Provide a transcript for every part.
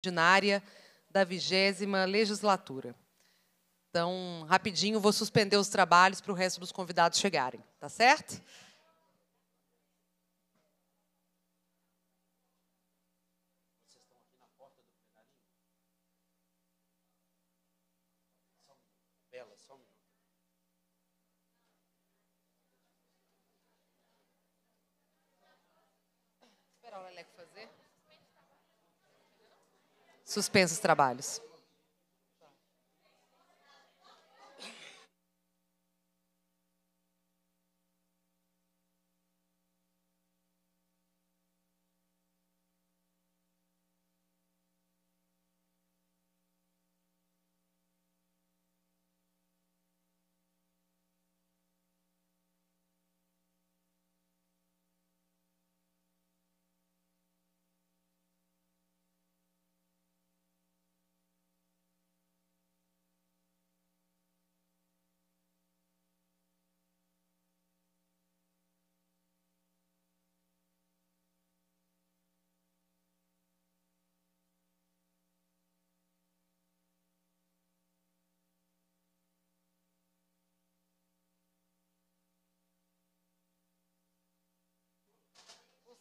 ordinária da vigésima legislatura. Então, rapidinho, vou suspender os trabalhos para o resto dos convidados chegarem, tá certo? Esperar o Leleco fazer. Suspenso os trabalhos.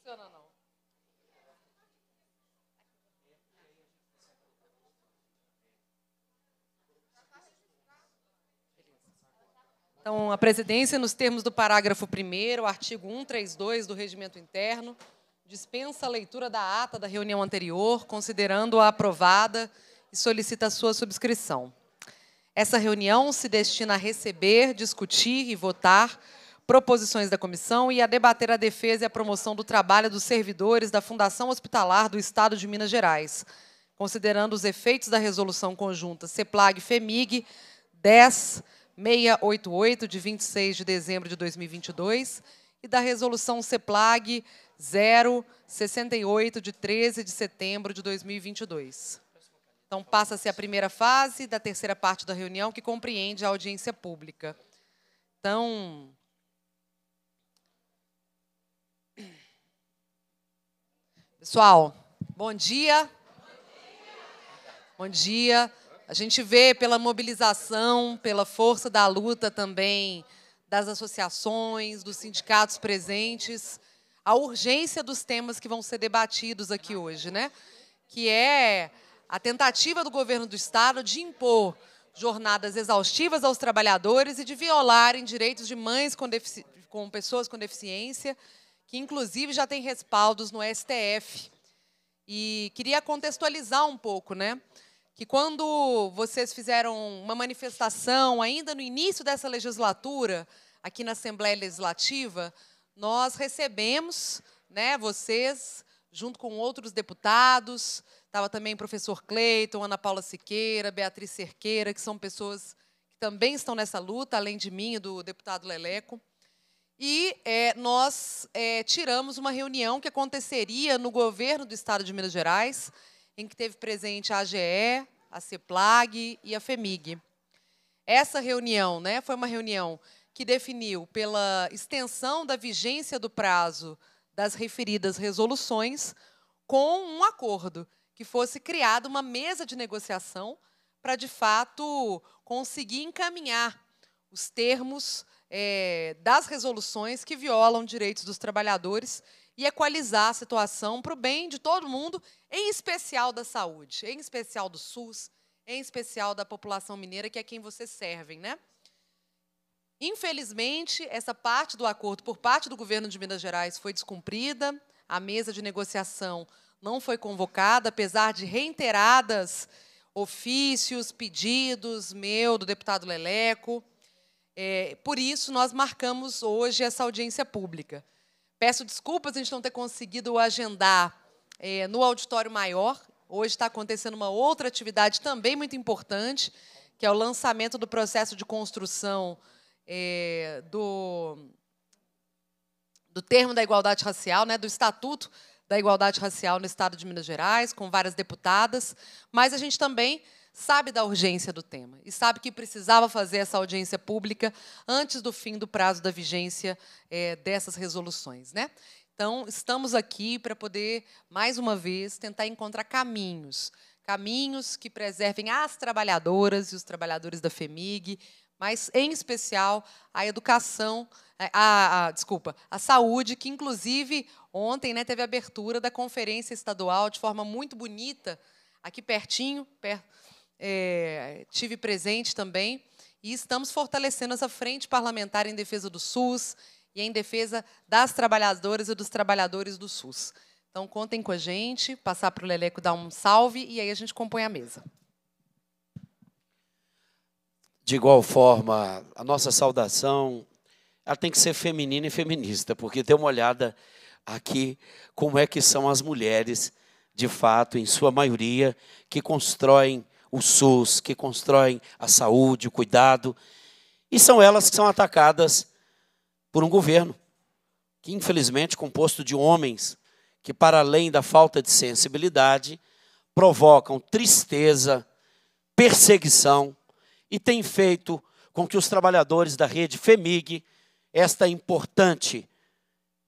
Funciona não. Então, a presidência, nos termos do parágrafo 1 artigo 132 do Regimento Interno, dispensa a leitura da ata da reunião anterior, considerando-a aprovada e solicita a sua subscrição. Essa reunião se destina a receber, discutir e votar proposições da comissão e a debater a defesa e a promoção do trabalho dos servidores da Fundação Hospitalar do Estado de Minas Gerais, considerando os efeitos da resolução conjunta CEPLAG-FEMIG 10688, de 26 de dezembro de 2022, e da resolução CEPLAG 068, de 13 de setembro de 2022. Então, passa-se a primeira fase da terceira parte da reunião, que compreende a audiência pública. Então, Pessoal, bom dia. Bom dia. A gente vê pela mobilização, pela força da luta também das associações, dos sindicatos presentes, a urgência dos temas que vão ser debatidos aqui hoje, né? Que é a tentativa do governo do estado de impor jornadas exaustivas aos trabalhadores e de violarem direitos de mães com, com pessoas com deficiência que inclusive já tem respaldos no STF. E queria contextualizar um pouco, né? Que quando vocês fizeram uma manifestação ainda no início dessa legislatura, aqui na Assembleia Legislativa, nós recebemos, né, vocês, junto com outros deputados, estava também o professor Cleiton, Ana Paula Siqueira, Beatriz Cerqueira, que são pessoas que também estão nessa luta, além de mim e do deputado Leleco. E é, nós é, tiramos uma reunião que aconteceria no governo do Estado de Minas Gerais, em que teve presente a AGE, a CEPLAG e a FEMIG. Essa reunião né, foi uma reunião que definiu pela extensão da vigência do prazo das referidas resoluções com um acordo, que fosse criada uma mesa de negociação para, de fato, conseguir encaminhar os termos é, das resoluções que violam direitos dos trabalhadores e equalizar a situação para o bem de todo mundo, em especial da saúde, em especial do SUS, em especial da população mineira, que é quem vocês servem, né? Infelizmente, essa parte do acordo por parte do governo de Minas Gerais foi descumprida, a mesa de negociação não foi convocada, apesar de reiteradas ofícios, pedidos meu, do deputado Leleco, é, por isso, nós marcamos hoje essa audiência pública. Peço desculpas a gente não ter conseguido agendar é, no auditório maior. Hoje está acontecendo uma outra atividade também muito importante, que é o lançamento do processo de construção é, do, do termo da igualdade racial, né, do Estatuto da Igualdade Racial no Estado de Minas Gerais, com várias deputadas. Mas a gente também sabe da urgência do tema e sabe que precisava fazer essa audiência pública antes do fim do prazo da vigência é, dessas resoluções. Né? Então, estamos aqui para poder, mais uma vez, tentar encontrar caminhos caminhos que preservem as trabalhadoras e os trabalhadores da FEMIG, mas, em especial, a educação, é, a, a, desculpa, a saúde, que, inclusive, ontem né, teve a abertura da conferência estadual de forma muito bonita, aqui pertinho, per, é, tive presente também, e estamos fortalecendo essa frente parlamentar em defesa do SUS e em defesa das trabalhadoras e dos trabalhadores do SUS. Então, contem com a gente, passar para o Leleco dar um salve e aí a gente compõe a mesa. De igual forma, a nossa saudação ela tem que ser feminina e feminista, porque dê uma olhada aqui como é que são as mulheres, de fato, em sua maioria, que constroem o SUS, que constroem a saúde, o cuidado, e são elas que são atacadas por um governo que, infelizmente, composto de homens que, para além da falta de sensibilidade, provocam tristeza, perseguição e tem feito com que os trabalhadores da rede FEMIG, esta importante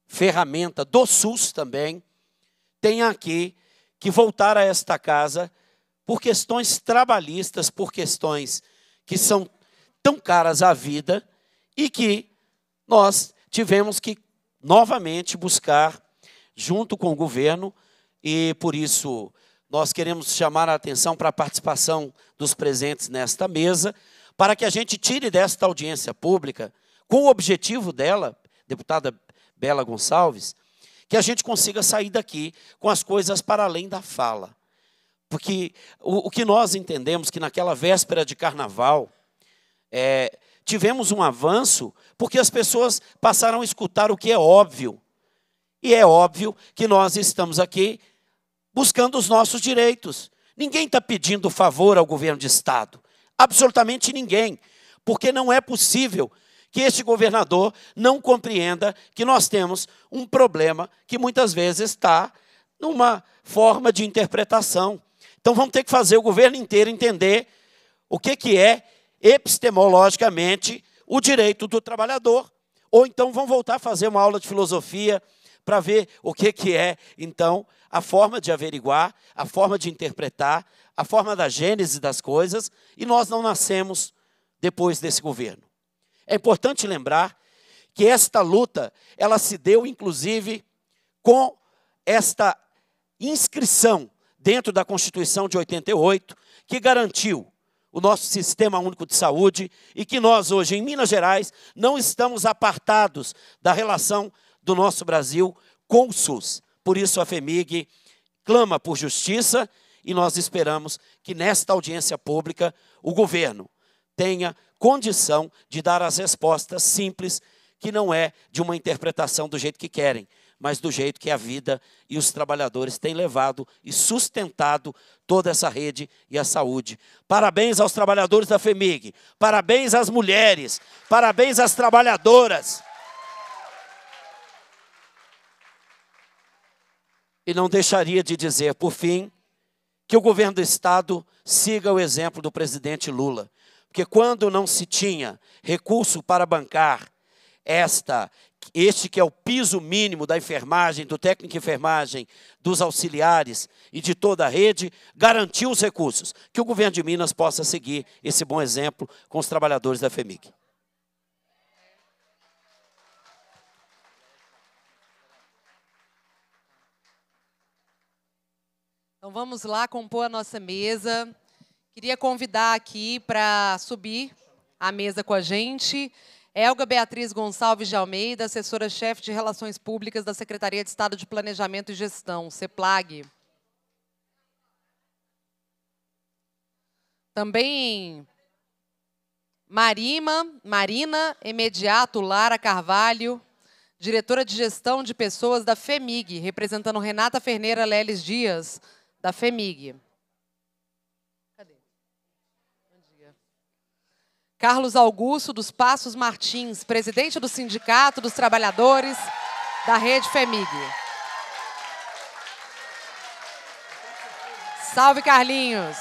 ferramenta do SUS também, tenham aqui que voltar a esta casa por questões trabalhistas, por questões que são tão caras à vida e que nós tivemos que novamente buscar junto com o governo e por isso nós queremos chamar a atenção para a participação dos presentes nesta mesa, para que a gente tire desta audiência pública, com o objetivo dela, deputada Bela Gonçalves, que a gente consiga sair daqui com as coisas para além da fala. Porque o, o que nós entendemos que naquela véspera de carnaval, é, tivemos um avanço porque as pessoas passaram a escutar o que é óbvio. E é óbvio que nós estamos aqui buscando os nossos direitos. Ninguém está pedindo favor ao governo de Estado. Absolutamente ninguém. Porque não é possível que este governador não compreenda que nós temos um problema que muitas vezes está numa forma de interpretação. Então vamos ter que fazer o governo inteiro entender o que, que é epistemologicamente o direito do trabalhador. Ou então vão voltar a fazer uma aula de filosofia para ver o que, que é, então, a forma de averiguar, a forma de interpretar, a forma da gênese das coisas, e nós não nascemos depois desse governo. É importante lembrar que esta luta, ela se deu inclusive com esta inscrição dentro da Constituição de 88, que garantiu o nosso sistema único de saúde e que nós hoje em Minas Gerais não estamos apartados da relação do nosso Brasil com o SUS. Por isso a FEMIG clama por justiça e nós esperamos que nesta audiência pública o governo tenha condição de dar as respostas simples que não é de uma interpretação do jeito que querem, mas do jeito que a vida e os trabalhadores têm levado e sustentado toda essa rede e a saúde. Parabéns aos trabalhadores da FEMIG, parabéns às mulheres, parabéns às trabalhadoras. E não deixaria de dizer, por fim, que o governo do Estado siga o exemplo do presidente Lula. Porque quando não se tinha recurso para bancar esta este que é o piso mínimo da enfermagem, do técnico de enfermagem, dos auxiliares e de toda a rede, garantiu os recursos. Que o governo de Minas possa seguir esse bom exemplo com os trabalhadores da FEMIG. Então vamos lá compor a nossa mesa. Queria convidar aqui para subir à mesa com a gente Elga Beatriz Gonçalves de Almeida, assessora-chefe de Relações Públicas da Secretaria de Estado de Planejamento e Gestão, CEPLAG. Também Marima, Marina Imediato Lara Carvalho, diretora de Gestão de Pessoas da FEMIG, representando Renata Ferneira Leles Dias, da FEMIG. Carlos Augusto dos Passos Martins, presidente do Sindicato dos Trabalhadores da Rede FEMIG. Salve, Carlinhos!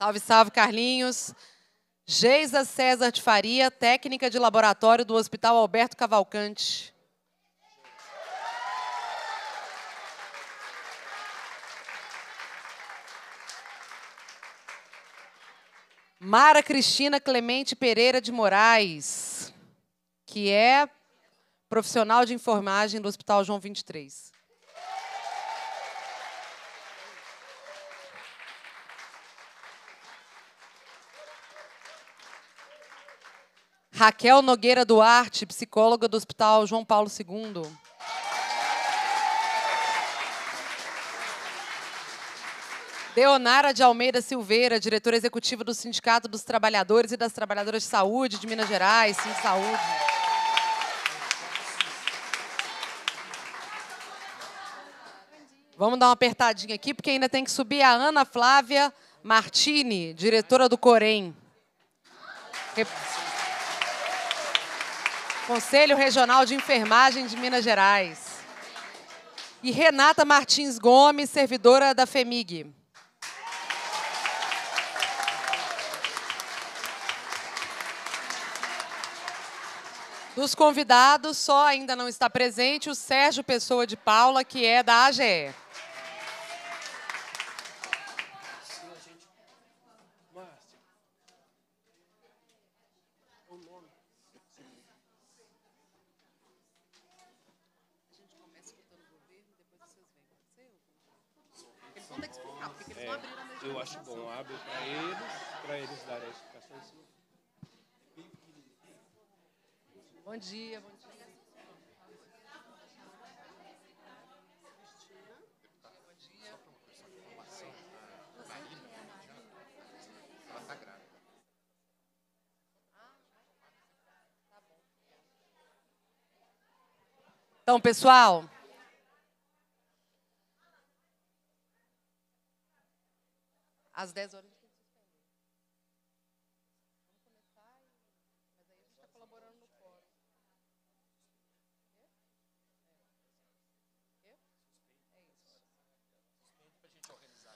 Salve, salve, Carlinhos. Geisa César de Faria, técnica de laboratório do Hospital Alberto Cavalcante. Mara Cristina Clemente Pereira de Moraes, que é profissional de enfermagem do Hospital João 23. Raquel Nogueira Duarte, psicóloga do Hospital João Paulo II. Leonara de Almeida Silveira, diretora executiva do Sindicato dos Trabalhadores e das Trabalhadoras de Saúde de Minas Gerais, Sim Saúde. Vamos dar uma apertadinha aqui, porque ainda tem que subir a Ana Flávia Martini, diretora do Corém. Conselho Regional de Enfermagem de Minas Gerais. E Renata Martins Gomes, servidora da FEMIG. Dos convidados, só ainda não está presente o Sérgio Pessoa de Paula, que é da AGE. Eu acho bom, abre para eles, para eles darem a explicação. Bom dia, bom dia. Então, pessoal, às 10 horas.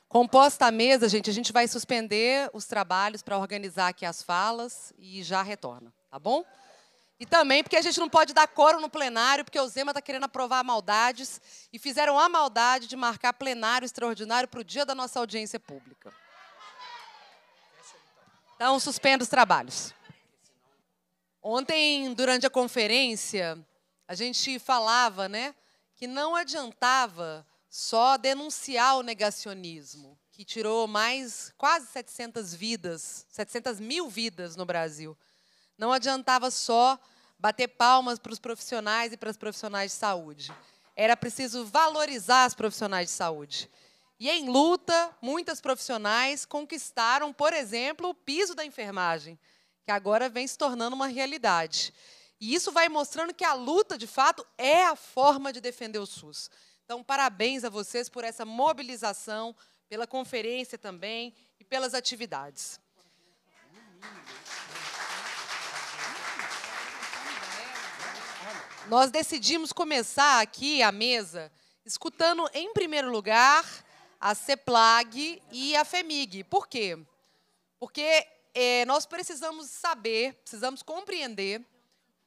Composta a mesa, gente, a gente vai suspender os trabalhos para organizar aqui as falas e já retorna, tá bom? E também porque a gente não pode dar coro no plenário, porque o Zema está querendo aprovar maldades e fizeram a maldade de marcar plenário extraordinário para o dia da nossa audiência pública. Então, suspendo os trabalhos. Ontem, durante a conferência, a gente falava né, que não adiantava só denunciar o negacionismo, que tirou mais quase 700 vidas, 700 mil vidas no Brasil. Não adiantava só bater palmas para os profissionais e para as profissionais de saúde. Era preciso valorizar as profissionais de saúde. E em luta, muitas profissionais conquistaram, por exemplo, o piso da enfermagem, que agora vem se tornando uma realidade. E isso vai mostrando que a luta, de fato, é a forma de defender o SUS. Então, parabéns a vocês por essa mobilização, pela conferência também e pelas atividades. Nós decidimos começar aqui a mesa escutando, em primeiro lugar, a CEPLAG e a FEMIG. Por quê? Porque é, nós precisamos saber, precisamos compreender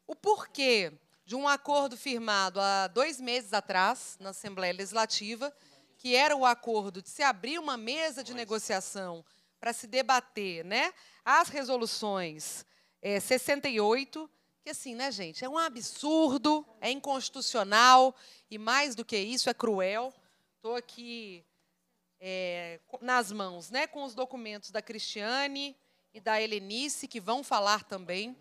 o porquê de um acordo firmado há dois meses atrás, na Assembleia Legislativa, que era o acordo de se abrir uma mesa de negociação para se debater né, as resoluções é, 68, que assim, né, gente, é um absurdo, é inconstitucional e, mais do que isso, é cruel. Estou aqui é, nas mãos né, com os documentos da Cristiane e da Helenice, que vão falar também.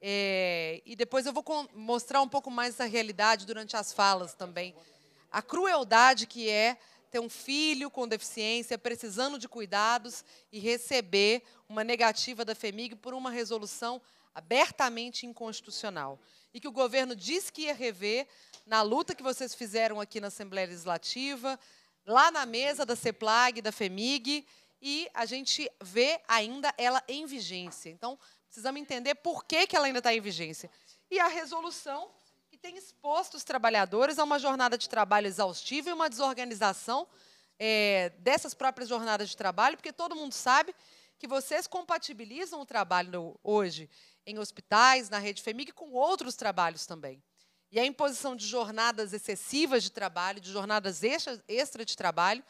É, e depois eu vou mostrar um pouco mais essa realidade durante as falas também. A crueldade que é ter um filho com deficiência, precisando de cuidados e receber uma negativa da FEMIG por uma resolução abertamente inconstitucional. E que o governo disse que ia rever na luta que vocês fizeram aqui na Assembleia Legislativa, lá na mesa da CEPLAG, da FEMIG, e a gente vê ainda ela em vigência. Então, Precisamos entender por que, que ela ainda está em vigência. E a resolução que tem exposto os trabalhadores a uma jornada de trabalho exaustiva e uma desorganização é, dessas próprias jornadas de trabalho, porque todo mundo sabe que vocês compatibilizam o trabalho hoje em hospitais, na rede FEMIG, com outros trabalhos também. E a imposição de jornadas excessivas de trabalho, de jornadas extra, extra de trabalho,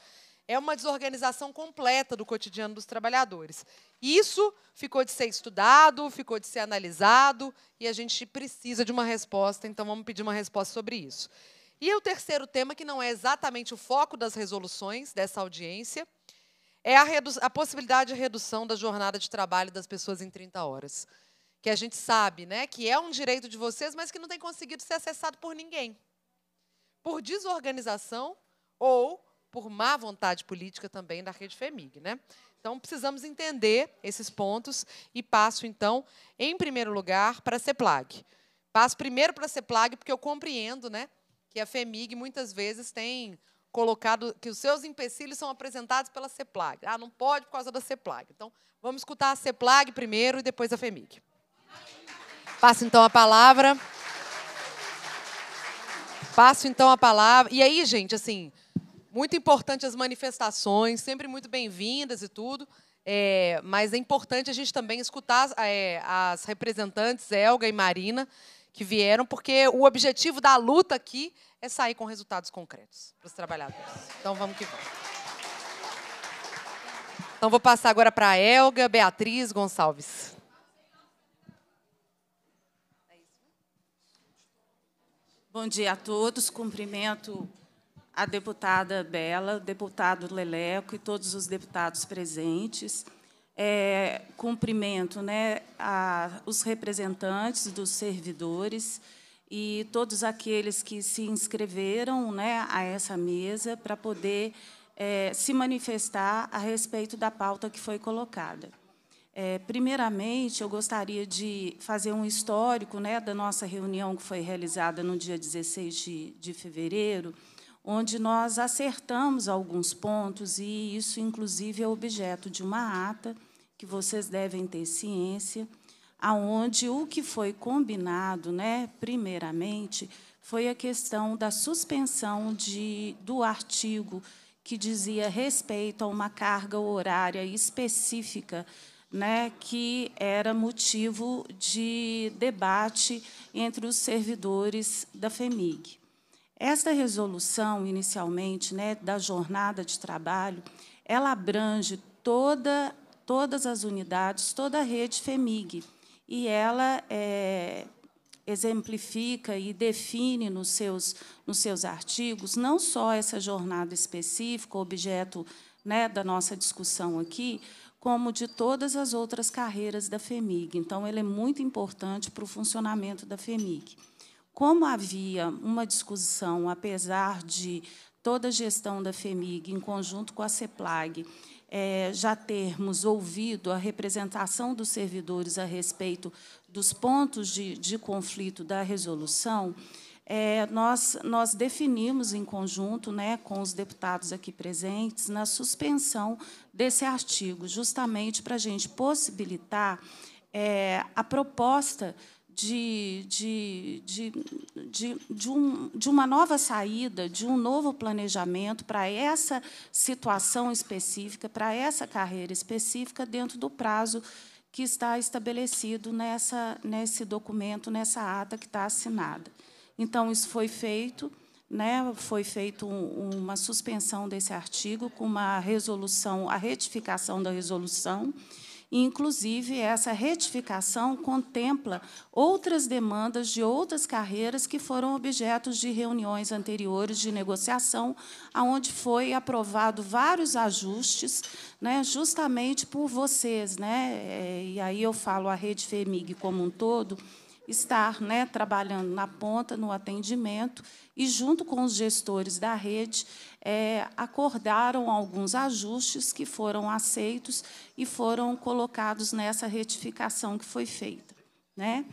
é uma desorganização completa do cotidiano dos trabalhadores. Isso ficou de ser estudado, ficou de ser analisado, e a gente precisa de uma resposta, então vamos pedir uma resposta sobre isso. E o terceiro tema, que não é exatamente o foco das resoluções dessa audiência, é a, a possibilidade de redução da jornada de trabalho das pessoas em 30 horas que a gente sabe né, que é um direito de vocês, mas que não tem conseguido ser acessado por ninguém. Por desorganização ou por má vontade política também da rede FEMIG. Né? Então, precisamos entender esses pontos e passo, então, em primeiro lugar, para a CEPLAG. Passo primeiro para a CEPLAG, porque eu compreendo né, que a FEMIG muitas vezes tem colocado que os seus empecilhos são apresentados pela CEPLAG. Ah, não pode por causa da CEPLAG. Então, vamos escutar a CEPLAG primeiro e depois a FEMIG. Passo então a palavra. Passo então a palavra. E aí, gente, assim, muito importante as manifestações, sempre muito bem-vindas e tudo. É, mas é importante a gente também escutar é, as representantes Elga e Marina que vieram, porque o objetivo da luta aqui é sair com resultados concretos para os trabalhadores. Então vamos que vamos. Então vou passar agora para a Elga Beatriz Gonçalves. Bom dia a todos. Cumprimento a deputada Bela, deputado Leleco e todos os deputados presentes. É, cumprimento né, a, os representantes dos servidores e todos aqueles que se inscreveram né, a essa mesa para poder é, se manifestar a respeito da pauta que foi colocada. É, primeiramente, eu gostaria de fazer um histórico né, da nossa reunião que foi realizada no dia 16 de, de fevereiro, onde nós acertamos alguns pontos, e isso, inclusive, é objeto de uma ata que vocês devem ter ciência, aonde o que foi combinado, né, primeiramente, foi a questão da suspensão de, do artigo que dizia respeito a uma carga horária específica né, que era motivo de debate entre os servidores da FEMIG. Esta resolução, inicialmente, né, da jornada de trabalho, ela abrange toda, todas as unidades, toda a rede FEMIG, e ela é, exemplifica e define nos seus, nos seus artigos não só essa jornada específica, objeto né, da nossa discussão aqui, como de todas as outras carreiras da FEMIG. Então, ele é muito importante para o funcionamento da FEMIG. Como havia uma discussão, apesar de toda a gestão da FEMIG, em conjunto com a CEPLAG, é, já termos ouvido a representação dos servidores a respeito dos pontos de, de conflito da resolução, é, nós, nós definimos em conjunto né, com os deputados aqui presentes na suspensão desse artigo, justamente para a gente possibilitar é, a proposta de, de, de, de, de, um, de uma nova saída, de um novo planejamento para essa situação específica, para essa carreira específica, dentro do prazo que está estabelecido nessa, nesse documento, nessa ata que está assinada. Então, isso foi feito, né, foi feito um, uma suspensão desse artigo com uma resolução, a retificação da resolução, e, inclusive, essa retificação contempla outras demandas de outras carreiras que foram objetos de reuniões anteriores de negociação, aonde foi aprovado vários ajustes, né, justamente por vocês. Né, é, e aí eu falo a rede FEMIG como um todo, estar né, trabalhando na ponta, no atendimento, e, junto com os gestores da rede, é, acordaram alguns ajustes que foram aceitos e foram colocados nessa retificação que foi feita. Né?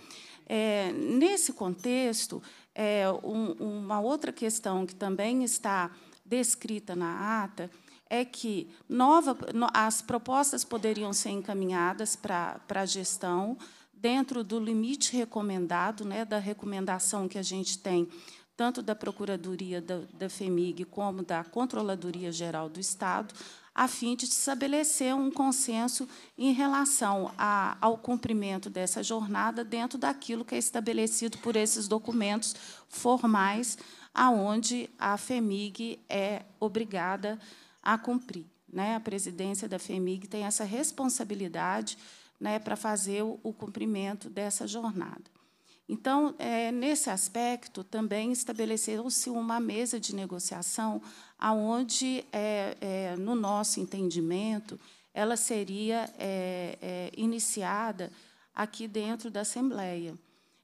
É, nesse contexto, é, um, uma outra questão que também está descrita na ata é que nova, as propostas poderiam ser encaminhadas para a gestão, dentro do limite recomendado, né, da recomendação que a gente tem, tanto da Procuradoria da, da FEMIG como da Controladoria Geral do Estado, a fim de estabelecer um consenso em relação a, ao cumprimento dessa jornada dentro daquilo que é estabelecido por esses documentos formais, aonde a FEMIG é obrigada a cumprir. Né? A presidência da FEMIG tem essa responsabilidade né, para fazer o, cumprimento dessa jornada. Então, é, nesse aspecto, também estabeleceu-se uma mesa de negociação, aonde, é, é, no nosso entendimento, ela seria é, é, iniciada aqui dentro da Assembleia.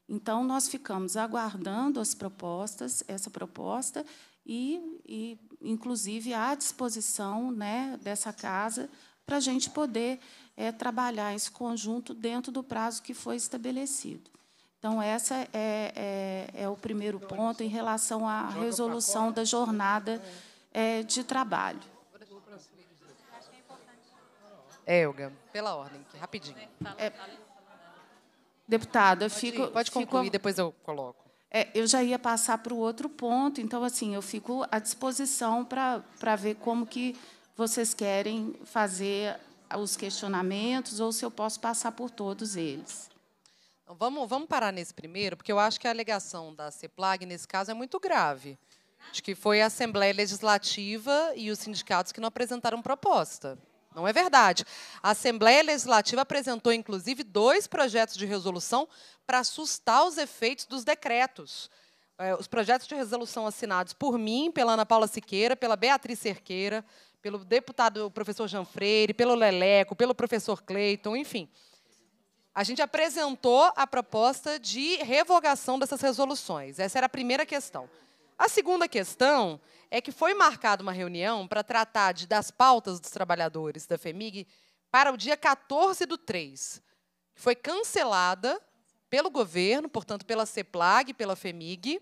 Então, nós ficamos aguardando as propostas, essa proposta, e, e inclusive, à disposição né, dessa casa para a gente poder é, trabalhar esse conjunto dentro do prazo que foi estabelecido. Então, esse é, é, é, o primeiro ponto em relação à resolução da jornada é, de trabalho. Elga, pela ordem, rapidinho. É, deputada, pode, fico. Pode concluir, fico, depois eu coloco. É, eu já ia passar para o outro ponto, então, assim, eu fico à disposição para ver como que vocês querem fazer os questionamentos ou se eu posso passar por todos eles. Então, vamos, vamos parar nesse primeiro, porque eu acho que a alegação da CEPLAG, nesse caso, é muito grave. De que foi a Assembleia Legislativa e os sindicatos que não apresentaram proposta. Não é verdade. A Assembleia Legislativa apresentou, inclusive, dois projetos de resolução para assustar os efeitos dos decretos. É, os projetos de resolução assinados por mim, pela Ana Paula Siqueira, pela Beatriz Cerqueira, pelo deputado professor Jean Freire, pelo Leleco, pelo professor Cleiton, enfim a gente apresentou a proposta de revogação dessas resoluções. Essa era a primeira questão. A segunda questão é que foi marcada uma reunião para tratar de, das pautas dos trabalhadores da FEMIG para o dia 14 do 3, que foi cancelada pelo governo, portanto, pela CEPLAG, pela FEMIG,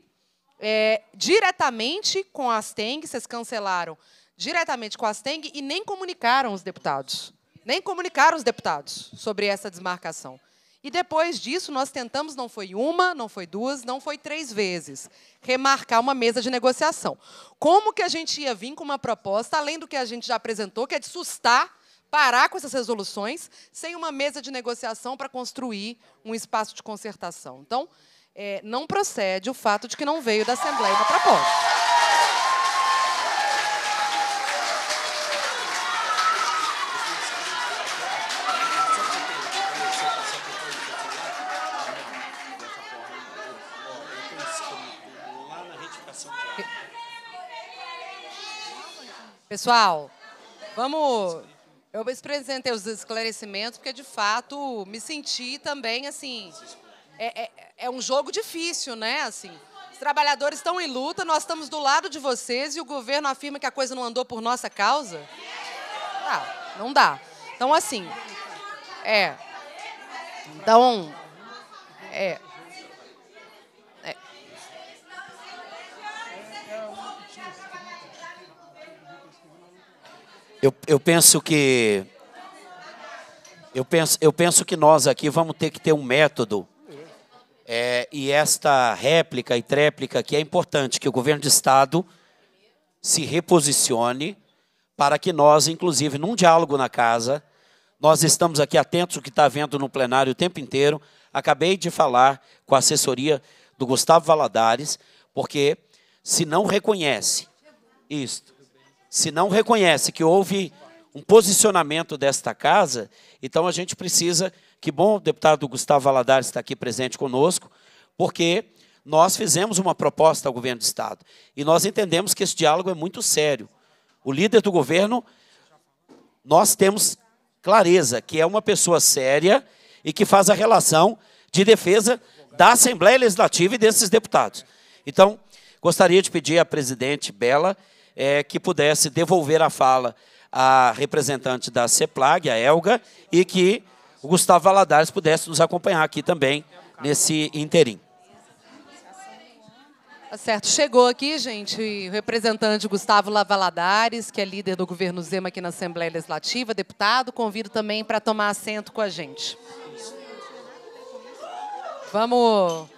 é, diretamente com a Asteng, vocês cancelaram diretamente com a Asteng e nem comunicaram os deputados nem comunicaram os deputados sobre essa desmarcação. E depois disso, nós tentamos, não foi uma, não foi duas, não foi três vezes, remarcar uma mesa de negociação. Como que a gente ia vir com uma proposta, além do que a gente já apresentou, que é de sustar, parar com essas resoluções, sem uma mesa de negociação para construir um espaço de concertação? Então, é, não procede o fato de que não veio da Assembleia uma proposta. Pessoal, vamos. Eu apresentei os esclarecimentos, porque de fato me senti também assim. É, é, é um jogo difícil, né? Assim, os trabalhadores estão em luta, nós estamos do lado de vocês e o governo afirma que a coisa não andou por nossa causa. Ah, não dá. Então, assim. É. Então. É. Eu, eu penso que eu penso, eu penso que nós aqui vamos ter que ter um método é, e esta réplica e tréplica que é importante que o governo de estado se reposicione para que nós, inclusive, num diálogo na casa, nós estamos aqui atentos ao que está vendo no plenário o tempo inteiro. Acabei de falar com a assessoria do Gustavo Valadares, porque se não reconhece isto, se não reconhece que houve um posicionamento desta casa, então a gente precisa, que bom o deputado Gustavo Valadares está aqui presente conosco, porque nós fizemos uma proposta ao governo do Estado e nós entendemos que esse diálogo é muito sério. O líder do governo, nós temos clareza que é uma pessoa séria e que faz a relação de defesa da Assembleia Legislativa e desses deputados. Então, gostaria de pedir à presidente Bela é, que pudesse devolver a fala à representante da CEPLAG, a Elga, e que o Gustavo Valadares pudesse nos acompanhar aqui também nesse interim. Tá certo. Chegou aqui, gente, o representante Gustavo Valadares, que é líder do governo Zema aqui na Assembleia Legislativa, deputado. Convido também para tomar assento com a gente. Vamos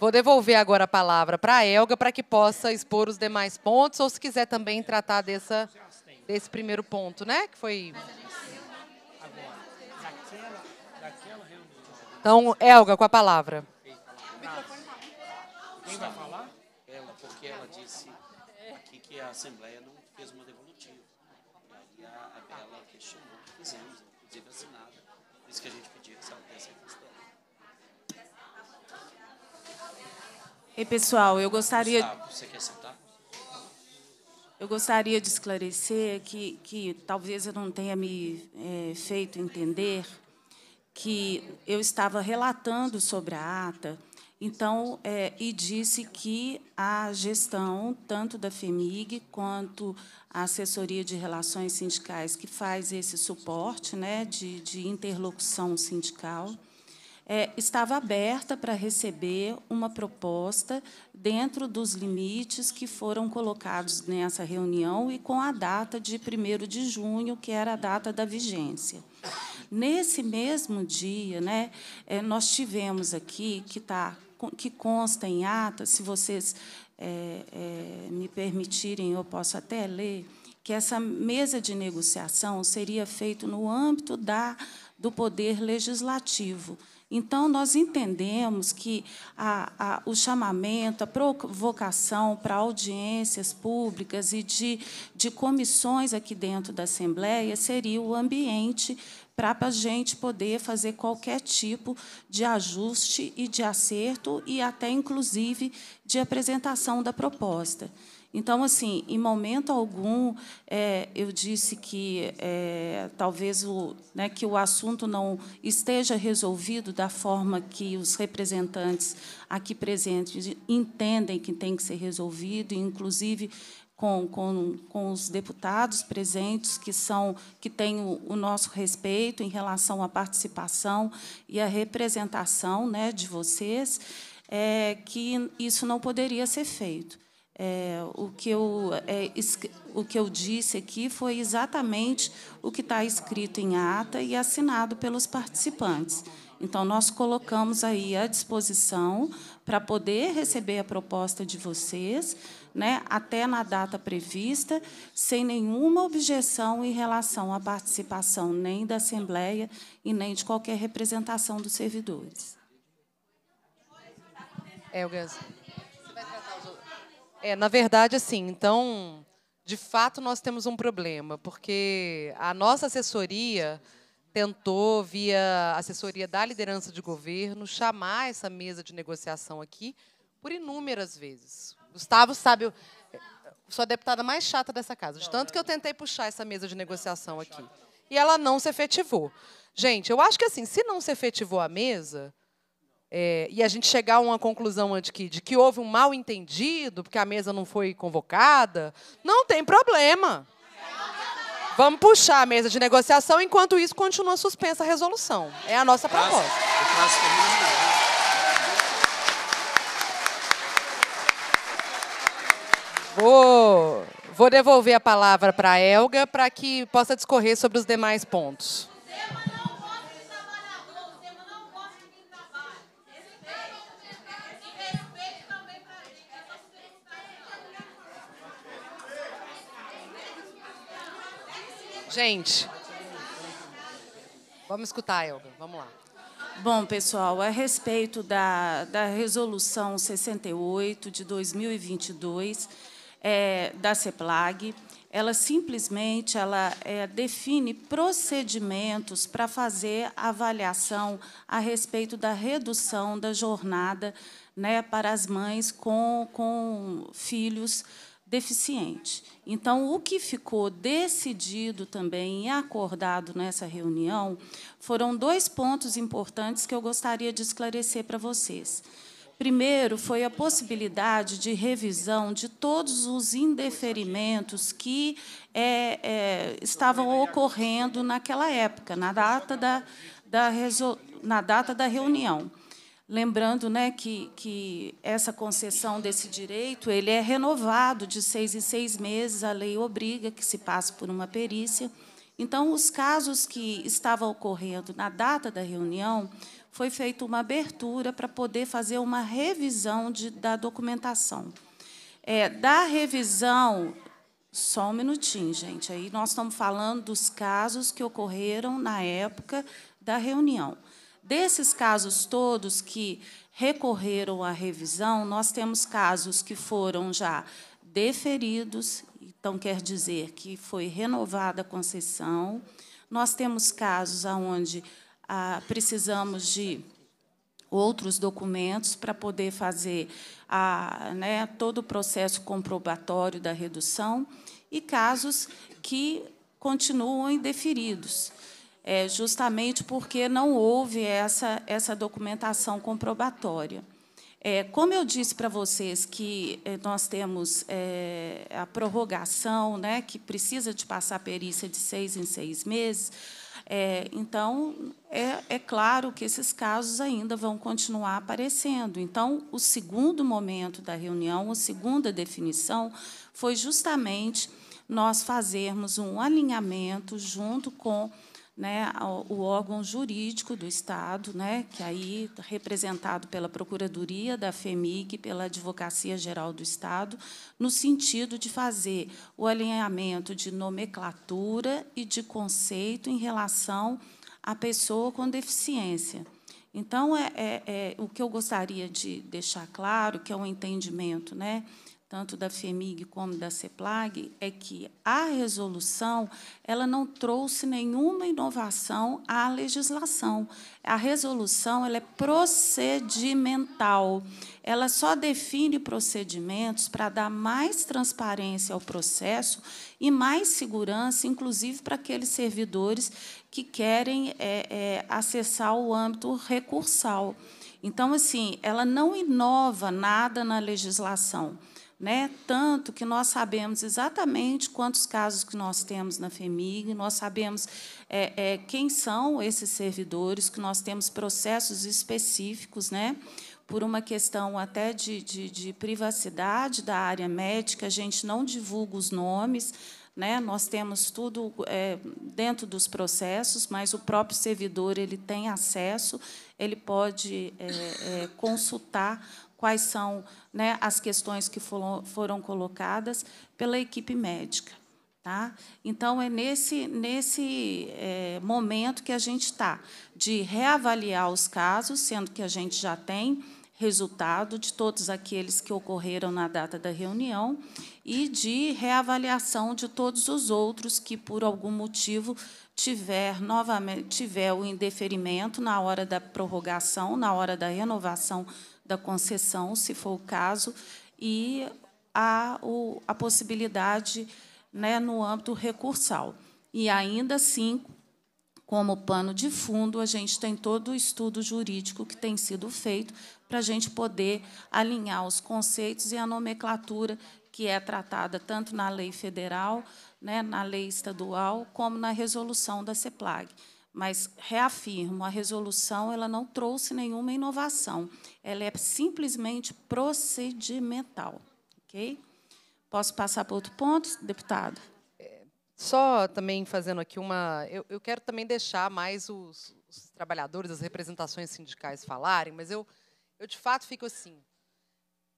Vou devolver agora a palavra para a Elga para que possa expor os demais pontos, ou se quiser também tratar dessa desse primeiro ponto, né? Que foi. Então, Elga, com a palavra. Quem vai falar? Ela, porque ela disse aqui que a Assembleia não fez uma devolutiva. E aí a, a Bela questionou que fizemos, inclusive assinada. Por isso que a gente pedia que ela desse a Ei, pessoal, eu gostaria. Gustavo, você quer sentar? Eu gostaria de esclarecer que, que talvez eu não tenha me eh, feito entender que eu estava relatando sobre a ata, então, eh, e disse que a gestão, tanto da FEMIG quanto a assessoria de relações sindicais, que faz esse suporte né, de, de interlocução sindical, é, estava aberta para receber uma proposta dentro dos limites que foram colocados nessa reunião e com a data de 1 de junho, que era a data da vigência. Nesse mesmo dia, né, é, nós tivemos aqui, que, tá, que consta em ata, se vocês é, é, me permitirem, eu posso até ler, que essa mesa de negociação seria feita no âmbito da, do Poder Legislativo, então, nós entendemos que a, a, o chamamento, a provocação para audiências públicas e de, de comissões aqui dentro da Assembleia seria o ambiente para a gente poder fazer qualquer tipo de ajuste e de acerto e até, inclusive, de apresentação da proposta. Então, assim, em momento algum, é, eu disse que é, talvez o, né, que o assunto não esteja resolvido da forma que os representantes aqui presentes entendem que tem que ser resolvido, inclusive com, com, com os deputados presentes que são que têm o, o, nosso respeito em relação à participação e à representação né, de vocês, é, que isso não poderia ser feito. É, o, que eu, é, o que eu disse aqui foi exatamente o que está escrito em ata e assinado pelos participantes. Então, nós colocamos aí à disposição para poder receber a proposta de vocês, né, até na data prevista, sem nenhuma objeção em relação à participação nem da Assembleia e nem de qualquer representação dos servidores. Elgas. É, na verdade, assim, então, de fato, nós temos um problema, porque a nossa assessoria tentou, via assessoria da liderança de governo, chamar essa mesa de negociação aqui por inúmeras vezes. Gustavo sabe, eu sou a deputada mais chata dessa casa, de tanto que eu tentei puxar essa mesa de negociação aqui. E ela não se efetivou. Gente, eu acho que assim, se não se efetivou a mesa, é, e a gente chegar a uma conclusão de que, de que houve um mal entendido, porque a mesa não foi convocada, não tem problema. Vamos puxar a mesa de negociação, enquanto isso continua suspensa a resolução. É a nossa proposta. Vou, vou devolver a palavra para a Elga para que possa discorrer sobre os demais pontos. Gente, vamos escutar, Elga. Vamos lá. Bom, pessoal, a respeito da, da resolução 68 de 2022 é, da CEPLAG, ela simplesmente ela é, define procedimentos para fazer avaliação a respeito da redução da jornada né, para as mães com, com filhos deficiente. Então, o que ficou decidido também e acordado nessa reunião foram dois pontos importantes que eu gostaria de esclarecer para vocês. Primeiro, foi a possibilidade de revisão de todos os indeferimentos que é, é, estavam ocorrendo naquela época, na data da, da, na data da reunião. Lembrando né, que, que essa concessão desse direito ele é renovado de seis em seis meses, a lei obriga que se passe por uma perícia. Então, os casos que estavam ocorrendo na data da reunião, foi feita uma abertura para poder fazer uma revisão de, da documentação. É, da revisão Só um minutinho, gente. Aí nós estamos falando dos casos que ocorreram na época da reunião. Desses casos todos que recorreram à revisão, nós temos casos que foram já deferidos, então quer dizer que foi renovada a concessão. Nós temos casos onde ah, precisamos de outros documentos para poder fazer a, né, todo o processo comprobatório da redução e casos que continuam indeferidos, é, justamente porque não houve essa, essa documentação comprobatória. É, como eu disse para vocês que é, nós temos é, a prorrogação, né, que precisa de passar perícia de seis em seis meses, é, então, é, é, claro que esses casos ainda vão continuar aparecendo. Então, o segundo momento da reunião, a segunda definição, foi justamente nós fazermos um alinhamento junto com né, o órgão jurídico do Estado, né, que aí representado pela Procuradoria da FEMIG, pela Advocacia Geral do Estado, no sentido de fazer o alinhamento de nomenclatura e de conceito em relação à pessoa com deficiência. Então, é, é, é o que eu gostaria de deixar claro, que é um entendimento, né, tanto da FEMIG como da CEPLAG, é que a resolução ela não trouxe nenhuma inovação à legislação. A resolução ela é procedimental. Ela só define procedimentos para dar mais transparência ao processo e mais segurança, inclusive para aqueles servidores que querem é, é, acessar o âmbito recursal. Então, assim, ela não inova nada na legislação né? Tanto que nós sabemos exatamente quantos casos que nós temos na FEMIG, nós sabemos é, é, quem são esses servidores, que nós temos processos específicos, né? Por uma questão até de, de, de privacidade da área médica, a gente não divulga os nomes, né? Nós temos tudo é, dentro dos processos, mas o próprio servidor ele tem acesso, ele pode é, é, consultar quais são né, as questões que foram, foram colocadas pela equipe médica. Tá? Então, é nesse, nesse é, momento que a gente está, de reavaliar os casos, sendo que a gente já tem resultado de todos aqueles que ocorreram na data da reunião e de reavaliação de todos os outros que, por algum motivo, tiver novamente tiver o indeferimento na hora da prorrogação, na hora da renovação da concessão, se for o caso, e a, o, a possibilidade né, no âmbito recursal. E ainda assim, como pano de fundo, a gente tem todo o estudo jurídico que tem sido feito para a gente poder alinhar os conceitos e a nomenclatura que é tratada tanto na lei federal, né, na lei estadual, como na resolução da CEPLAG. Mas reafirmo, a resolução ela não trouxe nenhuma inovação. Ela é simplesmente procedimental. Ok? Posso passar para outro ponto, deputado? Só também fazendo aqui uma. Eu, eu quero também deixar mais os, os, trabalhadores, as representações sindicais falarem, mas eu, eu de fato fico assim.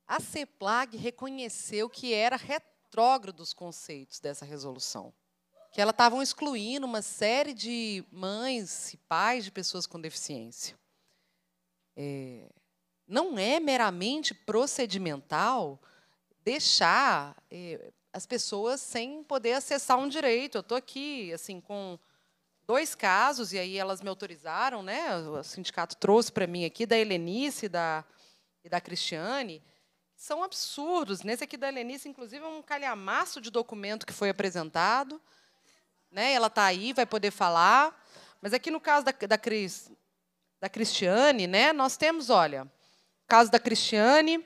A CEPLAG reconheceu que era retrógrado os conceitos dessa resolução que elas estavam excluindo uma série de mães e pais de pessoas com deficiência. É, não é meramente procedimental deixar é, as pessoas sem poder acessar um direito. Eu estou aqui assim com dois casos e aí elas me autorizaram, né? O sindicato trouxe para mim aqui da Helenice e da, e da Cristiane. São absurdos. Nesse aqui da Helenice, inclusive, é um calhamaço de documento que foi apresentado né? Ela está aí, vai poder falar. Mas aqui no caso da, da, Cris, da Cristiane, né? Nós temos, olha, caso da Cristiane,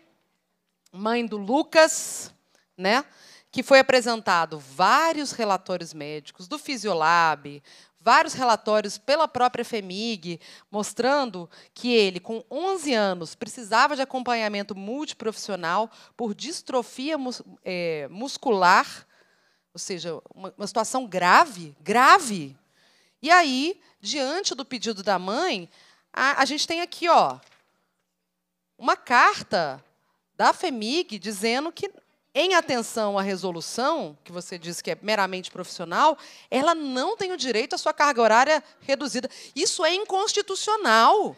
mãe do Lucas, né? Que foi apresentado vários relatórios médicos do Fisiolab, vários relatórios pela própria FEMIG, mostrando que ele, com 11 anos, precisava de acompanhamento multiprofissional por distrofia mus é, muscular ou seja, uma, uma situação grave, grave. E aí, diante do pedido da mãe, a, a gente tem aqui, ó, uma carta da FEMIG dizendo que em atenção à resolução, que você disse que é meramente profissional, ela não tem o direito à sua carga horária reduzida. Isso é inconstitucional.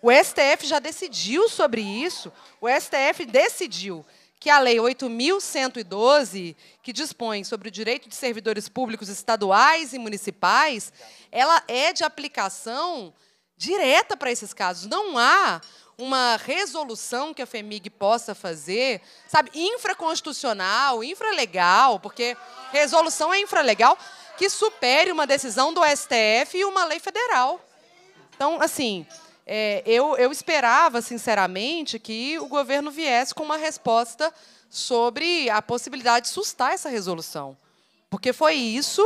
O STF já decidiu sobre isso. O STF decidiu que a Lei 8.112, que dispõe sobre o direito de servidores públicos estaduais e municipais, ela é de aplicação direta para esses casos. Não há uma resolução que a FEMIG possa fazer, sabe, infraconstitucional, infralegal, porque resolução é infralegal, que supere uma decisão do STF e uma lei federal. Então, assim, é, eu, eu esperava, sinceramente, que o governo viesse com uma resposta sobre a possibilidade de sustar essa resolução. Porque foi isso,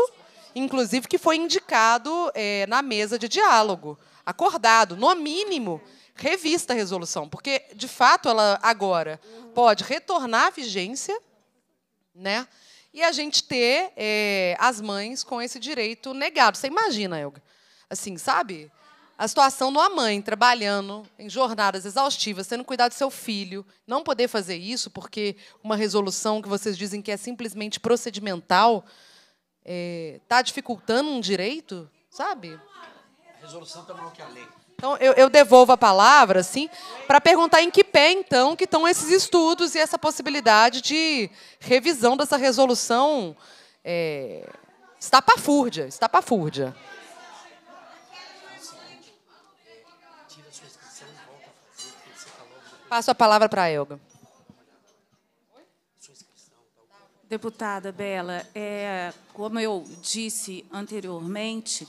inclusive, que foi indicado é, na mesa de diálogo, acordado, no mínimo, revista a resolução, porque, de fato, ela agora pode retornar à vigência, né? E a gente ter é, as mães com esse direito negado. Você imagina, Elga? Assim, sabe? A situação de uma mãe trabalhando em jornadas exaustivas, tendo cuidado do seu filho, não poder fazer isso porque uma resolução que vocês dizem que é simplesmente procedimental está é, tá dificultando um direito, sabe? A resolução está mal que a lei. Então, eu, eu devolvo a palavra, assim, para perguntar em que pé, então, que estão esses estudos e essa possibilidade de revisão dessa resolução é, estapafúrdia, estapafúrdia. Passo a palavra para a Elga. Deputada Bela, é, como eu disse anteriormente,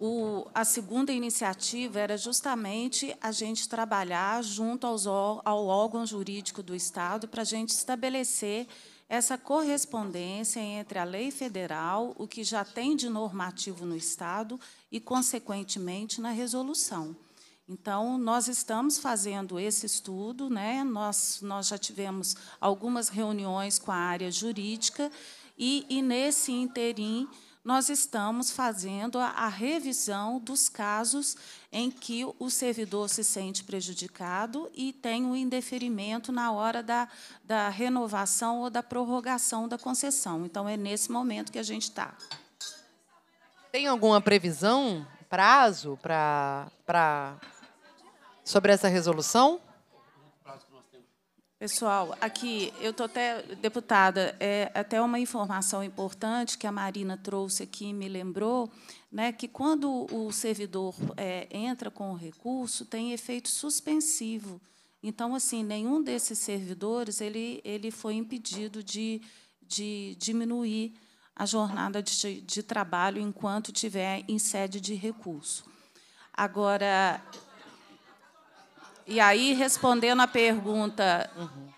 o, a segunda iniciativa era justamente a gente trabalhar junto aos, ao órgão jurídico do Estado para a gente estabelecer essa correspondência entre a lei federal, o que já tem de normativo no Estado, e, consequentemente, na resolução. Então, nós estamos fazendo esse estudo, né? nós, nós já tivemos algumas reuniões com a área jurídica, e, e nesse interim, nós estamos fazendo a, a, revisão dos casos em que o servidor se sente prejudicado e tem um indeferimento na hora da, da renovação ou da prorrogação da concessão. Então, é nesse momento que a gente está. Tem alguma previsão, prazo, para sobre essa resolução? Pessoal, aqui eu estou até, deputada, é até uma informação importante que a Marina trouxe aqui e me lembrou, né, que quando o servidor é, entra com o recurso, tem efeito suspensivo. Então, assim, nenhum desses servidores ele, ele foi impedido de, de diminuir a jornada de, de trabalho enquanto tiver em sede de recurso. Agora, e aí, respondendo a pergunta, uhum.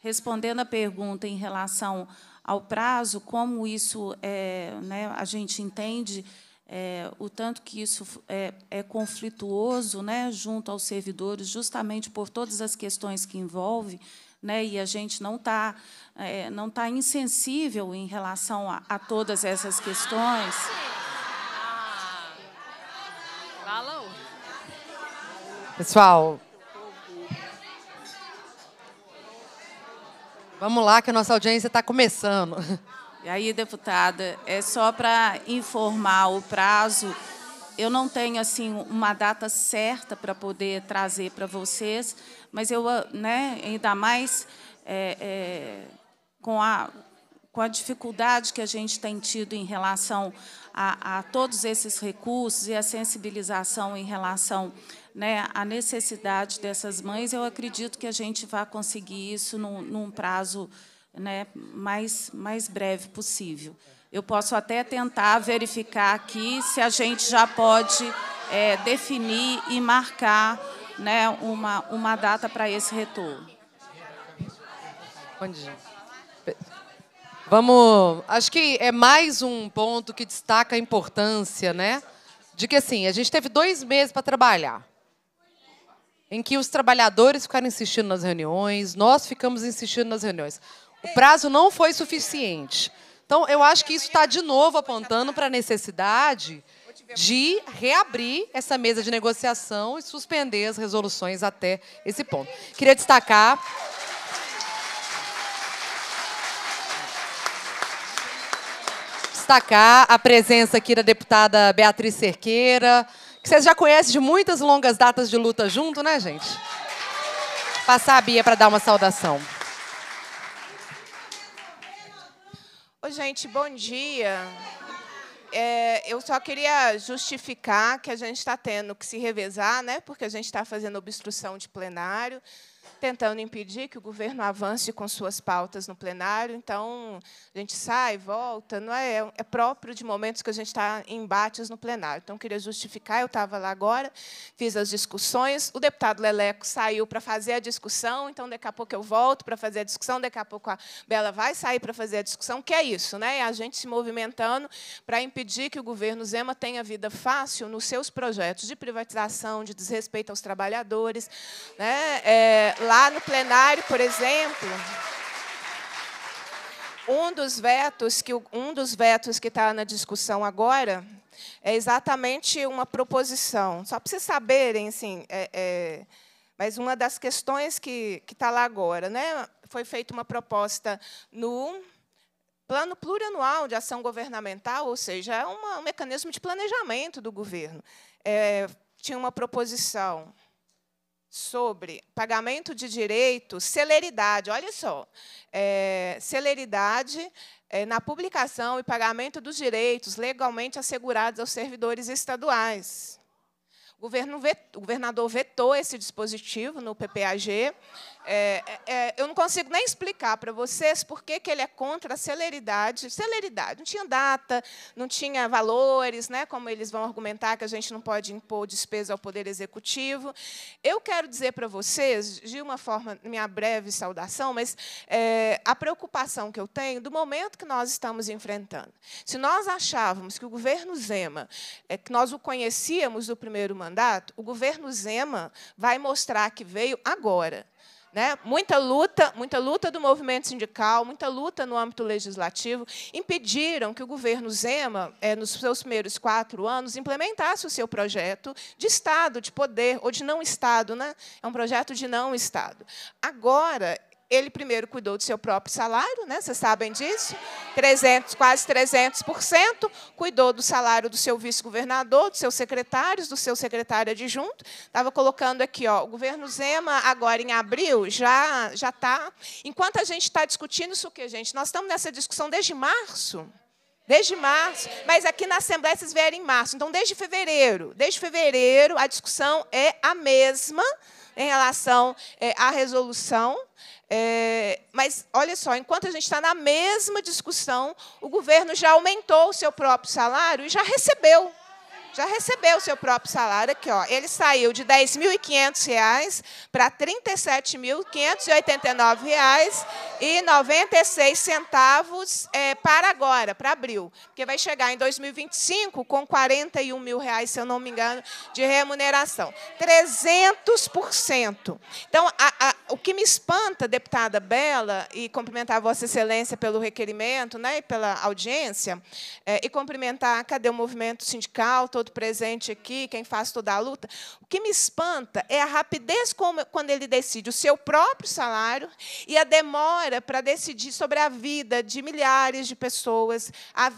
respondendo a pergunta em relação ao prazo, como isso é, né, a gente entende é, o tanto que isso é, é conflituoso né, junto aos servidores, justamente por todas as questões que envolve, né, e a gente não está é, não tá insensível em relação a, a todas essas questões. Pessoal, vamos lá que a nossa audiência está começando. E aí, deputada, é só para informar o prazo. Eu não tenho assim uma data certa para poder trazer para vocês, mas eu, né, ainda mais é, é, com a com a dificuldade que a gente tem tido em relação a, a todos esses recursos e a sensibilização em relação né, a necessidade dessas mães, eu acredito que a gente vai conseguir isso num, num prazo né, mais, mais breve possível. Eu posso até tentar verificar aqui se a gente já pode é, definir e marcar né, uma, uma data para esse retorno. Bom dia. Vamos. Acho que é mais um ponto que destaca a importância, né? De que assim, a gente teve dois meses para trabalhar em que os trabalhadores ficaram insistindo nas reuniões, nós ficamos insistindo nas reuniões. O prazo não foi suficiente. Então, eu acho que isso está de novo apontando para a necessidade de reabrir essa mesa de negociação e suspender as resoluções até esse ponto. Queria destacar. Destacar a presença aqui da deputada Beatriz Cerqueira, que vocês já conhecem de muitas longas datas de luta junto, né, gente? Passar a Bia para dar uma saudação. Oi, gente, bom dia. É, eu só queria justificar que a gente está tendo que se revezar, né, porque a gente está fazendo obstrução de plenário tentando impedir que o governo avance com suas pautas no plenário. Então, a gente sai, volta, não é, é próprio de momentos que a gente está em embates no plenário. Então, queria justificar, eu estava lá agora, fiz as discussões, o deputado Leleco saiu para fazer a discussão, então, daqui a pouco eu volto para fazer a discussão, daqui a pouco a Bela vai sair para fazer a discussão, que é isso, né? É a gente se movimentando para impedir que o governo Zema tenha vida fácil nos seus projetos de privatização, de desrespeito aos trabalhadores, né? É, Lá no plenário, por exemplo, um dos vetos que um dos vetos que está na discussão agora é exatamente uma proposição. Só para vocês saberem, assim, é, é, mas uma das questões que está lá agora, né, foi feita uma proposta no plano plurianual de ação governamental, ou seja, é uma, um mecanismo de planejamento do governo. É, tinha uma proposição sobre pagamento de direitos, celeridade, olha só, é, celeridade é, na publicação e pagamento dos direitos legalmente assegurados aos servidores estaduais. O, governo vetou, o governador vetou esse dispositivo no PPAG, é, é, é, eu não consigo nem explicar para vocês por que, que ele é contra a celeridade. Celeridade, não tinha data, não tinha valores, né, como eles vão argumentar que a gente não pode impor despesa ao Poder Executivo. Eu quero dizer para vocês, de uma forma, minha breve saudação, mas é, a preocupação que eu tenho do momento que nós estamos enfrentando. Se nós achávamos que o governo Zema, é, que nós o conhecíamos do primeiro mandato, o governo Zema vai mostrar que veio agora. Né? Muita luta, muita luta do movimento sindical, muita luta no âmbito legislativo, impediram que o governo Zema, é, nos seus primeiros quatro anos, implementasse o seu projeto de Estado, de poder, ou de não Estado. Né? É um projeto de não Estado. Agora, ele primeiro cuidou do seu próprio salário, né? vocês sabem disso, 300, quase 300%, cuidou do salário do seu vice-governador, dos seus secretários, do seu secretário adjunto. Estava colocando aqui, ó, o governo Zema, agora em abril, já já está. Enquanto a gente está discutindo isso o que, gente? Nós estamos nessa discussão desde março. Desde março, mas aqui na Assembleia vocês vieram em março. Então, desde fevereiro. Desde fevereiro, a discussão é a mesma em relação é, à resolução. É, mas, olha só, enquanto a gente está na mesma discussão, o governo já aumentou o seu próprio salário e já recebeu já recebeu o seu próprio salário aqui, ó. Ele saiu de R$ 10.500 para R$ 37.589,96 centavos é, para agora, para abril, porque vai chegar em 2025 com 41 mil reais, se eu não me engano, de remuneração, 300%. Então, a, a, o que me espanta, deputada Bela, e cumprimentar Vossa Excelência pelo requerimento, né, e pela audiência, é, e cumprimentar, cadê o movimento sindical, todo presente aqui, quem faz toda a luta. O que me espanta é a rapidez como, quando ele decide o seu próprio salário e a demora para decidir sobre a vida de milhares de pessoas, a,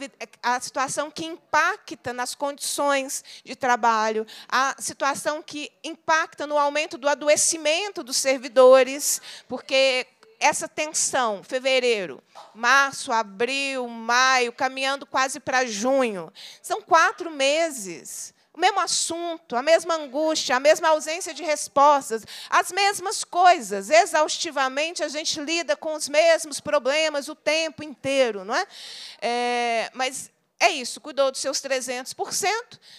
a situação que impacta nas condições de trabalho, a situação que impacta no aumento do adoecimento dos servidores, porque essa tensão, fevereiro, março, abril, maio, caminhando quase para junho, são quatro meses. O mesmo assunto, a mesma angústia, a mesma ausência de respostas, as mesmas coisas. Exaustivamente a gente lida com os mesmos problemas o tempo inteiro, não é? é mas é isso, cuidou dos seus 300%,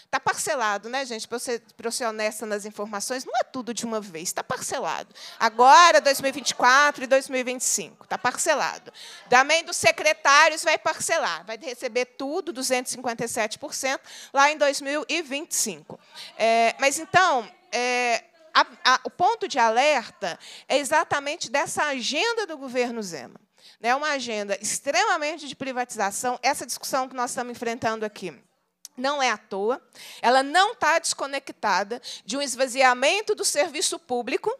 está parcelado, né, gente? Para eu ser honesta nas informações, não é tudo de uma vez, está parcelado. Agora, 2024 e 2025, está parcelado. Também dos secretários vai parcelar, vai receber tudo, 257%, lá em 2025. É, mas, então, é, a, a, o ponto de alerta é exatamente dessa agenda do governo Zema né, uma agenda extremamente de privatização, essa discussão que nós estamos enfrentando aqui. Não é à toa, ela não está desconectada de um esvaziamento do serviço público,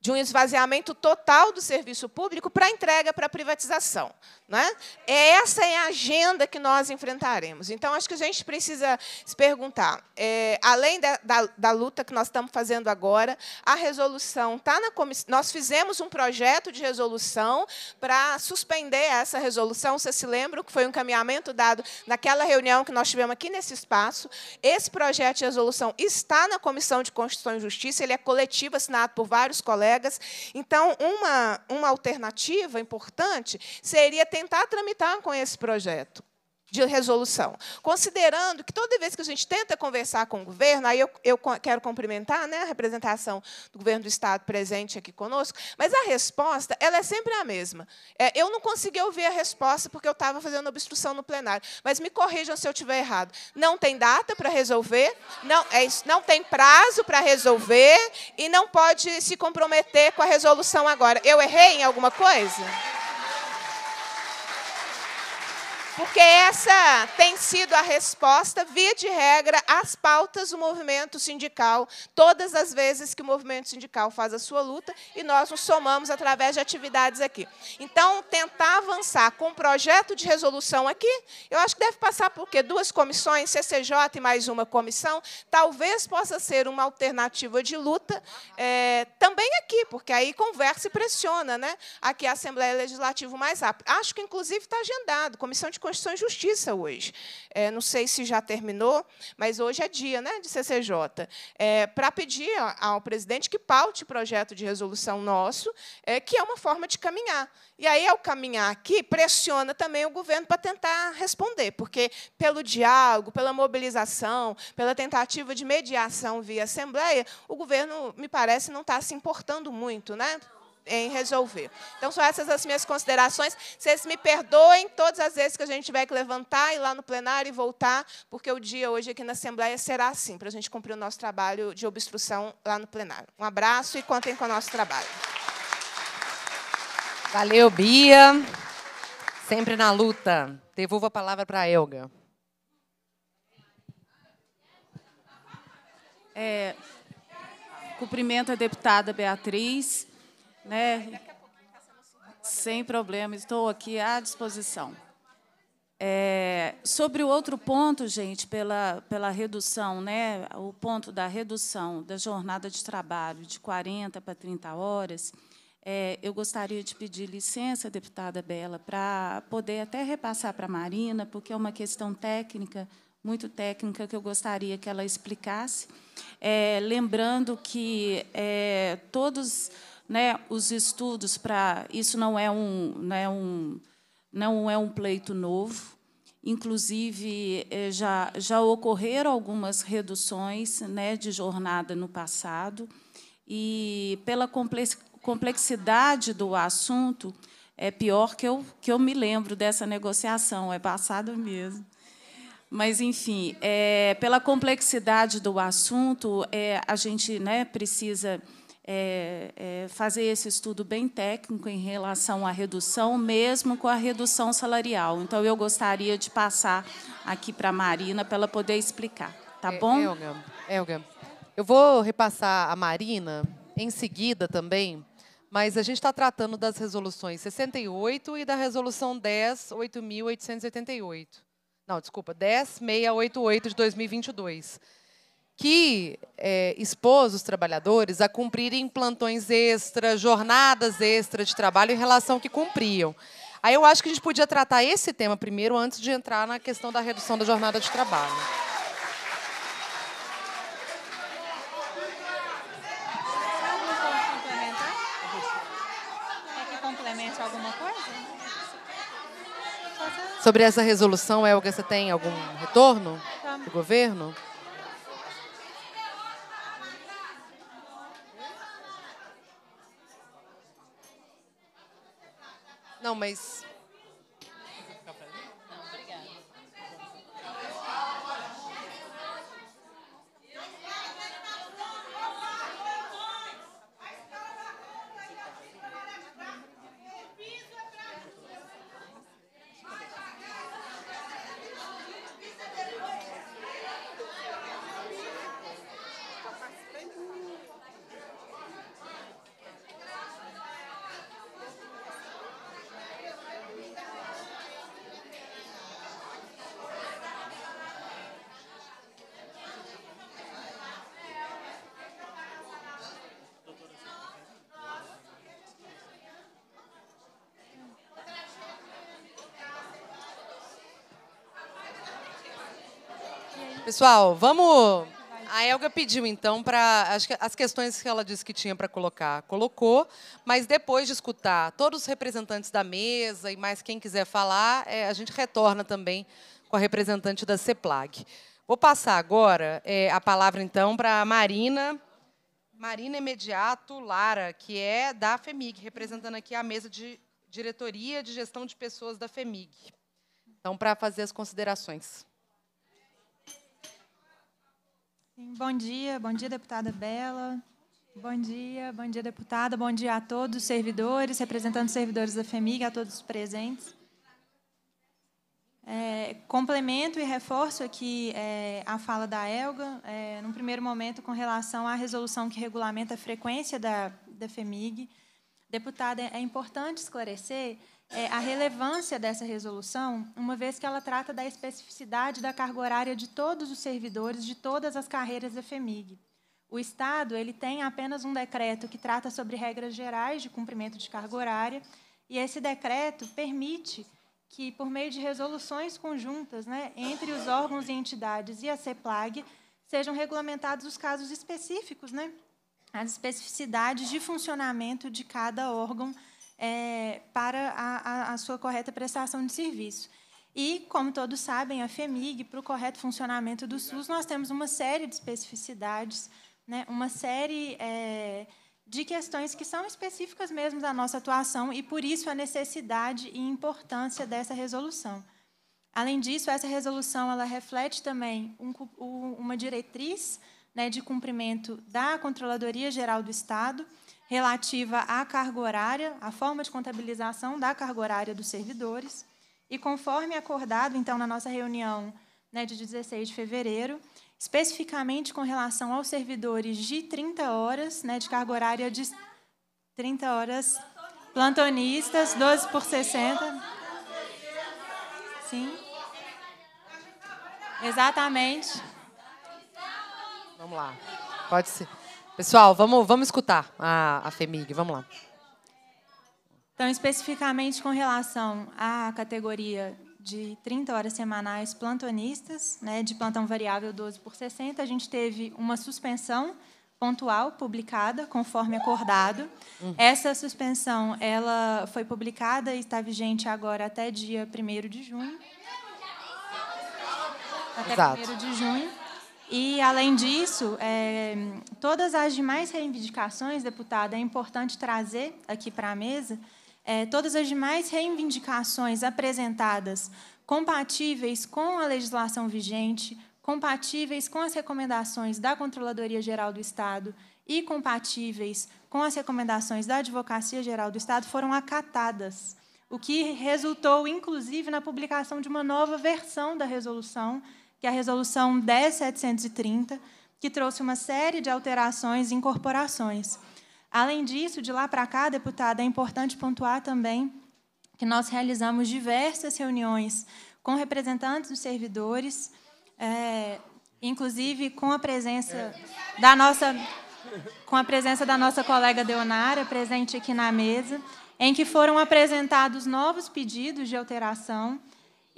de um esvaziamento total do serviço público para entrega para a privatização. Né? Essa é a agenda que nós enfrentaremos. Então, acho que a gente precisa se perguntar, é, além da, da, da, luta que nós estamos fazendo agora, a resolução está na comissão. Nós fizemos um projeto de resolução para suspender essa resolução. Vocês se lembram que foi um encaminhamento dado naquela reunião que nós tivemos aqui nesse espaço. Esse projeto de resolução está na Comissão de Constituição e Justiça, ele é coletivo, assinado por vários colegas. Então, uma, uma alternativa importante seria ter tentar tramitar com esse projeto de resolução, considerando que toda vez que a gente tenta conversar com o governo, aí eu, eu quero cumprimentar né, a representação do governo do Estado presente aqui conosco, mas a resposta ela é sempre a mesma. É, eu não consegui ouvir a resposta porque eu estava fazendo obstrução no plenário, mas me corrijam se eu estiver errado. Não tem data para resolver, não, é isso, não tem prazo para resolver e não pode se comprometer com a resolução agora. Eu errei em alguma coisa? Porque essa tem sido a resposta, via de regra, às pautas do movimento sindical, todas as vezes que o movimento sindical faz a sua luta, e nós nos somamos através de atividades aqui. Então, tentar avançar com um projeto de resolução aqui, eu acho que deve passar por quê? duas comissões, CCJ e mais uma comissão, talvez possa ser uma alternativa de luta, é, também aqui, porque aí conversa e pressiona né? aqui a Assembleia Legislativa mais rápido. Acho que, inclusive, está agendado, comissão de Constituição e Justiça hoje. É, não sei se já terminou, mas hoje é dia né, de CCJ. É, para pedir ao presidente que paute projeto de resolução nosso, é, que é uma forma de caminhar. E aí, ao caminhar aqui, pressiona também o governo para tentar responder, porque pelo diálogo, pela mobilização, pela tentativa de mediação via Assembleia, o governo, me parece, não está se importando muito. Né? Em resolver. Então, são essas as minhas considerações. Vocês me perdoem todas as vezes que a gente tiver que levantar, ir lá no plenário e voltar, porque o dia hoje aqui na Assembleia será assim, para a gente cumprir o nosso trabalho de obstrução lá no plenário. Um abraço e contem com o nosso trabalho. Valeu, Bia. Sempre na luta. Devolvo a palavra para a Elga. É, cumprimento a deputada Beatriz né? Sem problema, estou aqui à disposição. É, sobre o outro ponto, gente, pela, pela redução, né, o ponto da redução da jornada de trabalho de 40 para 30 horas, é, eu gostaria de pedir licença, deputada Bela, para poder até repassar para a Marina, porque é uma questão técnica, muito técnica, que eu gostaria que ela explicasse. É, lembrando que é, todos né, os estudos para isso não é um, não é um, não é um pleito novo. Inclusive, eh, já, já ocorreram algumas reduções né, de jornada no passado, e pela complexidade do assunto, é pior que eu, que eu me lembro dessa negociação, é passado mesmo. Mas, enfim, é, pela complexidade do assunto, é, a gente né, precisa é, é, fazer esse estudo bem técnico em relação à redução, mesmo com a redução salarial. Então, eu gostaria de passar aqui para a Marina para ela poder explicar. Tá é, bom? Elga, Elga, eu vou repassar a Marina em seguida também, mas a gente está tratando das resoluções 68 e da resolução 10, 8.888. Não, desculpa, 10.688 de 2022 que é, expôs os trabalhadores a cumprirem plantões extra, jornadas extras de trabalho em relação ao que cumpriam. Aí eu acho que a gente podia tratar esse tema primeiro, antes de entrar na questão da redução da jornada de trabalho. Sobre essa resolução, Elga, você tem algum retorno do governo? Não, mas Pessoal, vamos. A Elga pediu então para acho que as questões que ela disse que tinha para colocar, colocou, mas depois de escutar todos os representantes da mesa e mais quem quiser falar, é, a gente retorna também com a representante da CEPLAG. Vou passar agora é, a palavra então para a Marina, Marina Imediato Lara, que é da FEMIG, representando aqui a mesa de diretoria de gestão de pessoas da FEMIG. Então, para fazer as considerações. Sim, bom dia, bom dia, deputada Bela. Bom dia, bom dia, deputada. Bom dia a todos os servidores, representantes servidores da FEMIG, a todos os presentes. É, complemento e reforço aqui é, a fala da Elga, é, num primeiro momento, com relação à resolução que regulamenta a frequência da, da FEMIG. Deputada, é importante esclarecer é, a relevância dessa resolução, uma vez que ela trata da especificidade da carga horária de todos os servidores de todas as carreiras da FEMIG. O Estado ele tem apenas um decreto que trata sobre regras gerais de cumprimento de carga horária, e esse decreto permite que, por meio de resoluções conjuntas né, entre os órgãos e entidades e a CEPLAG, sejam regulamentados os casos específicos, né, as especificidades de funcionamento de cada órgão é, para a, a, a, sua correta prestação de serviço. E, como todos sabem, a FEMIG, para o correto funcionamento do SUS, nós temos uma série de especificidades, né, uma série é, de questões que são específicas mesmo da nossa atuação e, por isso, a necessidade e importância dessa resolução. Além disso, essa resolução ela reflete também um, uma diretriz né, de cumprimento da Controladoria Geral do Estado, relativa à carga horária, à forma de contabilização da carga horária dos servidores. E conforme acordado, então, na nossa reunião né, de 16 de fevereiro, especificamente com relação aos servidores de 30 horas, né, de carga horária de 30 horas, plantonistas, 12 por 60. Sim. Exatamente. Vamos lá. Pode ser. Pessoal, vamos, vamos escutar a, a FEMIG, vamos lá. Então, especificamente com relação à categoria de 30 horas semanais plantonistas, né, de plantão variável 12 por 60, a gente teve uma suspensão pontual publicada conforme acordado. Uhum. Essa suspensão ela foi publicada e está vigente agora até dia 1 de junho. Até Exato. 1 de junho. E, além disso, é, todas as demais reivindicações, deputada, é importante trazer aqui para a mesa, é, todas as demais reivindicações apresentadas compatíveis com a legislação vigente, compatíveis com as recomendações da Controladoria Geral do Estado e compatíveis com as recomendações da Advocacia Geral do Estado foram acatadas, o que resultou, inclusive, na publicação de uma nova versão da resolução que é a Resolução 10730, que trouxe uma série de alterações e incorporações. Além disso, de lá para cá, deputada, é importante pontuar também que nós realizamos diversas reuniões com representantes dos servidores, é, inclusive com a presença da nossa com a presença da nossa colega Deonara, presente aqui na mesa, em que foram apresentados novos pedidos de alteração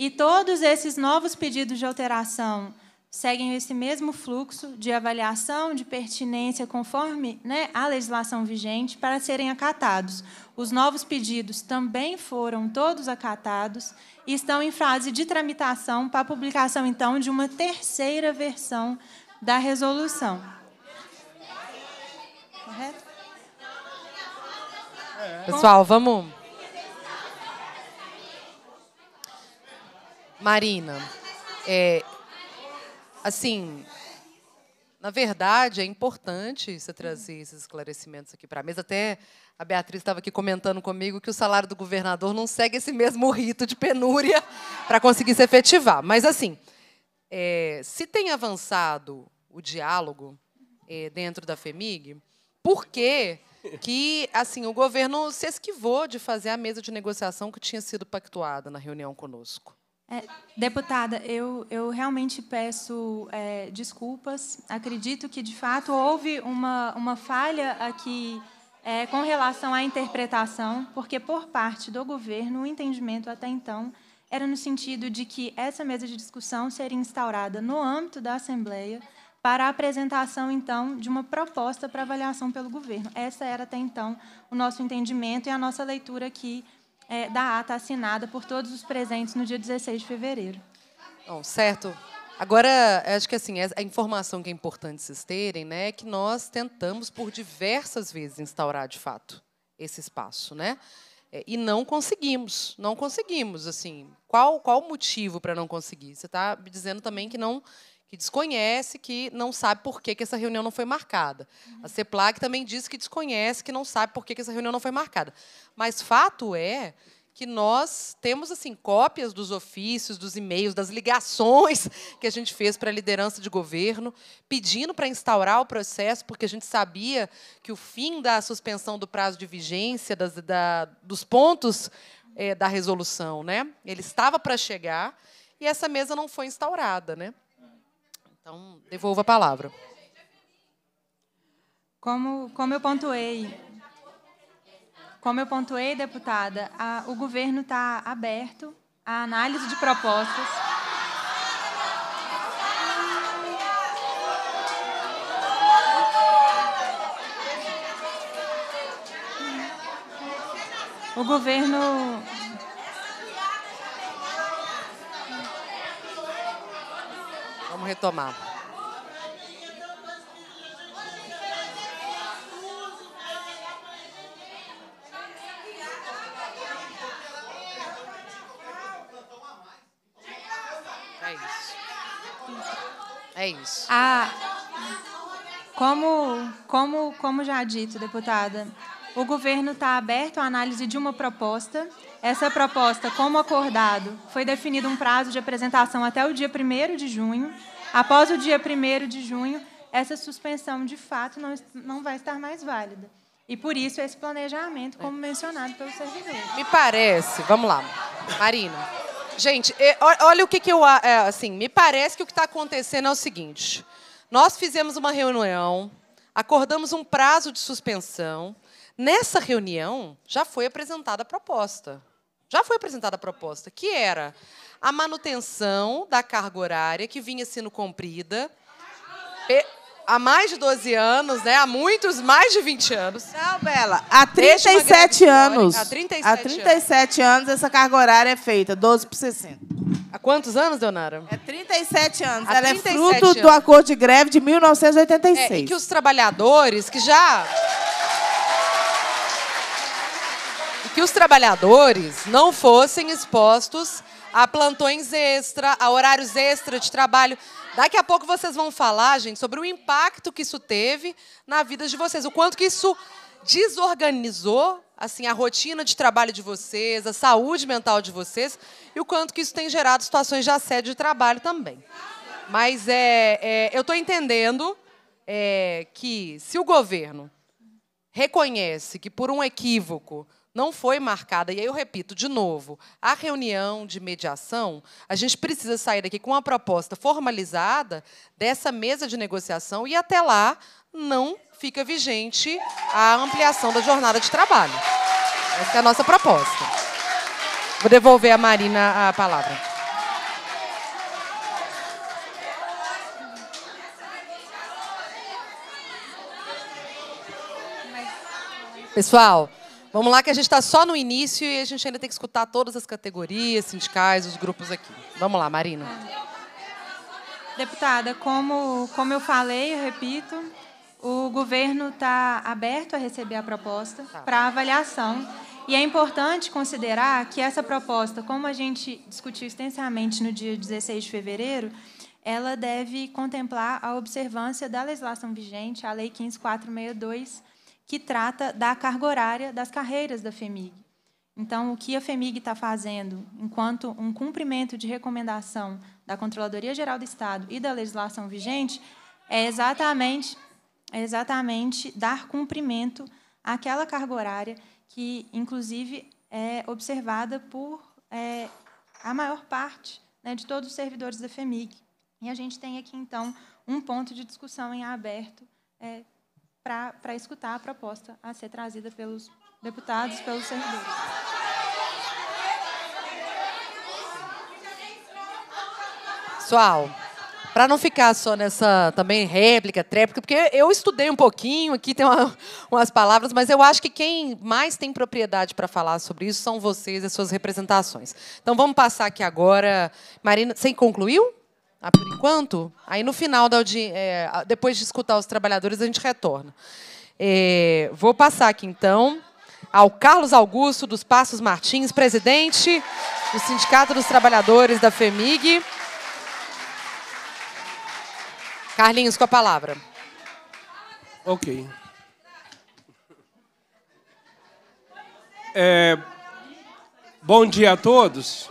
e todos esses novos pedidos de alteração seguem esse mesmo fluxo de avaliação de pertinência conforme né, a legislação vigente para serem acatados. Os novos pedidos também foram todos acatados e estão em fase de tramitação para a publicação, então, de uma terceira versão da resolução. Correto? Pessoal, vamos Marina, é, assim, na verdade, é importante você trazer esses esclarecimentos aqui para a mesa. Até a Beatriz estava aqui comentando comigo que o salário do governador não segue esse mesmo rito de penúria para conseguir se efetivar. Mas, assim, é, se tem avançado o diálogo é, dentro da FEMIG, por que, que assim, o governo se esquivou de fazer a mesa de negociação que tinha sido pactuada na reunião conosco? É, deputada, eu, eu realmente peço é, desculpas. Acredito que, de fato, houve uma, uma falha aqui é, com relação à interpretação, porque, por parte do governo, o entendimento até então era no sentido de que essa mesa de discussão seria instaurada no âmbito da Assembleia para a apresentação, então, de uma proposta para avaliação pelo governo. Essa era, até então, o nosso entendimento e a nossa leitura aqui é, da ata assinada por todos os presentes no dia 16 de fevereiro. Bom, certo. Agora, acho que assim, a informação que é importante vocês terem, né, é que nós tentamos por diversas vezes instaurar de fato esse espaço, né? É, e não conseguimos, não conseguimos, assim. Qual qual o motivo para não conseguir? Você está me dizendo também que não que desconhece, que não sabe por que, que essa reunião não foi marcada. A CEPLAG também disse que desconhece, que não sabe por que, que essa reunião não foi marcada. Mas fato é que nós temos assim cópias dos ofícios, dos e-mails, das ligações que a gente fez para a liderança de governo, pedindo para instaurar o processo, porque a gente sabia que o fim da suspensão do prazo de vigência das, da, dos pontos é, da resolução, né, ele estava para chegar e essa mesa não foi instaurada, né? Então devolvo a palavra. Como, como eu pontuei como eu pontuei, deputada, a, o governo está aberto à análise de propostas. O governo. Vamos retomar. É isso. Ah, como, como, como já dito, deputada, o governo está aberto à análise de uma proposta. Essa proposta, como acordado, foi definido um prazo de apresentação até o dia 1 de junho. Após o dia 1 de junho, essa suspensão, de fato, não, não vai estar mais válida. E por isso esse planejamento, como mencionado pelo servidor. Me parece, vamos lá, Marina. Gente, olha o que, que eu. É, assim, me parece que o que está acontecendo é o seguinte: nós fizemos uma reunião, acordamos um prazo de suspensão. Nessa reunião, já foi apresentada a proposta. Já foi apresentada a proposta, que era a manutenção da carga horária que vinha sendo cumprida há mais de 12 anos, né? Há muitos, mais de 20 anos. Não, Bela, há 37 anos. Há 37, há 37 anos. anos essa carga horária é feita, 12 por 60. Há quantos anos, Deonara? É 37 anos. Há Ela 37 é fruto anos. do acordo de greve de 1986. É, e que os trabalhadores que já e que os trabalhadores não fossem expostos a plantões extra, a horários extra de trabalho. Daqui a pouco vocês vão falar, gente, sobre o impacto que isso teve na vida de vocês, o quanto que isso desorganizou assim a rotina de trabalho de vocês, a saúde mental de vocês e o quanto que isso tem gerado situações de assédio de trabalho também. Mas é, é eu estou entendendo é, que se o governo reconhece que por um equívoco não foi marcada, e aí eu repito de novo, a reunião de mediação, a gente precisa sair daqui com uma proposta formalizada dessa mesa de negociação e até lá não fica vigente a ampliação da jornada de trabalho. Essa é a nossa proposta. Vou devolver a Marina a palavra. Pessoal, Vamos lá, que a gente está só no início e a gente ainda tem que escutar todas as categorias, sindicais, os grupos aqui. Vamos lá, Marina. Deputada, como, como eu falei, eu repito, o governo está aberto a receber a proposta tá. para avaliação. E é importante considerar que essa proposta, como a gente discutiu extensamente no dia 16 de fevereiro, ela deve contemplar a observância da legislação vigente, a Lei 15462, que trata da carga horária das carreiras da FEMIG. Então, o que a FEMIG está fazendo, enquanto um cumprimento de recomendação da Controladoria Geral do Estado e da legislação vigente, é exatamente, é exatamente dar cumprimento àquela carga horária que, inclusive, é observada por é, a maior parte né, de todos os servidores da FEMIG. E a gente tem aqui, então, um ponto de discussão em aberto é, para escutar a proposta a ser trazida pelos deputados, pelos servidores. Pessoal, para não ficar só nessa também réplica, tréplica, porque eu estudei um pouquinho, aqui tem uma, umas palavras, mas eu acho que quem mais tem propriedade para falar sobre isso são vocês e suas representações. Então vamos passar aqui agora. Marina, você concluiu? Ah, por enquanto? Aí no final da audiência, é, depois de escutar os trabalhadores, a gente retorna. É, vou passar aqui então ao Carlos Augusto dos Passos Martins, presidente do Sindicato dos Trabalhadores da FEMIG. Carlinhos, com a palavra. Ok. É, bom dia a todos.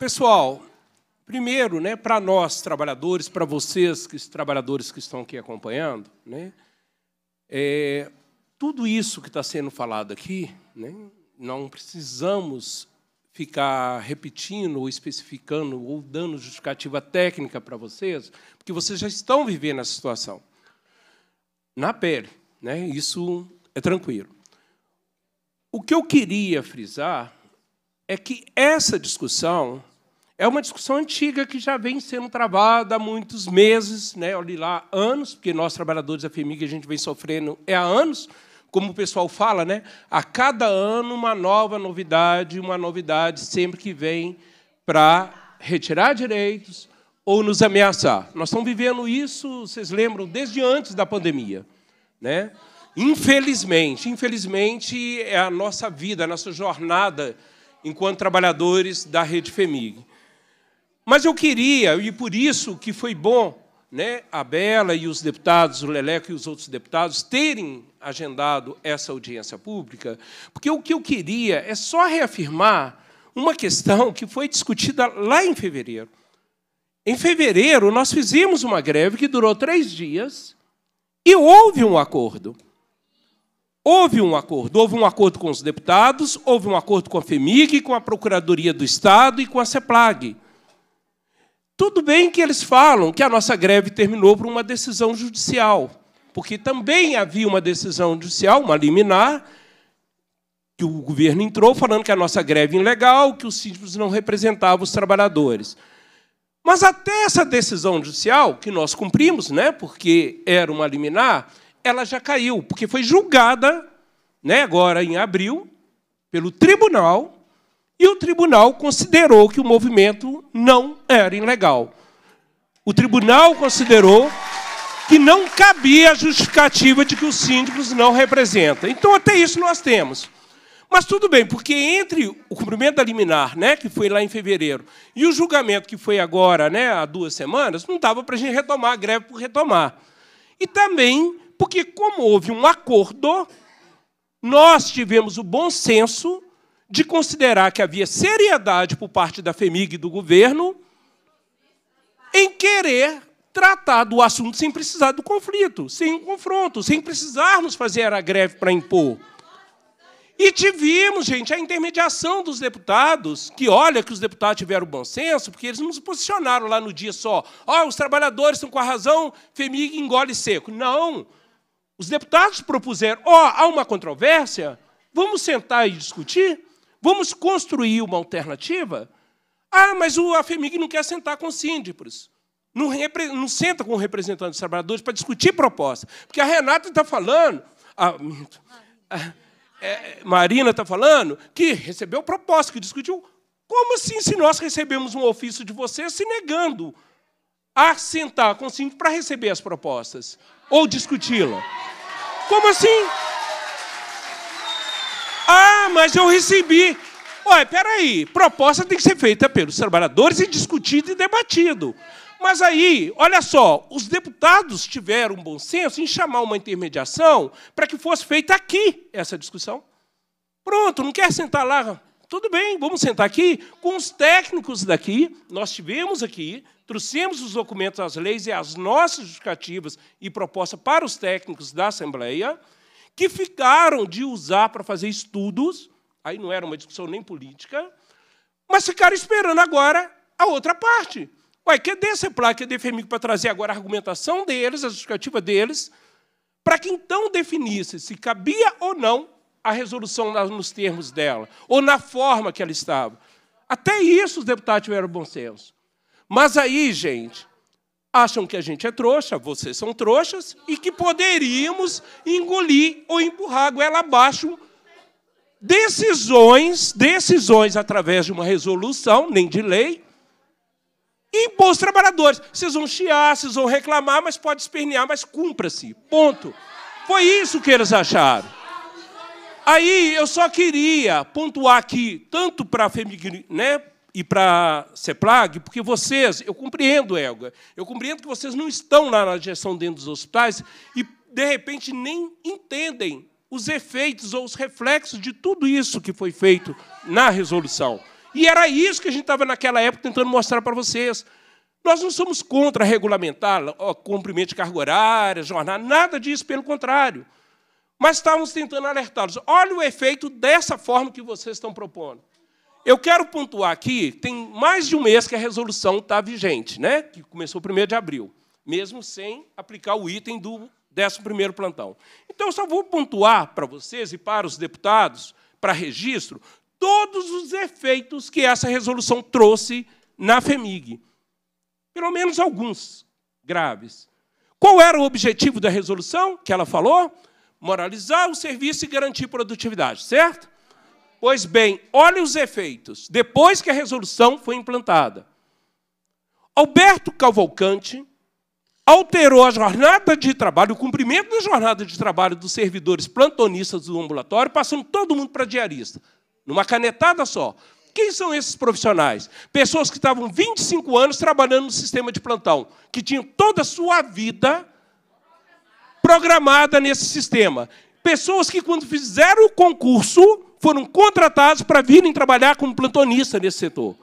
Pessoal, primeiro, né, para nós trabalhadores, para vocês que trabalhadores que estão aqui acompanhando, né, é, tudo isso que está sendo falado aqui, né, não precisamos ficar repetindo ou especificando ou dando justificativa técnica para vocês, porque vocês já estão vivendo essa situação. Na pele, né? isso é tranquilo. O que eu queria frisar é que essa discussão é uma discussão antiga que já vem sendo travada há muitos meses, né? olhe lá, anos, porque nós, trabalhadores da FEMIG, a gente vem sofrendo é há anos, como o pessoal fala, né? A cada ano uma nova novidade, uma novidade sempre que vem para retirar direitos ou nos ameaçar. Nós estamos vivendo isso, vocês lembram, desde antes da pandemia, né? Infelizmente, infelizmente é a nossa vida, a nossa jornada enquanto trabalhadores da rede FEMIG. Mas eu queria, e por isso que foi bom né, a Bela e os deputados, o Leleco e os outros deputados, terem agendado essa audiência pública, porque o que eu queria é só reafirmar uma questão que foi discutida lá em fevereiro. Em fevereiro, nós fizemos uma greve que durou três dias e houve um acordo. Houve um acordo. Houve um acordo com os deputados, houve um acordo com a FEMIG, com a Procuradoria do Estado e com a CEPLAG. Tudo bem que eles falam que a nossa greve terminou por uma decisão judicial, porque também havia uma decisão judicial, uma liminar, que o governo entrou falando que a nossa greve é ilegal, que os síndicos não representavam os trabalhadores. Mas até essa decisão judicial, que nós cumprimos, né, porque era uma liminar, ela já caiu, porque foi julgada né, agora em abril pelo tribunal e o tribunal considerou que o movimento não era ilegal. O tribunal considerou que não cabia a justificativa de que os síndicos não representam. Então, até isso nós temos. Mas tudo bem, porque entre o cumprimento da liminar, né, que foi lá em fevereiro, e o julgamento que foi agora, né, há duas semanas, não dava para a gente retomar a greve por retomar. E também porque, como houve um acordo, nós tivemos o bom senso de considerar que havia seriedade por parte da FEMIG e do governo em querer tratar do assunto sem precisar do conflito, sem um confronto, sem precisarmos fazer a greve para impor. E tivemos, gente, a intermediação dos deputados, que olha que os deputados tiveram bom senso, porque eles não se posicionaram lá no dia só. Ó, oh, os trabalhadores estão com a razão, FEMIG engole seco. Não. Os deputados propuseram, ó, oh, há uma controvérsia, vamos sentar e discutir? Vamos construir uma alternativa? Ah, mas o AFEMIG não quer sentar com síndicos. Não, não senta com representantes dos trabalhadores para discutir proposta. Porque a Renata está falando, a, a, é, Marina está falando, que recebeu proposta, que discutiu. Como assim, se nós recebemos um ofício de vocês se negando a sentar com o síndico para receber as propostas? Ou discuti-la? Como assim? Ah, mas eu recebi. Olha, peraí, proposta tem que ser feita pelos trabalhadores e discutido e debatido. Mas aí, olha só, os deputados tiveram bom senso em chamar uma intermediação para que fosse feita aqui essa discussão. Pronto, não quer sentar lá? Tudo bem, vamos sentar aqui com os técnicos daqui. Nós tivemos aqui, trouxemos os documentos, as leis e as nossas justificativas e proposta para os técnicos da Assembleia que ficaram de usar para fazer estudos, aí não era uma discussão nem política, mas ficaram esperando agora a outra parte. Ué, cadê essa placa de FEMIC para trazer agora a argumentação deles, a justificativa deles, para que então definisse se cabia ou não a resolução nos termos dela, ou na forma que ela estava. Até isso os deputados tiveram bom senso. Mas aí, gente, acham que a gente é trouxa, vocês são trouxas, e que poderíamos engolir ou empurrar a goela abaixo decisões, decisões através de uma resolução, nem de lei, e impor os trabalhadores. Vocês vão chiar, vocês vão reclamar, mas pode espernear, mas cumpra-se. Ponto. Foi isso que eles acharam. Aí eu só queria pontuar aqui, tanto para a né, e para CEPLAG, porque vocês, eu compreendo, Elga, eu compreendo que vocês não estão lá na gestão dentro dos hospitais e, de repente, nem entendem os efeitos ou os reflexos de tudo isso que foi feito na resolução. E era isso que a gente estava naquela época tentando mostrar para vocês. Nós não somos contra regulamentar ó, cumprimento de carga horária, jornada, nada disso, pelo contrário. Mas estávamos tentando alertá-los. Olha o efeito dessa forma que vocês estão propondo. Eu quero pontuar aqui, tem mais de um mês que a resolução está vigente, né? que começou 1 de abril, mesmo sem aplicar o item do 11º plantão. Então, eu só vou pontuar para vocês e para os deputados, para registro, todos os efeitos que essa resolução trouxe na FEMIG. Pelo menos alguns graves. Qual era o objetivo da resolução que ela falou? Moralizar o serviço e garantir produtividade, certo? Pois bem, olhe os efeitos. Depois que a resolução foi implantada. Alberto Cavalcante alterou a jornada de trabalho, o cumprimento da jornada de trabalho dos servidores plantonistas do ambulatório, passando todo mundo para diarista numa canetada só. Quem são esses profissionais? Pessoas que estavam 25 anos trabalhando no sistema de plantão, que tinham toda a sua vida programada nesse sistema. Pessoas que, quando fizeram o concurso, foram contratados para virem trabalhar como plantonista nesse setor.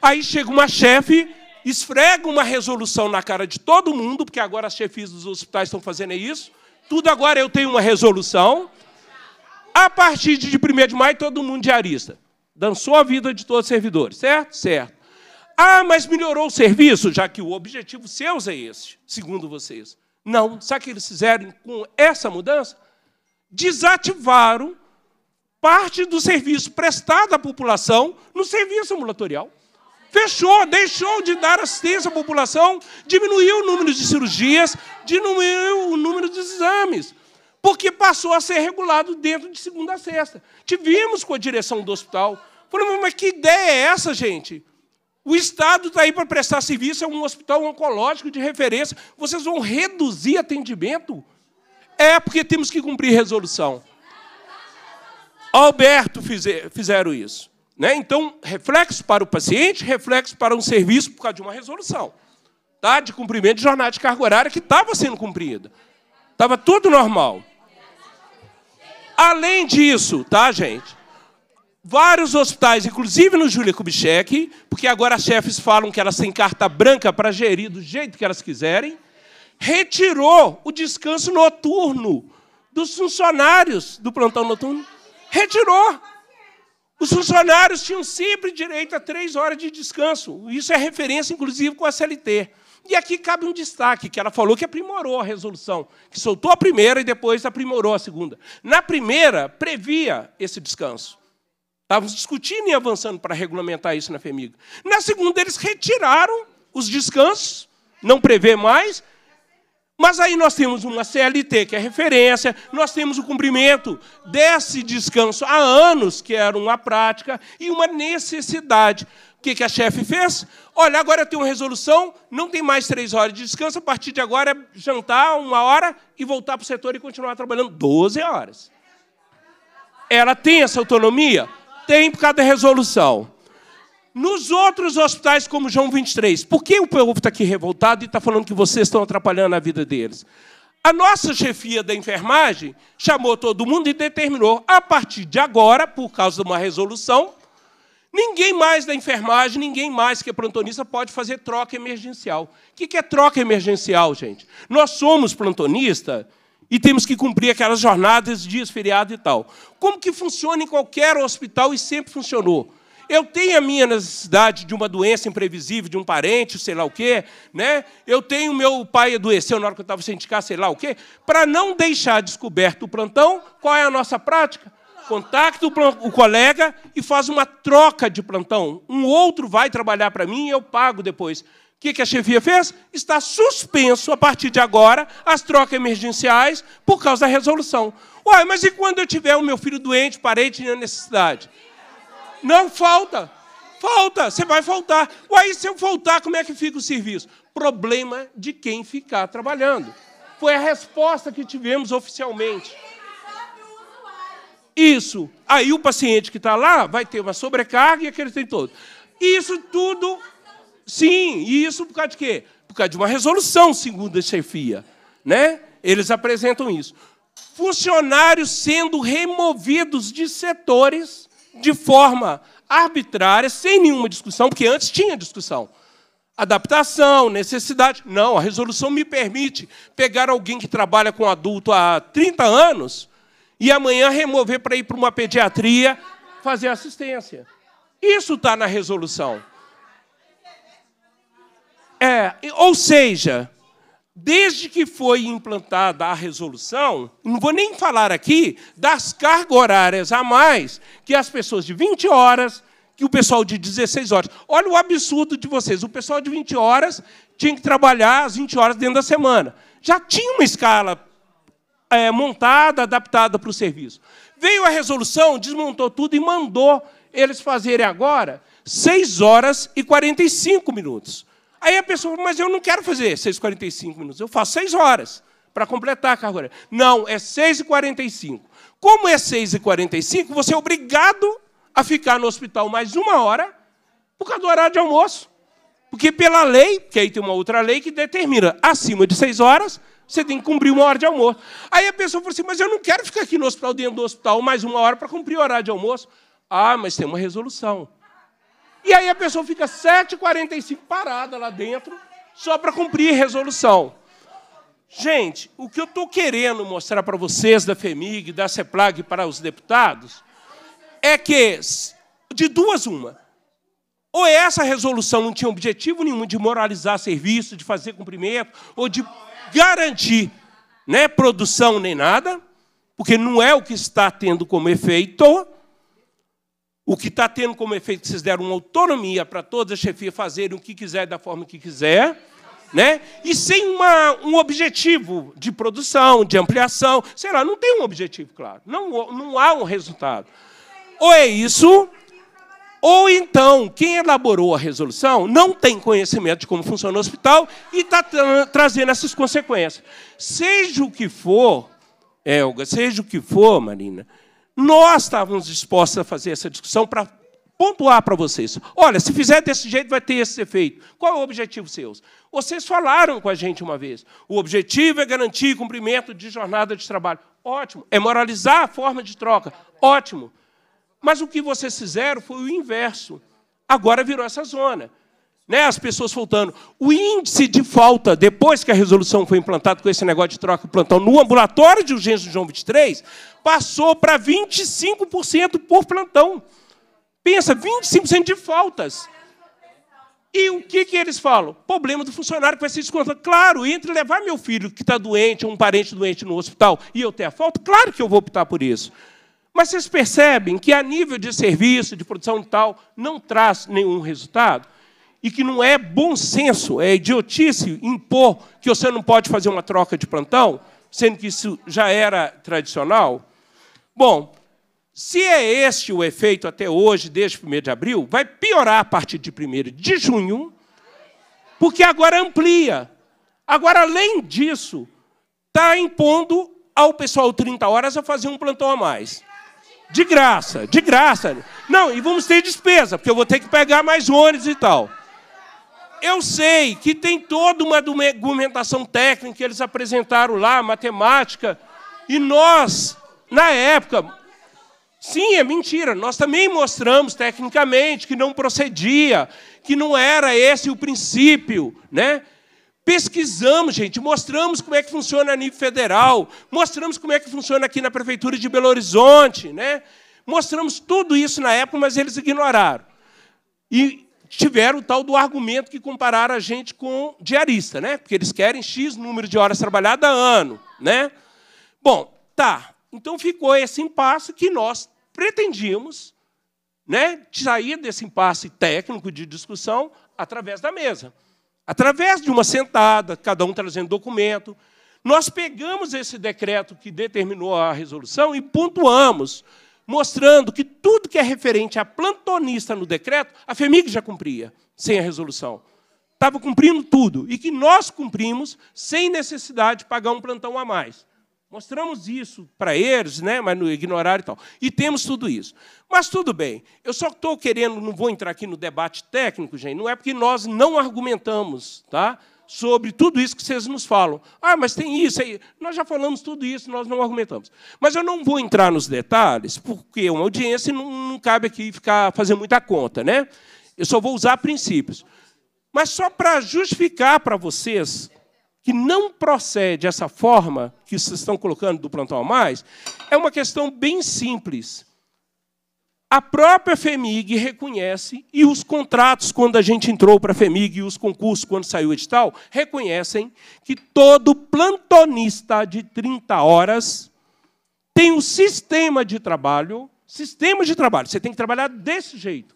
Aí chega uma chefe, esfrega uma resolução na cara de todo mundo, porque agora as chefias dos hospitais estão fazendo isso. Tudo agora eu tenho uma resolução. A partir de 1 de maio, todo mundo diarista. Dançou a vida de todos os servidores, certo? Certo. Ah, mas melhorou o serviço, já que o objetivo seu é esse, segundo vocês. Não. Sabe o que eles fizeram com essa mudança? Desativaram parte do serviço prestado à população no serviço ambulatorial. Fechou, deixou de dar assistência à população, diminuiu o número de cirurgias, diminuiu o número de exames porque passou a ser regulado dentro de segunda a sexta. Tivemos com a direção do hospital. Falamos, mas que ideia é essa, gente? O Estado está aí para prestar serviço, é um hospital oncológico de referência. Vocês vão reduzir atendimento? É porque temos que cumprir resolução. Alberto fizeram isso. Né? Então, reflexo para o paciente, reflexo para um serviço por causa de uma resolução. Tá? De cumprimento de jornada de carga horária que estava sendo cumprida. Estava tudo normal. Além disso, tá, gente? Vários hospitais, inclusive no Júlia Kubitschek, porque agora as chefes falam que elas têm carta branca para gerir do jeito que elas quiserem, retirou o descanso noturno dos funcionários do plantão noturno. Retirou. Os funcionários tinham sempre direito a três horas de descanso. Isso é referência, inclusive, com a CLT. E aqui cabe um destaque, que ela falou que aprimorou a resolução, que soltou a primeira e depois aprimorou a segunda. Na primeira, previa esse descanso. Estávamos discutindo e avançando para regulamentar isso na FEMIG. Na segunda, eles retiraram os descansos, não prevê mais, mas aí nós temos uma CLT, que é referência, nós temos o cumprimento desse descanso há anos, que era uma prática, e uma necessidade. O que, que a chefe fez? Olha, agora eu tenho uma resolução, não tem mais três horas de descanso, a partir de agora é jantar uma hora e voltar para o setor e continuar trabalhando 12 horas. Ela tem essa autonomia? Tem por causa da resolução. Nos outros hospitais, como João 23, por que o povo está aqui revoltado e está falando que vocês estão atrapalhando a vida deles? A nossa chefia da enfermagem chamou todo mundo e determinou, a partir de agora, por causa de uma resolução, Ninguém mais da enfermagem, ninguém mais que é plantonista pode fazer troca emergencial. O que é troca emergencial, gente? Nós somos plantonista e temos que cumprir aquelas jornadas, dias, feriado e tal. Como que funciona em qualquer hospital e sempre funcionou? Eu tenho a minha necessidade de uma doença imprevisível, de um parente, sei lá o quê, né? Eu tenho meu pai adoeceu na hora que eu estava sem indicar, sei lá o quê. Para não deixar descoberto o plantão, qual é a nossa prática? Contacta o, colega e faz uma troca de plantão. Um outro vai trabalhar para mim e eu pago depois. O que, a chefia fez? Está suspenso, a partir de agora, as trocas emergenciais por causa da resolução. Uai, mas e quando eu tiver o meu filho doente, parente na necessidade? Não falta. Falta, você vai faltar. Uai, se eu faltar, como é que fica o serviço? Problema de quem ficar trabalhando. Foi a resposta que tivemos oficialmente. Isso. Aí o paciente que está lá vai ter uma sobrecarga e aquele tem todo. Isso tudo, sim, e isso por causa de quê? Por causa de uma resolução, segundo a chefia. Né? Eles apresentam isso. Funcionários sendo removidos de setores de forma arbitrária, sem nenhuma discussão, porque antes tinha discussão. Adaptação, necessidade. Não, a resolução me permite pegar alguém que trabalha com adulto há 30 anos e amanhã remover para ir para uma pediatria fazer assistência. Isso está na resolução. É, ou seja, desde que foi implantada a resolução, não vou nem falar aqui das cargas horárias a mais que as pessoas de 20 horas, que o pessoal de 16 horas. Olha o absurdo de vocês. O pessoal de 20 horas tinha que trabalhar as 20 horas dentro da semana. Já tinha uma escala é, montada, adaptada para o serviço. Veio a resolução, desmontou tudo e mandou eles fazerem agora 6 horas e 45 minutos. Aí a pessoa, mas eu não quero fazer 6 e 45 minutos, eu faço 6 horas para completar a carga horária. Não, é 6 e 45. Como é 6 e 45, você é obrigado a ficar no hospital mais uma hora por causa do horário de almoço. Porque pela lei, que aí tem uma outra lei que determina acima de 6 horas, você tem que cumprir uma hora de almoço. Aí a pessoa falou assim: Mas eu não quero ficar aqui no hospital, dentro do hospital, mais uma hora para cumprir o horário de almoço. Ah, mas tem uma resolução. E aí a pessoa fica 7h45 parada lá dentro, só para cumprir resolução. Gente, o que eu estou querendo mostrar para vocês da FEMIG, da CEPLAG para os deputados, é que, de duas, uma. Ou essa resolução não tinha objetivo nenhum de moralizar serviço, de fazer cumprimento, ou de garantir né, produção nem nada, porque não é o que está tendo como efeito. O que está tendo como efeito que vocês deram uma autonomia para toda a chefia fazerem o que quiser da forma que quiser, né? e sem uma, um objetivo de produção, de ampliação. Sei lá, não tem um objetivo, claro. Não, não há um resultado. Ou é isso, ou então, quem elaborou a resolução não tem conhecimento de como funciona o hospital e está tra trazendo essas consequências. Seja o que for, Elga, seja o que for, Marina, nós estávamos dispostos a fazer essa discussão para pontuar para vocês. Olha, se fizer desse jeito, vai ter esse efeito. Qual é o objetivo seu? Vocês falaram com a gente uma vez. O objetivo é garantir cumprimento de jornada de trabalho. Ótimo. É moralizar a forma de troca. Ótimo. Mas o que vocês fizeram foi o inverso. Agora virou essa zona. Né? As pessoas faltando. O índice de falta, depois que a resolução foi implantada com esse negócio de troca de plantão no ambulatório de urgência do João 23, passou para 25% por plantão. Pensa, 25% de faltas. E o que, que eles falam? Problema do funcionário que vai ser descontado. Claro, entre levar meu filho que está doente, um parente doente no hospital, e eu ter a falta, claro que eu vou optar por isso. Mas vocês percebem que a nível de serviço, de produção e tal, não traz nenhum resultado? E que não é bom senso, é idiotice impor que você não pode fazer uma troca de plantão, sendo que isso já era tradicional? Bom, se é este o efeito até hoje, desde 1 de abril, vai piorar a partir de 1 de junho, porque agora amplia. Agora, além disso, está impondo ao pessoal 30 horas a fazer um plantão a mais. De graça, de graça. Não, e vamos ter despesa, porque eu vou ter que pegar mais ônibus e tal. Eu sei que tem toda uma documentação técnica que eles apresentaram lá, matemática, e nós, na época, sim, é mentira, nós também mostramos tecnicamente que não procedia, que não era esse o princípio, né? Pesquisamos, gente, mostramos como é que funciona a nível federal, mostramos como é que funciona aqui na Prefeitura de Belo Horizonte, né? mostramos tudo isso na época, mas eles ignoraram. E tiveram o tal do argumento que compararam a gente com diarista, né? porque eles querem X número de horas trabalhadas ano. Né? Bom, tá. Então ficou esse impasse que nós pretendíamos né, sair desse impasse técnico de discussão através da mesa. Através de uma sentada, cada um trazendo documento. Nós pegamos esse decreto que determinou a resolução e pontuamos, mostrando que tudo que é referente a plantonista no decreto, a FEMIG já cumpria, sem a resolução. Estava cumprindo tudo. E que nós cumprimos sem necessidade de pagar um plantão a mais. Mostramos isso para eles, né? mas não ignoraram e tal. E temos tudo isso. Mas tudo bem. Eu só estou querendo, não vou entrar aqui no debate técnico, gente, não é porque nós não argumentamos tá? Sobre tudo isso que vocês nos falam. Ah, mas tem isso aí. Nós já falamos tudo isso, nós não argumentamos. Mas eu não vou entrar nos detalhes, porque uma audiência não, não cabe aqui ficar fazendo muita conta. Né? Eu só vou usar princípios. Mas só para justificar para vocês que não procede essa forma que vocês estão colocando do plantão a mais, é uma questão bem simples. A própria FEMIG reconhece, e os contratos, quando a gente entrou para a FEMIG, e os concursos, quando saiu o edital, reconhecem que todo plantonista de 30 horas tem um sistema de trabalho, sistema de trabalho, você tem que trabalhar desse jeito.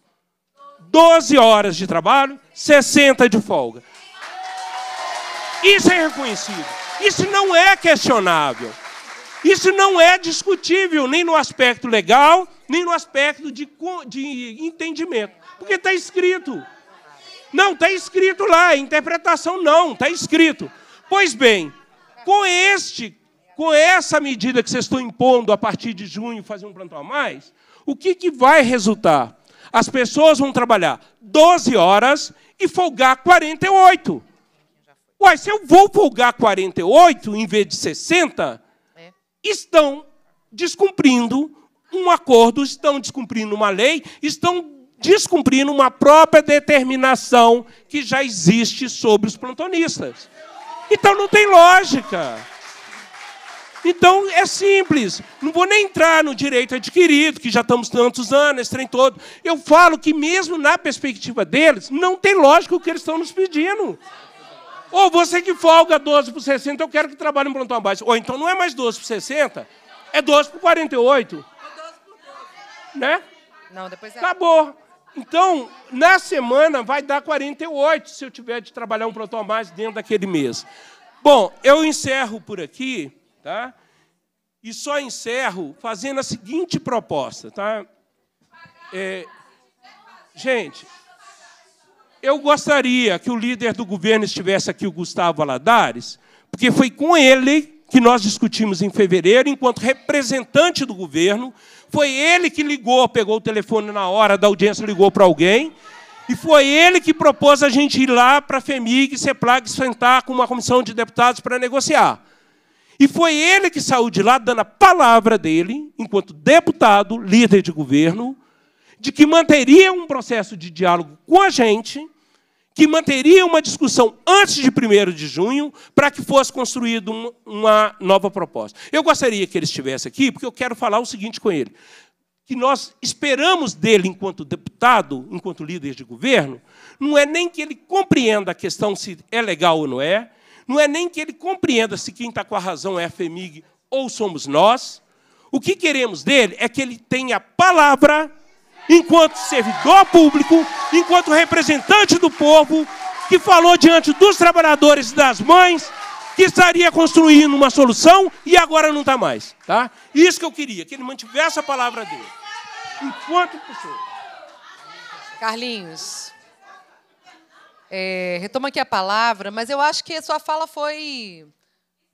12 horas de trabalho, 60 de folga. Isso é reconhecido. Isso não é questionável. Isso não é discutível nem no aspecto legal, nem no aspecto de, de entendimento. Porque está escrito. Não, está escrito lá. Interpretação não, está escrito. Pois bem, com este, com essa medida que vocês estão impondo a partir de junho, fazer um plantão a mais, o que, que vai resultar? As pessoas vão trabalhar 12 horas e folgar 48. Uai, se eu vou folgar 48 em vez de 60, é. Estão descumprindo um acordo, estão descumprindo uma lei, estão descumprindo uma própria determinação que já existe sobre os plantonistas. Então não tem lógica. Então é simples. Não vou nem entrar no direito adquirido, que já estamos tantos anos, esse trem todo. Eu falo que, mesmo na perspectiva deles, não tem lógica o que eles estão nos pedindo. Ou você que folga 12 por 60, eu quero que trabalhe em plantão abaixo. Ou então não é mais 12 por 60, é 12 por 48. É 12 por 12. Né? Não, depois é... Acabou. Então, na semana vai dar 48 se eu tiver de trabalhar um plantão a mais dentro daquele mês. Bom, eu encerro por aqui, tá? E só encerro fazendo a seguinte proposta, tá? É, gente, eu gostaria que o líder do governo estivesse aqui, o Gustavo Aladares, porque foi com ele que nós discutimos em fevereiro, enquanto representante do governo. Foi ele que ligou, pegou o telefone na hora da audiência, ligou para alguém. E foi ele que propôs a gente ir lá para a FEMIG, CEPLAG, sentar com uma comissão de deputados para negociar. E foi ele que saiu de lá dando a palavra dele, enquanto deputado, líder de governo, de que manteria um processo de diálogo com a gente, que manteria uma discussão antes de 1 de junho, para que fosse construída uma nova proposta. Eu gostaria que ele estivesse aqui, porque eu quero falar o seguinte com ele: que nós esperamos dele, enquanto deputado, enquanto líder de governo, não é nem que ele compreenda a questão se é legal ou não é, não é nem que ele compreenda se quem está com a razão é a FEMIG ou somos nós. O que queremos dele é que ele tenha palavra enquanto servidor público, enquanto representante do povo, que falou diante dos trabalhadores e das mães que estaria construindo uma solução e agora não está mais. Tá? Isso que eu queria, que ele mantivesse a palavra dele. Enquanto pessoa. Carlinhos, é, retoma aqui a palavra, mas eu acho que a sua fala foi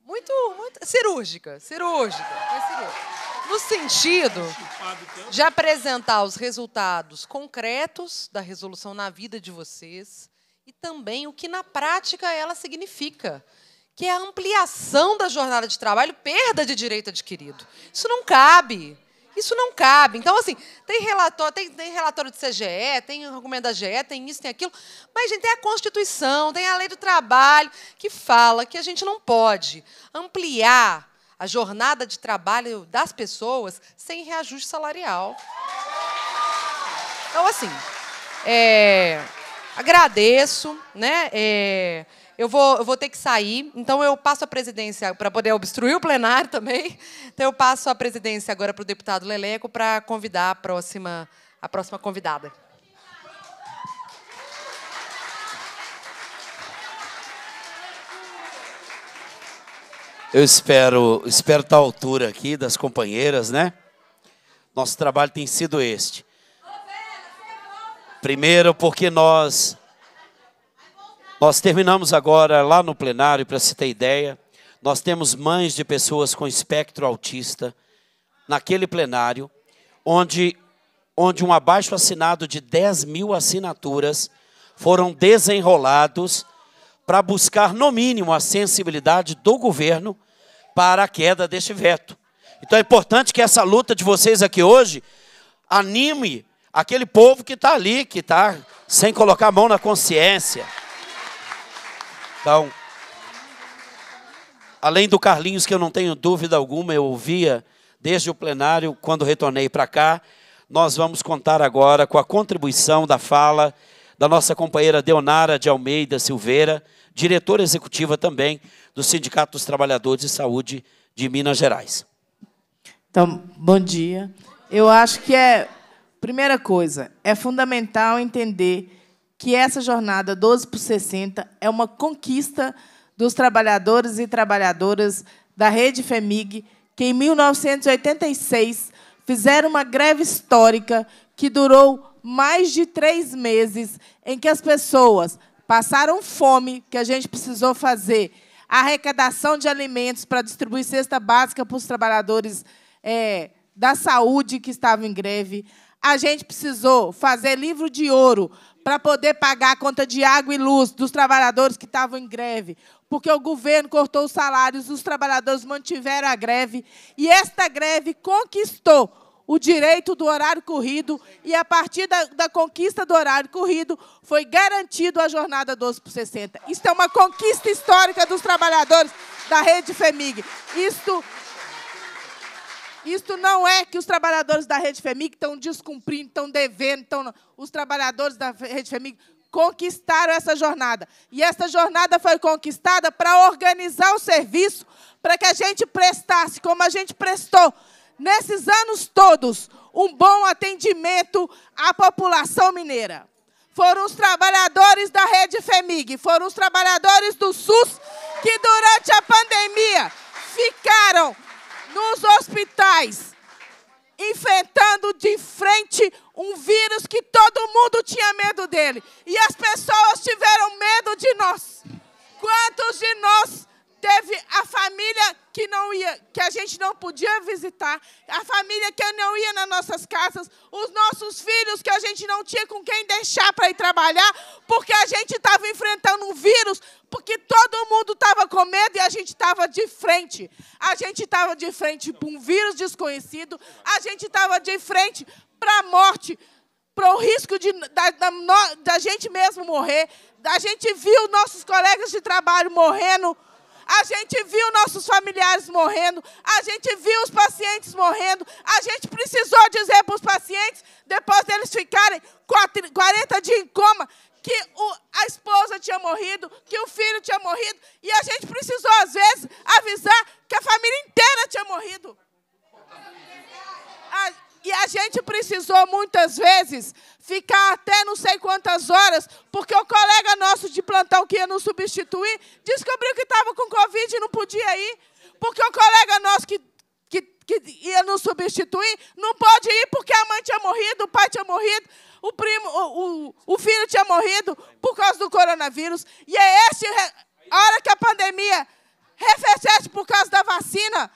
muito, muito cirúrgica. Cirúrgica. Foi cirúrgica no sentido de apresentar os resultados concretos da resolução na vida de vocês e também o que na prática ela significa, que é a ampliação da jornada de trabalho, perda de direito adquirido. Isso não cabe. Isso não cabe. Então, assim, tem relatório, tem, tem relatório de CGE, tem argumento da GE, tem isso, tem aquilo. Mas, gente, tem a Constituição, tem a lei do trabalho, que fala que a gente não pode ampliar a jornada de trabalho das pessoas sem reajuste salarial. Então, assim, é, agradeço, né? É, Eu vou, eu vou ter que sair, então eu passo a presidência para poder obstruir o plenário também. Então eu passo a presidência agora para o deputado Leleco para convidar a próxima, a próxima convidada. Eu espero, espero estar à altura aqui das companheiras, né? Nosso trabalho tem sido este. Primeiro, porque nós nós terminamos agora lá no plenário, para se ter ideia, nós temos mães de pessoas com espectro autista naquele plenário, onde, onde um abaixo assinado de 10 mil assinaturas foram desenrolados para buscar, no mínimo, a sensibilidade do governo para a queda deste veto. Então é importante que essa luta de vocês aqui hoje anime aquele povo que está ali, que está sem colocar a mão na consciência. Então, além do Carlinhos, que eu não tenho dúvida alguma, eu ouvia desde o plenário, quando retornei para cá, nós vamos contar agora com a contribuição da fala da nossa companheira Deonara de Almeida Silveira, diretora executiva também do Sindicato dos Trabalhadores de Saúde de Minas Gerais. Então, bom dia. Eu acho que é, primeira coisa, é fundamental entender que essa jornada 12 por 60 é uma conquista dos trabalhadores e trabalhadoras da rede FEMIG, que em 1986 fizeram uma greve histórica que durou mais de três meses, em que as pessoas passaram fome, que a gente precisou fazer arrecadação de alimentos para distribuir cesta básica para os trabalhadores é, da saúde que estavam em greve. A gente precisou fazer livro de ouro para poder pagar a conta de água e luz dos trabalhadores que estavam em greve, porque o governo cortou os salários, os trabalhadores mantiveram a greve, e esta greve conquistou o direito do horário corrido, e a partir da, da, conquista do horário corrido, foi garantido a jornada 12 por 60. Isso é uma conquista histórica dos trabalhadores da rede FEMIG. Isto, isto não é que os trabalhadores da rede FEMIG estão descumprindo, estão devendo, estão, os trabalhadores da rede FEMIG conquistaram essa jornada. E essa jornada foi conquistada para organizar o serviço, para que a gente prestasse como a gente prestou nesses anos todos, um bom atendimento à população mineira. Foram os trabalhadores da rede FEMIG, foram os trabalhadores do SUS que, durante a pandemia, ficaram nos hospitais, enfrentando de frente um vírus que todo mundo tinha medo dele. E as pessoas tiveram medo de nós. Quantos de nós teve a família que não ia, que a gente não podia visitar, a família que não ia nas nossas casas, os nossos filhos que a gente não tinha com quem deixar para ir trabalhar, porque a gente estava enfrentando um vírus, porque todo mundo estava com medo e a gente estava de frente. A gente estava de frente para um vírus desconhecido, a gente estava de frente para a morte, para o risco de, da, da, da gente mesmo morrer. A gente viu nossos colegas de trabalho morrendo a gente viu nossos familiares morrendo, a gente viu os pacientes morrendo, a gente precisou dizer para os pacientes, depois deles ficarem 40 dias em coma, que o, a esposa tinha morrido, que o filho tinha morrido, e a gente precisou, às vezes, avisar que a família inteira tinha morrido. A, e a gente precisou, muitas vezes, ficar até não sei quantas horas, porque o colega nosso de plantão que ia nos substituir descobriu que estava com Covid e não podia ir. Porque o colega nosso que, que, que ia nos substituir não pode ir porque a mãe tinha morrido, o pai tinha morrido, o primo, o, o, o filho tinha morrido por causa do coronavírus. E é esse, a hora que a pandemia reflete por causa da vacina,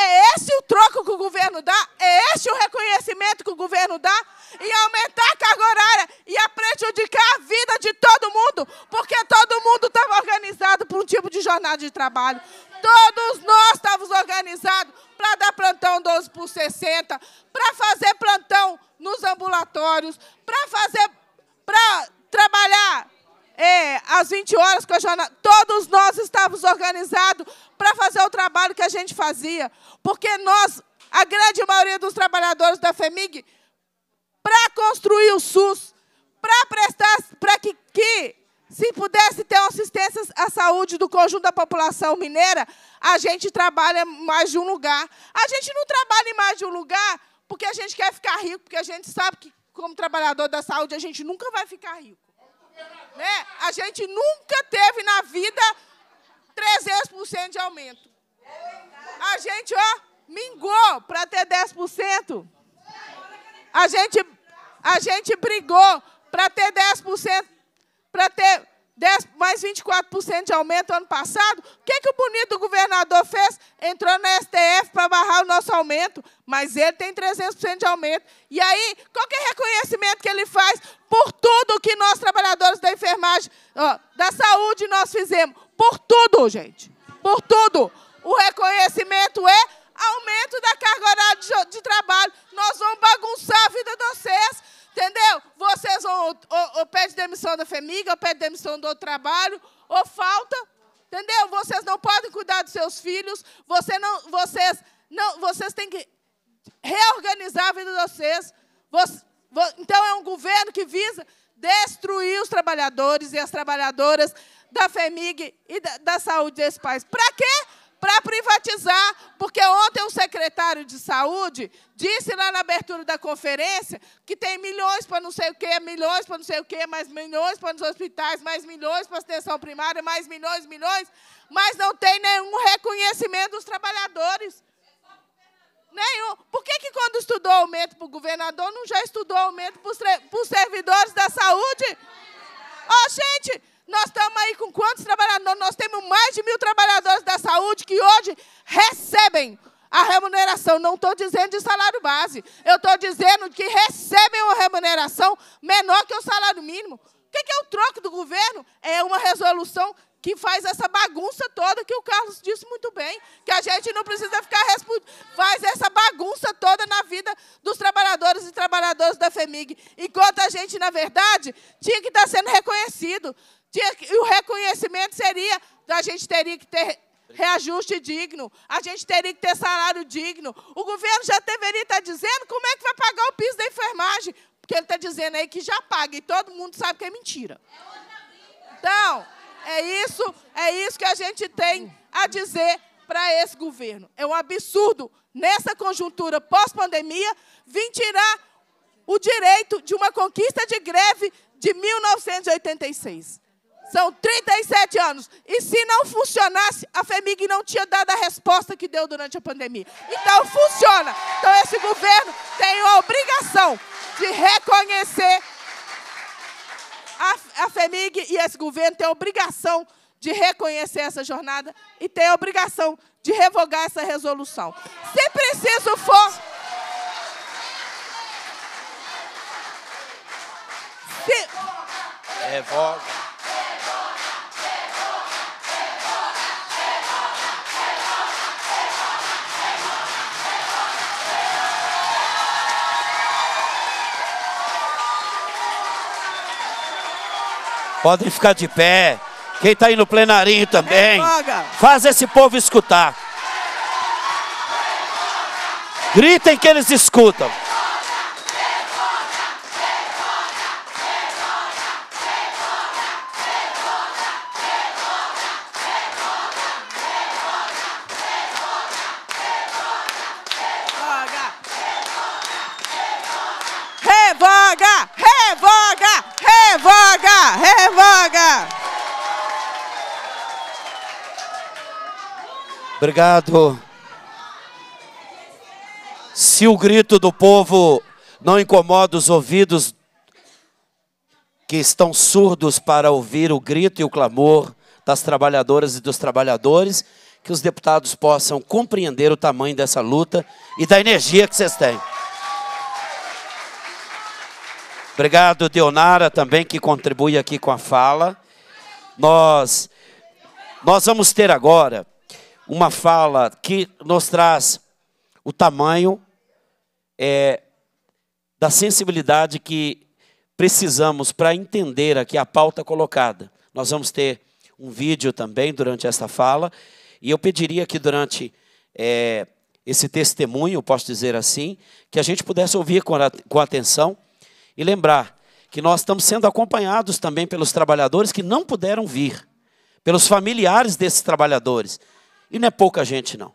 é esse o troco que o governo dá? É esse o reconhecimento que o governo dá? E aumentar a carga horária e a prejudicar a vida de todo mundo, porque todo mundo estava organizado por um tipo de jornada de trabalho. Todos nós estávamos organizados para dar plantão 12 por 60, para fazer plantão nos ambulatórios, para fazer, para trabalhar é, às 20 horas com a jornada. Todos nós estávamos organizados para fazer o trabalho que a gente fazia. Porque nós, a grande maioria dos trabalhadores da FEMIG, para construir o SUS, para prestar, para que, que Se pudesse ter assistência à saúde do conjunto da população mineira, a gente trabalha em mais de um lugar. A gente não trabalha em mais de um lugar porque a gente quer ficar rico, porque a gente sabe que, como trabalhador da saúde, a gente nunca vai ficar rico. Né? A gente nunca teve na vida 300% de aumento. A gente, ó, mingou para ter 10%. A gente, a gente brigou para ter 10%, para ter 10, mais 24% de aumento ano passado. O que, que o bonito governador fez? Entrou na STF para barrar o nosso aumento, mas ele tem 300% de aumento. E aí, qual que é o reconhecimento que ele faz por tudo que nós, trabalhadores da enfermagem, ó, da saúde, nós fizemos? Por tudo, gente. Por tudo. O reconhecimento é aumento da carga horária de, de trabalho. Nós vamos bagunçar a vida de vocês. Entendeu? Vocês ou, ou, ou pedem demissão da FEMIG, ou pedem demissão do outro trabalho, ou falta. Entendeu? Vocês não podem cuidar dos seus filhos. Você não, vocês, não, vocês têm que reorganizar a vida de vocês. Você, então, é um governo que visa destruir os trabalhadores e as trabalhadoras da FEMIG e da, da saúde desse país. Para quê? Para privatizar, porque ontem o secretário de saúde disse lá na abertura da conferência que tem milhões para não sei o quê, milhões para não sei o quê, mais milhões para os hospitais, mais milhões para a atenção primária, mais milhões, milhões, mas não tem nenhum reconhecimento dos trabalhadores. Nenhum. Por que, que quando estudou aumento para o governador, não já estudou aumento para os servidores da saúde? Ó, oh, gente, nós estamos aí com quantos trabalhadores? Nós temos mais de mil trabalhadores da saúde que hoje recebem a remuneração. Não estou dizendo de salário base. Eu estou dizendo que recebem uma remuneração menor que o salário mínimo. O que é o troco do governo? É uma resolução que faz essa bagunça toda que o Carlos disse muito bem, que a gente não precisa ficar faz essa bagunça toda na vida dos trabalhadores e trabalhadoras da FEMIG, enquanto a gente, na verdade, tinha que estar sendo reconhecido. E o reconhecimento seria, a gente teria que ter reajuste digno, a gente teria que ter salário digno. O governo já deveria estar dizendo como é que vai pagar o piso da enfermagem, porque ele está dizendo aí que já paga, e todo mundo sabe que é mentira. Então, é isso, é isso que a gente tem a dizer para esse governo. É um absurdo, nessa conjuntura pós-pandemia, vir tirar o direito de uma conquista de greve de 1986. São 37 anos. E se não funcionasse, a FEMIG não tinha dado a resposta que deu durante a pandemia. Então, funciona. Então, esse governo tem a obrigação de reconhecer a, a FEMIG e esse governo tem a obrigação de reconhecer essa jornada e tem a obrigação de revogar essa resolução. Se preciso for. Se... Revoga. Podem ficar de pé. Quem está aí no plenarinho também. Faz esse povo escutar. Gritem que eles escutam. Obrigado. Se o grito do povo não incomoda os ouvidos que estão surdos para ouvir o grito e o clamor das trabalhadoras e dos trabalhadores, que os deputados possam compreender o tamanho dessa luta e da energia que vocês têm. Obrigado, Deonara, também que contribui aqui com a fala. Nós, nós vamos ter agora uma fala que nos traz o tamanho é, da sensibilidade que precisamos para entender aqui a pauta colocada. Nós vamos ter um vídeo também durante esta fala, e eu pediria que durante é, esse testemunho, posso dizer assim, que a gente pudesse ouvir com, a, com atenção e lembrar que nós estamos sendo acompanhados também pelos trabalhadores que não puderam vir, pelos familiares desses trabalhadores. E não é pouca gente, não.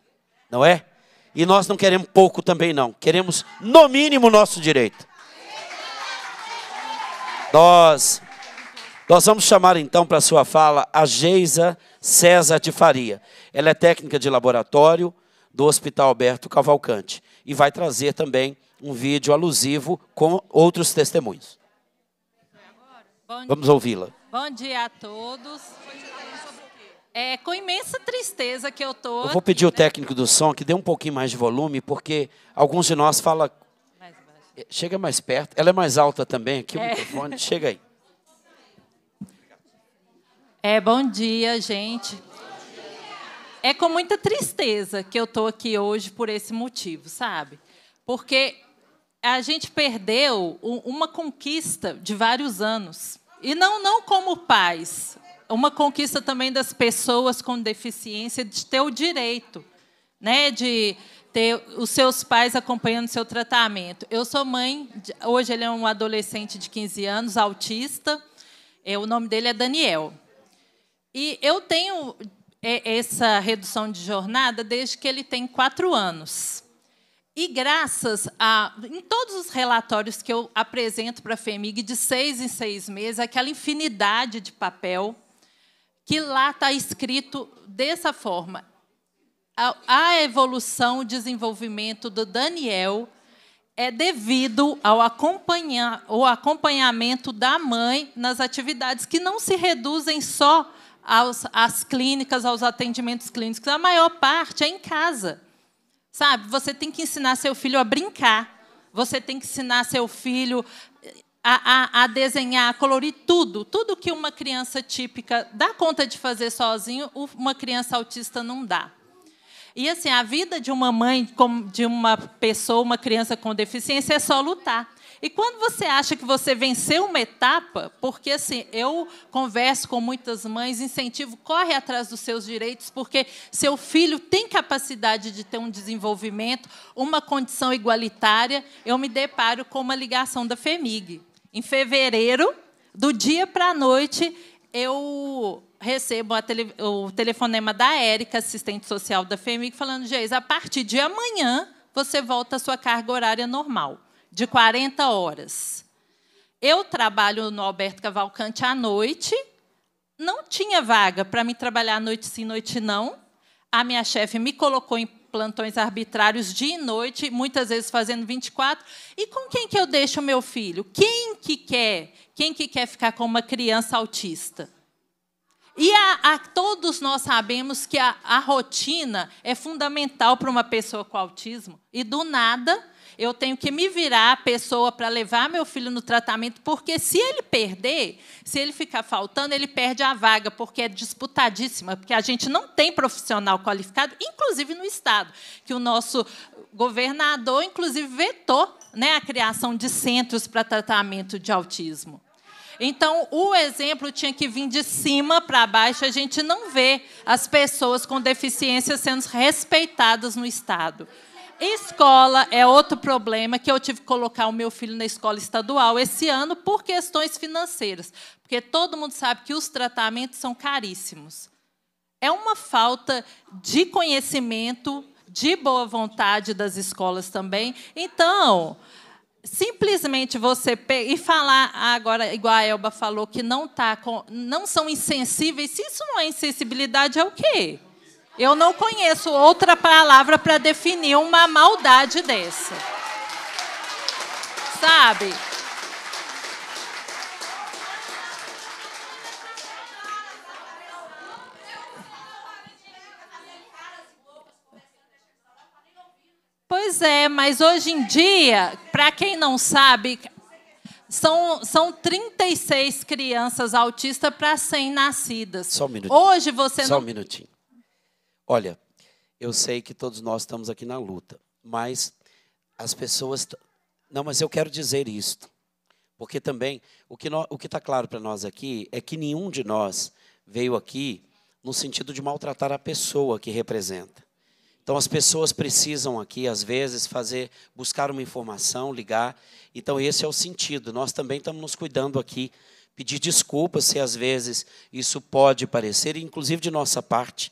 Não é? E nós não queremos pouco também, não. Queremos, no mínimo, o nosso direito. Nós, nós vamos chamar então para a sua fala a Geisa César de Faria. Ela é técnica de laboratório do Hospital Alberto Cavalcante e vai trazer também um vídeo alusivo com outros testemunhos. Vamos ouvi-la. Bom dia a todos. É com imensa tristeza que eu estou. Eu vou pedir o técnico do som que dê um pouquinho mais de volume, porque alguns de nós falam. Chega mais perto. Ela é mais alta também, aqui o É. microfone. Chega aí. É, bom dia, gente. É com muita tristeza que eu estou aqui hoje por esse motivo, sabe? Porque a gente perdeu uma conquista de vários anos. E não, não como pais, uma conquista também das pessoas com deficiência de ter o direito, né, de ter os seus pais acompanhando seu tratamento. Eu sou mãe, hoje ele é um adolescente de 15 anos, autista. É, o nome dele é Daniel. E eu tenho é, essa redução de jornada desde que ele tem quatro anos. E graças a, em todos os relatórios que eu apresento para a FEMIG, de seis em seis meses, aquela infinidade de papel, que lá está escrito dessa forma. A, evolução, o desenvolvimento do Daniel é devido ao acompanhamento da mãe nas atividades que não se reduzem só aos, às clínicas, aos atendimentos clínicos. A maior parte é em casa. Sabe? Você tem que ensinar seu filho a brincar. Você tem que ensinar seu filho a, a, a desenhar, a colorir tudo. Tudo que uma criança típica dá conta de fazer sozinho, uma criança autista não dá. E assim, a vida de uma mãe, de uma pessoa, uma criança com deficiência, é só lutar. E quando você acha que você venceu uma etapa, porque assim, eu converso com muitas mães, incentivo, corre atrás dos seus direitos, porque seu filho tem capacidade de ter um desenvolvimento, uma condição igualitária. Eu me deparo com uma ligação da FEMIG. Em fevereiro, do dia para a noite, eu recebo tele, o telefonema da Érica, assistente social da FEMIG, falando, Geis, a partir de amanhã você volta à sua carga horária normal, de 40 horas. Eu trabalho no Alberto Cavalcante à noite, não tinha vaga para me trabalhar noite sim, noite não. A minha chefe me colocou em plantões arbitrários dia e noite, muitas vezes fazendo 24. E com quem que eu deixo o meu filho? Quem que quer? Quem que quer ficar com uma criança autista? E a, a, todos nós sabemos que a, a rotina é fundamental para uma pessoa com autismo. E do nada eu tenho que me virar a pessoa para levar meu filho no tratamento, porque se ele perder, se ele ficar faltando, ele perde a vaga, porque é disputadíssima, porque a gente não tem profissional qualificado, inclusive no Estado, que o nosso governador, inclusive, vetou né, a criação de centros para tratamento de autismo. Então, o exemplo tinha que vir de cima para baixo, a gente não vê as pessoas com deficiência sendo respeitadas no Estado. Escola é outro problema que eu tive que colocar o meu filho na escola estadual esse ano por questões financeiras, porque todo mundo sabe que os tratamentos são caríssimos. É uma falta de conhecimento, de boa vontade das escolas também. Então, simplesmente você e falar agora, igual a Elba falou, que não tá com, não são insensíveis. Se isso não é insensibilidade, é o quê? Eu não conheço outra palavra para definir uma maldade dessa. Sabe? Pois é, mas hoje em dia, para quem não sabe, são, são 36 crianças autistas para 100 nascidas. Só um minutinho. Hoje você Só não um minutinho. Olha, eu sei que todos nós estamos aqui na luta, mas as pessoas. Não, mas eu quero dizer isto. Porque também, o que nó- o que está claro para nós aqui é que nenhum de nós veio aqui no sentido de maltratar a pessoa que representa. Então as pessoas precisam aqui, às vezes, fazer, buscar uma informação, ligar. Então esse é o sentido. Nós também estamos nos cuidando aqui, pedir desculpas se às vezes isso pode parecer, inclusive de nossa parte,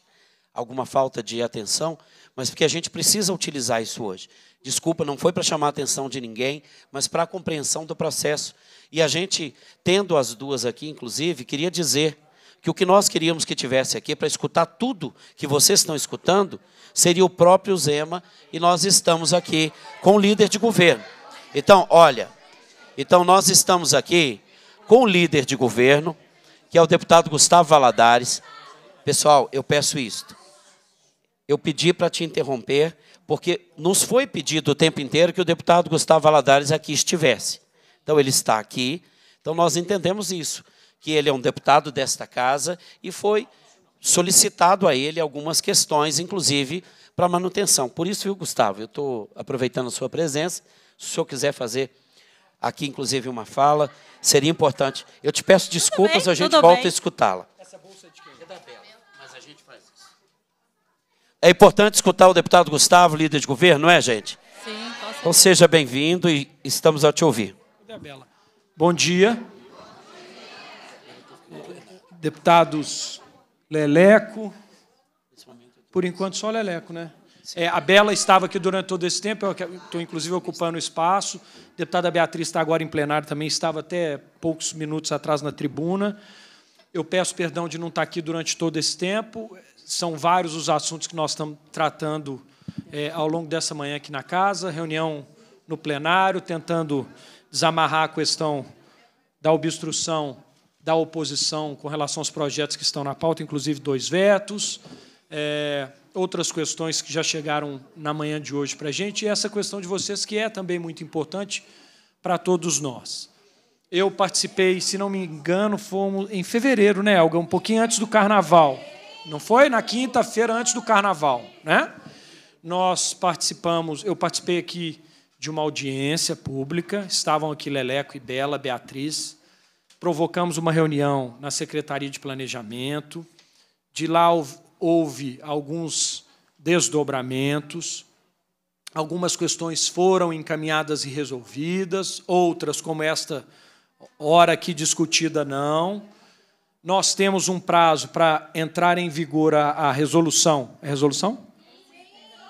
alguma falta de atenção, mas porque a gente precisa utilizar isso hoje. Desculpa, não foi para chamar a atenção de ninguém, mas para a compreensão do processo. E a gente, tendo as duas aqui, inclusive, queria dizer que o que nós queríamos que tivesse aqui para escutar tudo que vocês estão escutando seria o próprio Zema e nós estamos aqui com o líder de governo. Então, olha, então nós estamos aqui com o líder de governo, que é o deputado Gustavo Valadares. Pessoal, eu peço isto. Eu pedi para te interromper, porque nos foi pedido o tempo inteiro que o deputado Gustavo Valadares aqui estivesse. Então ele está aqui. Então nós entendemos isso que ele é um deputado desta casa e foi solicitado a ele algumas questões, inclusive para manutenção. Por isso, viu, Gustavo, eu estou aproveitando a sua presença. Se o senhor quiser fazer aqui, inclusive, uma fala, seria importante. Eu te peço desculpas, bem, a gente volta bem. a escutá-la. Essa bolsa é de quem? É da Bela, mas a gente faz isso. É importante escutar o deputado Gustavo, líder de governo, não é, gente? Sim, Então seja bem-vindo e estamos a te ouvir. Bom dia deputados Leleco, por enquanto só Leleco, né? É, a Bela estava aqui durante todo esse tempo, eu estou inclusive ocupando o espaço. A deputada Beatriz está agora em plenário, também estava até poucos minutos atrás na tribuna. Eu peço perdão de não estar aqui durante todo esse tempo. São vários os assuntos que nós estamos tratando é, ao longo dessa manhã aqui na casa, reunião no plenário, tentando desamarrar a questão da obstrução da oposição com relação aos projetos que estão na pauta, inclusive dois vetos, é, outras questões que já chegaram na manhã de hoje para a gente, e essa questão de vocês que é também muito importante para todos nós. Eu participei, se não me engano, fomos em fevereiro, né, Elga? Um pouquinho antes do carnaval. Não foi? Na quinta-feira antes do carnaval, né? Nós participamos, eu participei aqui de uma audiência pública, estavam aqui Leleco e Bela, Beatriz, provocamos uma reunião na Secretaria de Planejamento. De lá houve alguns desdobramentos. Algumas questões foram encaminhadas e resolvidas, outras, como esta hora aqui discutida, não. Nós temos um prazo para entrar em vigor a, a resolução. É resolução?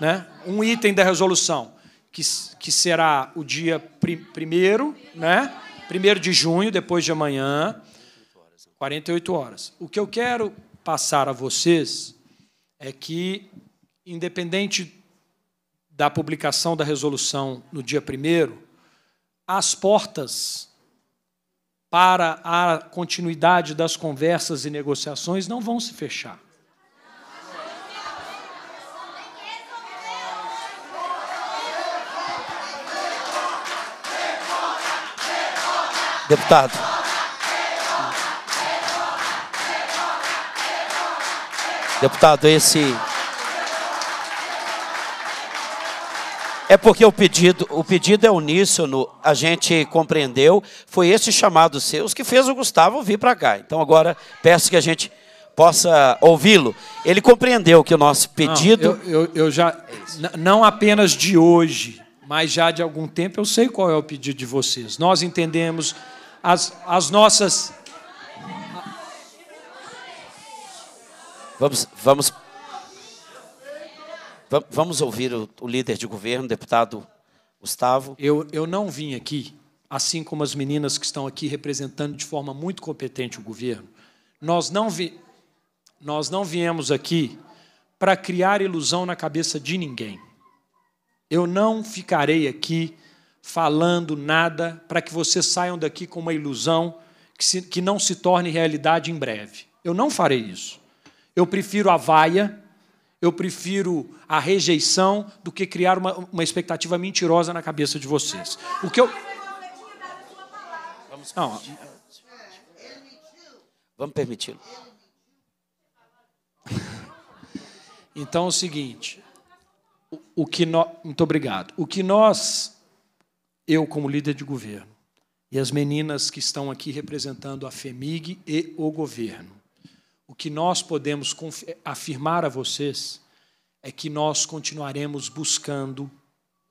Né? Um item da resolução, que, que será o dia primeiro, né? 1 de junho, depois de amanhã, 48 horas. O que eu quero passar a vocês é que, independente da publicação da resolução no dia 1, as portas para a continuidade das conversas e negociações não vão se fechar. Deputado. Deputado, esse. É porque o pedido, o pedido é uníssono, a gente compreendeu, foi esse chamado seus que fez o Gustavo vir para cá. Então agora peço que a gente possa ouvi-lo. Ele compreendeu que o nosso pedido. Não, eu, eu, eu já. Não apenas de hoje, mas já de algum tempo eu sei qual é o pedido de vocês. Nós entendemos as, as nossas. Vamos, vamos, vamos ouvir o, o líder de governo, deputado Gustavo. Eu, eu não vim aqui, assim como as meninas que estão aqui representando de forma muito competente o governo, nós não, vi, nós não viemos aqui para criar ilusão na cabeça de ninguém. Eu não ficarei aqui falando nada para que vocês saiam daqui com uma ilusão que, se, que não se torne realidade em breve. Eu não farei isso. Eu prefiro a vaia, eu prefiro a rejeição do que criar uma, uma expectativa mentirosa na cabeça de vocês. O que eu. Vamos, não, vamos permiti-lo. Então é o seguinte, o, o que nós, muito obrigado. O que nós eu como líder de governo, e as meninas que estão aqui representando a FEMIG e o governo, o que nós podemos afirmar a vocês é que nós continuaremos buscando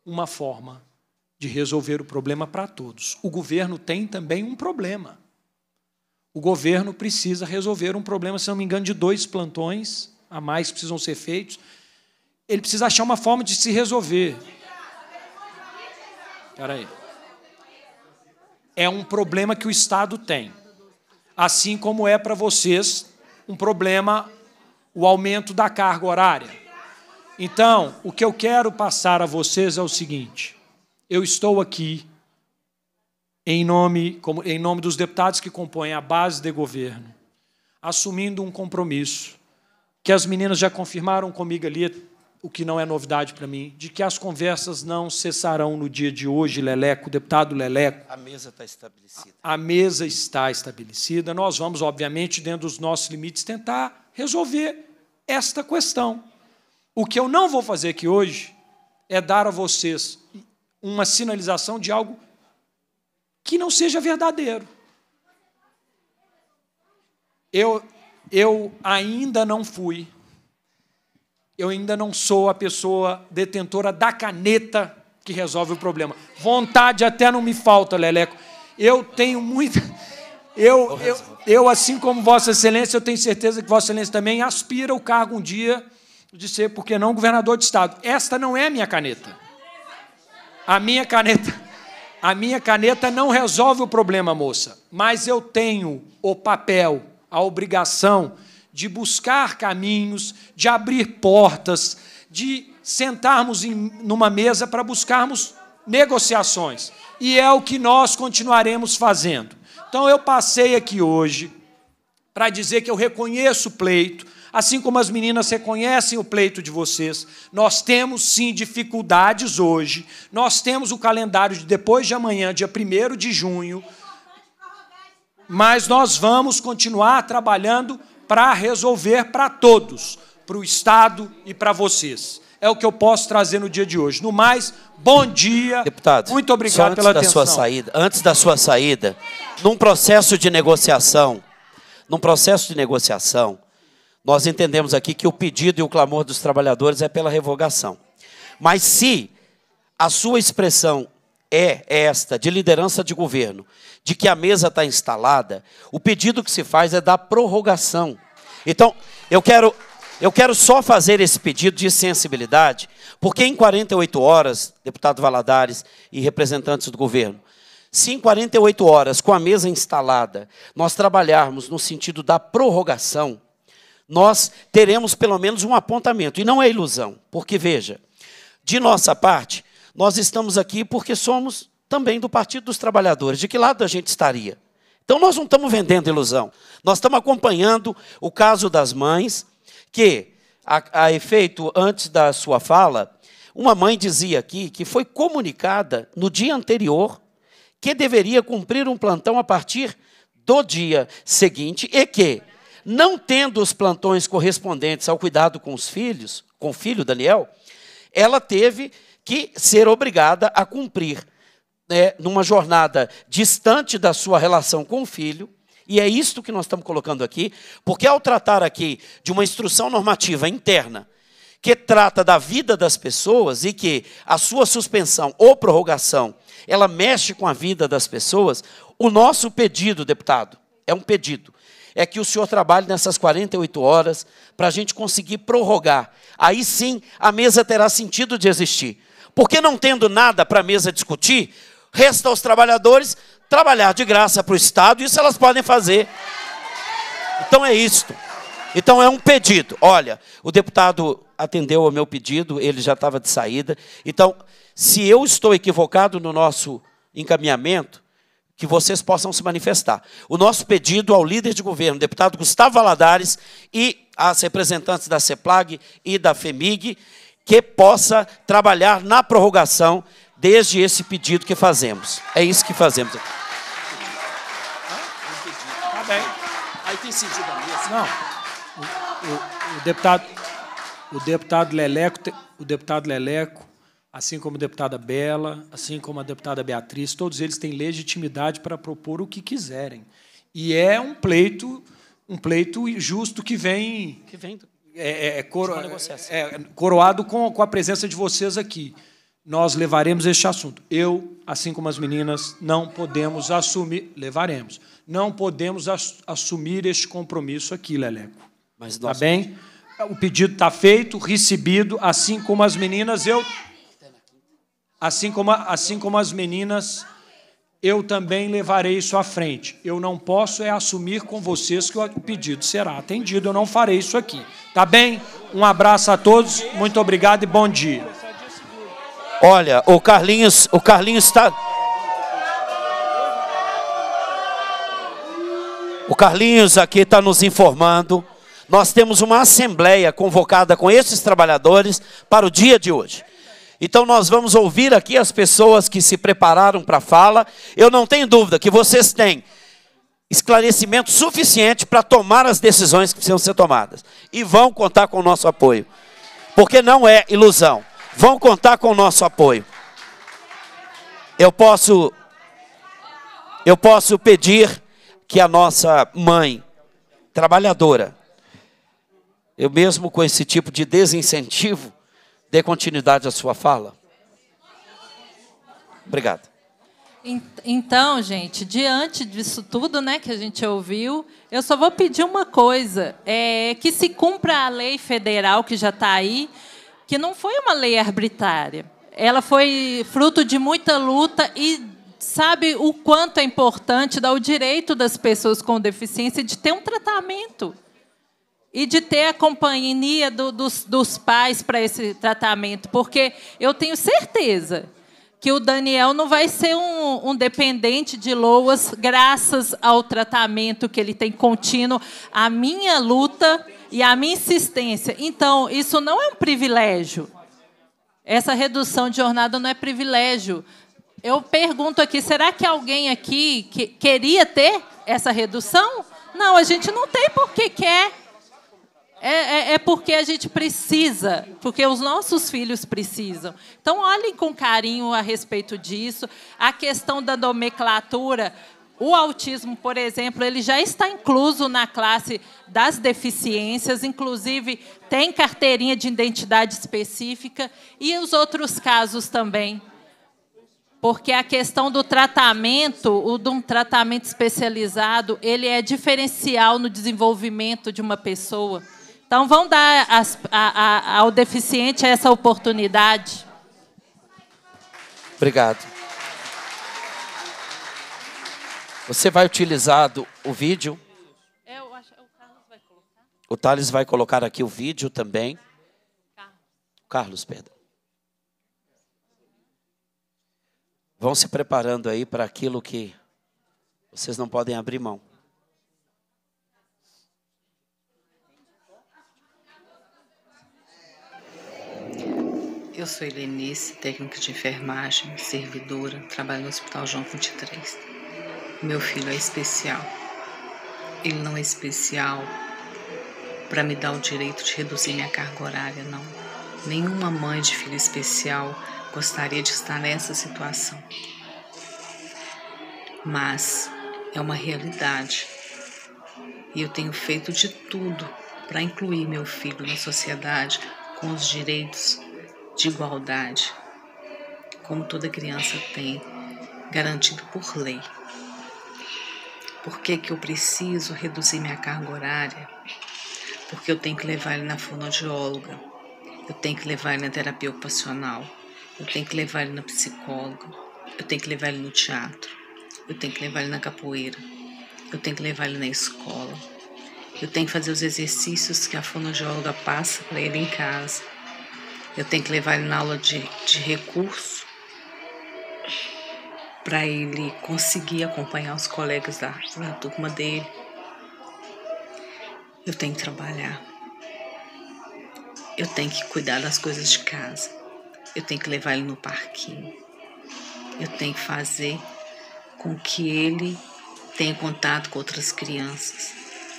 uma forma de resolver o problema para todos. O governo tem também um problema. O governo precisa resolver um problema, se não me engano, de dois plantões a mais que precisam ser feitos. Ele precisa achar uma forma de se resolver. Espera aí. É um problema que o Estado tem. Assim como é para vocês um problema o aumento da carga horária. Então, o que eu quero passar a vocês é o seguinte: eu estou aqui em nome, como, em nome dos deputados que compõem a base de governo, assumindo um compromisso que as meninas já confirmaram comigo ali, o que não é novidade para mim, de que as conversas não cessarão no dia de hoje, Leleco, deputado Leleco. A mesa está estabelecida. A mesa está estabelecida. Nós vamos, obviamente, dentro dos nossos limites, tentar resolver esta questão. O que eu não vou fazer aqui hoje é dar a vocês uma sinalização de algo que não seja verdadeiro. Eu, eu ainda não fui, eu ainda não sou a pessoa detentora da caneta que resolve o problema. Vontade até não me falta, Leleco. Eu tenho muita. Eu, eu, eu, assim como Vossa Excelência, eu tenho certeza que Vossa Excelência também aspira o cargo um dia de ser, porque não, governador de Estado. Esta não é a minha caneta. A minha caneta, a minha caneta não resolve o problema, moça, mas eu tenho o papel, a obrigação de buscar caminhos, de abrir portas, de sentarmos em, numa mesa para buscarmos negociações. E é o que nós continuaremos fazendo. Então eu passei aqui hoje para dizer que eu reconheço o pleito, assim como as meninas reconhecem o pleito de vocês. Nós temos sim dificuldades hoje. Nós temos o calendário de depois de amanhã, dia 1 de junho. Mas nós vamos continuar trabalhando para resolver para todos, para o Estado e para vocês. É o que eu posso trazer no dia de hoje. No mais, bom dia. Deputado, muito obrigado pela da atenção. Sua saída, antes da sua saída, num processo de negociação, num processo de negociação, nós entendemos aqui que o pedido e o clamor dos trabalhadores é pela revogação. Mas se a sua expressão é esta, de liderança de governo, de que a mesa está instalada, o pedido que se faz é da prorrogação. Então, eu quero, eu quero só fazer esse pedido de sensibilidade, porque em 48 horas, deputado Valadares e representantes do governo, se em 48 horas, com a mesa instalada, nós trabalharmos no sentido da prorrogação, nós teremos pelo menos um apontamento. E não é ilusão, porque veja, de nossa parte, nós estamos aqui porque somos também do Partido dos Trabalhadores. De que lado a gente estaria? Então nós não estamos vendendo ilusão. Nós estamos acompanhando o caso das mães, que, a, a efeito, antes da sua fala, uma mãe dizia aqui que foi comunicada no dia anterior que deveria cumprir um plantão a partir do dia seguinte e que, não tendo os plantões correspondentes ao cuidado com os filhos, com o filho Daniel, ela teve que ser obrigada a cumprir né, numa jornada distante da sua relação com o filho, e é isto que nós estamos colocando aqui, porque ao tratar aqui de uma instrução normativa interna, que trata da vida das pessoas e que a sua suspensão ou prorrogação ela mexe com a vida das pessoas, o nosso pedido, deputado, é um pedido, é que o senhor trabalhe nessas 48 horas para a gente conseguir prorrogar. Aí sim a mesa terá sentido de existir. Porque não tendo nada para a mesa discutir, resta aos trabalhadores trabalhar de graça para o Estado, isso elas podem fazer. Então é isto. Então é um pedido. Olha, o deputado atendeu ao meu pedido, ele já estava de saída. Então, se eu estou equivocado no nosso encaminhamento, que vocês possam se manifestar. O nosso pedido ao líder de governo, deputado Gustavo Valadares, e às representantes da CEPLAG e da FEMIG, que possa trabalhar na prorrogação desde esse pedido que fazemos. É isso que fazemos. Tá bem. Aí tem sentido a mesa. Não. O, o, o deputado, o deputado Leleco, o deputado Leleco assim como a deputada Bela, assim como a deputada Beatriz, todos eles têm legitimidade para propor o que quiserem. E é um pleito, um pleito justo que vem, que vem é, é, coro, é, coroado com, com a presença de vocês aqui. Nós levaremos este assunto. Eu, assim como as meninas, não podemos assumir. Levaremos. Não podemos assumir este compromisso aqui, Leleco. Mas nós... Tá bem? O pedido está feito, recebido, assim como as meninas, eu. Assim como, assim como as meninas eu também levarei isso à frente. Eu não posso é assumir com vocês que o pedido será atendido. Eu não farei isso aqui. Tá bem? Um abraço a todos. Muito obrigado e bom dia. Olha, o Carlinhos, o Carlinhos está O Carlinhos aqui está nos informando. Nós temos uma assembleia convocada com esses trabalhadores para o dia de hoje. Então nós vamos ouvir aqui as pessoas que se prepararam para a fala. Eu não tenho dúvida que vocês têm esclarecimento suficiente para tomar as decisões que precisam ser tomadas. E vão contar com o nosso apoio. Porque não é ilusão. Vão contar com o nosso apoio. Eu posso eu posso pedir que a nossa mãe trabalhadora eu mesmo com esse tipo de desincentivo Dê continuidade à sua fala. Obrigado. Então, gente, diante disso tudo né, que a gente ouviu, eu só vou pedir uma coisa: é que se cumpra a lei federal que já está aí, que não foi uma lei arbitrária. Ela foi fruto de muita luta e sabe o quanto é importante dar o direito das pessoas com deficiência de ter um tratamento e de ter a companhia do, dos, dos pais para esse tratamento, porque eu tenho certeza que o Daniel não vai ser um, um, dependente de Loas graças ao tratamento que ele tem contínuo, a minha luta e a minha insistência. Então, isso não é um privilégio. Essa redução de jornada não é privilégio. Eu pergunto aqui, será que alguém aqui que queria ter essa redução? Não, a gente não tem porque quer. É, é, é, porque a gente precisa, porque os nossos filhos precisam. Então, olhem com carinho a respeito disso. A questão da nomenclatura. O autismo, por exemplo, ele já está incluso na classe das deficiências, inclusive tem carteirinha de identidade específica, e os outros casos também. Porque a questão do tratamento, o de um tratamento especializado, ele é diferencial no desenvolvimento de uma pessoa. Então, vão dar as, a, a, ao deficiente essa oportunidade. Obrigado. Você vai utilizar do, o vídeo? É, o Carlos vai colocar. O Thales vai colocar aqui o vídeo também. Carlos, Carlos perdão. Vão se preparando aí para aquilo que vocês não podem abrir mão. Eu sou Helenice, técnica de enfermagem, servidora, trabalho no Hospital João 23. Meu filho é especial. Ele não é especial para me dar o direito de reduzir minha carga horária, não. Nenhuma mãe de filho especial gostaria de estar nessa situação. Mas é uma realidade. E eu tenho feito de tudo para incluir meu filho na sociedade com os direitos de igualdade, como toda criança tem, garantido por lei. Por que, que eu preciso reduzir minha carga horária? Porque eu tenho que levar ele na fonoaudióloga, eu tenho que levar ele na terapia ocupacional, eu tenho que levar ele na psicóloga, eu tenho que levar ele no teatro, eu tenho que levar ele na capoeira, eu tenho que levar ele na escola, eu tenho que fazer os exercícios que a fonoaudióloga passa para ele em casa. Eu tenho que levar ele na aula de, de recurso para ele conseguir acompanhar os colegas da, da turma dele. Eu tenho que trabalhar. Eu tenho que cuidar das coisas de casa. Eu tenho que levar ele no parquinho. Eu tenho que fazer com que ele tenha contato com outras crianças.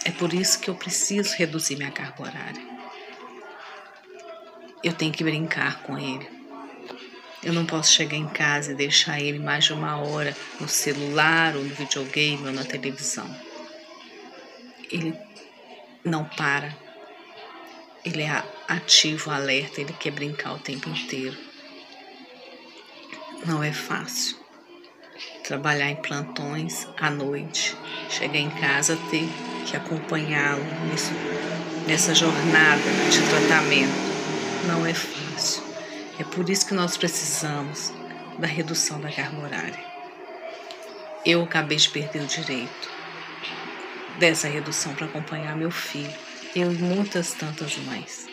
É por isso que eu preciso reduzir minha carga horária eu tenho que brincar com ele. Eu não posso chegar em casa e deixar ele mais de uma hora no celular ou no videogame ou na televisão. Ele não para. ele é ativo, alerta, ele quer brincar o tempo inteiro. Não é fácil trabalhar em plantões à noite, chegar em casa, ter que acompanhá-lo nessa jornada de tratamento. Não é fácil. É por isso que nós precisamos da redução da carga horária. Eu acabei de perder o direito dessa redução para acompanhar meu filho, eu e muitas tantas mães.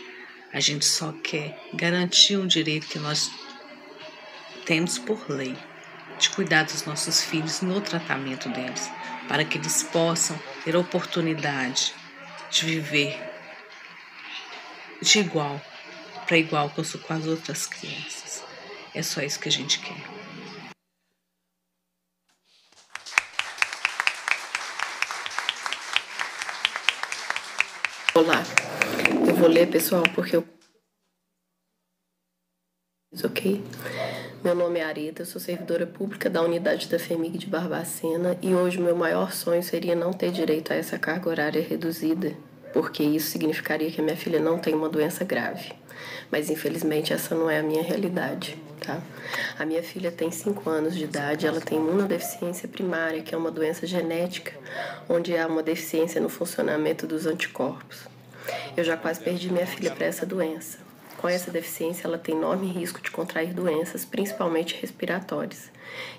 A gente só quer garantir um direito que nós temos por lei de cuidar dos nossos filhos no tratamento deles, para que eles possam ter a oportunidade de viver de igual para igual com as outras crianças. É só isso que a gente quer. Olá, eu vou ler, pessoal, porque eu. Ok? Meu nome é Areta, sou servidora pública da unidade da FEMIG de Barbacena e hoje meu maior sonho seria não ter direito a essa carga horária reduzida, porque isso significaria que a minha filha não tem uma doença grave. Mas infelizmente essa não é a minha realidade, tá? A minha filha tem 5 anos de idade, ela tem imunodeficiência primária, que é uma doença genética, onde há uma deficiência no funcionamento dos anticorpos. Eu já quase perdi minha filha para essa doença. Com essa deficiência, ela tem enorme risco de contrair doenças, principalmente respiratórias,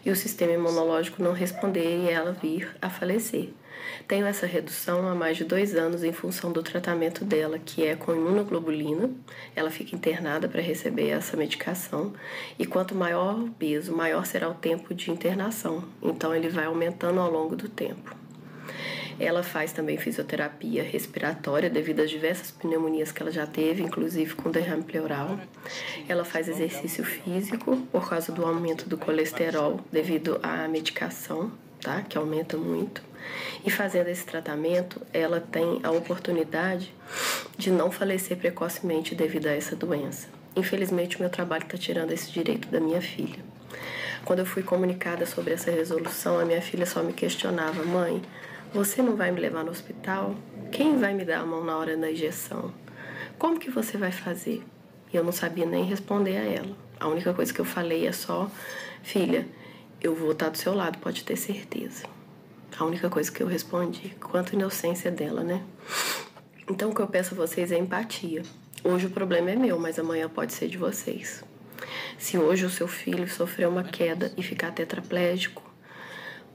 e o sistema imunológico não responder e ela vir a falecer. Tenho essa redução há mais de dois anos em função do tratamento dela, que é com imunoglobulina. Ela fica internada para receber essa medicação, e quanto maior o peso, maior será o tempo de internação. Então, ele vai aumentando ao longo do tempo. Ela faz também fisioterapia respiratória devido às diversas pneumonias que ela já teve, inclusive com derrame pleural. Ela faz exercício físico por causa do aumento do colesterol devido à medicação, tá? Que aumenta muito. E fazendo esse tratamento, ela tem a oportunidade de não falecer precocemente devido a essa doença. Infelizmente, o meu trabalho está tirando esse direito da minha filha. Quando eu fui comunicada sobre essa resolução, a minha filha só me questionava: mãe, você não vai me levar no hospital? Quem vai me dar a mão na hora da injeção? Como que você vai fazer? E eu não sabia nem responder a ela. A única coisa que eu falei é só: filha, eu vou estar do seu lado, pode ter certeza. A única coisa que eu respondi. Quanto inocência dela, né? Então o que eu peço a vocês é empatia. Hoje o problema é meu, mas amanhã pode ser de vocês. Se hoje o seu filho sofrer uma queda e ficar tetraplégico,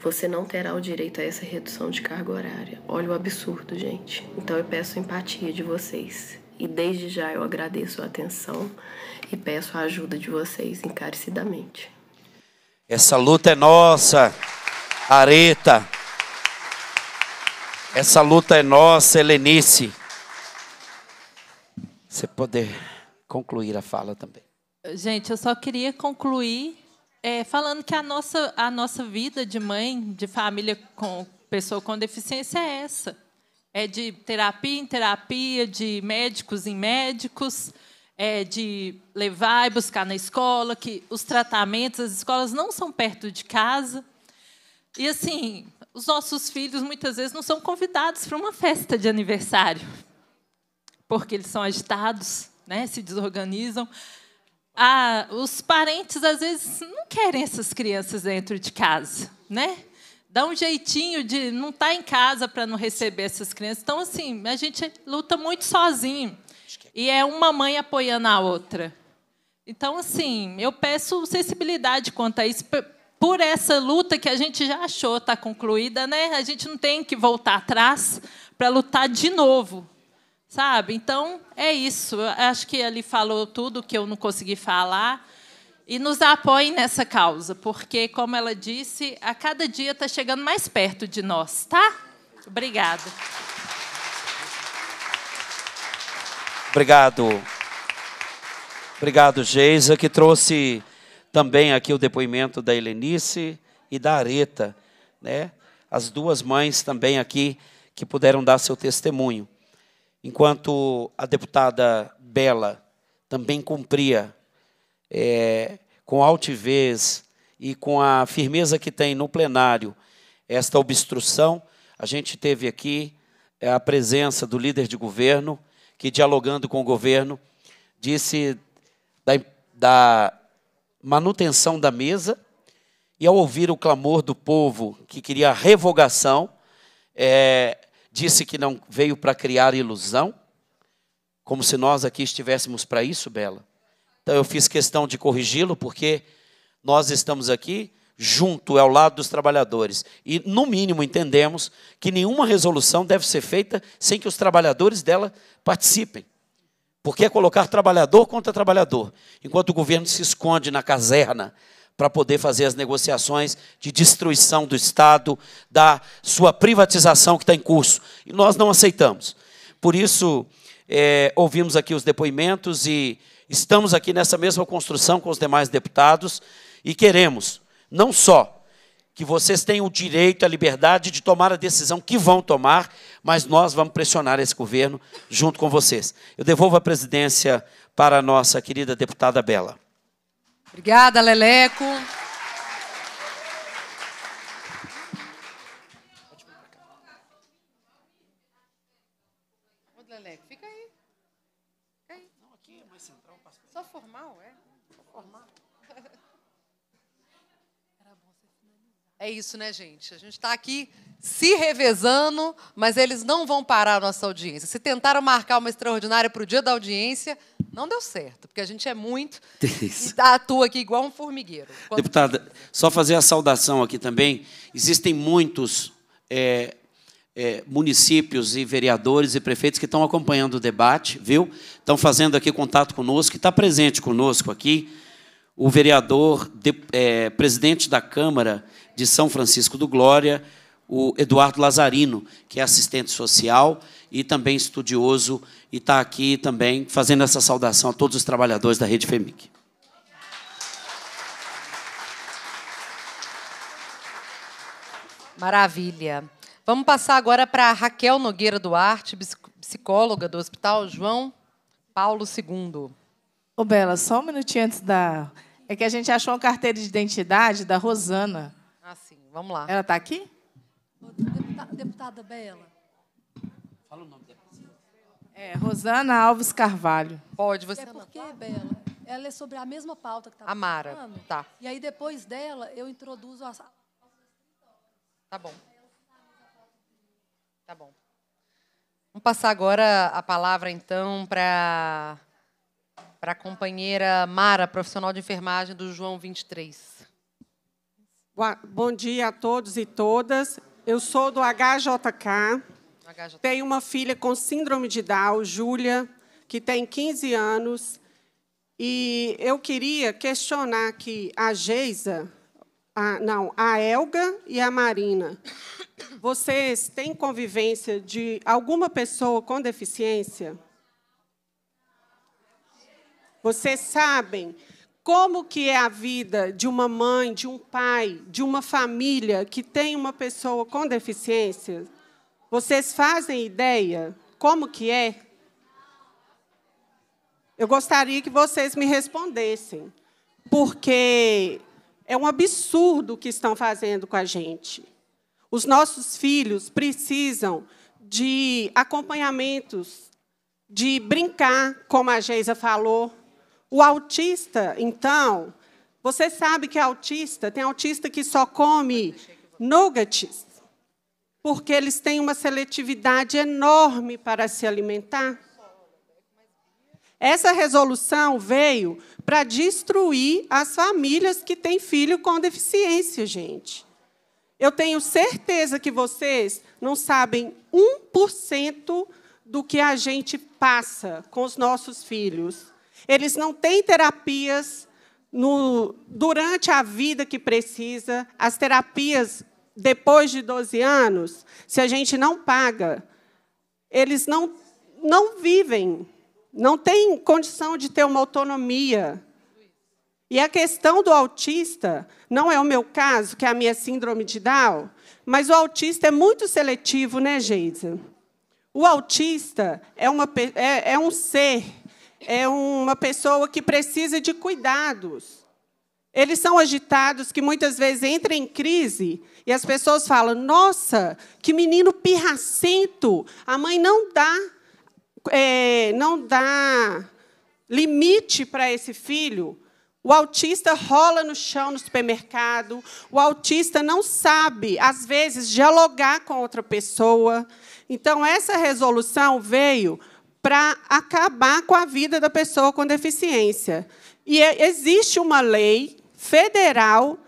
você não terá o direito a essa redução de carga horária. Olha o absurdo, gente. Então eu peço empatia de vocês. E desde já eu agradeço a atenção e peço a ajuda de vocês encarecidamente. Essa luta é nossa, Areta. Essa luta é nossa, Helenice. Você poder concluir a fala também. Gente, eu só queria concluir é, falando que a nossa, a nossa vida de mãe, de família com pessoa com deficiência é essa. É de terapia em terapia, de médicos em médicos, é de levar e buscar na escola, que os tratamentos, as escolas não são perto de casa. E assim, os nossos filhos muitas vezes não são convidados para uma festa de aniversário, porque eles são agitados, né, se desorganizam ah, os parentes às vezes não querem essas crianças dentro de casa, né? Dá um jeitinho de não estar tá em casa para não receber essas crianças. Então, assim, a gente luta muito sozinho. E é uma mãe apoiando a outra. Então, assim, eu peço sensibilidade quanto a isso, por essa luta que a gente já achou está concluída, né? A gente não tem que voltar atrás para lutar de novo Sabe? Então, é isso. Acho que ele falou tudo que eu não consegui falar. E nos apoiem nessa causa, porque, como ela disse, a cada dia está chegando mais perto de nós, tá? Obrigada. Obrigado. Obrigado, Geisa, que trouxe também aqui o depoimento da Helenice e da Areta, né? As duas mães também aqui que puderam dar seu testemunho enquanto a deputada Bela também cumpria é, com altivez e com a firmeza que tem no plenário esta obstrução, a gente teve aqui é, a presença do líder de governo, que, dialogando com o governo, disse da, da manutenção da mesa e, ao ouvir o clamor do povo que queria a revogação, é, disse que não veio para criar ilusão, como se nós aqui estivéssemos para isso, Bela. Então eu fiz questão de corrigi-lo, porque nós estamos aqui junto ao lado dos trabalhadores. E, no mínimo, entendemos que nenhuma resolução deve ser feita sem que os trabalhadores dela participem. Porque é colocar trabalhador contra trabalhador, enquanto o governo se esconde na caserna para poder fazer as negociações de destruição do Estado, da sua privatização que está em curso. E nós não aceitamos. Por isso, é, ouvimos aqui os depoimentos e estamos aqui nessa mesma construção com os demais deputados e queremos, não só que vocês tenham o direito, a liberdade de tomar a decisão que vão tomar, mas nós vamos pressionar esse governo junto com vocês. Eu devolvo a presidência para a nossa querida deputada Bela. Obrigada, Leleco. É isso, né, gente? A gente está aqui se revezando, mas eles não vão parar a nossa audiência. Se tentaram marcar uma extraordinária para o dia da audiência, não deu certo, porque a gente é muito Isso. e atua aqui igual um formigueiro. Quando... Deputada, só fazer a saudação aqui também. Existem muitos é, é, municípios e vereadores e prefeitos que estão acompanhando o debate, viu? Estão fazendo aqui contato conosco, que está presente conosco aqui o vereador, de, é, presidente da Câmara de São Francisco do Glória, o Eduardo Lazarino, que é assistente social e também estudioso, e está aqui também fazendo essa saudação a todos os trabalhadores da Rede FEMIC. Maravilha. Vamos passar agora para Raquel Nogueira Duarte, psicóloga do Hospital João Paulo II. Ô, Bela, só um minutinho antes da. É que a gente achou uma carteira de identidade da Rosana. Vamos lá. Ela está aqui? Deputada, deputada Bela. Fala o nome dela. É, Rosana Alves Carvalho. Pode, você É porque, Bela, ela é sobre a mesma pauta que estava Amara, falando. tá. E aí, depois dela, eu introduzo a... Tá bom. Tá bom. Vamos passar agora a palavra, então, para para a companheira Mara, profissional de enfermagem do João 23. Bom dia a todos e todas. Eu sou do HJK. Tenho uma filha com síndrome de Down, Júlia, que tem 15 anos. E eu queria questionar aqui a Geisa, a, não, a Elga e a Marina. Vocês têm convivência de alguma pessoa com deficiência? Vocês sabem como que é a vida de uma mãe, de um pai, de uma família que tem uma pessoa com deficiência? Vocês fazem ideia como que é? Eu gostaria que vocês me respondessem, porque é um absurdo o que estão fazendo com a gente. Os nossos filhos precisam de acompanhamentos, de brincar, como a Geisa falou, o autista, então, você sabe que é autista, tem autista que só come nuggets, porque eles têm uma seletividade enorme para se alimentar. Essa resolução veio para destruir as famílias que têm filho com deficiência, gente. Eu tenho certeza que vocês não sabem 1% do que a gente passa com os nossos filhos. Eles não têm terapias no, durante a vida que precisa. As terapias depois de 12 anos, se a gente não paga, eles não, não vivem, não têm condição de ter uma autonomia. E a questão do autista, não é o meu caso, que é a minha síndrome de Down, mas o autista é muito seletivo, né, Geisa? O autista é, uma, é, é um ser é uma pessoa que precisa de cuidados. Eles são agitados, que muitas vezes entram em crise, e as pessoas falam: nossa, que menino pirracento, a mãe não dá é, não dá limite para esse filho, o autista rola no chão no supermercado, o autista não sabe, às vezes, dialogar com outra pessoa. Então, essa resolução veio para acabar com a vida da pessoa com deficiência. E é, existe uma lei federal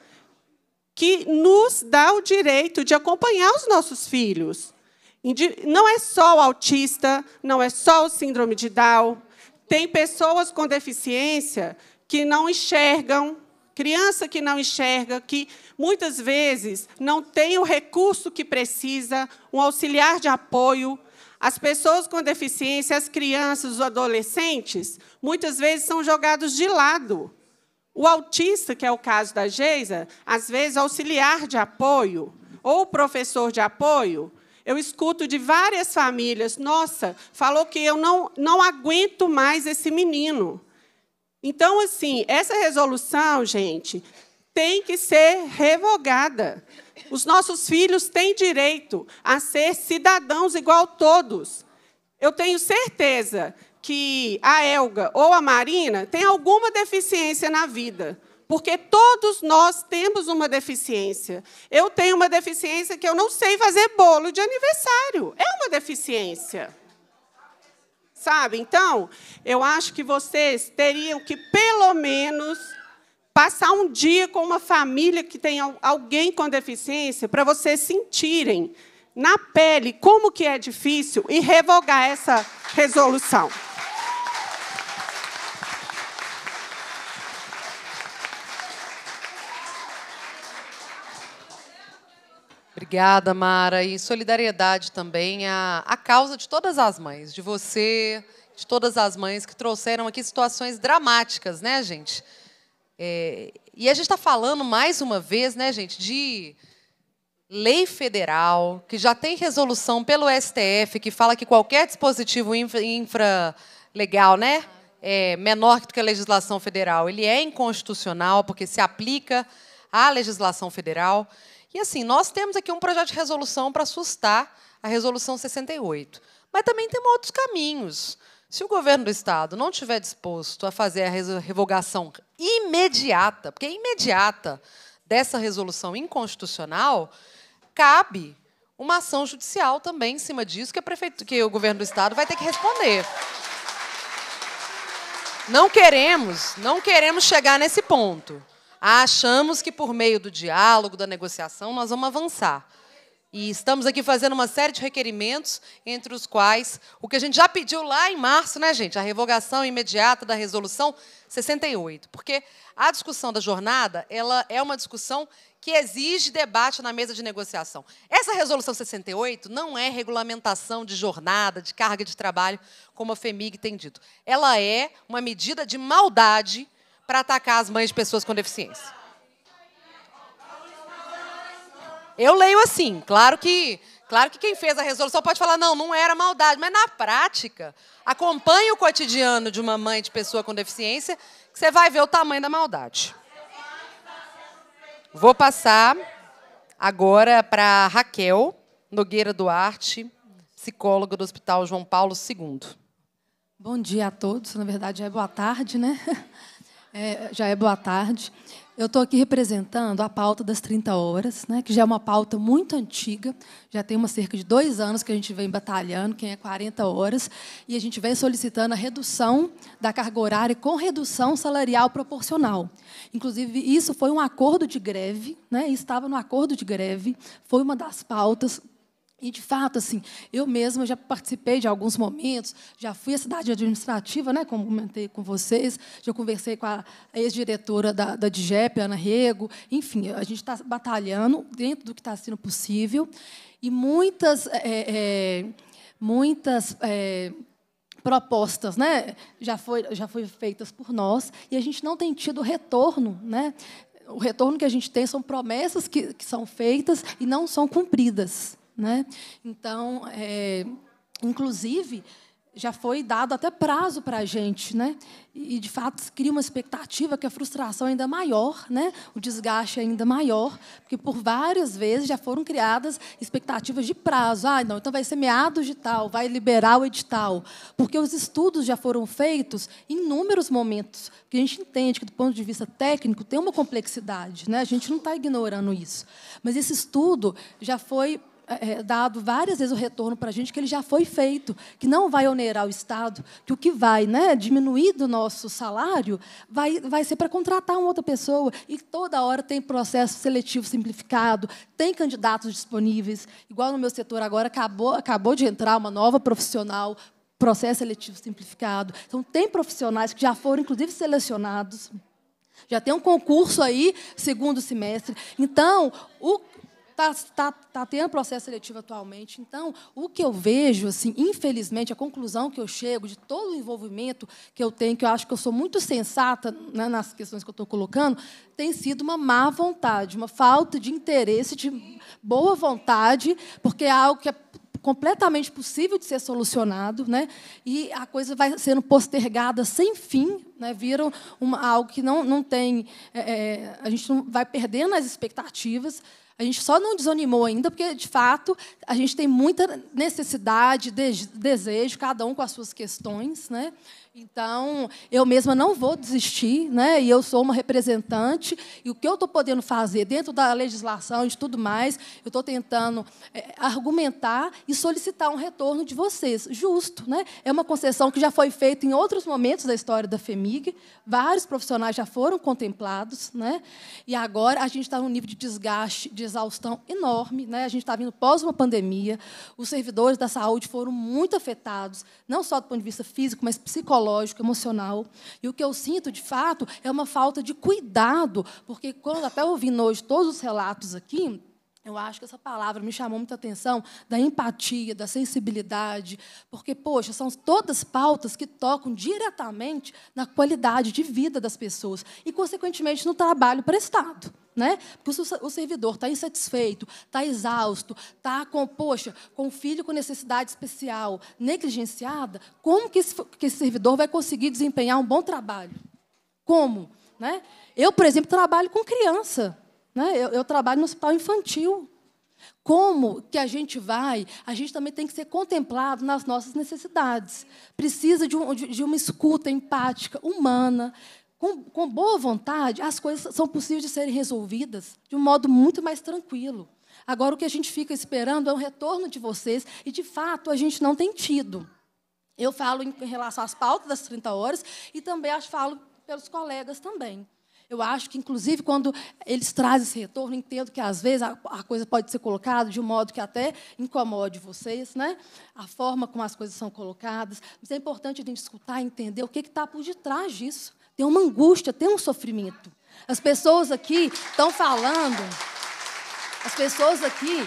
que nos dá o direito de acompanhar os nossos filhos. Não é só o autista, não é só o síndrome de Down. Tem pessoas com deficiência que não enxergam, criança que não enxerga, que muitas vezes não tem o recurso que precisa, um auxiliar de apoio. As pessoas com deficiência, as crianças, os adolescentes, muitas vezes são jogados de lado. O autista, que é o caso da Geisa, às vezes auxiliar de apoio ou professor de apoio, eu escuto de várias famílias, nossa, falou que eu não, não aguento mais esse menino. Então, assim, essa resolução, gente, tem que ser revogada. Os nossos filhos têm direito a ser cidadãos igual a todos. Eu tenho certeza que a Elga ou a Marina têm alguma deficiência na vida porque todos nós temos uma deficiência. Eu tenho uma deficiência que eu não sei fazer bolo de aniversário. É uma deficiência. Sabe? Então, eu acho que vocês teriam que, pelo menos, passar um dia com uma família que tem alguém com deficiência para vocês sentirem na pele como que é difícil e revogar essa resolução. Obrigada, Mara. E solidariedade também à, à causa de todas as mães, de você, de todas as mães que trouxeram aqui situações dramáticas, né, gente? É, e a gente está falando mais uma vez, né, gente, de lei federal, que já tem resolução pelo STF, que fala que qualquer dispositivo infra, infra legal, né, é menor do que a legislação federal, ele é inconstitucional, porque se aplica à legislação federal. E assim, nós temos aqui um projeto de resolução para assustar a resolução 68. Mas também temos outros caminhos. Se o governo do estado não estiver disposto a fazer a revogação imediata, porque imediata, dessa resolução inconstitucional, cabe uma ação judicial também em cima disso que, prefeito, que o governo do estado vai ter que responder. Não queremos, não queremos chegar nesse ponto achamos que por meio do diálogo, da negociação, nós vamos avançar. E estamos aqui fazendo uma série de requerimentos, entre os quais o que a gente já pediu lá em março, né, gente? A revogação imediata da resolução 68. Porque a discussão da jornada ela é uma discussão que exige debate na mesa de negociação. Essa resolução 68 não é regulamentação de jornada, de carga de trabalho, como a FEMIG tem dito. Ela é uma medida de maldade para atacar as mães de pessoas com deficiência. Eu leio assim, claro que, claro que quem fez a resolução pode falar não, não era maldade, mas na prática, acompanhe o cotidiano de uma mãe de pessoa com deficiência, que você vai ver o tamanho da maldade. Vou passar agora para Raquel Nogueira Duarte, psicóloga do Hospital João Paulo II. Bom dia a todos, na verdade é boa tarde, né? É, já é boa tarde. Eu estou aqui representando a pauta das 30 horas, né, que já é uma pauta muito antiga, já tem uma cerca de dois anos que a gente vem batalhando, que é 40 horas, e a gente vem solicitando a redução da carga horária com redução salarial proporcional. Inclusive, isso foi um acordo de greve, né, estava no acordo de greve, foi uma das pautas e, de fato, assim, eu mesma já participei de alguns momentos, já fui à cidade administrativa, né, como comentei com vocês, já conversei com a ex-diretora da, da Ana Rego, enfim, a gente está batalhando dentro do que está sendo possível, e muitas, é, é, muitas é, propostas né, já, foi, já foram feitas por nós, e a gente não tem tido retorno. Né, o retorno que a gente tem são promessas que, que são feitas e não são cumpridas. Né? Então, é, inclusive, já foi dado até prazo para a gente, né? E, de fato, cria uma expectativa que a frustração é ainda maior, né? o desgaste é ainda maior, porque por várias vezes já foram criadas expectativas de prazo. Ah, não, então vai ser meados de tal, vai liberar o edital. Porque os estudos já foram feitos em inúmeros momentos, que a gente entende que, do ponto de vista técnico, tem uma complexidade. Né? A gente não está ignorando isso. Mas esse estudo já foi é, dado várias vezes o retorno para a gente que ele já foi feito, que não vai onerar o Estado, que o que vai né, diminuir do nosso salário vai, vai ser para contratar uma outra pessoa. E toda hora tem processo seletivo simplificado, tem candidatos disponíveis. Igual no meu setor agora, acabou, acabou de entrar uma nova profissional, processo seletivo simplificado. Então, tem profissionais que já foram, inclusive, selecionados. Já tem um concurso aí, segundo semestre. Então, o, está tá, tá tendo processo seletivo atualmente. Então, o que eu vejo, assim, infelizmente, a conclusão que eu chego de todo o envolvimento que eu tenho, que eu acho que eu sou muito sensata né, nas questões que eu estou colocando, tem sido uma má vontade, uma falta de interesse, de boa vontade, porque é algo que é completamente possível de ser solucionado, né? E a coisa vai sendo postergada sem fim, né? Viram uma, algo que não não tem, é, é a gente não vai perdendo as expectativas. A gente só não desanimou ainda, porque, de fato, a gente tem muita necessidade, desejo, cada um com as suas questões. Né? Então, eu mesma não vou desistir, né? e eu sou uma representante, e o que eu estou podendo fazer dentro da legislação e de tudo mais, eu estou tentando é, argumentar e solicitar um retorno de vocês, justo. Né? É uma concessão que já foi feita em outros momentos da história da FEMIG, vários profissionais já foram contemplados, né? e agora a gente está num nível de desgaste, de exaustão enorme, né? a gente está vindo pós uma pandemia, os servidores da saúde foram muito afetados, não só do ponto de vista físico, mas psicológico, psicológico, emocional. E o que eu sinto, de fato, é uma falta de cuidado, porque quando até ouvindo hoje todos os relatos aqui, eu acho que essa palavra me chamou muita atenção da empatia, da sensibilidade, porque, poxa, são todas pautas que tocam diretamente na qualidade de vida das pessoas e, consequentemente, no trabalho prestado. Né? Porque o servidor está insatisfeito, está exausto, está com, poxa, com um filho com necessidade especial, negligenciada, como que esse, que esse servidor vai conseguir desempenhar um bom trabalho? Como? Né? Eu, por exemplo, trabalho com criança. Né? Eu, eu trabalho no hospital infantil. Como que a gente vai? A gente também tem que ser contemplado nas nossas necessidades. Precisa de, um, de, de uma escuta empática, humana, com, com boa vontade, as coisas são possíveis de serem resolvidas de um modo muito mais tranquilo. Agora, o que a gente fica esperando é o retorno de vocês, e, de fato, a gente não tem tido. Eu falo em relação às pautas das 30 horas e também falo pelos colegas também. Eu acho que, inclusive, quando eles trazem esse retorno, entendo que, às vezes, a, a, coisa pode ser colocada de um modo que até incomode vocês, né? a forma como as coisas são colocadas. Mas é importante a gente escutar e entender o que está por detrás disso tem uma angústia, tem um sofrimento. As pessoas aqui estão falando, as pessoas aqui,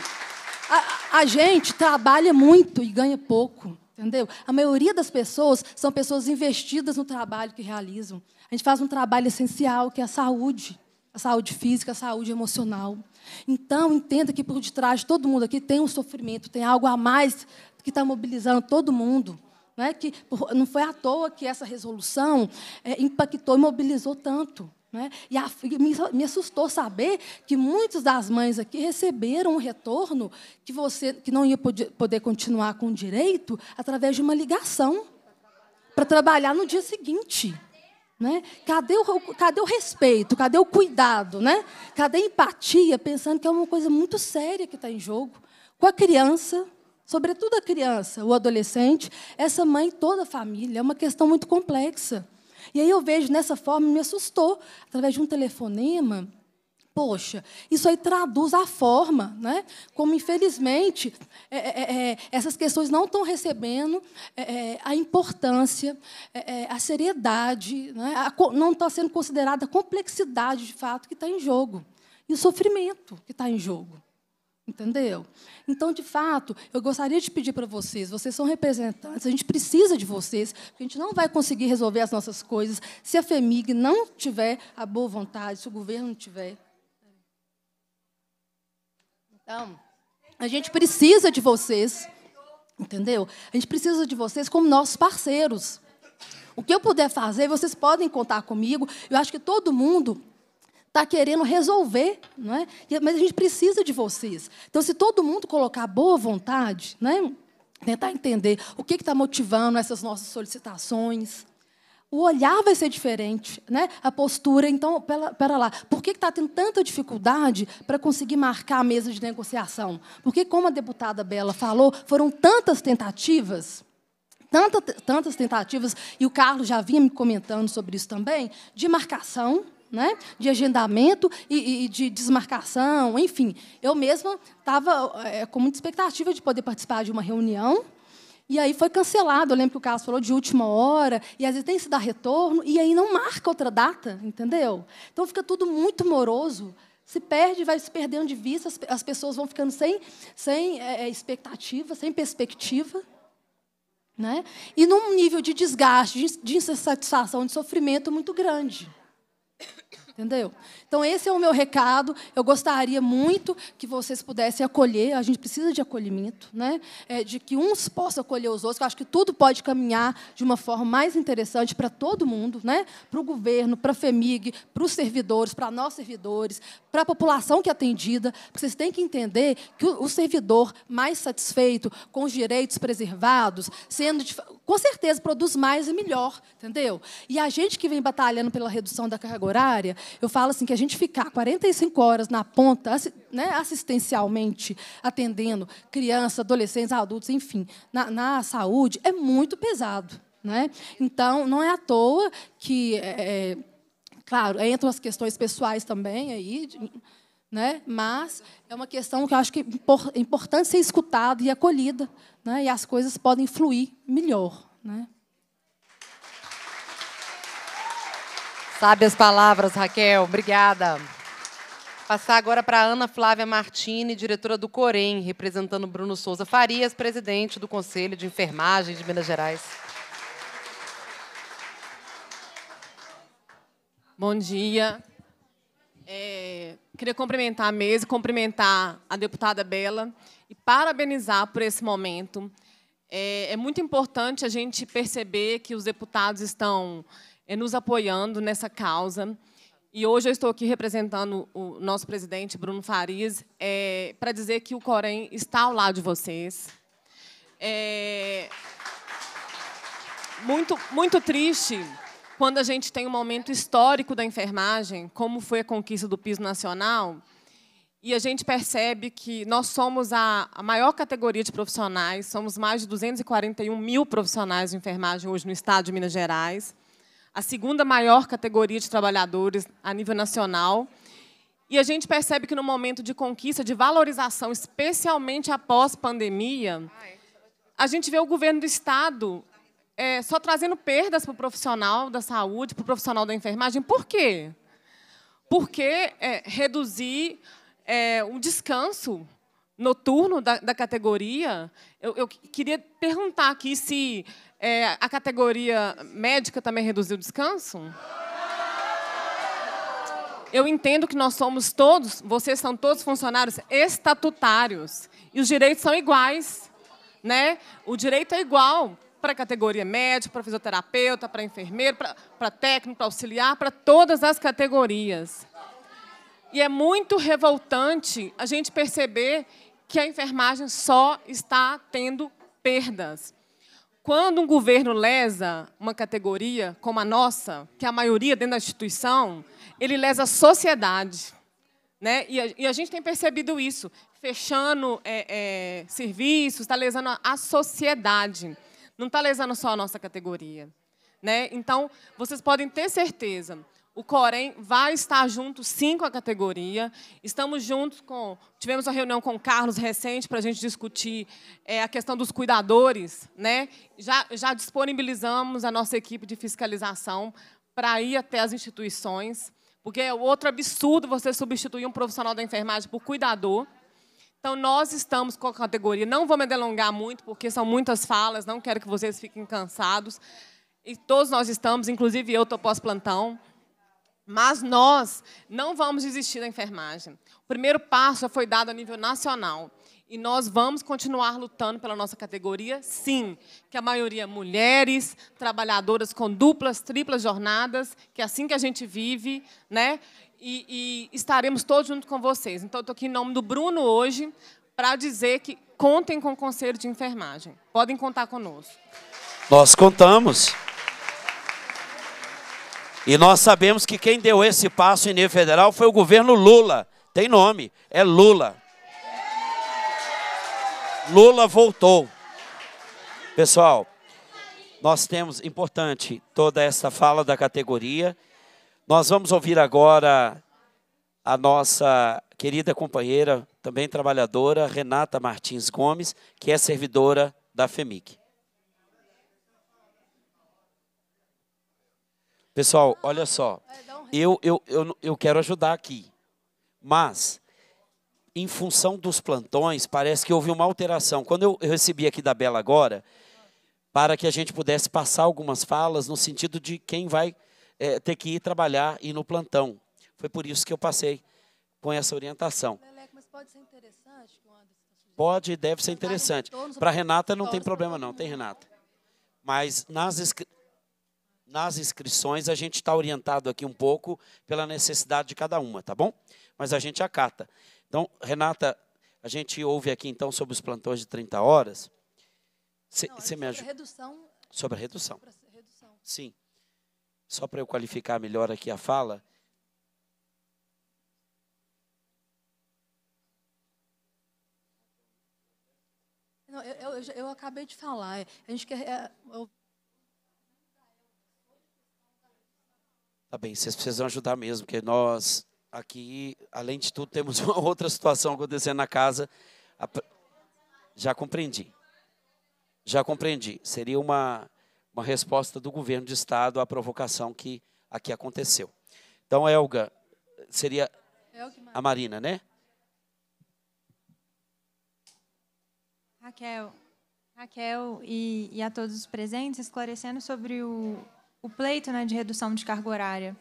a, a gente trabalha muito e ganha pouco. Entendeu? A maioria das pessoas são pessoas investidas no trabalho que realizam. A gente faz um trabalho essencial, que é a saúde. A saúde física, a saúde emocional. Então, entenda que por detrás de todo mundo aqui tem um sofrimento, tem algo a mais que está mobilizando todo mundo. Não, é que, não foi à toa que essa resolução é, impactou e mobilizou tanto. Né? E, a, me, me, assustou saber que muitas das mães aqui receberam um retorno que você que não ia poder, poder continuar com direito através de uma ligação para trabalhar no dia seguinte. Né? Cadê, o, cadê o respeito? Cadê o cuidado? Né? Cadê a empatia? Pensando que é uma coisa muito séria que está em jogo. Com a criança, sobretudo a criança, o adolescente, essa mãe, toda a família. É uma questão muito complexa. E aí eu vejo nessa forma, me assustou, através de um telefonema. Poxa, isso aí traduz a forma, né? como, infelizmente, é, é, é, é essas questões não estão recebendo é, é, a importância, a seriedade, né? a, não está sendo considerada a complexidade, de fato, que está em jogo. E o sofrimento que está em jogo. Entendeu? Então, de fato, eu gostaria de pedir para vocês, vocês são representantes, a gente precisa de vocês, porque a gente não vai conseguir resolver as nossas coisas se a FEMIG não tiver a boa vontade, se o governo não tiver. Então, a gente precisa de vocês. Entendeu? A gente precisa de vocês como nossos parceiros. O que eu puder fazer, vocês podem contar comigo. Eu acho que todo mundo está querendo resolver, não é? mas a gente precisa de vocês. Então, se todo mundo colocar boa vontade, né? tentar entender o que está motivando essas nossas solicitações, o olhar vai ser diferente, né? A postura, então, pera, pera lá, por que está tendo tanta dificuldade para conseguir marcar a mesa de negociação? Porque, como a deputada Bela falou, foram tantas tentativas, tanta, tantas tentativas, e o Carlos já vinha me comentando sobre isso também, de marcação, né, de agendamento e, e, de desmarcação, enfim. Eu mesma estava é, com muita expectativa de poder participar de uma reunião, e aí foi cancelado. Eu lembro que o Carlos falou de última hora, e às vezes tem que se dar retorno, e aí não marca outra data, entendeu? Então fica tudo muito moroso. Se perde, vai se perdendo de vista, as, as pessoas vão ficando sem, sem é, expectativa, sem perspectiva. Né? E num nível de desgaste, de, de insatisfação, de sofrimento muito grande. Entendeu? Então, esse é o meu recado. Eu gostaria muito que vocês pudessem acolher. A gente precisa de acolhimento, né? É, de que uns possam acolher os outros. Eu acho que tudo pode caminhar de uma forma mais interessante para todo mundo, né? para o governo, para a FEMIG, para os servidores, para nós servidores, para a população que é atendida. Porque vocês têm que entender que o, servidor mais satisfeito, com os direitos preservados, sendo de, com certeza produz mais e melhor, entendeu? E a gente que vem batalhando pela redução da carga horária, eu falo assim que a gente ficar 45 horas na ponta, né, assistencialmente, atendendo crianças, adolescentes, adultos, enfim, na, na saúde, é muito pesado. Né? Então, não é à toa que, é, é claro, entram as questões pessoais também aí, né? mas é uma questão que eu acho que é importante ser escutada e acolhida, né? e as coisas podem fluir melhor. Né? Sabe as palavras, Raquel. Obrigada. Passar agora para Ana Flávia Martini, diretora do Corém, representando Bruno Souza Farias, presidente do Conselho de Enfermagem de Minas Gerais. Bom dia. É, queria cumprimentar a mesa, cumprimentar a deputada Bela e parabenizar por esse momento. É, é muito importante a gente perceber que os deputados estão é, nos apoiando nessa causa. E hoje eu estou aqui representando o nosso presidente, Bruno Farias, é, para dizer que o Corém está ao lado de vocês. É muito, muito triste quando a gente tem um momento histórico da enfermagem, como foi a conquista do piso nacional, e a gente percebe que nós somos a, a maior categoria de profissionais, somos mais de 241 mil profissionais de enfermagem hoje no estado de Minas Gerais a segunda maior categoria de trabalhadores a nível nacional. E a gente percebe que no momento de conquista, de valorização, especialmente após pandemia, a gente vê o governo do Estado é, só trazendo perdas para o profissional da saúde, para o profissional da enfermagem. Por quê? Porque é, reduzir é, o descanso noturno da, da categoria. Eu, eu, queria perguntar aqui se é, a categoria médica também reduziu o descanso? Eu entendo que nós somos todos, vocês são todos funcionários estatutários. E os direitos são iguais. Né? O direito é igual para a categoria médica, para fisioterapeuta, para enfermeiro, para, técnico, para auxiliar, para todas as categorias. E é muito revoltante a gente perceber que a enfermagem só está tendo perdas. Quando um governo lesa uma categoria como a nossa, que é a maioria dentro da instituição, ele lesa a sociedade. Né? E, a, e a gente tem percebido isso, fechando é, é, serviços, está lesando a, a sociedade. Não está lesando só a nossa categoria. Né? Então, vocês podem ter certeza, o Corém vai estar junto, sim, com a categoria. Estamos juntos com... Tivemos uma reunião com o Carlos recente para a gente discutir é, a questão dos cuidadores. Né? Já, já disponibilizamos a nossa equipe de fiscalização para ir até as instituições, porque é outro absurdo você substituir um profissional da enfermagem por cuidador. Então, nós estamos com a categoria. Não vou me delongar muito, porque são muitas falas, não quero que vocês fiquem cansados. E todos nós estamos, inclusive eu estou pós-plantão. Mas nós não vamos desistir da enfermagem. O primeiro passo foi dado a nível nacional. E nós vamos continuar lutando pela nossa categoria, sim. Que a maioria mulheres, trabalhadoras com duplas, triplas jornadas, que é assim que a gente vive, né? E, e estaremos todos junto com vocês. Então, estou aqui em nome do Bruno hoje para dizer que contem com o Conselho de Enfermagem. Podem contar conosco. Nós contamos. E nós sabemos que quem deu esse passo em nível federal foi o governo Lula. Tem nome, é Lula. Lula voltou. Pessoal, nós temos, importante, toda essa fala da categoria. Nós vamos ouvir agora a nossa querida companheira, também trabalhadora, Renata Martins Gomes, que é servidora da FEMIC. Pessoal, olha só, eu, eu, eu, eu quero ajudar aqui, mas em função dos plantões, parece que houve uma alteração. Quando eu, recebi aqui da Bela agora, para que a gente pudesse passar algumas falas no sentido de quem vai é, ter que ir trabalhar e ir no plantão. Foi por isso que eu passei com essa orientação. mas pode ser interessante, Pode e deve ser interessante. Para a Renata não tem problema não, tem Renata. Mas nas. Nas inscrições a gente está orientado aqui um pouco pela necessidade de cada uma, tá bom? Mas a gente acata. Então, Renata, a gente ouve aqui então sobre os plantões de 30 horas. Você me ajuda? Redução. Sobre a redução. Sobre a redução. Sim. Só para eu qualificar melhor aqui a fala. Não, eu, eu, eu, acabei de falar. A gente quer. É, eu... Tá bem, vocês precisam ajudar mesmo, porque nós aqui, além de tudo, temos uma outra situação acontecendo na casa. Já compreendi. Já compreendi. Seria uma, uma resposta do governo de Estado à provocação que aqui aconteceu. Então, Elga, seria a Marina, né? Raquel, Raquel e, e a todos os presentes, esclarecendo sobre o, o pleito né, de redução de carga horária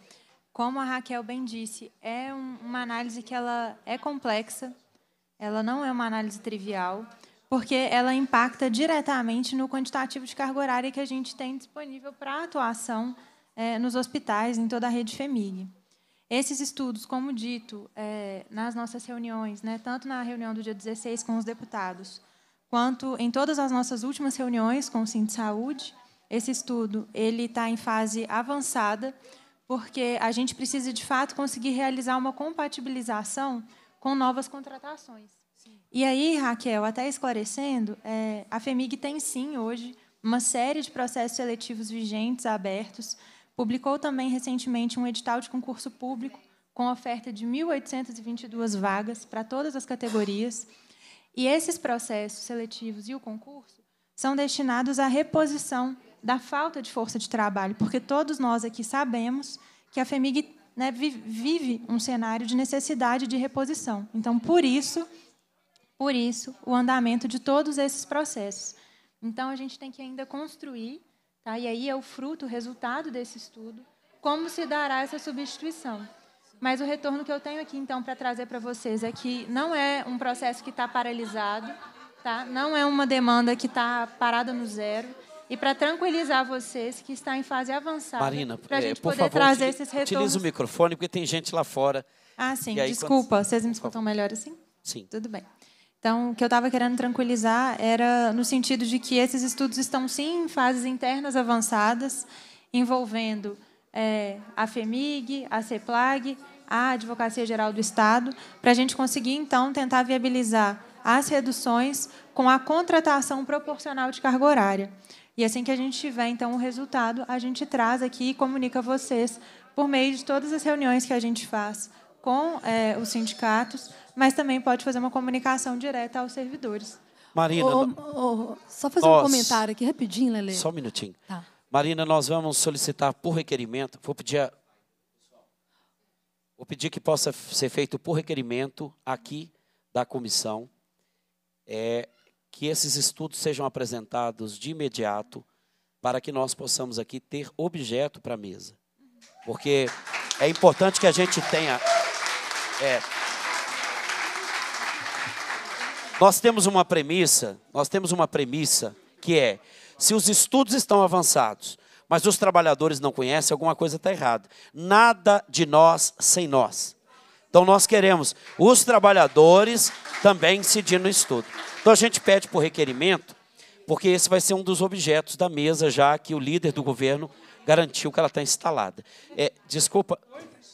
como a Raquel bem disse, é um, uma análise que ela é complexa, ela não é uma análise trivial, porque ela impacta diretamente no quantitativo de carga horária que a gente tem disponível para atuação é, nos hospitais, em toda a rede FEMIG. Esses estudos, como dito é, nas nossas reuniões, né, tanto na reunião do dia 16 com os deputados, quanto em todas as nossas últimas reuniões com o Cinto Saúde, esse estudo ele está em fase avançada porque a gente precisa, de fato, conseguir realizar uma compatibilização com novas contratações. Sim. E aí, Raquel, até esclarecendo, é, a FEMIG tem sim hoje uma série de processos seletivos vigentes, abertos. Publicou também recentemente um edital de concurso público com oferta de 1.822 vagas para todas as categorias. E esses processos seletivos e o concurso são destinados à reposição da falta de força de trabalho, porque todos nós aqui sabemos que a FEMIG né, vive um cenário de necessidade de reposição. Então, por isso, por isso, o andamento de todos esses processos. Então, a gente tem que ainda construir, tá? e aí é o fruto, o resultado desse estudo, como se dará essa substituição. Mas o retorno que eu tenho aqui, então, para trazer para vocês é que não é um processo que está paralisado, tá? não é uma demanda que está parada no zero, e para tranquilizar vocês que está em fase avançada, Marina, para a é, gente por poder favor, trazer esses retornos. Utilize o microfone, porque tem gente lá fora. Ah, sim, aí, desculpa. quando... Vocês me escutam melhor assim? Sim. Tudo bem. Então, o que eu estava querendo tranquilizar era no sentido de que esses estudos estão, sim, em fases internas avançadas, envolvendo é, a FEMIG, a CEPLAG, a Advocacia Geral do Estado, para a gente conseguir, então, tentar viabilizar as reduções com a contratação proporcional de carga horária. E assim que a gente tiver, então, o resultado, a gente traz aqui e comunica a vocês por meio de todas as reuniões que a gente faz com é, os sindicatos, mas também pode fazer uma comunicação direta aos servidores. Marina, oh, oh, só fazer nós, um comentário aqui rapidinho, Lele. Só um minutinho. Tá. Marina, nós vamos solicitar por requerimento, vou pedir, a, vou pedir que possa ser feito por requerimento aqui da comissão, é, que esses estudos sejam apresentados de imediato para que nós possamos aqui ter objeto para a mesa. Porque é importante que a gente tenha. É, Nós temos uma premissa, nós temos uma premissa que é: se os estudos estão avançados, mas os trabalhadores não conhecem, alguma coisa está errada. Nada de nós sem nós. Então nós queremos os trabalhadores também incidindo no estudo. Então a gente pede por requerimento, porque esse vai ser um dos objetos da mesa, já que o líder do governo garantiu que ela está instalada. É, desculpa,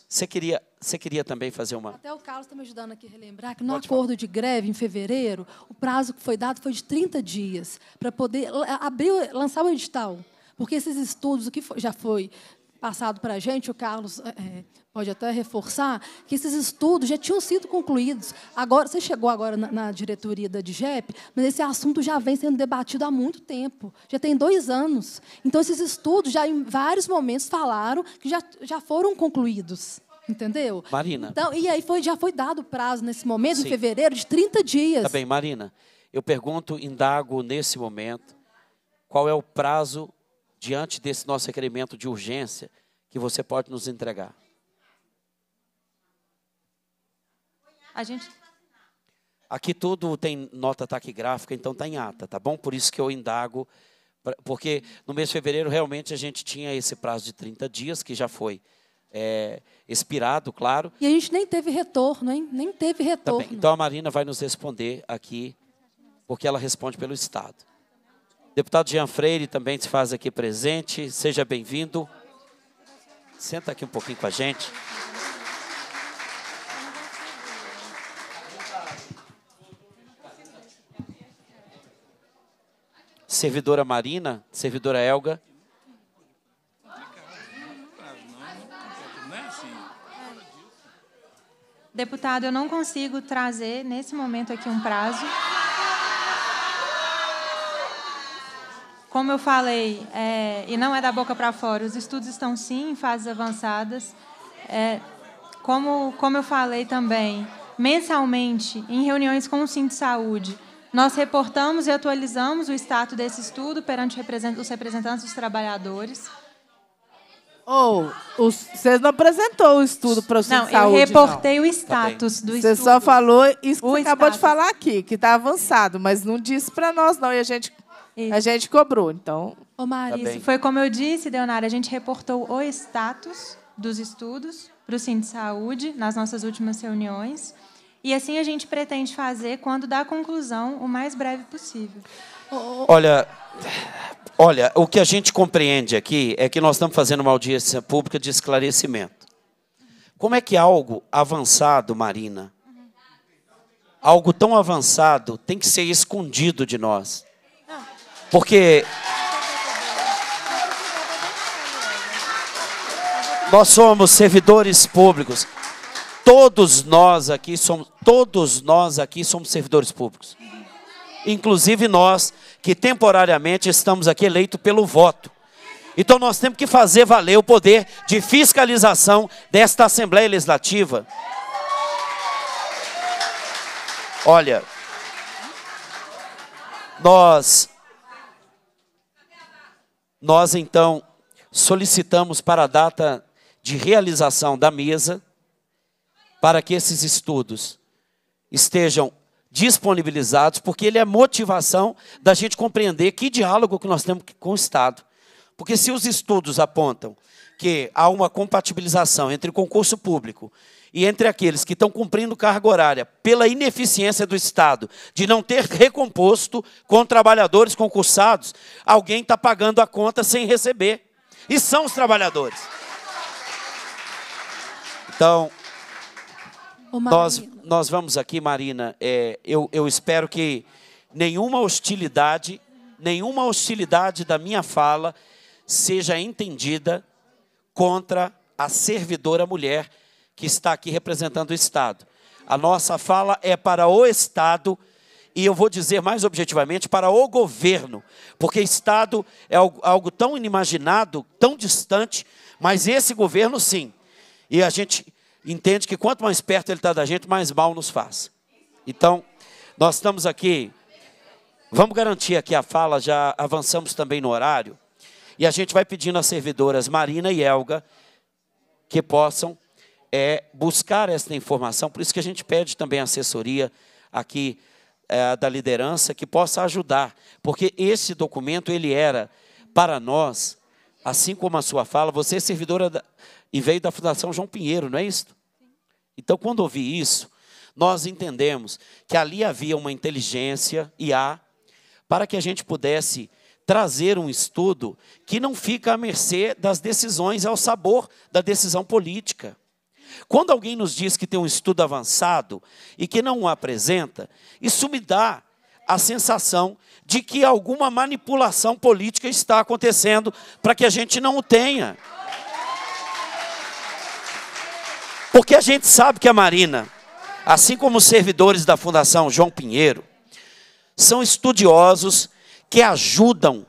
você queria, você queria também fazer uma. Até o Carlos está me ajudando aqui a relembrar que no Pode acordo falar. de greve, em fevereiro, o prazo que foi dado foi de 30 dias para poder abrir, lançar o edital. Porque esses estudos, o que já foi passado para a gente, o Carlos é, pode até reforçar, que esses estudos já tinham sido concluídos. Agora, você chegou agora na, na, diretoria da DGEP, mas esse assunto já vem sendo debatido há muito tempo, já tem dois anos. Então, esses estudos já em vários momentos falaram que já, já foram concluídos. Entendeu? Marina. Então, e aí foi, já foi dado prazo nesse momento, Sim. em fevereiro, de 30 dias. Tá bem, Marina. Eu pergunto, indago nesse momento, qual é o prazo diante desse nosso requerimento de urgência que você pode nos entregar? A gente Aqui tudo tem nota taquigráfica, então está em ata, tá bom? Por isso que eu indago, porque no mês de fevereiro realmente a gente tinha esse prazo de 30 dias, que já foi é, expirado, claro. E a gente nem teve retorno, hein? Nem teve retorno. Então a Marina vai nos responder aqui, porque ela responde pelo Estado. Deputado Jean Freire também se faz aqui presente. Seja bem-vindo. Senta aqui um pouquinho com a gente. Servidora Marina, servidora Elga. Deputado, eu não consigo trazer nesse momento aqui um prazo. Como eu falei, é, e não é da boca para fora, os estudos estão sim em fases avançadas. É, como, como eu falei também, mensalmente, em reuniões com o Cinto de Saúde, nós reportamos e atualizamos o status desse estudo perante os representantes dos trabalhadores. Ou, oh, você não apresentou o estudo para o Cinto não, de Saúde, eu reportei não. o status tá do você estudo. Você só falou isso que acabou de falar aqui, que está avançado, mas não disse para nós, não, e a gente isso. A gente cobrou, então. Ô, Marisa, tá foi como eu disse, Leonara, a gente reportou o status dos estudos para o Sim de Saúde nas nossas últimas reuniões. E assim a gente pretende fazer quando dá a conclusão o mais breve possível. Olha, olha, o que a gente compreende aqui é que nós estamos fazendo uma audiência pública de esclarecimento. Como é que algo avançado, Marina, algo tão avançado tem que ser escondido de nós? Porque nós somos servidores públicos. Todos nós aqui somos, todos nós aqui somos servidores públicos. Inclusive nós que temporariamente estamos aqui eleitos pelo voto. Então nós temos que fazer valer o poder de fiscalização desta Assembleia Legislativa. Olha, nós nós então solicitamos para a data de realização da mesa, para que esses estudos estejam disponibilizados, porque ele é motivação da gente compreender que diálogo que nós temos com o Estado. Porque se os estudos apontam que há uma compatibilização entre o concurso público e entre aqueles que estão cumprindo carga horária pela ineficiência do Estado de não ter recomposto com trabalhadores concursados, alguém está pagando a conta sem receber. E são os trabalhadores. Então, nós, nós vamos aqui, Marina, é, eu, eu espero que nenhuma hostilidade, nenhuma hostilidade da minha fala seja entendida contra a servidora mulher que está aqui representando o Estado. A nossa fala é para o Estado e eu vou dizer mais objetivamente para o governo, porque Estado é algo, algo tão inimaginado, tão distante, mas esse governo sim. E a gente entende que quanto mais perto ele está da gente, mais mal nos faz. Então, nós estamos aqui, vamos garantir aqui a fala, já avançamos também no horário, e a gente vai pedindo às servidoras Marina e Elga que possam é buscar essa informação, por isso que a gente pede também assessoria aqui é, da liderança que possa ajudar, porque esse documento ele era para nós, assim como a sua fala, você é servidora da, e veio da Fundação João Pinheiro, não é isso? Então, quando ouvi isso, nós entendemos que ali havia uma inteligência e há para que a gente pudesse trazer um estudo que não fica à mercê das decisões, ao sabor da decisão política. Quando alguém nos diz que tem um estudo avançado e que não o apresenta, isso me dá a sensação de que alguma manipulação política está acontecendo para que a gente não o tenha. Porque a gente sabe que a Marina, assim como os servidores da Fundação João Pinheiro, são estudiosos que ajudam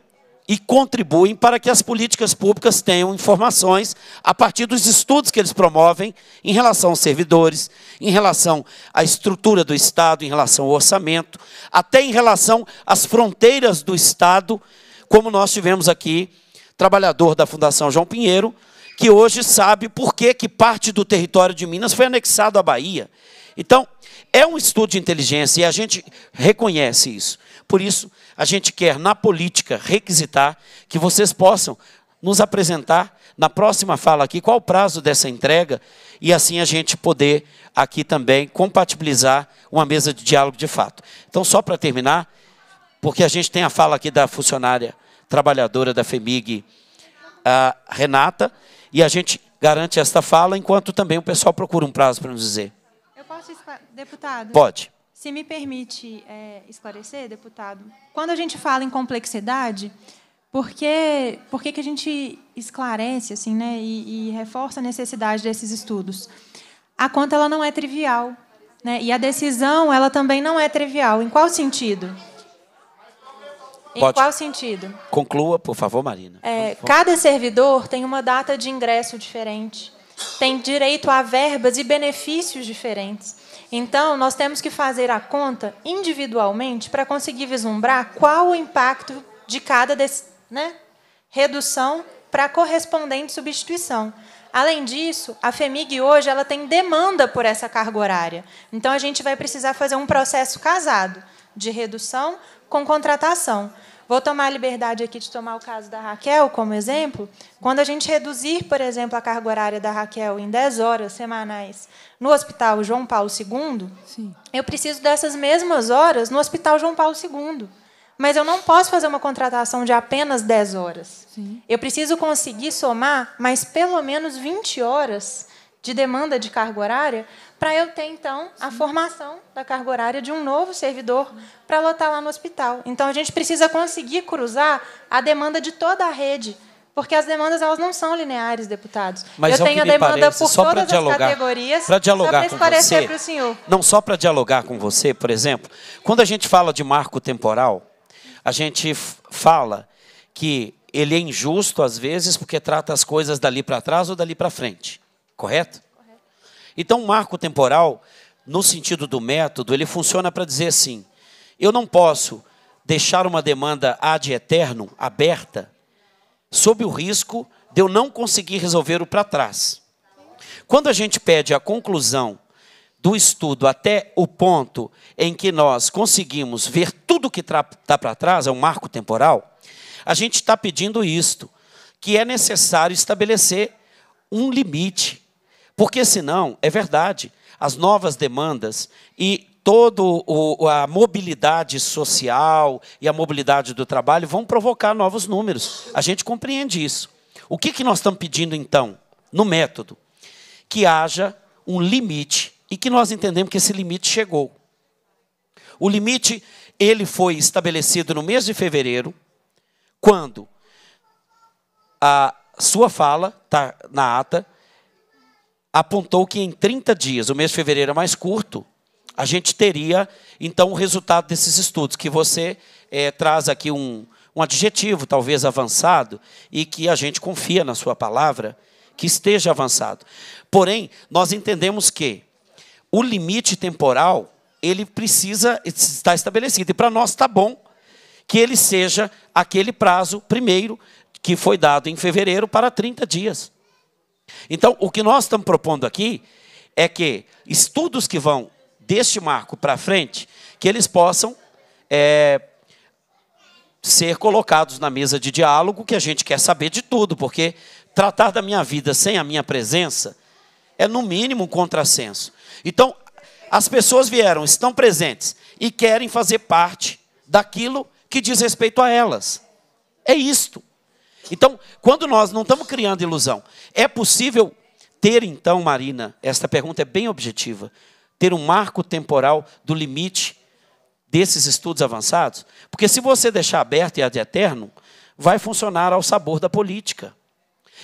e contribuem para que as políticas públicas tenham informações a partir dos estudos que eles promovem em relação aos servidores, em relação à estrutura do Estado, em relação ao orçamento, até em relação às fronteiras do Estado, como nós tivemos aqui, trabalhador da Fundação João Pinheiro, que hoje sabe por que, que parte do território de Minas foi anexado à Bahia. Então, é um estudo de inteligência e a gente reconhece isso. Por isso, a gente quer, na política, requisitar que vocês possam nos apresentar na próxima fala aqui qual o prazo dessa entrega e assim a gente poder aqui também compatibilizar uma mesa de diálogo de fato. Então, só para terminar, porque a gente tem a fala aqui da funcionária trabalhadora da FEMIG, a Renata, e a gente garante esta fala enquanto também o pessoal procura um prazo para nos dizer. Eu posso, deputado? Pode. Se me permite é, esclarecer, deputado, quando a gente fala em complexidade, por que, por que, que a gente esclarece assim, né, e, e reforça a necessidade desses estudos? A conta ela não é trivial. Né, e a decisão ela também não é trivial. Em qual sentido? Em Pode. qual sentido? Conclua, por favor, Marina. É, cada servidor tem uma data de ingresso diferente, tem direito a verbas e benefícios diferentes. Então, nós temos que fazer a conta individualmente para conseguir vislumbrar qual o impacto de cada né, redução para a correspondente substituição. Além disso, a FEMIG hoje ela tem demanda por essa carga horária. Então, a gente vai precisar fazer um processo casado de redução com contratação. Vou tomar a liberdade aqui de tomar o caso da Raquel como exemplo. Quando a gente reduzir, por exemplo, a carga horária da Raquel em 10 horas semanais no Hospital João Paulo II, Sim. eu preciso dessas mesmas horas no Hospital João Paulo II. Mas eu não posso fazer uma contratação de apenas 10 horas. Sim. Eu preciso conseguir somar mais pelo menos 20 horas de demanda de carga horária para eu ter, então, a formação da carga horária de um novo servidor para lotar lá no hospital. Então, a gente precisa conseguir cruzar a demanda de toda a rede, porque as demandas elas não são lineares, deputados. Mas eu é tenho a demanda parece, por todas dialogar, as categorias. Para dialogar com você. para o senhor. Não só para dialogar com você, por exemplo, quando a gente fala de marco temporal, a gente fala que ele é injusto às vezes porque trata as coisas dali para trás ou dali para frente. Correto? Então, o marco temporal, no sentido do método, ele funciona para dizer assim: eu não posso deixar uma demanda ad eterno aberta, sob o risco de eu não conseguir resolver o para trás. Quando a gente pede a conclusão do estudo até o ponto em que nós conseguimos ver tudo que está para trás, é um marco temporal, a gente está pedindo isto, que é necessário estabelecer um limite porque senão, é verdade, as novas demandas e toda a mobilidade social e a mobilidade do trabalho vão provocar novos números. A gente compreende isso. O que, que nós estamos pedindo, então, no método? Que haja um limite e que nós entendemos que esse limite chegou. O limite ele foi estabelecido no mês de fevereiro, quando a sua fala está na ata apontou que em 30 dias, o mês de fevereiro é mais curto, a gente teria então o resultado desses estudos, que você é, traz aqui um, um adjetivo talvez avançado e que a gente confia na sua palavra que esteja avançado. Porém, nós entendemos que o limite temporal ele precisa estar estabelecido e para nós está bom que ele seja aquele prazo primeiro que foi dado em fevereiro para 30 dias. Então, o que nós estamos propondo aqui é que estudos que vão deste marco para frente, que eles possam é, ser colocados na mesa de diálogo, que a gente quer saber de tudo, porque tratar da minha vida sem a minha presença é, no mínimo, um contrassenso. Então, as pessoas vieram, estão presentes e querem fazer parte daquilo que diz respeito a elas. É isto. Então, quando nós não estamos criando ilusão, é possível ter, então, Marina, esta pergunta é bem objetiva, ter um marco temporal do limite desses estudos avançados? Porque se você deixar aberto e ad eterno, vai funcionar ao sabor da política.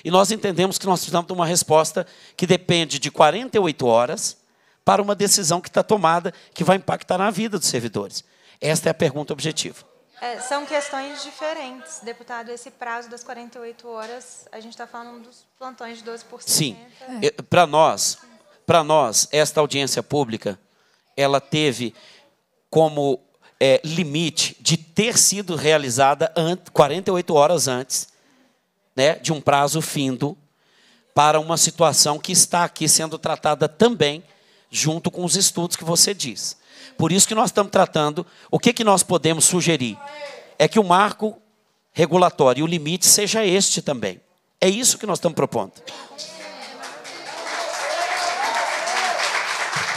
E nós entendemos que nós precisamos de uma resposta que depende de 48 horas para uma decisão que está tomada, que vai impactar na vida dos servidores. Esta é a pergunta objetiva. É, são questões diferentes, deputado. Esse prazo das 48 horas, a gente está falando dos plantões de 12%. Sim. É. Para nós, para nós, esta audiência pública, ela teve como é, limite de ter sido realizada 48 horas antes né, de um prazo findo para uma situação que está aqui sendo tratada também junto com os estudos que você diz. Por isso que nós estamos tratando, o que, que nós podemos sugerir? É que o marco regulatório e o limite seja este também. É isso que nós estamos propondo.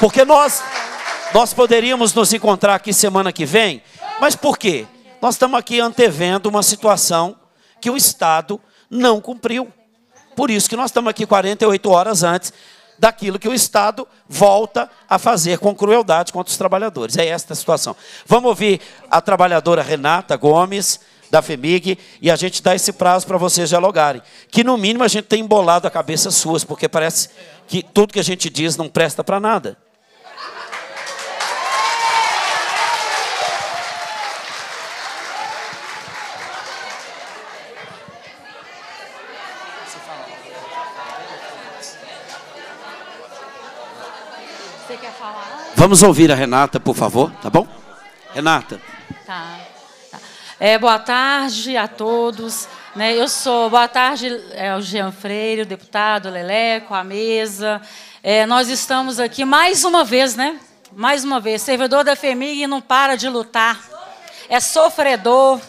Porque nós, nós poderíamos nos encontrar aqui semana que vem, mas por quê? Nós estamos aqui antevendo uma situação que o Estado não cumpriu. Por isso que nós estamos aqui 48 horas antes daquilo que o Estado volta a fazer com crueldade contra os trabalhadores. É esta a situação. Vamos ouvir a trabalhadora Renata Gomes, da FEMIG, e a gente dá esse prazo para vocês dialogarem. Que no mínimo a gente tem embolado a cabeça suas, porque parece que tudo que a gente diz não presta para nada. Vamos ouvir a Renata, por favor, tá bom? Renata. Tá. tá. É, boa tarde a todos. Né, eu sou, boa tarde, é, o Jean Freire, o deputado Leleco, a mesa. É, nós estamos aqui mais uma vez, né? Mais uma vez, servidor da FEMIG não para de lutar. É sofredor,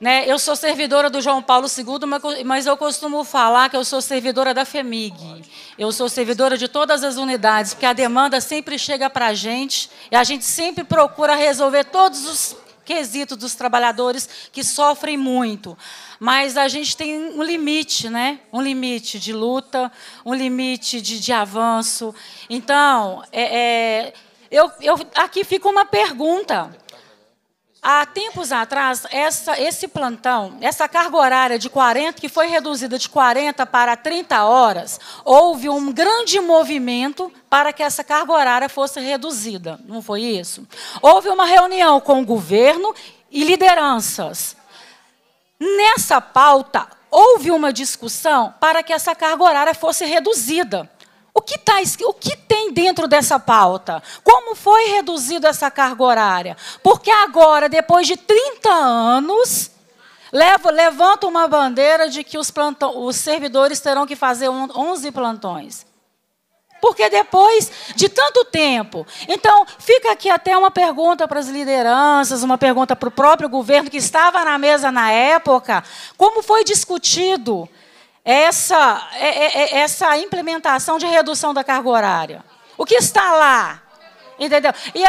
né? Eu sou servidora do João Paulo II, mas eu costumo falar que eu sou servidora da FEMIG. Eu sou servidora de todas as unidades, porque a demanda sempre chega para a gente e a gente sempre procura resolver todos os quesitos dos trabalhadores que sofrem muito. Mas a gente tem um limite, né? Um limite de luta, um limite de, de avanço. Então, é, é, eu, eu, aqui fica uma pergunta. Há tempos atrás, essa, esse plantão, essa carga horária de 40, que foi reduzida de 40 para 30 horas, houve um grande movimento para que essa carga horária fosse reduzida. Não foi isso? Houve uma reunião com o governo e lideranças. Nessa pauta, houve uma discussão para que essa carga horária fosse reduzida. O que, tá, o que tem dentro dessa pauta? Como foi reduzida essa carga horária? Porque agora, depois de 30 anos, leva, levanta uma bandeira de que os, plantão, os servidores terão que fazer 11 plantões. Porque depois de tanto tempo. Então, fica aqui até uma pergunta para as lideranças, uma pergunta para o próprio governo que estava na mesa na época: como foi discutido essa, é, é, é, essa implementação de redução da carga horária. O que está lá? Entendeu? E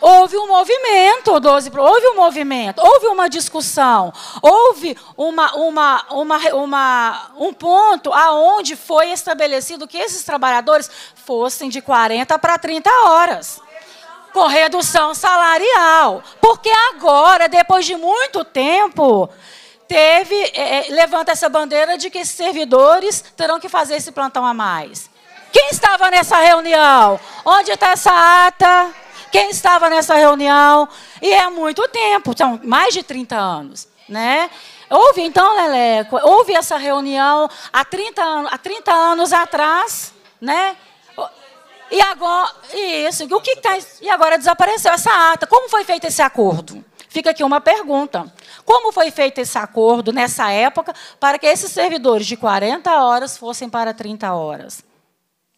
houve um movimento, 12, houve um movimento, houve uma discussão, houve uma, uma, uma, uma, um ponto aonde foi estabelecido que esses trabalhadores fossem de 40 para 30 horas. Com redução salarial. Porque agora, depois de muito tempo, teve, é, é, levanta essa bandeira de que servidores terão que fazer esse plantão a mais. Quem estava nessa reunião? Onde está essa ata? Quem estava nessa reunião? E é muito tempo, são mais de 30 anos. Né? Houve então, Leleco, houve essa reunião há 30 anos, há 30 anos atrás, né? E agora, isso, o que tá, e agora desapareceu essa ata. Como foi feito esse acordo? Fica aqui uma pergunta. Como foi feito esse acordo nessa época para que esses servidores de 40 horas fossem para 30 horas?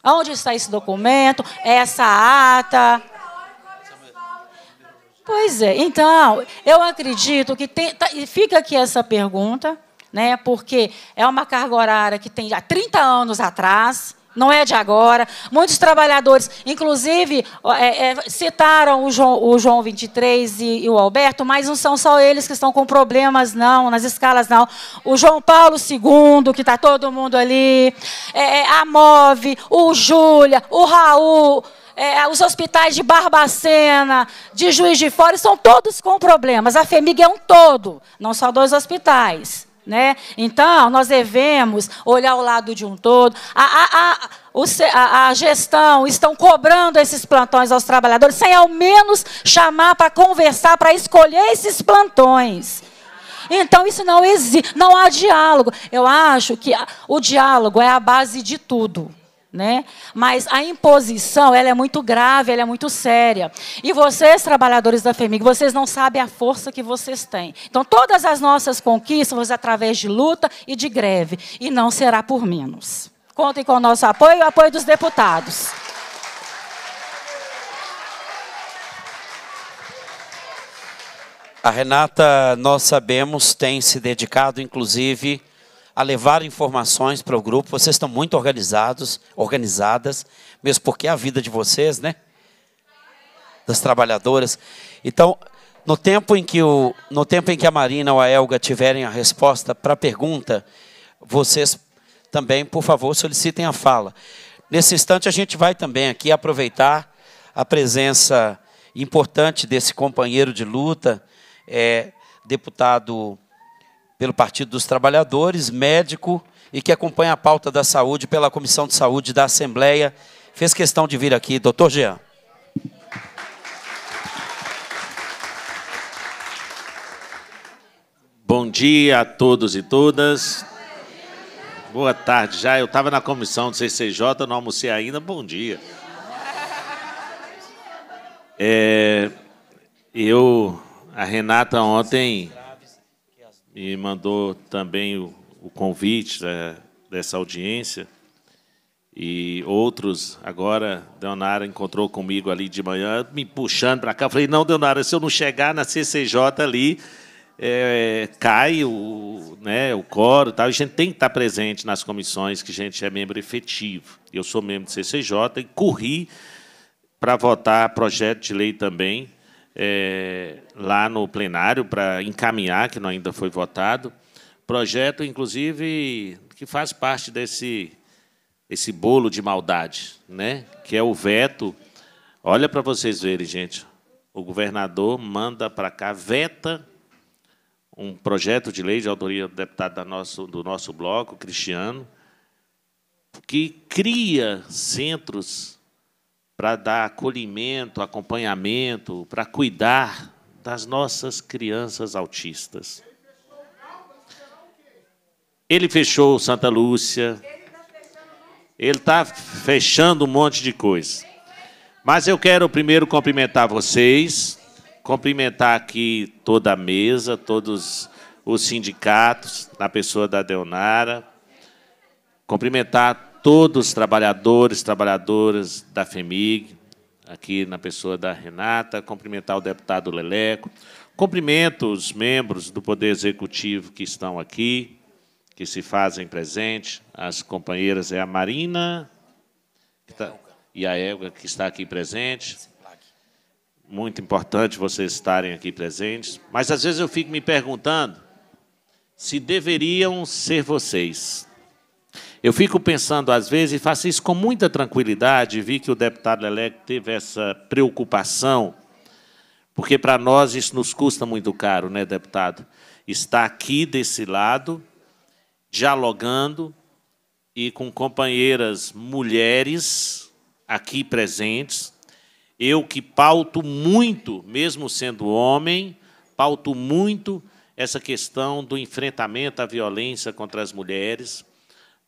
Onde está esse documento? Essa ata? Pois é. Então, eu acredito que tem, tá, fica aqui essa pergunta, né? Porque é uma carga horária que tem há 30 anos atrás não é de agora. Muitos trabalhadores, inclusive, é, é, citaram o João, o João 23 e, e, o Alberto, mas não são só eles que estão com problemas, não, nas escalas, não. O João Paulo II, que está todo mundo ali, é, é, a Move, o Júlia, o Raul. É, os hospitais de Barbacena, de Juiz de Fora, são todos com problemas. A FEMIG é um todo, não só dois hospitais. Né? Então, nós devemos olhar o lado de um todo. A, a, a, a, gestão estão cobrando esses plantões aos trabalhadores, sem ao menos chamar para conversar, para escolher esses plantões. Então, isso não existe, não há diálogo. Eu acho que o diálogo é a base de tudo. Né? Mas a imposição ela é muito grave, ela é muito séria. E vocês, trabalhadores da FEMIG, vocês não sabem a força que vocês têm. Então, todas as nossas conquistas vão através de luta e de greve. E não será por menos. Contem com o nosso apoio e o apoio dos deputados. A Renata, nós sabemos, tem se dedicado, inclusive, a levar informações para o grupo. Vocês estão muito organizados, organizadas, mesmo porque é a vida de vocês, né? Das trabalhadoras. Então, no tempo em que o, no tempo em que a Marina ou a Elga tiverem a resposta para a pergunta, vocês também, por favor, solicitem a fala. Nesse instante, a gente vai também aqui aproveitar a presença importante desse companheiro de luta, é, deputado pelo Partido dos Trabalhadores, médico e que acompanha a pauta da saúde pela Comissão de Saúde da Assembleia. Fez questão de vir aqui, doutor Jean. Bom dia a todos e todas. Boa tarde já. Eu estava na comissão do CCJ, não almocei ainda. Bom dia. É, eu, a Renata ontem e mandou também o, o convite né, dessa audiência. E outros, agora, Deonara encontrou comigo ali de manhã, me puxando para cá. Falei, não, Deonara, se eu não chegar na CCJ ali, é, cai o, né, o coro tal. A gente tem que estar presente nas comissões que a gente é membro efetivo. Eu sou membro do CCJ e corri para votar projeto de lei também é, lá no plenário para encaminhar, que não ainda foi votado. Projeto, inclusive, que faz parte desse esse bolo de maldade, né? que é o veto. Olha para vocês verem, gente. O governador manda para cá, veta um projeto de lei de autoria do deputado nosso, do nosso bloco, Cristiano, que cria centros para dar acolhimento, acompanhamento, para cuidar das nossas crianças autistas. Ele fechou Santa Lúcia. Ele está fechando um monte de coisa. Mas eu quero primeiro cumprimentar vocês, cumprimentar aqui toda a mesa, todos os sindicatos, na pessoa da Deonara, cumprimentar todos os trabalhadores, trabalhadoras da FEMIG, aqui na pessoa da Renata, cumprimentar o deputado Leleco, cumprimento os membros do Poder Executivo que estão aqui, que se fazem presente, as companheiras é a Marina tá, e a Elga, que está aqui presente. Muito importante vocês estarem aqui presentes. Mas, às vezes, eu fico me perguntando se deveriam ser vocês, eu fico pensando, às vezes, e faço isso com muita tranquilidade, vi que o deputado Leleco teve essa preocupação, porque para nós isso nos custa muito caro, né, deputado? Estar aqui desse lado, dialogando e com companheiras mulheres aqui presentes. Eu que pauto muito, mesmo sendo homem, pauto muito essa questão do enfrentamento à violência contra as mulheres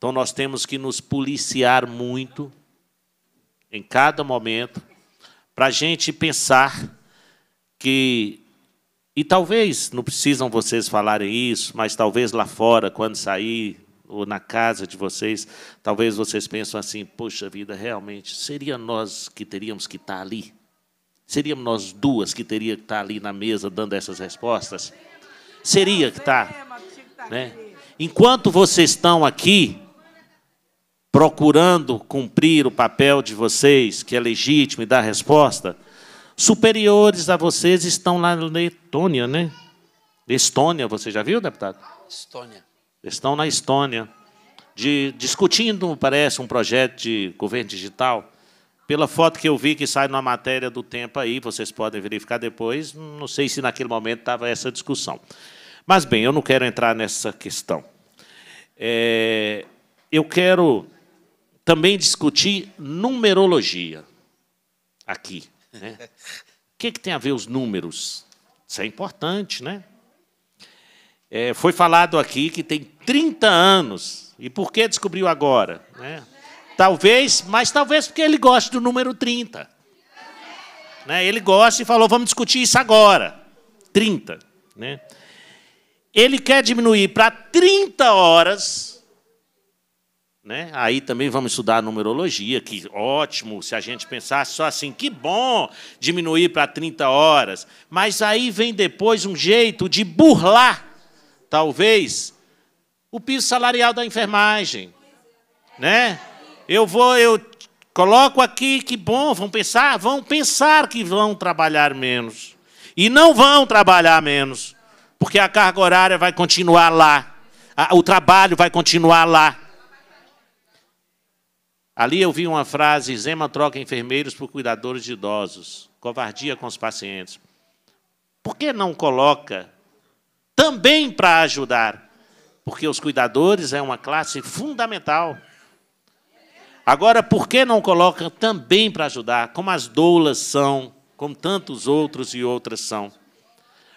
então nós temos que nos policiar muito, em cada momento, para a gente pensar que. E talvez, não precisam vocês falarem isso, mas talvez lá fora, quando sair ou na casa de vocês, talvez vocês pensam assim: poxa vida, realmente, seria nós que teríamos que estar ali? Seríamos nós duas que teríamos que estar ali na mesa dando essas respostas? Seria que está. Né? Enquanto vocês estão aqui, procurando cumprir o papel de vocês, que é legítimo e dar resposta, superiores a vocês estão lá na Letônia, né? Estônia, você já viu, deputado? Estônia. Estão na Estônia, de, discutindo, parece, um projeto de governo digital. Pela foto que eu vi que sai na matéria do tempo aí, vocês podem verificar depois, não sei se naquele momento estava essa discussão. Mas, bem, eu não quero entrar nessa questão. É, eu quero também discutir numerologia aqui. Né? O que, que tem a ver os números? Isso é importante, né? É, foi falado aqui que tem 30 anos. E por que descobriu agora? Né? Talvez, mas talvez porque ele goste do número 30. Né? Ele gosta e falou: vamos discutir isso agora. 30. Né? Ele quer diminuir para 30 horas. Né? Aí também vamos estudar numerologia, que ótimo, se a gente pensar só assim, que bom diminuir para 30 horas. Mas aí vem depois um jeito de burlar talvez, o piso salarial da enfermagem. Né? Eu vou, eu coloco aqui, que bom, vão pensar, vão pensar que vão trabalhar menos. E não vão trabalhar menos, porque a carga horária vai continuar lá, o trabalho vai continuar lá. Ali eu vi uma frase: Zema troca enfermeiros por cuidadores de idosos, covardia com os pacientes. Por que não coloca também para ajudar, porque os cuidadores é uma classe fundamental. Agora, por que não coloca também para ajudar, como as doulas são, como tantos outros e outras são?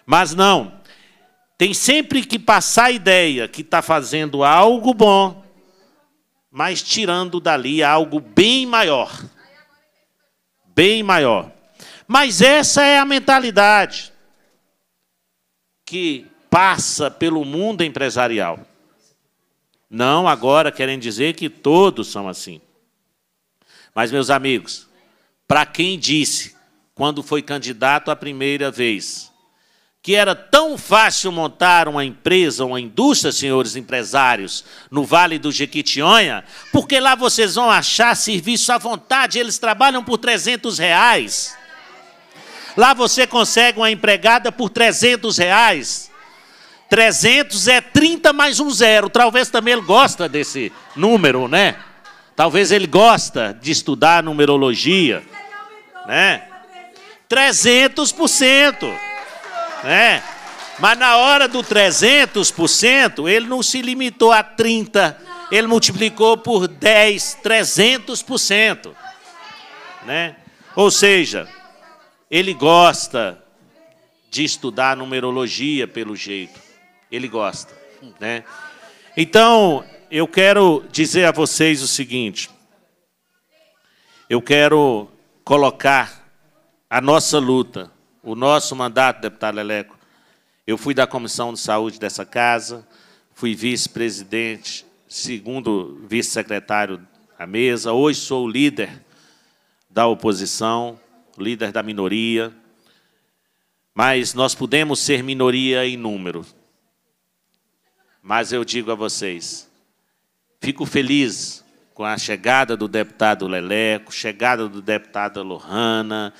Mas não, tem sempre que passar a ideia que está fazendo algo bom, mas tirando dali algo bem maior. Bem maior. Mas essa é a mentalidade que passa pelo mundo empresarial. Não agora querem dizer que todos são assim. Mas, meus amigos, para quem disse, quando foi candidato a primeira vez, que era tão fácil montar uma empresa, uma indústria, senhores empresários, no Vale do Jequitinhonha, porque lá vocês vão achar serviço à vontade, eles trabalham por 300 reais. Lá você consegue uma empregada por 300 reais. 300 é 30 mais um zero. Talvez também ele gosta desse número, né? Talvez ele gosta de estudar numerologia, né? 300%, né? Mas na hora do 300%, ele não se limitou a 30, ele multiplicou por 10, 300%, né? Ou seja, ele gosta de estudar numerologia pelo jeito. Ele gosta, né? Então, eu quero dizer a vocês o seguinte: eu quero colocar a nossa luta, o nosso mandato, deputado Leleco. Eu fui da comissão de saúde dessa casa, fui vice-presidente, segundo vice-secretário da mesa, hoje sou o líder da oposição, líder da minoria, mas nós podemos ser minoria em número. Mas eu digo a vocês, fico feliz com a chegada do deputado Leleco, chegada do deputado Lohana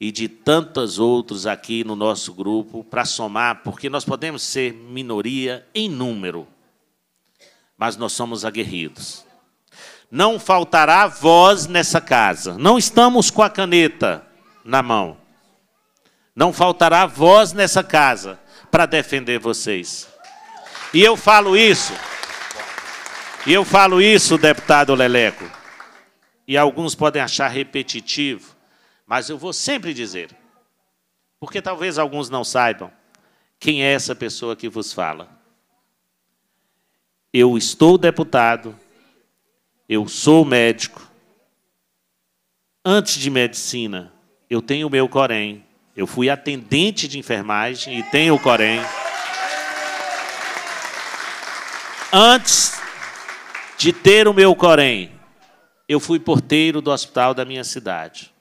e de tantos outros aqui no nosso grupo para somar, porque nós podemos ser minoria em número, mas nós somos aguerridos. Não faltará voz nessa casa. Não estamos com a caneta na mão. Não faltará voz nessa casa para defender vocês. E eu falo isso, e eu falo isso, deputado Leleco, e alguns podem achar repetitivo, mas eu vou sempre dizer, porque talvez alguns não saibam quem é essa pessoa que vos fala. Eu estou deputado, eu sou médico. Antes de medicina, eu tenho o meu Corém. Eu fui atendente de enfermagem e tenho o Corém. Antes de ter o meu Corém, eu fui porteiro do hospital da minha cidade.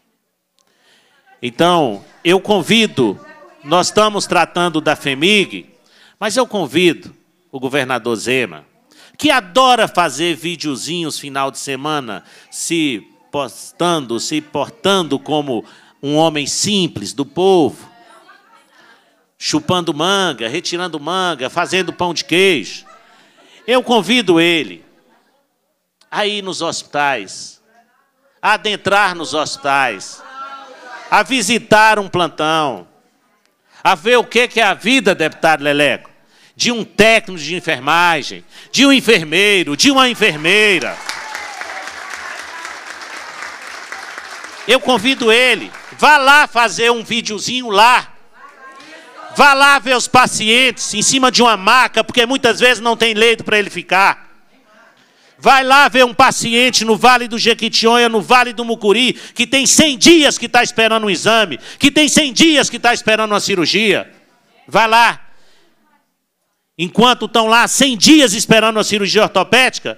Então, eu convido, nós estamos tratando da FEMIG, mas eu convido o governador Zema, que adora fazer videozinhos final de semana, se postando, se portando como um homem simples do povo, chupando manga, retirando manga, fazendo pão de queijo. Eu convido ele a ir nos hospitais, a adentrar nos hospitais, a visitar um plantão, a ver o que é a vida, deputado Leleco, de um técnico de enfermagem, de um enfermeiro, de uma enfermeira. Eu convido ele, vá lá fazer um videozinho lá. Vá lá ver os pacientes em cima de uma maca, porque muitas vezes não tem leito para ele ficar. Vai lá ver um paciente no Vale do Jequitinhonha, no Vale do Mucuri, que tem 100 dias que está esperando um exame, que tem 100 dias que está esperando uma cirurgia. Vai lá. Enquanto estão lá 100 dias esperando uma cirurgia ortopédica,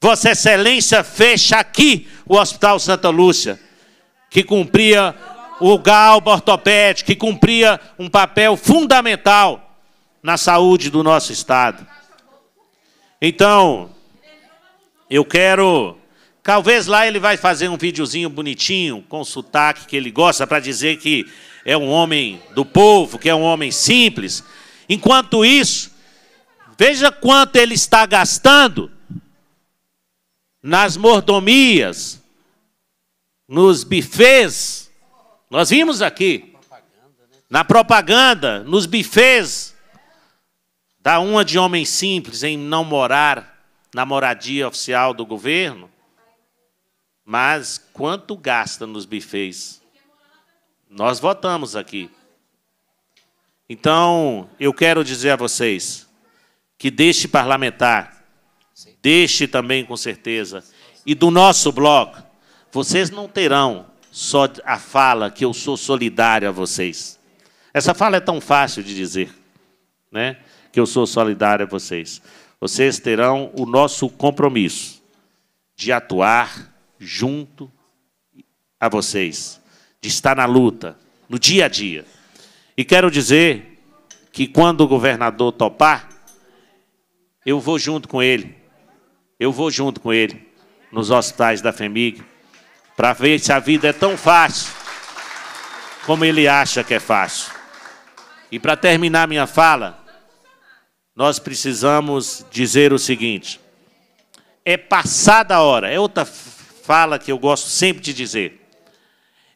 Vossa Excelência fecha aqui o Hospital Santa Lúcia, que cumpria o galba ortopédico, que cumpria um papel fundamental na saúde do nosso Estado. Então, eu quero. Talvez lá ele vai fazer um videozinho bonitinho, com sotaque que ele gosta, para dizer que é um homem do povo, que é um homem simples. Enquanto isso, veja quanto ele está gastando nas mordomias, nos bufês. Nós vimos aqui. Na propaganda, nos bufês. Da uma de homem simples em não morar na moradia oficial do governo, mas quanto gasta nos bifes? Nós votamos aqui. Então, eu quero dizer a vocês que deste parlamentar, deste também com certeza, e do nosso bloco, vocês não terão só a fala que eu sou solidário a vocês. Essa fala é tão fácil de dizer, né? Que eu sou solidário a vocês vocês terão o nosso compromisso de atuar junto a vocês, de estar na luta, no dia a dia. E quero dizer que quando o governador topar, eu vou junto com ele. Eu vou junto com ele nos hospitais da FEMIG para ver se a vida é tão fácil como ele acha que é fácil. E para terminar minha fala, nós precisamos dizer o seguinte: é passada a hora, é outra fala que eu gosto sempre de dizer.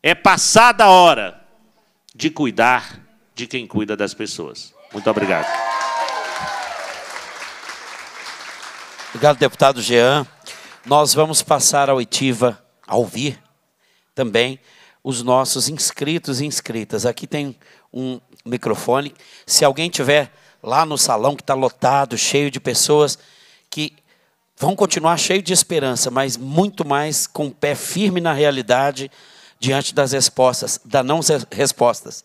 É passada a hora de cuidar de quem cuida das pessoas. Muito obrigado. Obrigado, deputado Jean. Nós vamos passar a oitiva a ouvir também os nossos inscritos e inscritas. Aqui tem um microfone. Se alguém tiver lá no salão que está lotado, cheio de pessoas que vão continuar cheio de esperança, mas muito mais com o pé firme na realidade diante das respostas, das não respostas,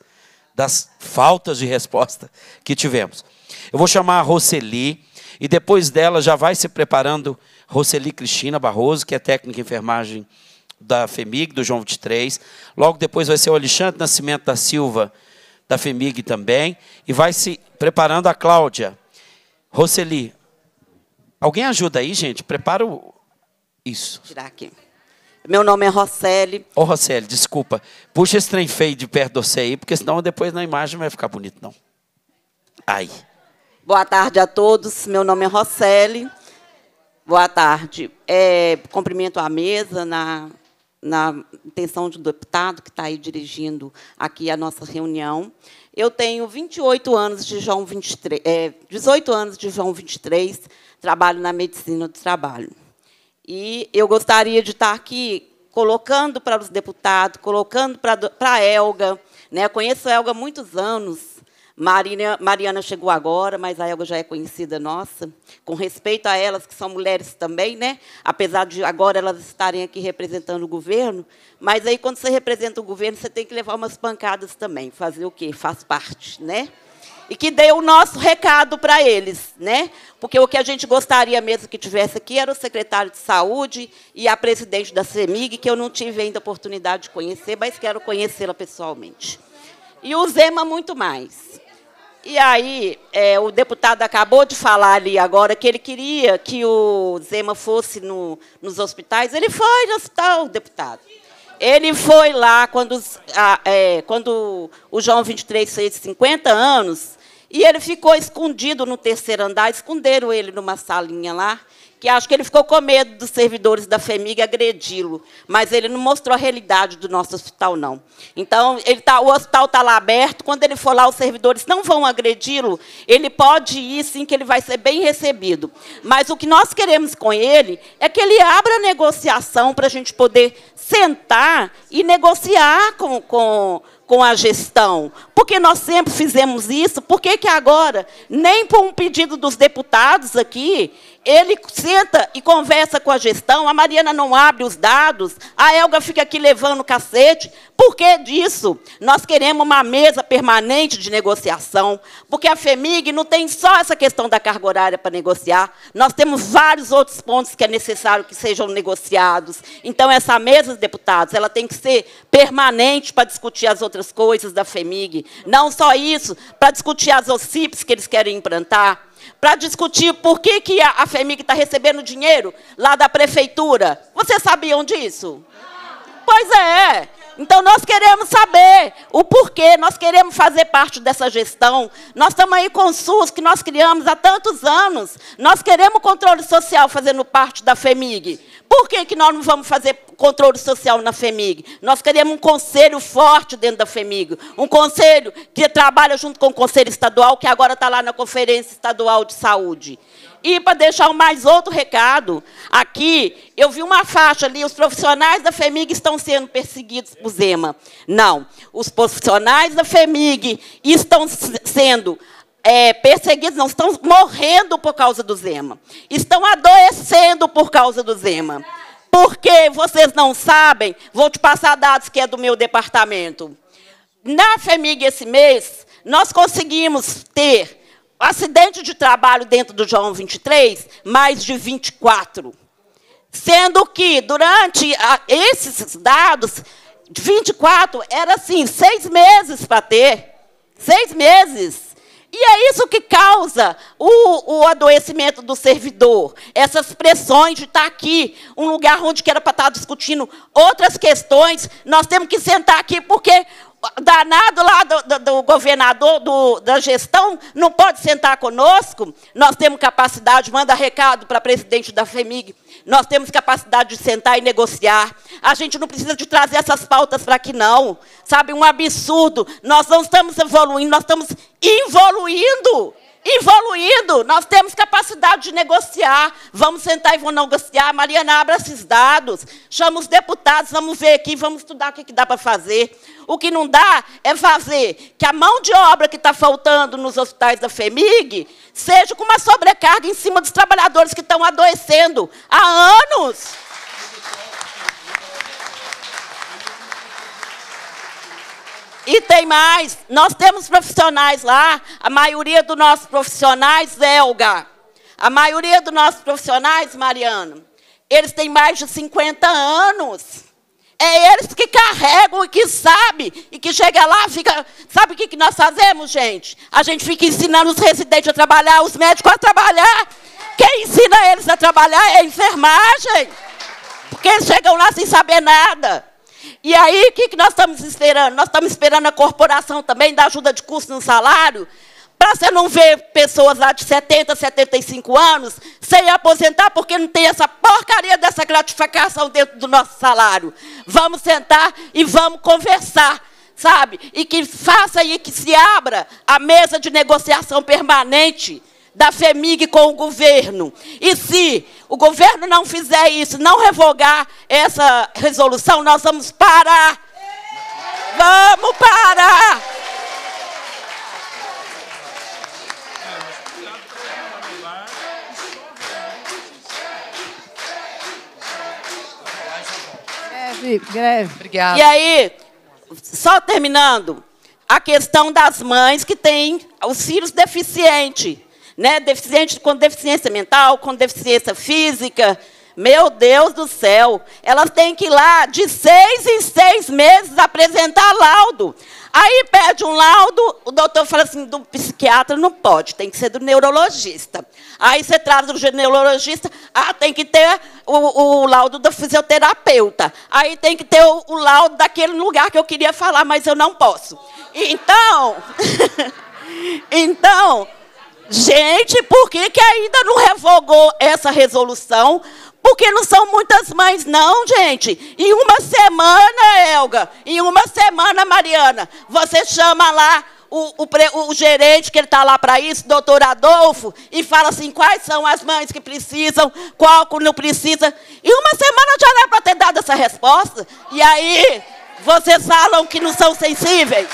das faltas de resposta que tivemos. Eu vou chamar a Roseli e depois dela já vai se preparando Roseli Cristina Barroso, que é técnica de enfermagem da FEMIG, do João 23. Logo depois vai ser o Alexandre Nascimento da Silva, da FEMIG também, e vai se preparando a Cláudia. Roseli, alguém ajuda aí, gente? Prepara o... Isso. Tirar aqui. Meu nome é Roseli. Ô, Roseli, desculpa. Puxa esse trem feio de perto de você aí, porque senão depois na imagem não vai ficar bonito, não. Aí. Boa tarde a todos. Meu nome é Roseli. Boa tarde. É, cumprimento a mesa na na intenção do deputado que está aí dirigindo aqui a nossa reunião. Eu tenho 28 anos de João 23, é, 18 anos de João 23, trabalho na medicina do trabalho. E eu gostaria de estar aqui colocando para os deputados, colocando para, para a Elga. Né? Eu conheço a Elga há muitos anos, Marina, Mariana chegou agora, mas a Elga já é conhecida nossa. Com respeito a elas, que são mulheres também, né? apesar de agora elas estarem aqui representando o governo. Mas aí, quando você representa o governo, você tem que levar umas pancadas também. Fazer o quê? Faz parte. Né? e que dê o nosso recado para eles, né? Porque o que a gente gostaria mesmo que tivesse aqui era o secretário de saúde e a presidente da CEMIG, que eu não tive ainda a oportunidade de conhecer, mas quero conhecê-la pessoalmente. E o Zema muito mais. E aí, é, o deputado acabou de falar ali agora que ele queria que o Zema fosse no, nos hospitais. Ele foi no hospital, deputado. Ele foi lá quando, é, quando o João 23 fez 50 anos, e ele ficou escondido no terceiro andar, esconderam ele numa salinha lá, que acho que ele ficou com medo dos servidores da FEMIG agredi-lo, mas ele não mostrou a realidade do nosso hospital, não. Então, ele tá, o hospital está lá aberto, quando ele for lá, os servidores não vão agredi-lo, ele pode ir, sim, que ele vai ser bem recebido. Mas o que nós queremos com ele é que ele abra a negociação para a gente poder sentar e negociar com, com com a gestão. Porque nós sempre fizemos isso, por que, que agora, nem por um pedido dos deputados aqui, ele senta e conversa com a gestão, a Mariana não abre os dados, a Elga fica aqui levando o cacete. Por que disso? Nós queremos uma mesa permanente de negociação, porque a FEMIG não tem só essa questão da carga horária para negociar, nós temos vários outros pontos que é necessário que sejam negociados. Então, essa mesa, deputados, ela tem que ser permanente para discutir as outras coisas da FEMIG. Não só isso, para discutir as OCIPs que eles querem implantar para discutir por que, que a FEMIG está recebendo dinheiro lá da prefeitura. Vocês sabiam disso? Pois é. Então, nós queremos saber o porquê, nós queremos fazer parte dessa gestão. Nós estamos aí com o SUS, que nós criamos há tantos anos. Nós queremos controle social fazendo parte da FEMIG. Por que, que nós não vamos fazer controle social na FEMIG? Nós queremos um conselho forte dentro da FEMIG. Um conselho que trabalha junto com o Conselho Estadual, que agora está lá na Conferência Estadual de Saúde. E para deixar mais outro recado, aqui eu vi uma faixa ali, os profissionais da FEMIG estão sendo perseguidos por Zema. Não, os profissionais da FEMIG estão sendo é, perseguidos, não, estão morrendo por causa do Zema. Estão adoecendo por causa do Zema. Porque vocês não sabem, vou te passar dados que é do meu departamento. Na FEMIG esse mês, nós conseguimos ter acidente de trabalho dentro do João 23, mais de 24. Sendo que, durante a, esses dados, 24 era assim, seis meses para ter. Seis meses. E é isso que causa o, o, adoecimento do servidor. Essas pressões de estar aqui, um lugar onde que era para estar discutindo outras questões, nós temos que sentar aqui porque danado lá do, do, do governador, do, da gestão, não pode sentar conosco. Nós temos capacidade, manda recado para a presidente da FEMIG, nós temos capacidade de sentar e negociar. A gente não precisa de trazer essas pautas para aqui, não. Sabe, um absurdo. Nós não estamos evoluindo, nós estamos evoluindo evoluindo, nós temos capacidade de negociar. Vamos sentar e vamos negociar. Mariana, abra esses dados, chama os deputados, vamos ver aqui, vamos estudar o que dá para fazer. O que não dá é fazer que a mão de obra que está faltando nos hospitais da FEMIG seja com uma sobrecarga em cima dos trabalhadores que estão adoecendo há anos. E tem mais, nós temos profissionais lá, a maioria dos nossos profissionais, Elga, a maioria dos nossos profissionais, Mariano, eles têm mais de 50 anos. É eles que carregam e que sabem, e que chega lá, fica. Sabe o que, que nós fazemos, gente? A gente fica ensinando os residentes a trabalhar, os médicos a trabalhar. Quem ensina eles a trabalhar é a enfermagem. Porque eles chegam lá sem saber nada. E aí, o que, que nós estamos esperando? Nós estamos esperando a corporação também dar ajuda de custo no salário, para você não ver pessoas lá de 70, 75 anos sem aposentar, porque não tem essa porcaria dessa gratificação dentro do nosso salário. Vamos sentar e vamos conversar sabe? E que faça aí que se abra a mesa de negociação permanente da FEMIG com o governo. E se o governo não fizer isso, não revogar essa resolução, nós vamos parar. Vamos parar. Greve, greve. Obrigada. E aí, só terminando, a questão das mães que têm os filhos deficientes, né? Deficiente com deficiência mental, com deficiência física. Meu Deus do céu, elas têm que ir lá de seis em seis meses apresentar laudo. Aí pede um laudo, o doutor fala assim, do psiquiatra não pode, tem que ser do neurologista. Aí você traz do neurologista, ah, tem que ter o, o laudo do fisioterapeuta. Aí tem que ter o, o, laudo daquele lugar que eu queria falar, mas eu não posso. Então, então, gente, por que, que ainda não revogou essa resolução? Porque não são muitas mães, não, gente. Em uma semana, Elga, em uma semana, Mariana, você chama lá o, o, o gerente, que ele está lá para isso, doutor Adolfo, e fala assim: quais são as mães que precisam, qual que não precisa. Em uma semana já não é para ter dado essa resposta. E aí, vocês falam que não são sensíveis.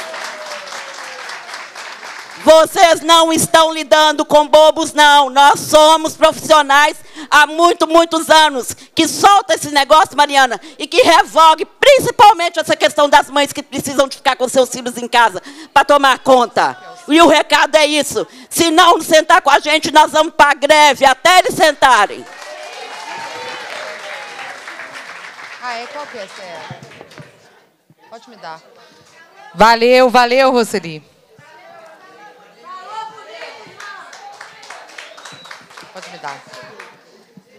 Vocês não estão lidando com bobos, não. Nós somos profissionais há muito, muitos anos que solta esse negócio, Mariana, e que revogue principalmente essa questão das mães que precisam de ficar com seus filhos em casa para tomar conta. E o recado é isso. Se não sentar com a gente, nós vamos para a greve até eles sentarem. Ah, é? Qual que é? Pode me dar. Valeu, valeu, Roseli. Pode me dar.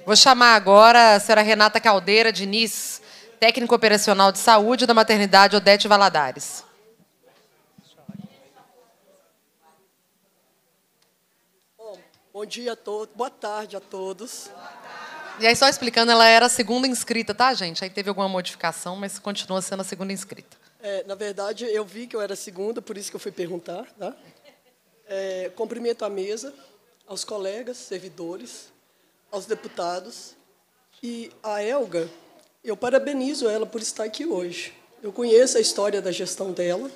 Vou chamar agora a senhora Renata Caldeira Diniz, técnico operacional de saúde da maternidade Odete Valadares. Bom, dia a todos, boa tarde a todos. E aí, só explicando, ela era a segunda inscrita, tá, gente? Aí teve alguma modificação, mas continua sendo a segunda inscrita. É, na verdade, eu vi que eu era a segunda, por isso que eu fui perguntar. Tá? É, cumprimento a mesa, aos colegas, servidores, aos deputados. E a Elga, eu parabenizo ela por estar aqui hoje. Eu conheço a história da gestão dela.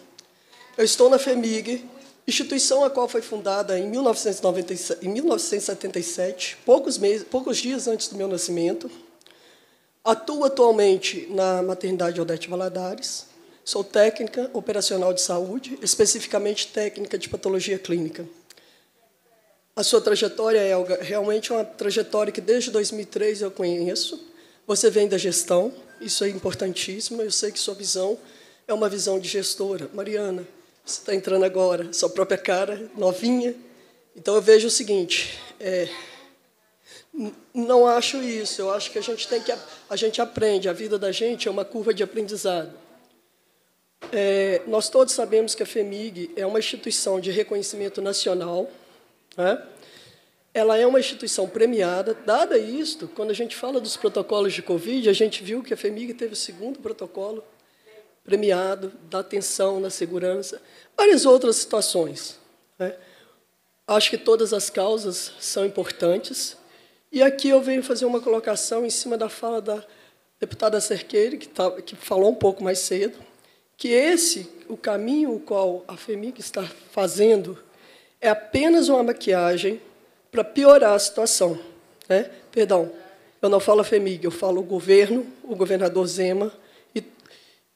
Eu estou na FEMIG, instituição a qual foi fundada em, 1997, em 1977, poucos, meses, poucos dias antes do meu nascimento. Atuo atualmente na maternidade Odete Valadares. Sou técnica operacional de saúde, especificamente técnica de patologia clínica. A sua trajetória, Elga, realmente é uma trajetória que desde 2003 eu conheço. Você vem da gestão, isso é importantíssimo. Eu sei que sua visão é uma visão de gestora. Mariana, você está entrando agora, sua própria cara, novinha. Então eu vejo o seguinte: é, não acho isso. Eu acho que a gente tem que a gente aprende. A vida da gente é uma curva de aprendizado. É, nós todos sabemos que a FEMIG é uma instituição de reconhecimento nacional né? Ela é uma instituição premiada. Dada isto, quando a gente fala dos protocolos de Covid, a gente viu que a FEMIG teve o segundo protocolo premiado, da atenção na segurança, várias outras situações. Né? Acho que todas as causas são importantes. E aqui eu venho fazer uma colocação em cima da fala da deputada Cerqueira, que, tá, que falou um pouco mais cedo, que esse, o caminho o qual a FEMIG está fazendo é apenas uma maquiagem para piorar a situação. Né? Perdão, eu não falo a FEMIG, eu falo o governo, o governador Zema, e,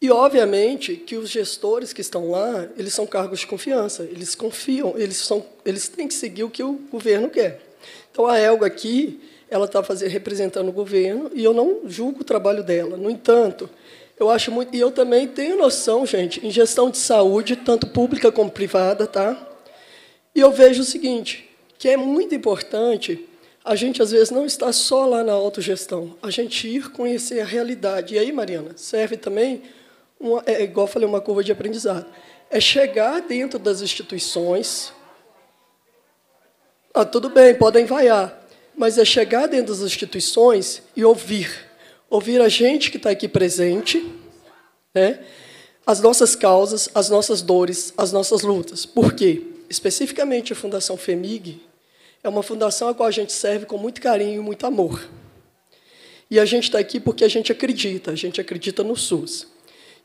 e, obviamente, que os gestores que estão lá, eles são cargos de confiança, eles confiam, eles, são, eles têm que seguir o que o governo quer. Então, a Elga aqui, ela está representando o governo, e eu não julgo o trabalho dela. No entanto, eu acho muito... E eu também tenho noção, gente, em gestão de saúde, tanto pública como privada, tá? E eu vejo o seguinte, que é muito importante a gente, às vezes, não estar só lá na autogestão, a gente ir conhecer a realidade. E aí, Mariana, serve também, uma, é, igual eu falei, uma curva de aprendizado. É chegar dentro das instituições. Ah, tudo bem, podem vaiar, mas é chegar dentro das instituições e ouvir. Ouvir a gente que está aqui presente, né? as nossas causas, as nossas dores, as nossas lutas. Por quê? Especificamente a Fundação FEMIG, é uma fundação a qual a gente serve com muito carinho e muito amor. E a gente está aqui porque a gente acredita, a gente acredita no SUS.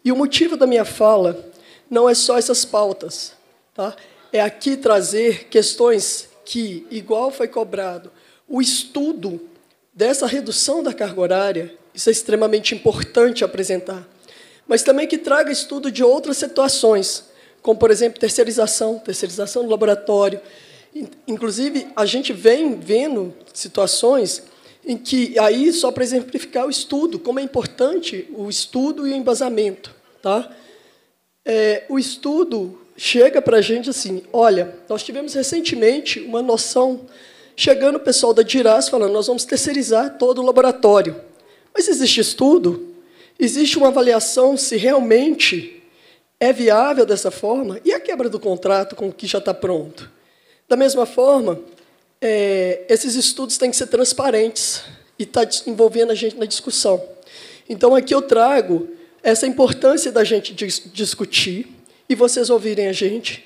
E o motivo da minha fala não é só essas pautas, tá? é aqui trazer questões que, igual foi cobrado, o estudo dessa redução da carga horária, isso é extremamente importante apresentar, mas também que traga estudo de outras situações, como, por exemplo, terceirização, terceirização do laboratório. Inclusive, a gente vem vendo situações em que, aí, só para exemplificar o estudo, como é importante o estudo e o embasamento. Tá? É, o estudo chega para a gente assim, olha, nós tivemos recentemente uma noção, chegando o pessoal da Dirás falando, nós vamos terceirizar todo o laboratório. Mas existe estudo, existe uma avaliação se realmente é viável dessa forma, e a quebra do contrato com o que já está pronto? Da mesma forma, é, esses estudos têm que ser transparentes e estar tá envolvendo a gente na discussão. Então, aqui eu trago essa importância da gente dis discutir e vocês ouvirem a gente,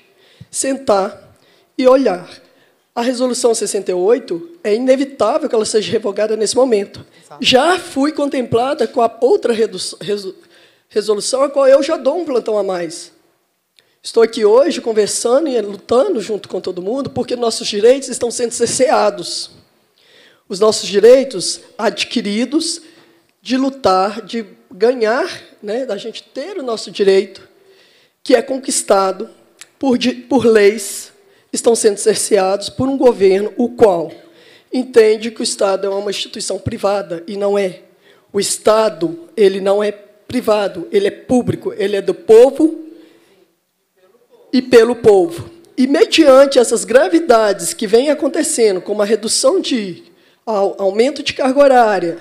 sentar e olhar. A resolução 68 é inevitável que ela seja revogada nesse momento. Exato. Já fui contemplada com a outra resolução, a qual eu já dou um plantão a mais. Estou aqui hoje conversando e lutando junto com todo mundo porque nossos direitos estão sendo cerceados. Os nossos direitos adquiridos de lutar, de ganhar, né, da gente ter o nosso direito, que é conquistado por, por leis, estão sendo cerceados por um governo o qual entende que o Estado é uma instituição privada e não é. O Estado ele não é privado, ele é público, ele é do povo e pelo povo. E, mediante essas gravidades que vêm acontecendo, como a redução de aumento de carga horária,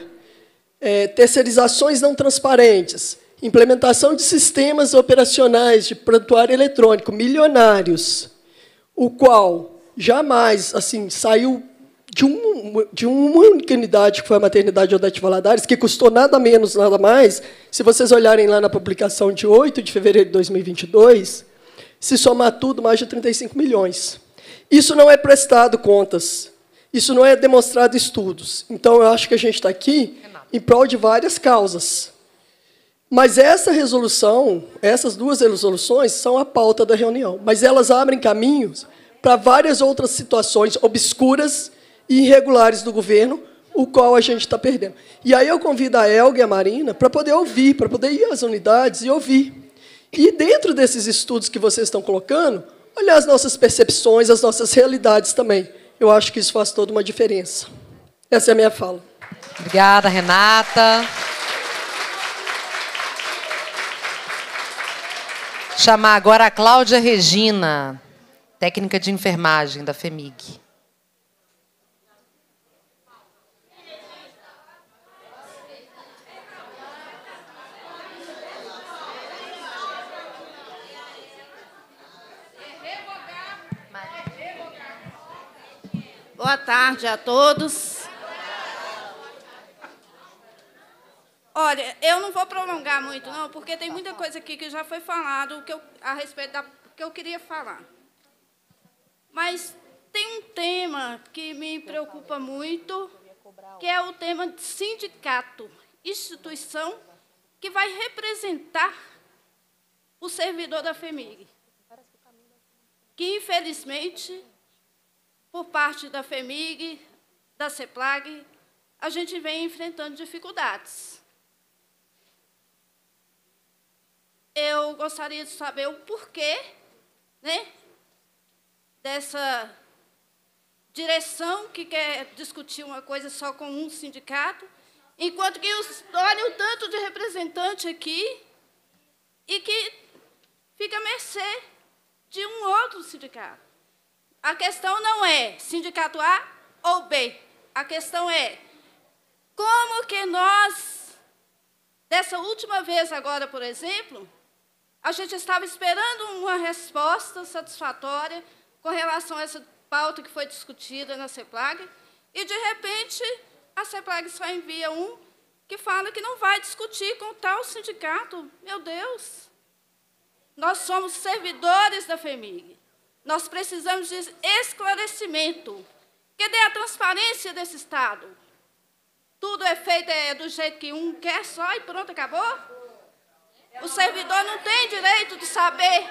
é, terceirizações não transparentes, implementação de sistemas operacionais de prontuário eletrônico milionários, o qual jamais assim saiu de, um, de uma única unidade, que foi a maternidade Odete Valadares, que custou nada menos, nada mais. Se vocês olharem lá na publicação de 8 de fevereiro de 2022, se somar tudo, mais de 35 milhões. Isso não é prestado contas. Isso não é demonstrado estudos. Então, eu acho que a gente está aqui em prol de várias causas. Mas essa resolução, essas duas resoluções, são a pauta da reunião. Mas elas abrem caminhos para várias outras situações obscuras irregulares do governo, o qual a gente está perdendo. E aí eu convido a Elga e a Marina para poder ouvir, para poder ir às unidades e ouvir. E dentro desses estudos que vocês estão colocando, olhar as nossas percepções, as nossas realidades também. Eu acho que isso faz toda uma diferença. Essa é a minha fala. Obrigada, Renata. Chamar agora a Cláudia Regina, técnica de enfermagem da FEMIG. Boa tarde a todos. Olha, eu não vou prolongar muito, não, porque tem muita coisa aqui que já foi falado que eu, a respeito da que eu queria falar. Mas tem um tema que me preocupa muito, que é o tema de sindicato, instituição que vai representar o servidor da FEMIG. Que, infelizmente, por parte da FEMIG, da CEPLAG, a gente vem enfrentando dificuldades. Eu gostaria de saber o porquê né, dessa direção que quer discutir uma coisa só com um sindicato, enquanto que os, olha o tanto de representante aqui e que fica a mercê de um outro sindicato. A questão não é sindicato A ou B. A questão é como que nós, dessa última vez agora, por exemplo, a gente estava esperando uma resposta satisfatória com relação a essa pauta que foi discutida na CEPLAG, e, de repente, a CEPLAG só envia um que fala que não vai discutir com tal sindicato. Meu Deus! Nós somos servidores da FEMIG. Nós precisamos de esclarecimento. Cadê a transparência desse Estado? Tudo é feito é, do jeito que um quer só e pronto, acabou? O servidor não tem direito de saber.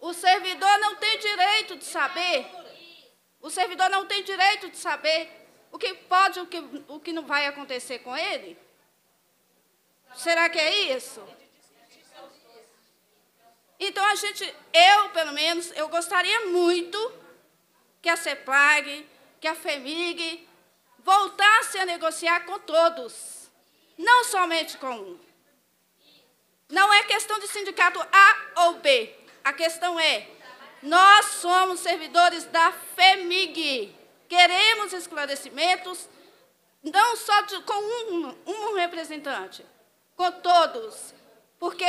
O servidor não tem direito de saber. O servidor não tem direito de saber o que pode, o que, o que não vai acontecer com ele. Será que é isso? Então, a gente, eu, pelo menos, eu gostaria muito que a CEPLAG, que a FEMIG voltasse a negociar com todos, não somente com um. Não é questão de sindicato A ou B. A questão é, nós somos servidores da FEMIG. Queremos esclarecimentos, não só de, com um, um representante, com todos. Porque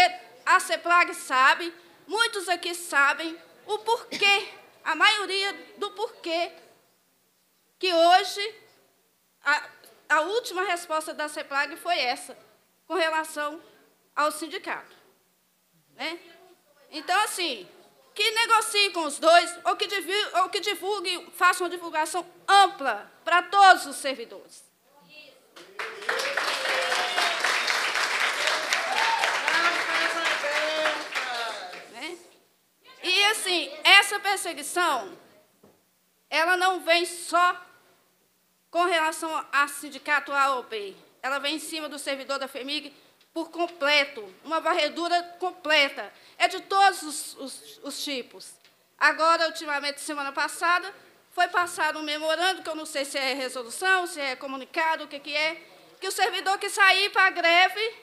a CEPLAG sabe, muitos aqui sabem o porquê, a maioria do porquê, que hoje a, a última resposta da CEPLAG foi essa, com relação ao sindicato. Né? Então, assim, que negociem com os dois ou que, divulguem, ou que uma divulgação ampla para todos os servidores. E assim, essa perseguição, ela não vem só com relação a sindicato A ou B. Ela vem em cima do servidor da FEMIG por completo, uma varredura completa. É de todos os, os, os tipos. Agora, ultimamente, semana passada, foi passado um memorando, que eu não sei se é resolução, se é comunicado, o que, que é, que o servidor que sair para a greve,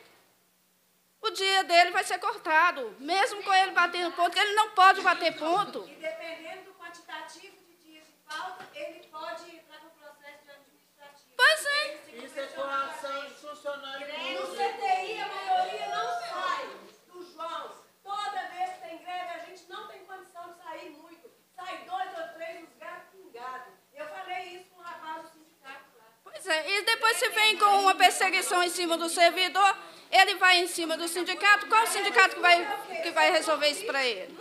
o dia dele vai ser cortado, mesmo com ele batendo ponto, que ele não pode bater ponto. E dependendo do quantitativo de dias de falta, ele pode entrar no processo administrativo. Pois é. Isso é coração de funcionário No CTI, a maioria não sai do João. Toda vez que tem greve, a gente não tem condição de sair muito. Sai dois ou três, os gatos pingados. Eu falei isso com o rapaz do sindicato lá. Pois é, e depois se vem com uma perseguição em cima do servidor, ele vai em cima do sindicato, qual sindicato que vai, que vai resolver isso para ele?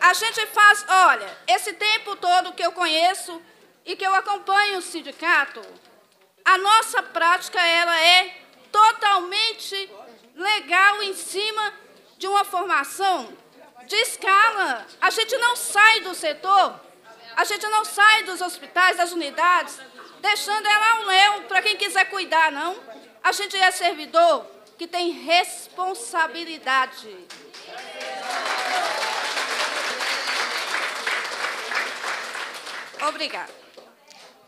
A gente faz, olha, esse tempo todo que eu conheço e que eu acompanho o sindicato, a nossa prática ela é totalmente legal em cima de uma formação de escala. A gente não sai do setor, a gente não sai dos hospitais, das unidades, deixando ela um eu para quem quiser cuidar, não. A gente é servidor que tem responsabilidade. Obrigada.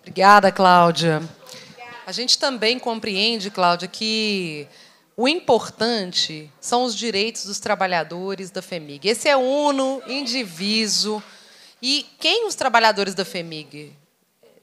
Obrigada, Cláudia. A gente também compreende, Cláudia, que o importante são os direitos dos trabalhadores da FEMIG. Esse é uno, indiviso. E quem os trabalhadores da FEMIG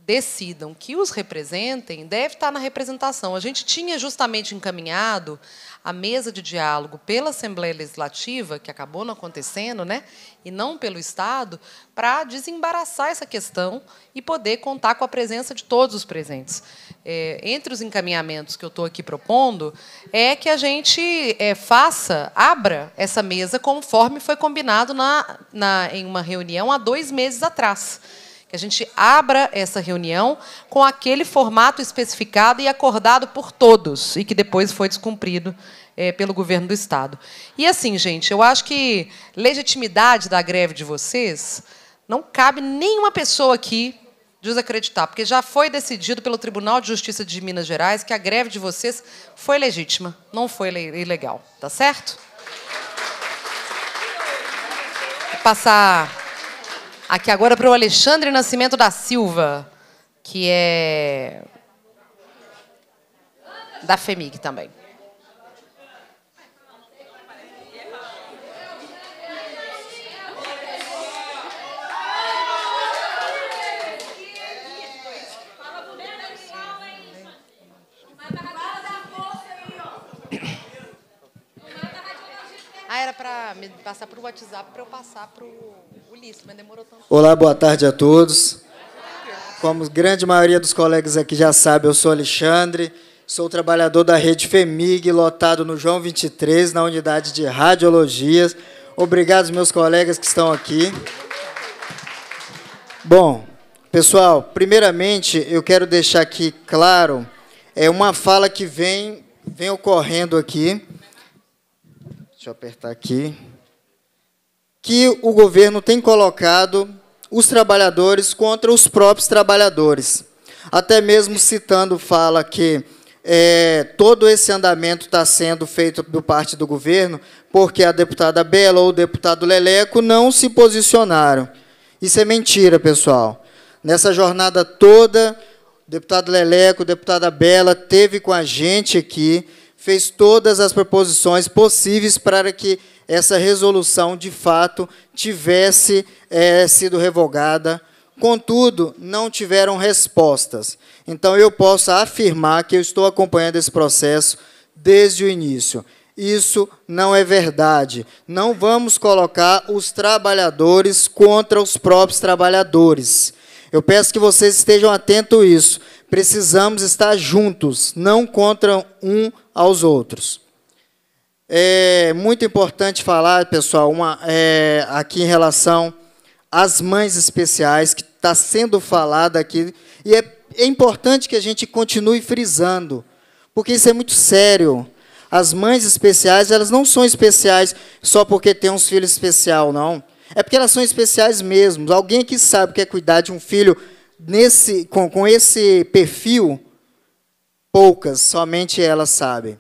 decidam que os representem, deve estar na representação. A gente tinha justamente encaminhado a mesa de diálogo pela Assembleia Legislativa, que acabou não acontecendo, né, e não pelo Estado, para desembaraçar essa questão e poder contar com a presença de todos os presentes. É, entre os encaminhamentos que eu estou aqui propondo, é que a gente é, faça, abra essa mesa conforme foi combinado na, na, em uma reunião há dois meses atrás que a gente abra essa reunião com aquele formato especificado e acordado por todos, e que depois foi descumprido é, pelo governo do Estado. E assim, gente, eu acho que legitimidade da greve de vocês não cabe nenhuma pessoa aqui desacreditar, porque já foi decidido pelo Tribunal de Justiça de Minas Gerais que a greve de vocês foi legítima, não foi ilegal, tá certo? Vou passar Aqui agora para o Alexandre Nascimento da Silva, que é da FEMIG também. Era para me passar para o WhatsApp para eu passar para o Ulisses, mas demorou tanto. Olá, boa tarde a todos. Como grande maioria dos colegas aqui já sabe, eu sou Alexandre, sou trabalhador da rede FEMIG, lotado no João 23, na unidade de radiologias. Obrigado, meus colegas que estão aqui. Bom, pessoal, primeiramente eu quero deixar aqui claro é uma fala que vem, vem ocorrendo aqui Deixa eu apertar aqui. Que o governo tem colocado os trabalhadores contra os próprios trabalhadores. Até mesmo citando, fala que é, todo esse andamento está sendo feito por parte do governo porque a deputada Bela ou o deputado Leleco não se posicionaram. Isso é mentira, pessoal. Nessa jornada toda, o deputado Leleco, a deputada Bela teve com a gente aqui, fez todas as proposições possíveis para que essa resolução, de fato, tivesse é, sido revogada. Contudo, não tiveram respostas. Então, eu posso afirmar que eu estou acompanhando esse processo desde o início. Isso não é verdade. Não vamos colocar os trabalhadores contra os próprios trabalhadores. Eu peço que vocês estejam atentos a isso. Precisamos estar juntos, não contra um aos outros. É muito importante falar, pessoal, uma, é, aqui em relação às mães especiais, que está sendo falada aqui, e é, é importante que a gente continue frisando, porque isso é muito sério. As mães especiais, elas não são especiais só porque tem uns filhos especial, não. É porque elas são especiais mesmo. Alguém que sabe que é cuidar de um filho nesse, com, com esse perfil, poucas, somente elas sabem.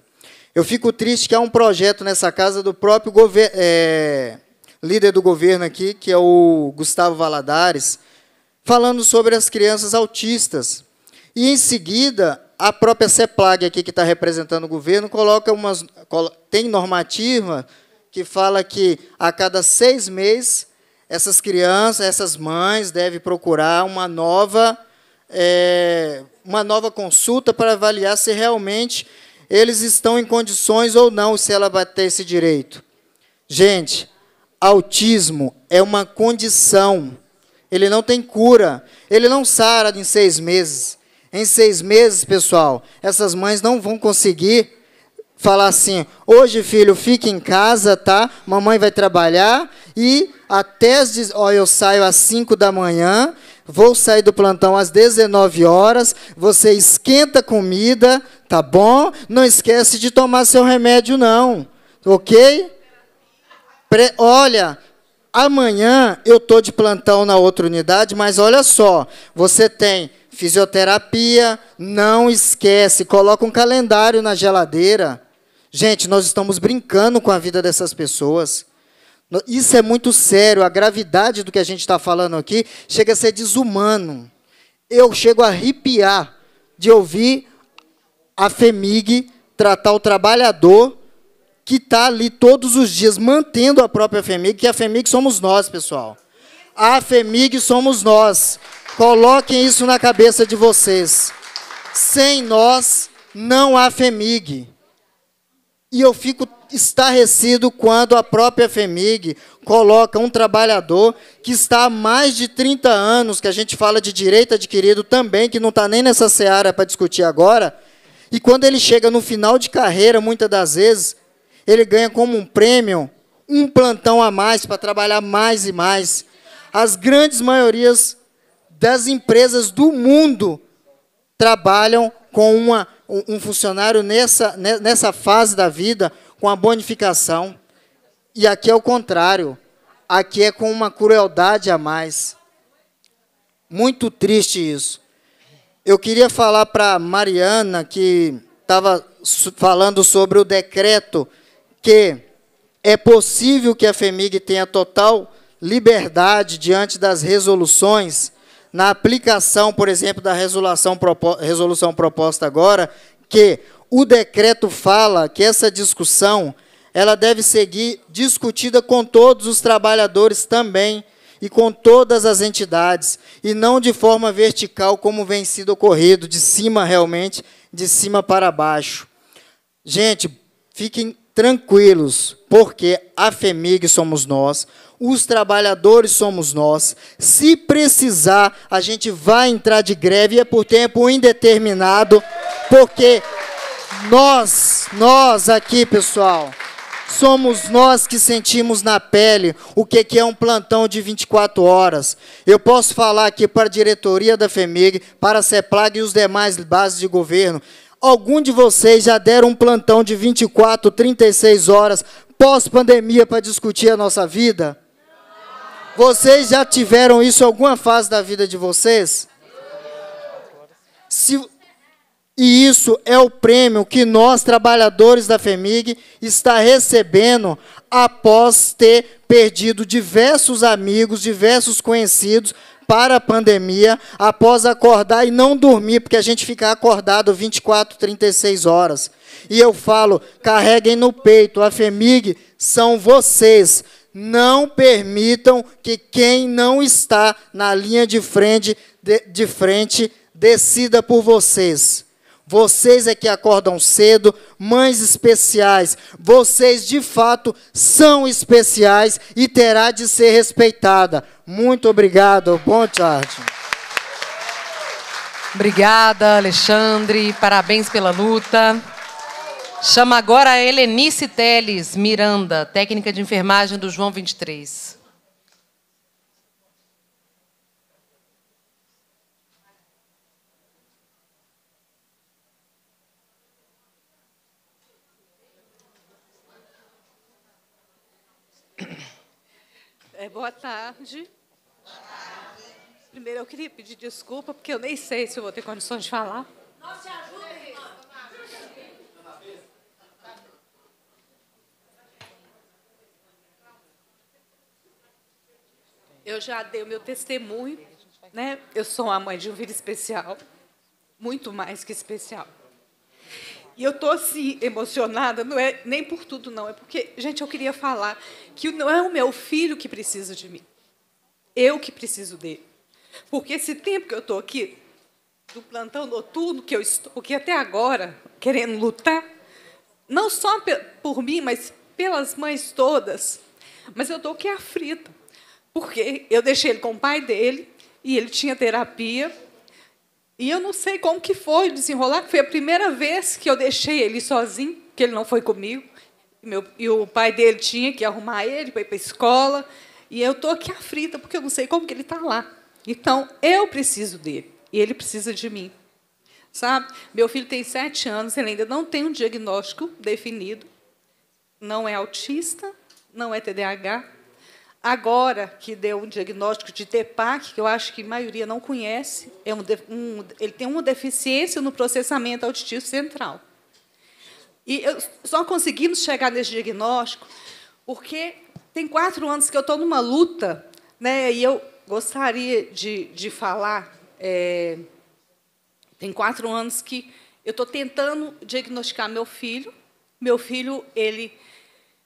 Eu fico triste que há um projeto nessa casa do próprio é, líder do governo aqui, que é o Gustavo Valadares, falando sobre as crianças autistas. E, em seguida, a própria CEPLAG aqui, que está representando o governo, coloca umas, tem normativa que fala que a cada seis meses essas crianças, essas mães devem procurar uma nova, é, uma nova consulta para avaliar se realmente eles estão em condições ou não, se ela vai ter esse direito. Gente, autismo é uma condição. Ele não tem cura. Ele não sara em seis meses. Em seis meses, pessoal, essas mães não vão conseguir falar assim: hoje, filho, fique em casa, tá? Mamãe vai trabalhar e até as. Ó, eu saio às 5 da manhã, vou sair do plantão às 19 horas, você esquenta comida, tá bom? Não esquece de tomar seu remédio, não, ok? Pre olha, amanhã eu tô de plantão na outra unidade, mas olha só, você tem fisioterapia, não esquece, coloca um calendário na geladeira. Gente, nós estamos brincando com a vida dessas pessoas. Isso é muito sério, a gravidade do que a gente está falando aqui chega a ser desumano. Eu chego a arrepiar de ouvir a FEMIG tratar o trabalhador que está ali todos os dias mantendo a própria FEMIG, que a FEMIG somos nós, pessoal. A FEMIG somos nós. Coloquem isso na cabeça de vocês. Sem nós, não há FEMIG. E eu fico estarrecido quando a própria FEMIG coloca um trabalhador que está há mais de 30 anos, que a gente fala de direito adquirido também, que não está nem nessa seara para discutir agora, e quando ele chega no final de carreira, muitas das vezes, ele ganha como um prêmio um plantão a mais para trabalhar mais e mais. As grandes maiorias das empresas do mundo trabalham com uma, um funcionário nessa, nessa fase da vida com a bonificação. E aqui é o contrário. Aqui é com uma crueldade a mais. Muito triste isso. Eu queria falar para Mariana, que estava falando sobre o decreto, que é possível que a FEMIG tenha total liberdade diante das resoluções, na aplicação, por exemplo, da resolução, proposta agora, que o decreto fala que essa discussão ela deve seguir discutida com todos os trabalhadores também e com todas as entidades, e não de forma vertical, como vem sido ocorrido, de cima realmente, de cima para baixo. Gente, fiquem tranquilos, porque a FEMIG somos nós, os trabalhadores somos nós. Se precisar, a gente vai entrar de greve, é por tempo indeterminado, porque nós, nós aqui, pessoal, somos nós que sentimos na pele o que é um plantão de 24 horas. Eu posso falar aqui para a diretoria da FEMIG, para a CEPLAG e os demais bases de governo. Algum de vocês já deram um plantão de 24, 36 horas pós-pandemia para discutir a nossa vida? Vocês já tiveram isso em alguma fase da vida de vocês? Se, E isso é o prêmio que nós, trabalhadores da FEMIG, está recebendo após ter perdido diversos amigos, diversos conhecidos para a pandemia, após acordar e não dormir, porque a gente fica acordado 24, 36 horas. E eu falo, carreguem no peito, a FEMIG são vocês. Não permitam que quem não está na linha de frente, de, de frente decida por vocês. Vocês é que acordam cedo, mães especiais. Vocês de fato são especiais e terá de ser respeitada. Muito obrigado. Boa tarde. Obrigada, Alexandre. Parabéns pela luta. Chama agora a Helenice Teles Miranda, técnica de enfermagem do João 23. É, boa tarde. Primeiro, eu queria pedir desculpa, porque eu nem sei se eu vou ter condições de falar. Nossa, ajuda, irmã. Eu já dei o meu testemunho, né? Eu sou a mãe de um filho especial, muito mais que especial. E eu estou assim, emocionada, não é nem por tudo, não. É porque, gente, eu queria falar que não é o meu filho que precisa de mim. Eu que preciso dele. Porque esse tempo que eu estou aqui, do plantão noturno que eu estou aqui até agora, querendo lutar, não só por mim, mas pelas mães todas, mas eu estou aqui aflita. Porque eu deixei ele com o pai dele, e ele tinha terapia, e eu não sei como que foi desenrolar, que foi a primeira vez que eu deixei ele sozinho, que ele não foi comigo. E, meu, e o pai dele tinha que arrumar ele para ir para a escola. E eu estou aqui aflita, porque eu não sei como que ele está lá. Então, eu preciso dele, e ele precisa de mim. Sabe? Meu filho tem sete anos, ele ainda não tem um diagnóstico definido. Não é autista, não é TDAH, Agora que deu um diagnóstico de TEPAC, que eu acho que a maioria não conhece, é um, um, ele tem uma deficiência no processamento auditivo central. E eu, só conseguimos chegar nesse diagnóstico porque tem quatro anos que eu estou numa luta, né, e eu gostaria de, de falar. É, tem quatro anos que eu estou tentando diagnosticar meu filho. Meu filho ele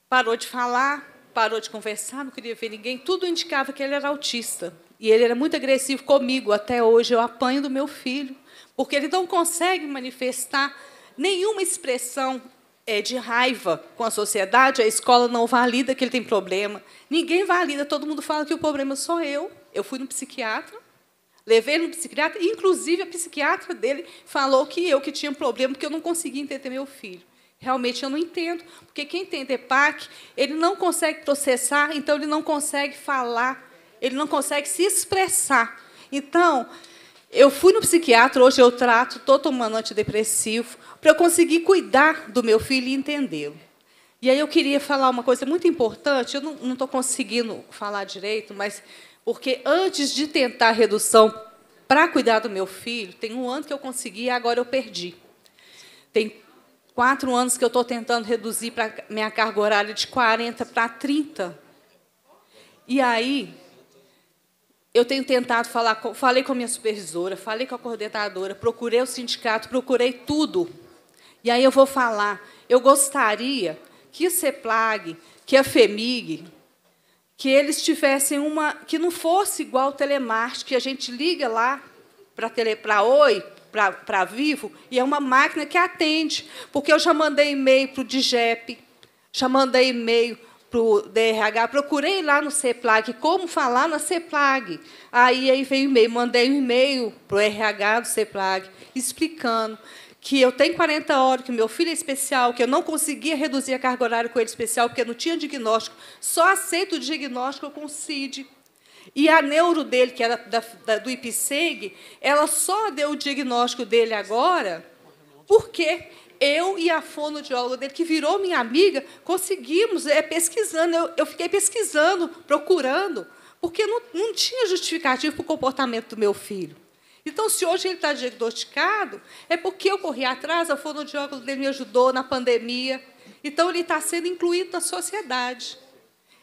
parou de falar, parou de conversar, não queria ver ninguém, tudo indicava que ele era autista. E ele era muito agressivo comigo. Até hoje eu apanho do meu filho, porque ele não consegue manifestar nenhuma expressão é, de raiva com a sociedade. A escola não valida que ele tem problema. Ninguém valida, todo mundo fala que o problema sou eu. Eu fui no psiquiatra, levei no psiquiatra, inclusive a psiquiatra dele falou que eu que tinha problema, porque eu não conseguia entender meu filho. Realmente eu não entendo, porque quem tem DEPAC, ele não consegue processar, então ele não consegue falar, ele não consegue se expressar. Então, eu fui no psiquiatra, hoje eu trato, estou tomando antidepressivo, para eu conseguir cuidar do meu filho e entendê-lo. E aí eu queria falar uma coisa muito importante, eu não estou conseguindo falar direito, mas porque antes de tentar redução para cuidar do meu filho, tem um ano que eu consegui e agora eu perdi. Tem quatro anos que eu estou tentando reduzir para minha carga horária de 40 para 30. E aí, eu tenho tentado falar, falei com a minha supervisora, falei com a coordenadora, procurei o sindicato, procurei tudo. E aí eu vou falar, eu gostaria que o CEPLAG, que a FEMIG, que eles tivessem uma, que não fosse igual o telemarketing, que a gente liga lá para Oi, para Vivo, e é uma máquina que atende. Porque eu já mandei e-mail para o DIGEP, já mandei e-mail para o DRH, procurei lá no CEPLAG como falar na CEPLAG. Aí, aí veio o e-mail, mandei um e-mail para o RH do CEPLAG, explicando que eu tenho 40 horas, que meu filho é especial, que eu não conseguia reduzir a carga horária com ele especial, porque não tinha diagnóstico. Só aceito o diagnóstico com CID. E a neuro dele, que era da, da, do IPSEG, ela só deu o diagnóstico dele agora porque eu e a fonoaudióloga dele, que virou minha amiga, conseguimos, é, pesquisando. Eu, eu fiquei pesquisando, procurando, porque não, não tinha justificativo para o comportamento do meu filho. Então, se hoje ele está diagnosticado, é porque eu corri atrás, a fonoaudióloga dele me ajudou na pandemia. Então, ele está sendo incluído na sociedade.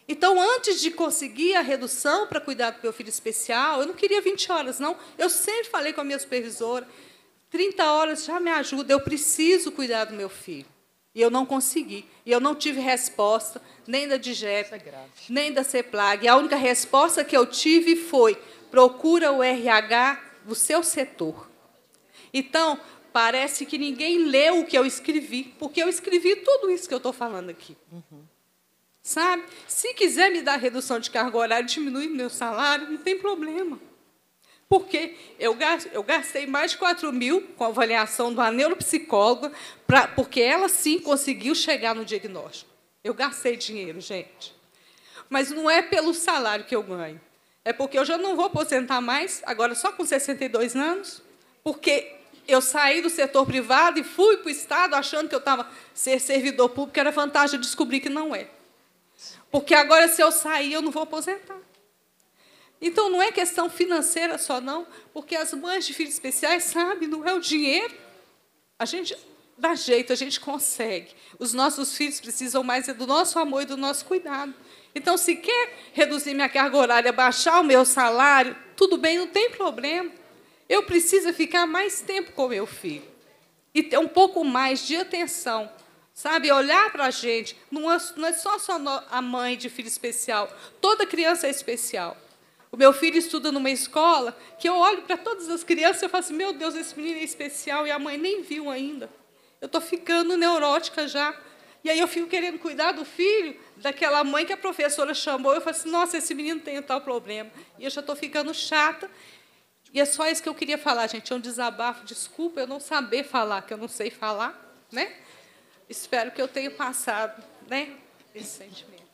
Então, antes de conseguir a redução para cuidar do meu filho especial, eu não queria 20 horas, não. Eu sempre falei com a minha supervisora, 30 horas já me ajuda, eu preciso cuidar do meu filho. E eu não consegui. E eu não tive resposta, nem da DIGEP, nem da CEPLAG. E a única resposta que eu tive foi: procura o RH do seu setor. Então, parece que ninguém leu o que eu escrevi, porque eu escrevi tudo isso que eu estou falando aqui. Uhum. Sabe? Se quiser me dar redução de carga horária, diminuir meu salário, não tem problema. Porque eu gastei mais de 4 mil com a avaliação de uma neuropsicóloga, pra, porque ela sim conseguiu chegar no diagnóstico. Eu gastei dinheiro, gente. Mas não é pelo salário que eu ganho. É porque eu já não vou aposentar mais, agora só com 62 anos, porque eu saí do setor privado e fui para o Estado achando que eu estava ser servidor público, era vantagem, eu descobri que não é. Porque agora, se eu sair, eu não vou aposentar. Então, não é questão financeira só, não, porque as mães de filhos especiais sabem, não é o dinheiro. A gente dá jeito, a gente consegue. Os nossos filhos precisam mais do nosso amor e do nosso cuidado. Então, se quer reduzir minha carga horária, baixar o meu salário, tudo bem, não tem problema. Eu preciso ficar mais tempo com meu filho e ter um pouco mais de atenção, sabe? Olhar para a gente. Não é, é só, só a mãe de filho especial, toda criança é especial. O meu filho estuda numa escola que eu olho para todas as crianças e falo assim: meu Deus, esse menino é especial e a mãe nem viu ainda. Eu estou ficando neurótica já. E aí eu fico querendo cuidar do filho daquela mãe que a professora chamou. Eu falo assim: nossa, esse menino tem tal problema. E eu já estou ficando chata. E é só isso que eu queria falar, gente. É um desabafo. Desculpa eu não saber falar, que eu não sei falar. Né? Espero que eu tenha passado né, esse sentimento.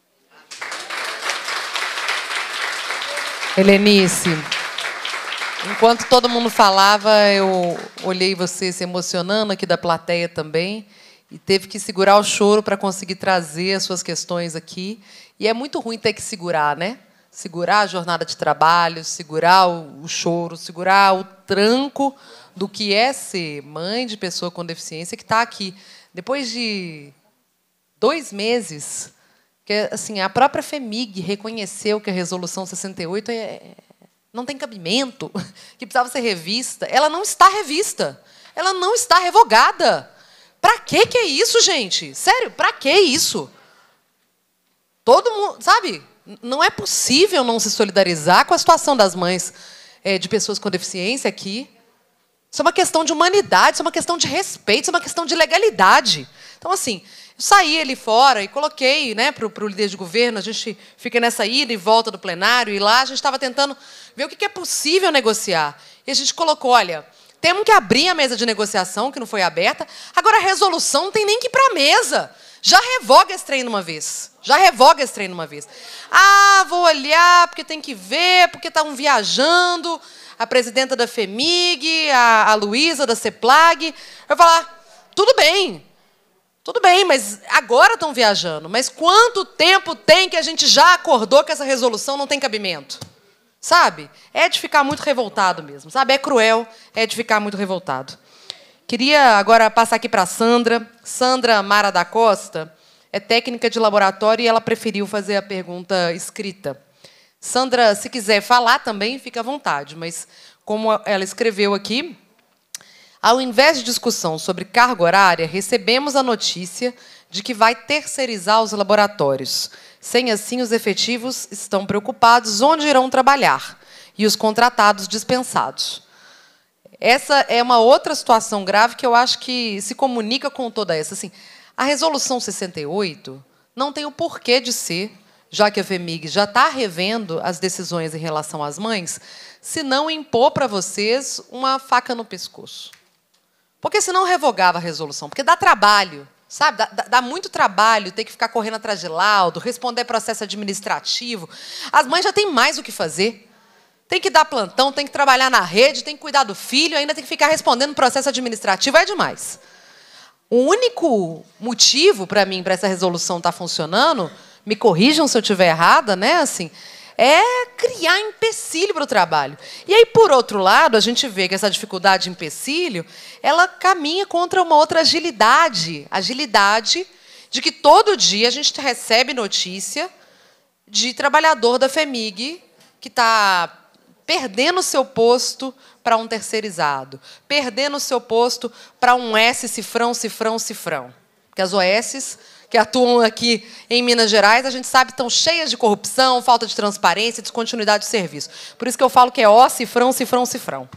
Helenice, enquanto todo mundo falava, eu olhei você se emocionando aqui da plateia também e teve que segurar o choro para conseguir trazer as suas questões aqui. E é muito ruim ter que segurar, né? Segurar a jornada de trabalho, segurar o, choro, segurar o tranco do que é ser mãe de pessoa com deficiência que está aqui. Depois de dois meses que assim, a própria FEMIG reconheceu que a resolução 68 é, não tem cabimento, que precisava ser revista. Ela não está revista. Ela não está revogada. Para que que é isso, gente? Sério, para que isso? Todo mundo, sabe? Não é possível não se solidarizar com a situação das mães é, de pessoas com deficiência aqui. Isso é uma questão de humanidade, isso é uma questão de respeito, isso é uma questão de legalidade. Então, assim, eu saí ali fora e coloquei né, para o líder de governo, a gente fica nessa ida e volta do plenário, e lá a gente estava tentando ver o que é possível negociar. E a gente colocou, olha, temos que abrir a mesa de negociação, que não foi aberta, agora a resolução não tem nem que ir para a mesa. Já revoga esse trem uma vez. Já revoga esse trem uma vez. Ah, vou olhar, porque tem que ver, porque estavam viajando, a presidenta da FEMIG, a, a Luísa da CEPLAG. Vou falar, tudo bem, tudo bem, mas agora estão viajando. Mas quanto tempo tem que a gente já acordou que essa resolução não tem cabimento? Sabe? É de ficar muito revoltado mesmo, sabe? É cruel, é de ficar muito revoltado. Queria agora passar aqui para Sandra. Sandra Mara da Costa é técnica de laboratório e ela preferiu fazer a pergunta escrita. Sandra, se quiser falar também, fica à vontade, mas como ela escreveu aqui, ao invés de discussão sobre carga horária, recebemos a notícia de que vai terceirizar os laboratórios. Sem assim, os efetivos estão preocupados onde irão trabalhar e os contratados dispensados. Essa é uma outra situação grave que eu acho que se comunica com toda essa. Assim, a resolução 68 não tem o porquê de ser, já que a FEMIG já está revendo as decisões em relação às mães, se não impor para vocês uma faca no pescoço. Porque senão revogava a resolução. Porque dá trabalho, sabe? Dá, dá, muito trabalho ter que ficar correndo atrás de laudo, responder processo administrativo. As mães já têm mais o que fazer. Tem que dar plantão, tem que trabalhar na rede, tem que cuidar do filho, ainda tem que ficar respondendo processo administrativo. É demais. O único motivo para mim, para essa resolução estar tá funcionando, me corrijam se eu estiver errada, né? Assim, é criar empecilho para o trabalho. E aí, por outro lado, a gente vê que essa dificuldade de empecilho, ela caminha contra uma outra agilidade, agilidade de que todo dia a gente recebe notícia de trabalhador da FEMIG que está perdendo o seu posto para um terceirizado, perdendo o seu posto para um S cifrão, cifrão, cifrão. Porque as OS que atuam aqui em Minas Gerais, a gente sabe estão cheias de corrupção, falta de transparência, descontinuidade de serviço. Por isso que eu falo que é ó, cifrão, cifrão, cifrão.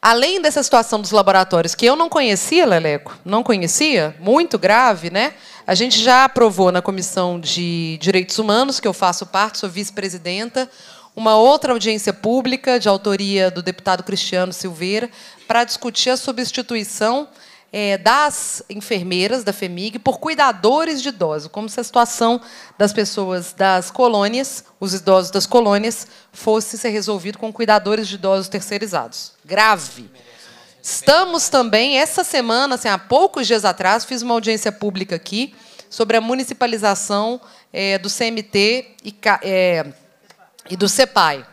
Além dessa situação dos laboratórios, que eu não conhecia, Leleco, não conhecia, muito grave, né? A gente já aprovou na Comissão de Direitos Humanos, que eu faço parte, sou vice-presidenta, uma outra audiência pública de autoria do deputado Cristiano Silveira para discutir a substituição é, das enfermeiras da FEMIG por cuidadores de idosos, como se a situação das pessoas das colônias, os idosos das colônias, fosse ser resolvido com cuidadores de idosos terceirizados. Grave. Estamos também, essa semana, assim, há poucos dias atrás, fiz uma audiência pública aqui sobre a municipalização é, do CMT e, é, e do CEPAI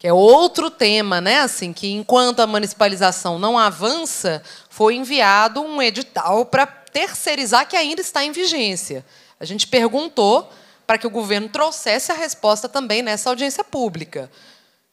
que é outro tema, né? Assim, que enquanto a municipalização não avança, foi enviado um edital para terceirizar que ainda está em vigência. A gente perguntou para que o governo trouxesse a resposta também nessa audiência pública.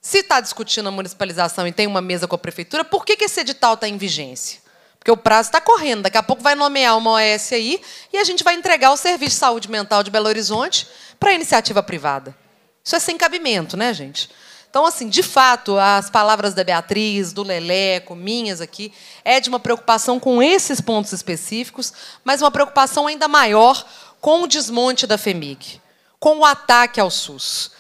Se está discutindo a municipalização e tem uma mesa com a prefeitura, por que, que esse edital está em vigência? Porque o prazo está correndo. Daqui a pouco vai nomear uma OS aí e a gente vai entregar o Serviço de Saúde Mental de Belo Horizonte para a iniciativa privada. Isso é sem cabimento, né, gente? Então, assim, de fato, as palavras da Beatriz, do Leleco, minhas aqui, é de uma preocupação com esses pontos específicos, mas uma preocupação ainda maior com o desmonte da FEMIG, com o ataque ao SUS.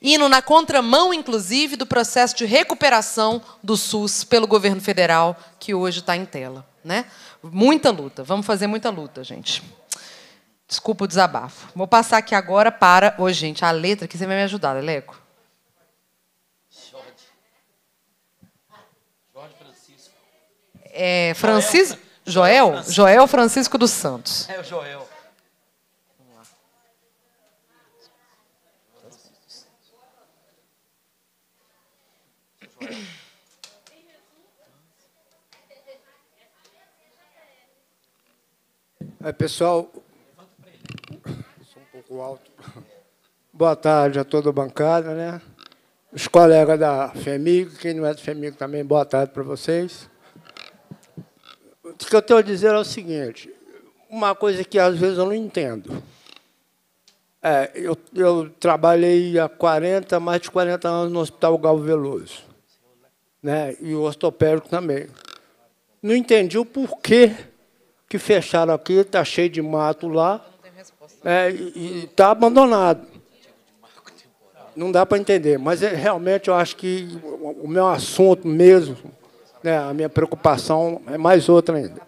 Indo na contramão, inclusive, do processo de recuperação do SUS pelo governo federal, que hoje está em tela. Né? Muita luta, vamos fazer muita luta, gente. Desculpa o desabafo. Vou passar aqui agora para. Ô, gente, a letra que você vai me ajudar, Leleco. É, Francisco. Joel? Joel Francisco dos Santos. É o Joel. É, pessoal, sou um pouco alto. Boa tarde a toda a bancada, né? Os colegas da FEMIG, quem não é da FEMIG também, boa tarde para vocês. O que eu tenho a dizer é o seguinte: uma coisa que às vezes eu não entendo. É, eu, eu trabalhei há 40, mais de 40 anos no Hospital Galvo Veloso. Né, e o ortopédico também. Não entendi o porquê que fecharam aqui, está cheio de mato lá, é, e está abandonado. Não dá para entender, mas é, realmente eu acho que o meu assunto mesmo né, a minha preocupação é mais outra ainda.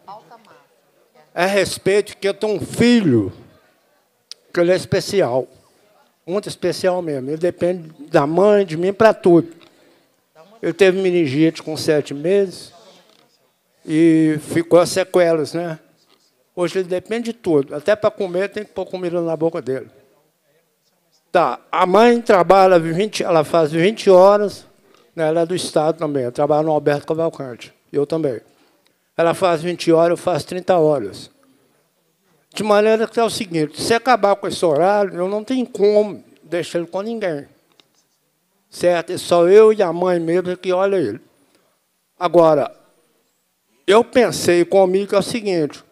É a respeito que eu tenho um filho que ele é especial. Muito especial mesmo. Ele depende da mãe, de mim, para tudo. Ele teve meningite com sete meses e ficou as sequelas, né? Hoje ele depende de tudo. Até para comer tem que pôr comida na boca dele. Tá. A mãe trabalha 20, ela faz 20 horas ela é do Estado também. Eu trabalho no Alberto Cavalcante. Eu também. Ela faz 20 horas, eu faço 30 horas. De maneira que é o seguinte: se acabar com esse horário, eu não tenho como deixar ele com ninguém. Certo? É só eu e a mãe mesmo que olha ele. Agora, eu pensei comigo que é o seguinte: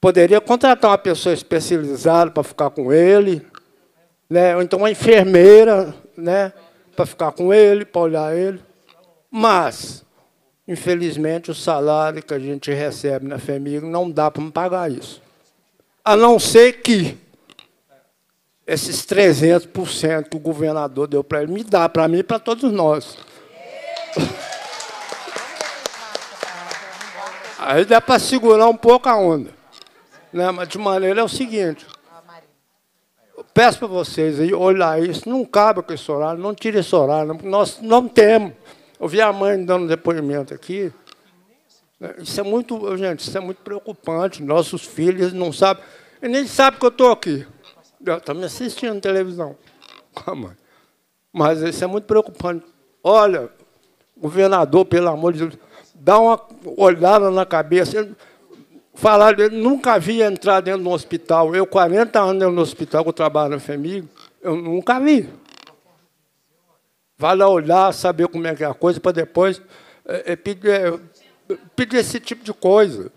poderia contratar uma pessoa especializada para ficar com ele, né? ou então uma enfermeira, né? Para ficar com ele, para olhar ele. Mas, infelizmente, o salário que a gente recebe na FEMIG não dá para me pagar isso. A não ser que esses 300% que o governador deu para ele me dá para mim e para todos nós. Aí dá para segurar um pouco a onda. Né? Mas de maneira é o seguinte, peço para vocês aí olhar isso, não cabe com esse horário, não tire esse horário, não, nós não temos. Eu vi a mãe dando depoimento aqui. Né, isso é muito, gente, isso é muito preocupante. Nossos filhos não sabem, eles nem sabem que eu estou aqui. Está me assistindo televisão com a mãe. Mas isso é muito preocupante. Olha, governador, pelo amor de Deus, dá uma olhada na cabeça. Falar, ele nunca havia entrado dentro de um hospital. Eu, 40 anos dentro do hospital que eu trabalho na FEMIG, eu nunca vi. Vai lá olhar, saber como é que é a coisa, para depois é, é, pedir, é, pedir esse tipo de coisa.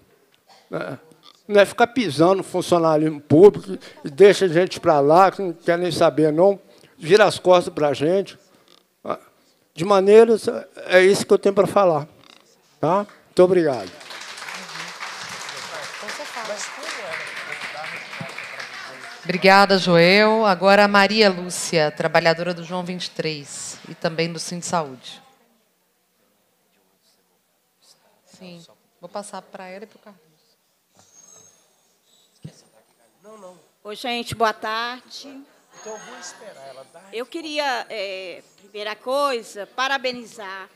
Né? Não é ficar pisando funcionário público e deixa a gente para lá, que não quer nem saber, não. Vira as costas para a gente. De maneira, é isso que eu tenho para falar. Tá? Muito obrigado. Obrigada, Joel. Agora a Maria Lúcia, trabalhadora do João 23 e também do Sim de Saúde. Sim, vou passar para ela e para o Carlos. Não, não. Oi, gente, boa tarde. Então eu vou esperar ela dar. Eu queria, é, primeira coisa, parabenizar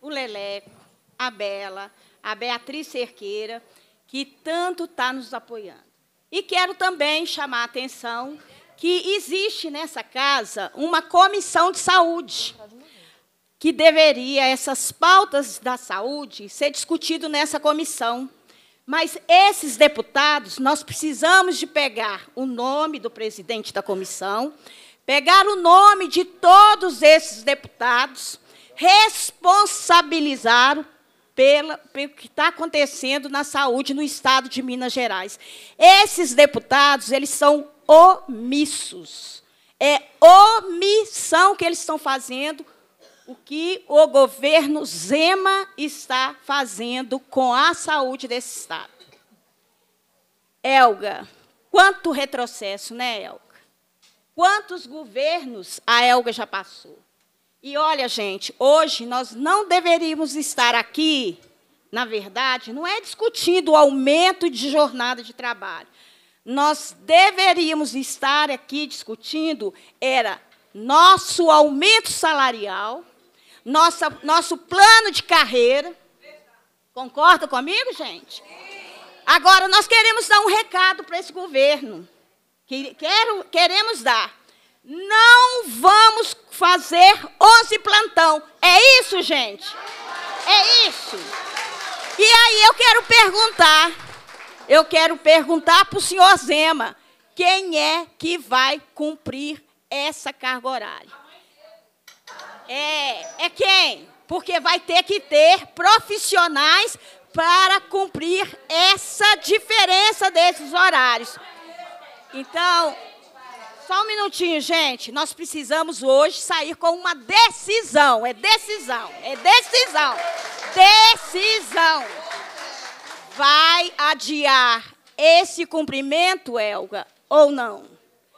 o Leleco, a Bela, a Beatriz Cerqueira, que tanto está nos apoiando. E quero também chamar a atenção que existe nessa casa uma comissão de saúde, que deveria, essas pautas da saúde, ser discutido nessa comissão. Mas esses deputados, nós precisamos de pegar o nome do presidente da comissão, pegar o nome de todos esses deputados, responsabilizar pela, pelo que está acontecendo na saúde no estado de Minas Gerais. Esses deputados, eles são omissos. É omissão que eles estão fazendo o que o governo Zema está fazendo com a saúde desse estado. Elga, quanto retrocesso, né, Elga? Quantos governos a Elga já passou? E olha, gente, hoje nós não deveríamos estar aqui, na verdade, não é discutindo o aumento de jornada de trabalho. Nós deveríamos estar aqui discutindo era nosso aumento salarial, nossa, nosso plano de carreira. Concorda comigo, gente? Agora, nós queremos dar um recado para esse governo. Quero, queremos dar. Não vamos fazer 11 plantão. É isso, gente? É isso. E aí eu quero perguntar, eu quero perguntar para o senhor Zema, quem é que vai cumprir essa carga horária? É, é quem? Porque vai ter que ter profissionais para cumprir essa diferença desses horários. Então, só um minutinho, gente. Nós precisamos hoje sair com uma decisão. É decisão. É decisão. Decisão. Vai adiar esse cumprimento, Elga, ou não?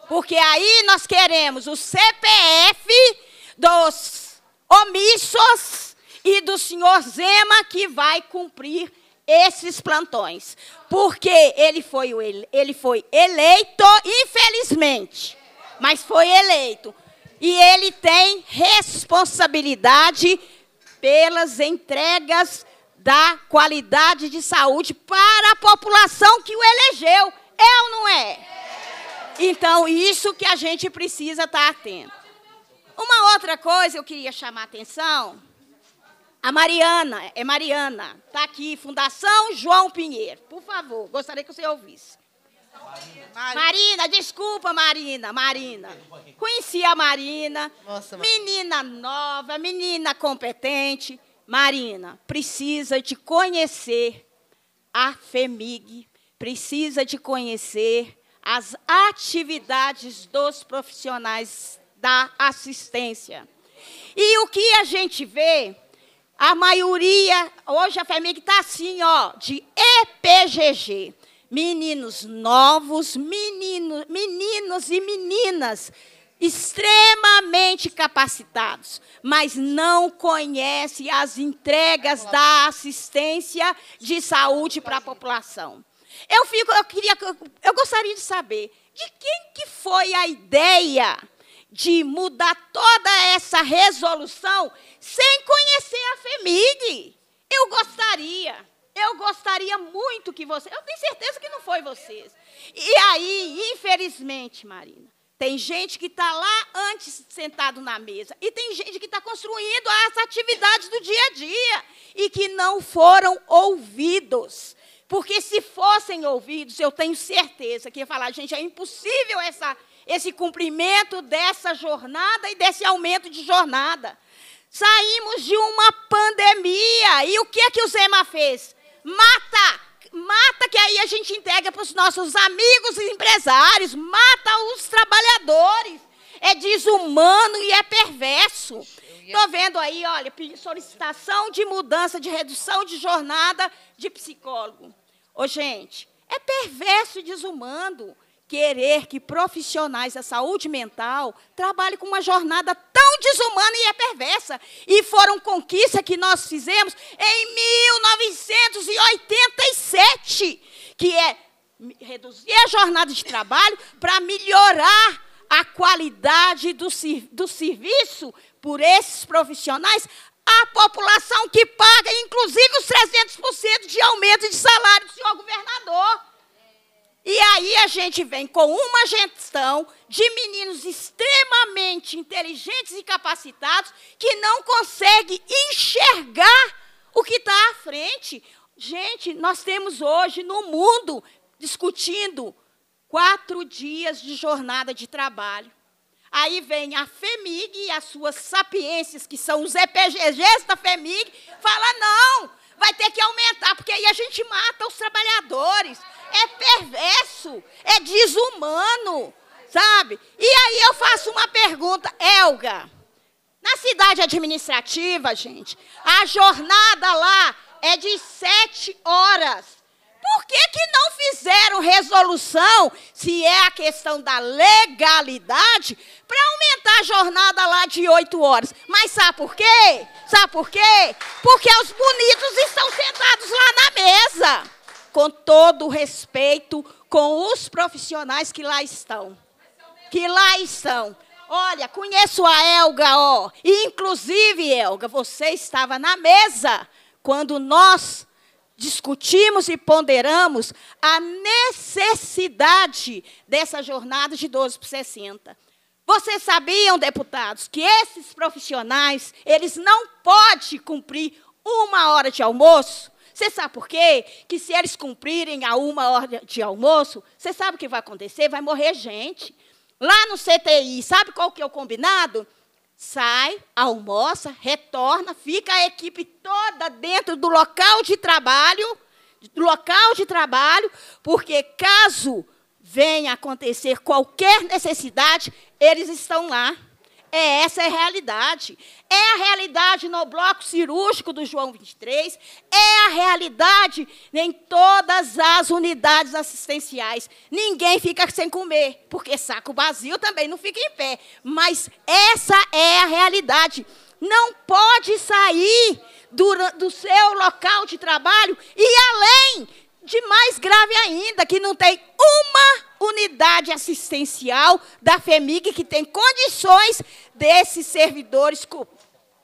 Porque aí nós queremos o CPF dos omissos e do senhor Zema que vai cumprir esses plantões. Porque ele foi, ele foi eleito, infelizmente, mas foi eleito. E ele tem responsabilidade pelas entregas da qualidade de saúde para a população que o elegeu. É ou não é? Então, isso que a gente precisa estar atento. Uma outra coisa eu queria chamar a atenção. A Mariana, é Mariana, está aqui, Fundação João Pinheiro. Por favor, gostaria que você ouvisse. Marina. Marina, desculpa, Marina, Marina. Conheci a Marina, Nossa, menina nova, menina competente. Marina, precisa de conhecer a FEMIG, precisa de conhecer as atividades dos profissionais da assistência. E o que a gente vê, a maioria, hoje a FEMIG está assim, ó, de EPGG meninos novos, menino, meninos e meninas extremamente capacitados, mas não conhece as entregas da assistência de saúde para a população. Eu fico, eu queria, eu gostaria de saber de quem que foi a ideia de mudar toda essa resolução sem conhecer a FEMIG. Eu gostaria. Eu gostaria muito que você. Eu tenho certeza que não foi vocês. E aí, infelizmente, Marina, tem gente que está lá antes sentado na mesa. E tem gente que está construindo as atividades do dia a dia. E que não foram ouvidos. Porque se fossem ouvidos, eu tenho certeza que ia falar, gente, é impossível essa, esse cumprimento dessa jornada e desse aumento de jornada. Saímos de uma pandemia. E o que é que o Zema fez? Mata! Mata, que aí a gente entrega para os nossos amigos e empresários. Mata os trabalhadores. É desumano e é perverso. Estou vendo aí, olha, solicitação de mudança, de redução de jornada de psicólogo. Ô, gente, é perverso e desumano querer que profissionais da saúde mental trabalhem com uma jornada tão desumana e é perversa. E foram conquistas que nós fizemos em 1987, que é reduzir a jornada de trabalho para melhorar a qualidade do, do serviço por esses profissionais a população que paga, inclusive, os 300% de aumento de salário do senhor governador. E aí a gente vem com uma gestão de meninos extremamente inteligentes e capacitados que não consegue enxergar o que está à frente. Gente, nós temos hoje no mundo discutindo quatro dias de jornada de trabalho. Aí vem a FEMIG e as suas sapiências, que são os EPGGs da FEMIG, fala não, vai ter que aumentar, porque aí a gente mata os trabalhadores é perverso, é desumano, sabe? E aí eu faço uma pergunta, Elga. Na cidade administrativa, gente, a jornada lá é de sete horas. Por que, que não fizeram resolução, se é a questão da legalidade, para aumentar a jornada lá de oito horas? Mas sabe por quê? Sabe por quê? Porque os bonitos estão sentados lá na mesa com todo o respeito com os profissionais que lá estão. Que lá estão. Olha, conheço a Elga, ó. E, inclusive, Elga, você estava na mesa quando nós discutimos e ponderamos a necessidade dessa jornada de 12 por 60. Vocês sabiam, deputados, que esses profissionais, eles não podem cumprir uma hora de almoço? Você sabe por quê? Que se eles cumprirem a uma hora de almoço, você sabe o que vai acontecer? Vai morrer gente. Lá no CTI, sabe qual que é o combinado? Sai, almoça, retorna, fica a equipe toda dentro do local de trabalho, do local de trabalho, porque caso venha acontecer qualquer necessidade, eles estão lá. É essa é a realidade. É a realidade no bloco cirúrgico do João 23, é a realidade em todas as unidades assistenciais. Ninguém fica sem comer, porque saco vazio também não fica em pé. Mas essa é a realidade. Não pode sair do, do seu local de trabalho e além de mais grave ainda, que não tem uma unidade assistencial da FEMIG que tem condições desses servidores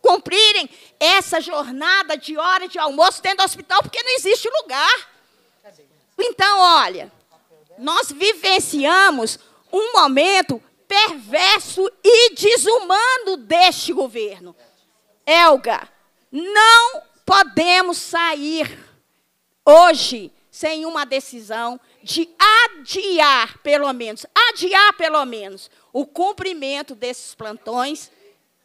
cumprirem essa jornada de hora de almoço dentro do hospital, porque não existe lugar. Então, olha, nós vivenciamos um momento perverso e desumano deste governo. Elga, não podemos sair hoje sem uma decisão de adiar, pelo menos, adiar pelo menos, o cumprimento desses plantões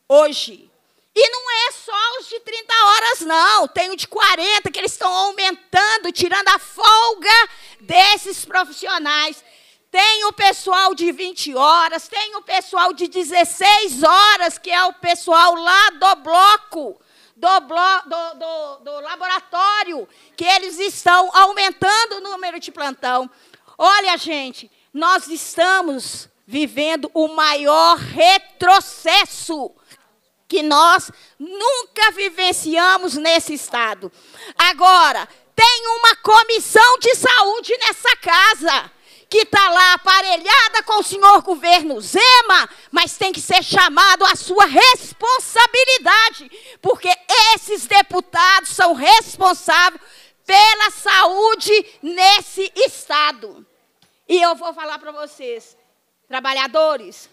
hoje. E não é só os de 30 horas, não. Tem o de 40, que eles estão aumentando, tirando a folga desses profissionais. Tem o pessoal de 20 horas, tem o pessoal de 16 horas, que é o pessoal lá do bloco do, do, do, do laboratório, que eles estão aumentando o número de plantão. Olha, gente, nós estamos vivendo o maior retrocesso que nós nunca vivenciamos nesse estado. Agora, tem uma comissão de saúde nessa casa que está lá aparelhada com o senhor governo Zema, mas tem que ser chamado à sua responsabilidade, porque esses deputados são responsáveis pela saúde nesse estado. E eu vou falar para vocês, trabalhadores,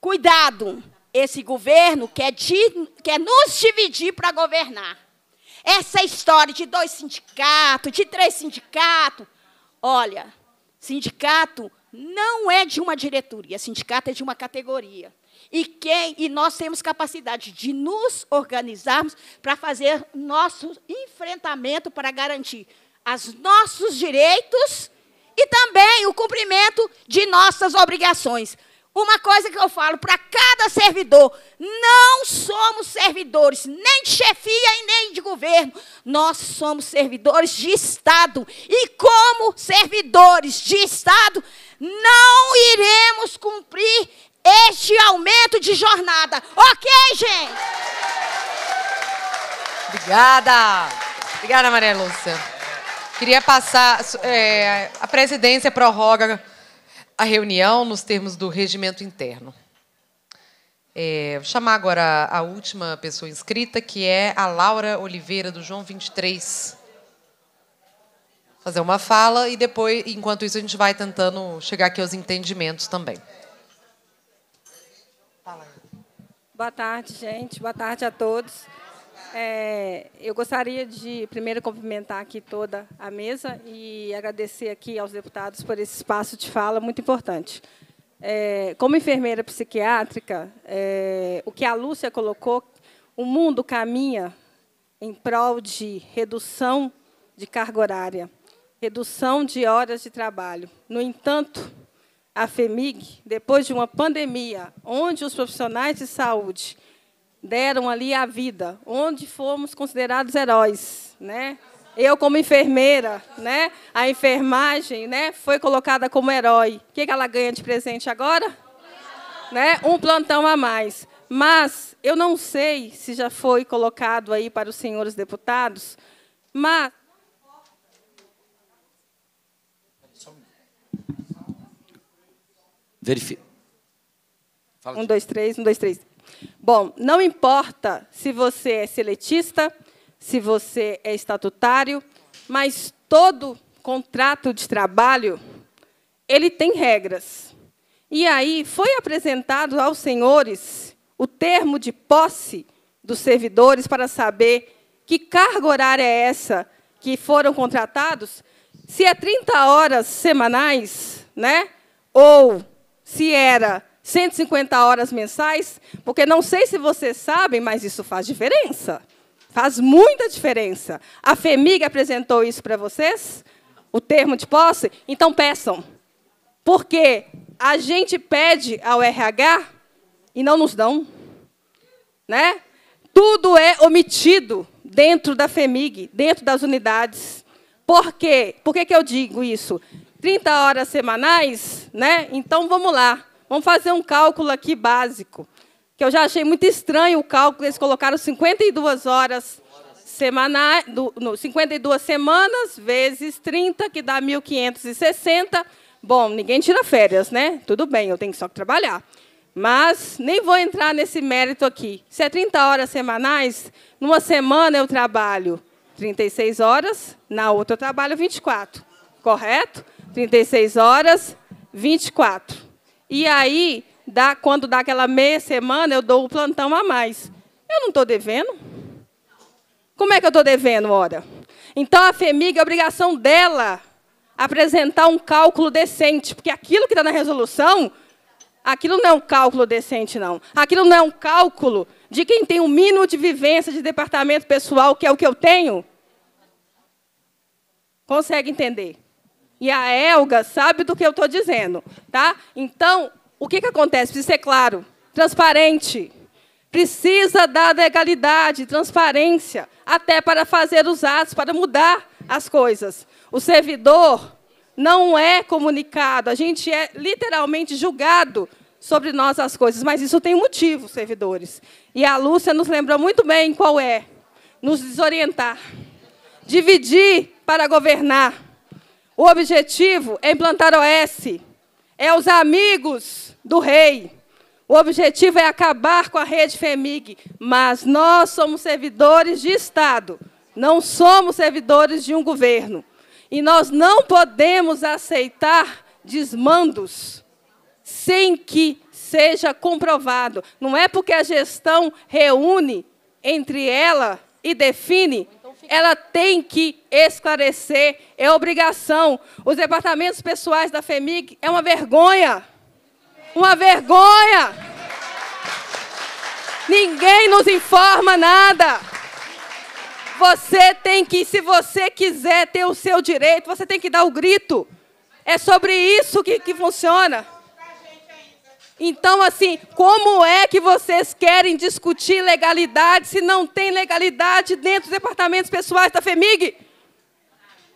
cuidado, esse governo quer, quer nos dividir para governar. Essa história de dois sindicatos, de três sindicatos, olha, sindicato não é de uma diretoria, sindicato é de uma categoria. E quem e nós temos capacidade de nos organizarmos para fazer nosso enfrentamento para garantir os nossos direitos e também o cumprimento de nossas obrigações. Uma coisa que eu falo para cada servidor: não somos servidores nem de chefia e nem de governo. Nós somos servidores de Estado. E como servidores de Estado, não iremos cumprir este aumento de jornada. Ok, gente? Obrigada. Obrigada, Maria Lúcia. Queria passar. é, a presidência prorroga a reunião nos termos do regimento interno. É, vou chamar agora a última pessoa inscrita, que é a Laura Oliveira, do João 23. Fazer uma fala e depois, enquanto isso, a gente vai tentando chegar aqui aos entendimentos também. Boa tarde, gente. Boa tarde a todos. É, eu gostaria de primeiro cumprimentar aqui toda a mesa e agradecer aqui aos deputados por esse espaço de fala muito importante. É, como enfermeira psiquiátrica, é, o que a Lúcia colocou, o mundo caminha em prol de redução de carga horária, redução de horas de trabalho. No entanto, a FEMIG, depois de uma pandemia, onde os profissionais de saúde deram ali a vida, onde fomos considerados heróis, né? Eu como enfermeira, né? A enfermagem, né? Foi colocada como herói. O que ela ganha de presente agora? Né? Um plantão a mais. Mas eu não sei se já foi colocado aí para os senhores deputados, mas Verifique. Um, dois, três, um, dois, três. Bom, não importa se você é seletista, se você é estatutário, mas todo contrato de trabalho, ele tem regras. E aí foi apresentado aos senhores o termo de posse dos servidores para saber que carga horária é essa que foram contratados, se é 30 horas semanais, né? Ou se era 150 horas mensais, porque não sei se vocês sabem, mas isso faz diferença. Faz muita diferença. A FEMIG apresentou isso para vocês? O termo de posse? Então peçam. Porque a gente pede ao RH e não nos dão. Né? Tudo é omitido dentro da FEMIG, dentro das unidades. Por quê? Por que, que eu digo isso? 30 horas semanais, né? Então vamos lá. Vamos fazer um cálculo aqui básico, que eu já achei muito estranho o cálculo, eles colocaram 52 horas semanais, do, no, 52 semanas vezes 30, que dá 1.560. Bom, ninguém tira férias, né? Tudo bem, eu tenho só que trabalhar. Mas nem vou entrar nesse mérito aqui. Se é 30 horas semanais, numa semana eu trabalho 36 horas, na outra eu trabalho 24. Correto? 36 horas, 24. E aí, dá, quando dá aquela meia semana, eu dou o plantão a mais. Eu não estou devendo. Como é que eu estou devendo, ora? Então, a FEMIG, é obrigação dela apresentar um cálculo decente, porque aquilo que está na resolução, aquilo não é um cálculo decente, não. Aquilo não é um cálculo de quem tem um mínimo de vivência de departamento pessoal, que é o que eu tenho. Consegue entender? E a Elga sabe do que eu estou dizendo. Tá? Então, o que, que acontece? Precisa ser claro, transparente. Precisa da legalidade, transparência, até para fazer os atos, para mudar as coisas. O servidor não é comunicado, a gente é literalmente julgado sobre nós as coisas, mas isso tem motivo, servidores. E a Lúcia nos lembrou muito bem qual é: nos desorientar, dividir para governar. O objetivo é implantar OS, é os amigos do rei. O objetivo é acabar com a rede FEMIG, mas nós somos servidores de Estado. não somos servidores de um governo. E nós não podemos aceitar desmandos sem que seja comprovado. Não é porque a gestão reúne entre ela e define, ela tem que esclarecer, é obrigação. Os departamentos pessoais da FEMIG é uma vergonha. Uma vergonha. Ninguém nos informa nada. Você tem que, se você quiser ter o seu direito, você tem que dar o grito. É sobre isso que, que funciona. Então, assim, como é que vocês querem discutir legalidade se não tem legalidade dentro dos departamentos pessoais da FEMIG?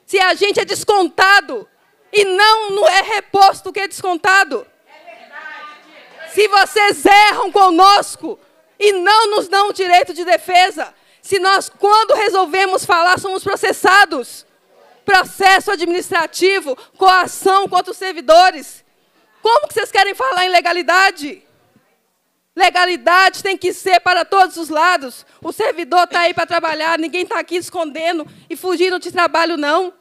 Se a gente é descontado e não, é reposto o que é descontado? Se vocês erram conosco e não nos dão o direito de defesa, se nós, quando resolvemos falar, somos processados, processo administrativo, coação contra os servidores, como que vocês querem falar em legalidade? Legalidade tem que ser para todos os lados. O servidor está aí para trabalhar, ninguém está aqui escondendo e fugindo de trabalho, não.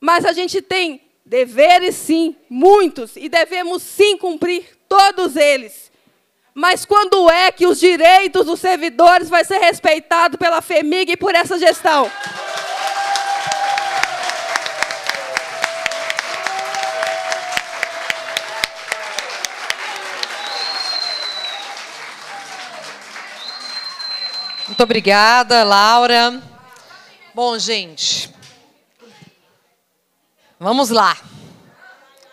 Mas a gente tem deveres, sim, muitos, e devemos sim cumprir todos eles. Mas quando é que os direitos dos servidores vai ser respeitado pela FEMIG e por essa gestão? Muito obrigada, Laura. Bom, gente, vamos lá.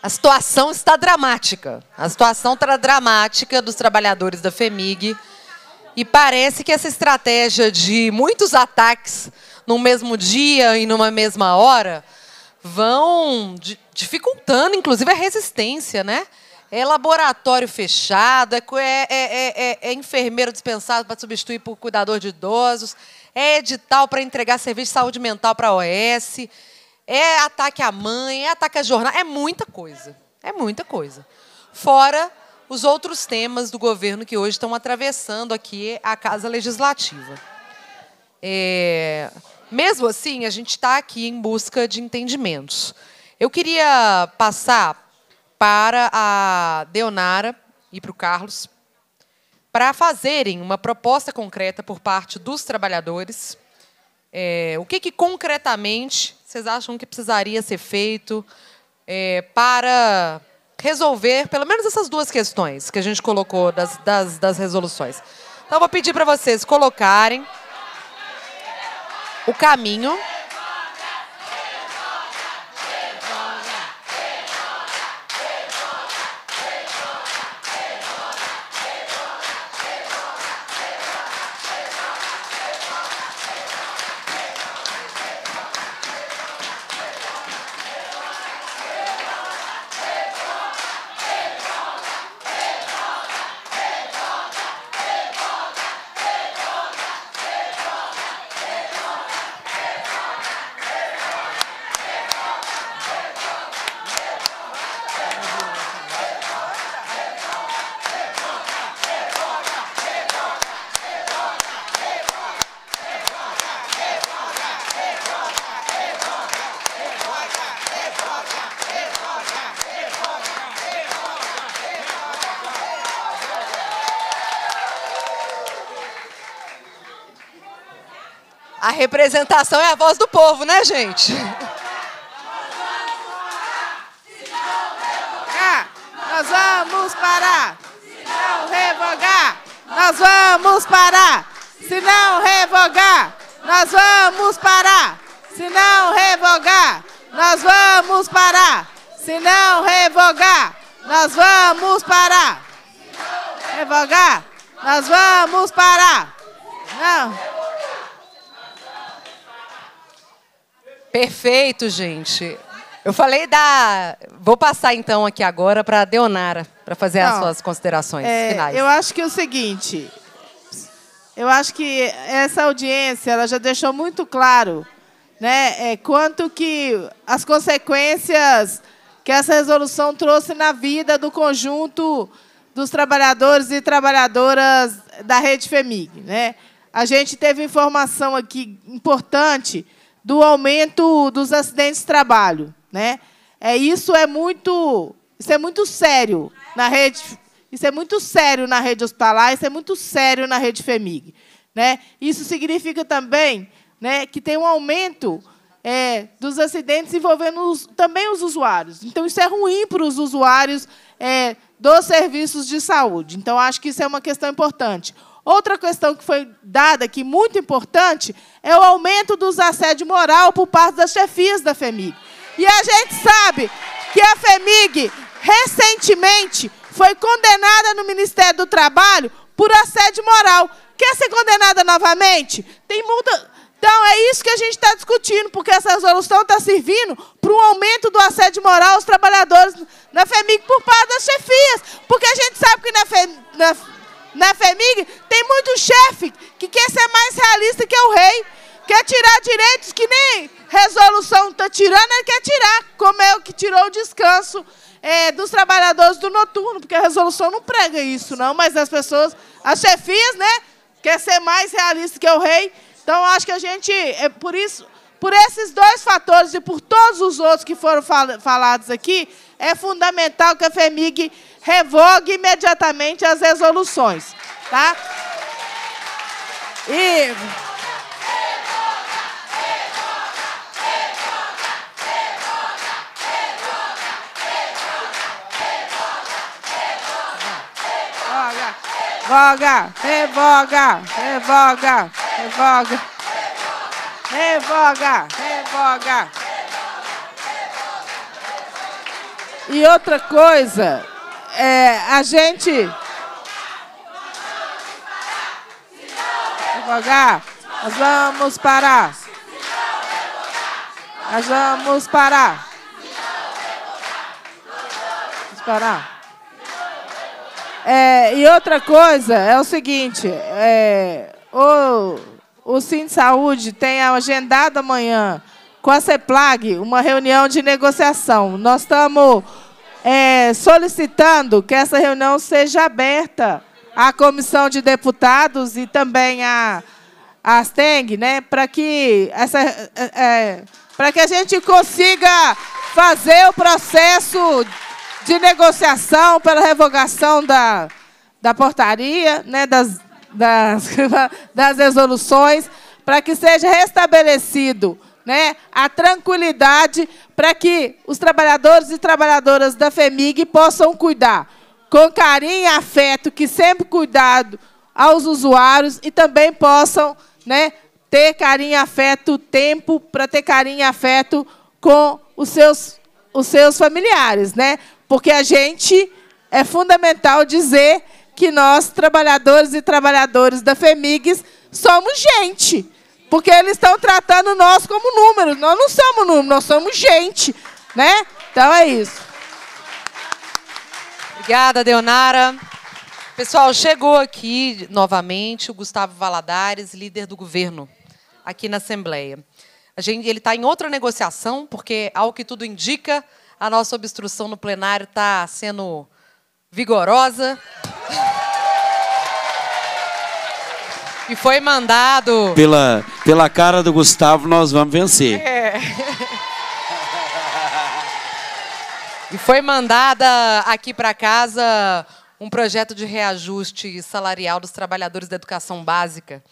A situação está dramática. A situação está dramática dos trabalhadores da FEMIG. E parece que essa estratégia de muitos ataques no mesmo dia e numa mesma hora vão dificultando, inclusive, a resistência, né? É laboratório fechado, é, é, é, é enfermeiro dispensado para substituir por cuidador de idosos, é edital para entregar serviço de saúde mental para a OS, é ataque à mãe, é ataque à jornal, é muita coisa. É muita coisa. Fora os outros temas do governo que hoje estão atravessando aqui a Casa Legislativa. É, mesmo assim, a gente está aqui em busca de entendimentos. Eu queria passar para a Deonara e para o Carlos para fazerem uma proposta concreta por parte dos trabalhadores. É, o que, que concretamente vocês acham que precisaria ser feito é, para resolver pelo menos essas duas questões que a gente colocou das, das, das resoluções? Então, vou pedir para vocês colocarem o caminho representação é a voz do povo, né, gente? Nós vamos parar. Se não revogar, nós vamos parar. Se não revogar, nós vamos parar. Se não revogar, nós vamos parar. Se não revogar, nós vamos parar. Revogar, nós vamos parar. Não. Perfeito, gente. Eu falei da. Vou passar então aqui agora para a Deonara, para fazer Não, as suas considerações é, finais. Eu acho que é o seguinte. Eu acho que essa audiência ela já deixou muito claro né, é, quanto que as consequências que essa resolução trouxe na vida do conjunto dos trabalhadores e trabalhadoras da rede FEMIG. Né? a gente teve informação aqui importante do aumento dos acidentes de trabalho, né? É isso é muito, isso é muito sério na rede, isso é muito sério na rede hospitalar, isso é muito sério na rede Femig, né? Isso significa também, né, que tem um aumento é, dos acidentes envolvendo os, também os usuários. Então isso é ruim para os usuários é, dos serviços de saúde. Então acho que isso é uma questão importante. Outra questão que foi dada aqui, muito importante, é o aumento dos assédio moral por parte das chefias da FEMIG. E a gente sabe que a FEMIG, recentemente, foi condenada no Ministério do Trabalho por assédio moral. Quer ser condenada novamente? Tem. Então, é isso que a gente está discutindo, porque essa resolução está servindo para um aumento do assédio moral aos trabalhadores na FEMIG por parte das chefias. Porque a gente sabe que na, FE, na na FEMIG, tem muito chefe que quer ser mais realista que o rei. Quer tirar direitos que nem resolução está tirando, ele quer tirar, como é o que tirou o descanso é, dos trabalhadores do noturno, porque a resolução não prega isso, não, mas as pessoas, as chefias, né, quer ser mais realista que o rei. Então, acho que a gente, é por isso, por esses dois fatores e por todos os outros que foram fal falados aqui, é fundamental que a FEMIG revogue imediatamente as resoluções. Tá? E. Revoga, revoga, revoga, revoga, revoga, revoga. E outra coisa, é, a gente. Devagar. Nós vamos parar. Nós vamos parar. Vamos parar. É, e outra coisa é o seguinte: é, o, o Sim Saúde tem agendado amanhã com a CEPLAG uma reunião de negociação. Nós estamos é, solicitando que essa reunião seja aberta à comissão de deputados e também à, à né, para que, essa, é, é para que a gente consiga fazer o processo de negociação pela revogação da, da portaria, né, das, das, das resoluções, para que seja restabelecido né, a tranquilidade para que os trabalhadores e trabalhadoras da FEMIG possam cuidar com carinho e afeto, que sempre cuidado aos usuários e também possam né, ter carinho e afeto, tempo para ter carinho e afeto com os seus, os seus familiares. Né? Porque a gente é fundamental dizer que nós, trabalhadores e trabalhadoras da FEMIGS, somos gente. Porque eles estão tratando nós como números. Nós não somos números, nós somos gente. Né? Então é isso. Obrigada, Deonara. Pessoal, chegou aqui novamente o Gustavo Valadares, líder do governo, aqui na Assembleia. Gente, ele está em outra negociação, porque, ao que tudo indica, a nossa obstrução no plenário está sendo vigorosa. E foi mandado. Pela, pela cara do Gustavo, nós vamos vencer. É. E foi mandada aqui para casa um projeto de reajuste salarial dos trabalhadores da educação básica.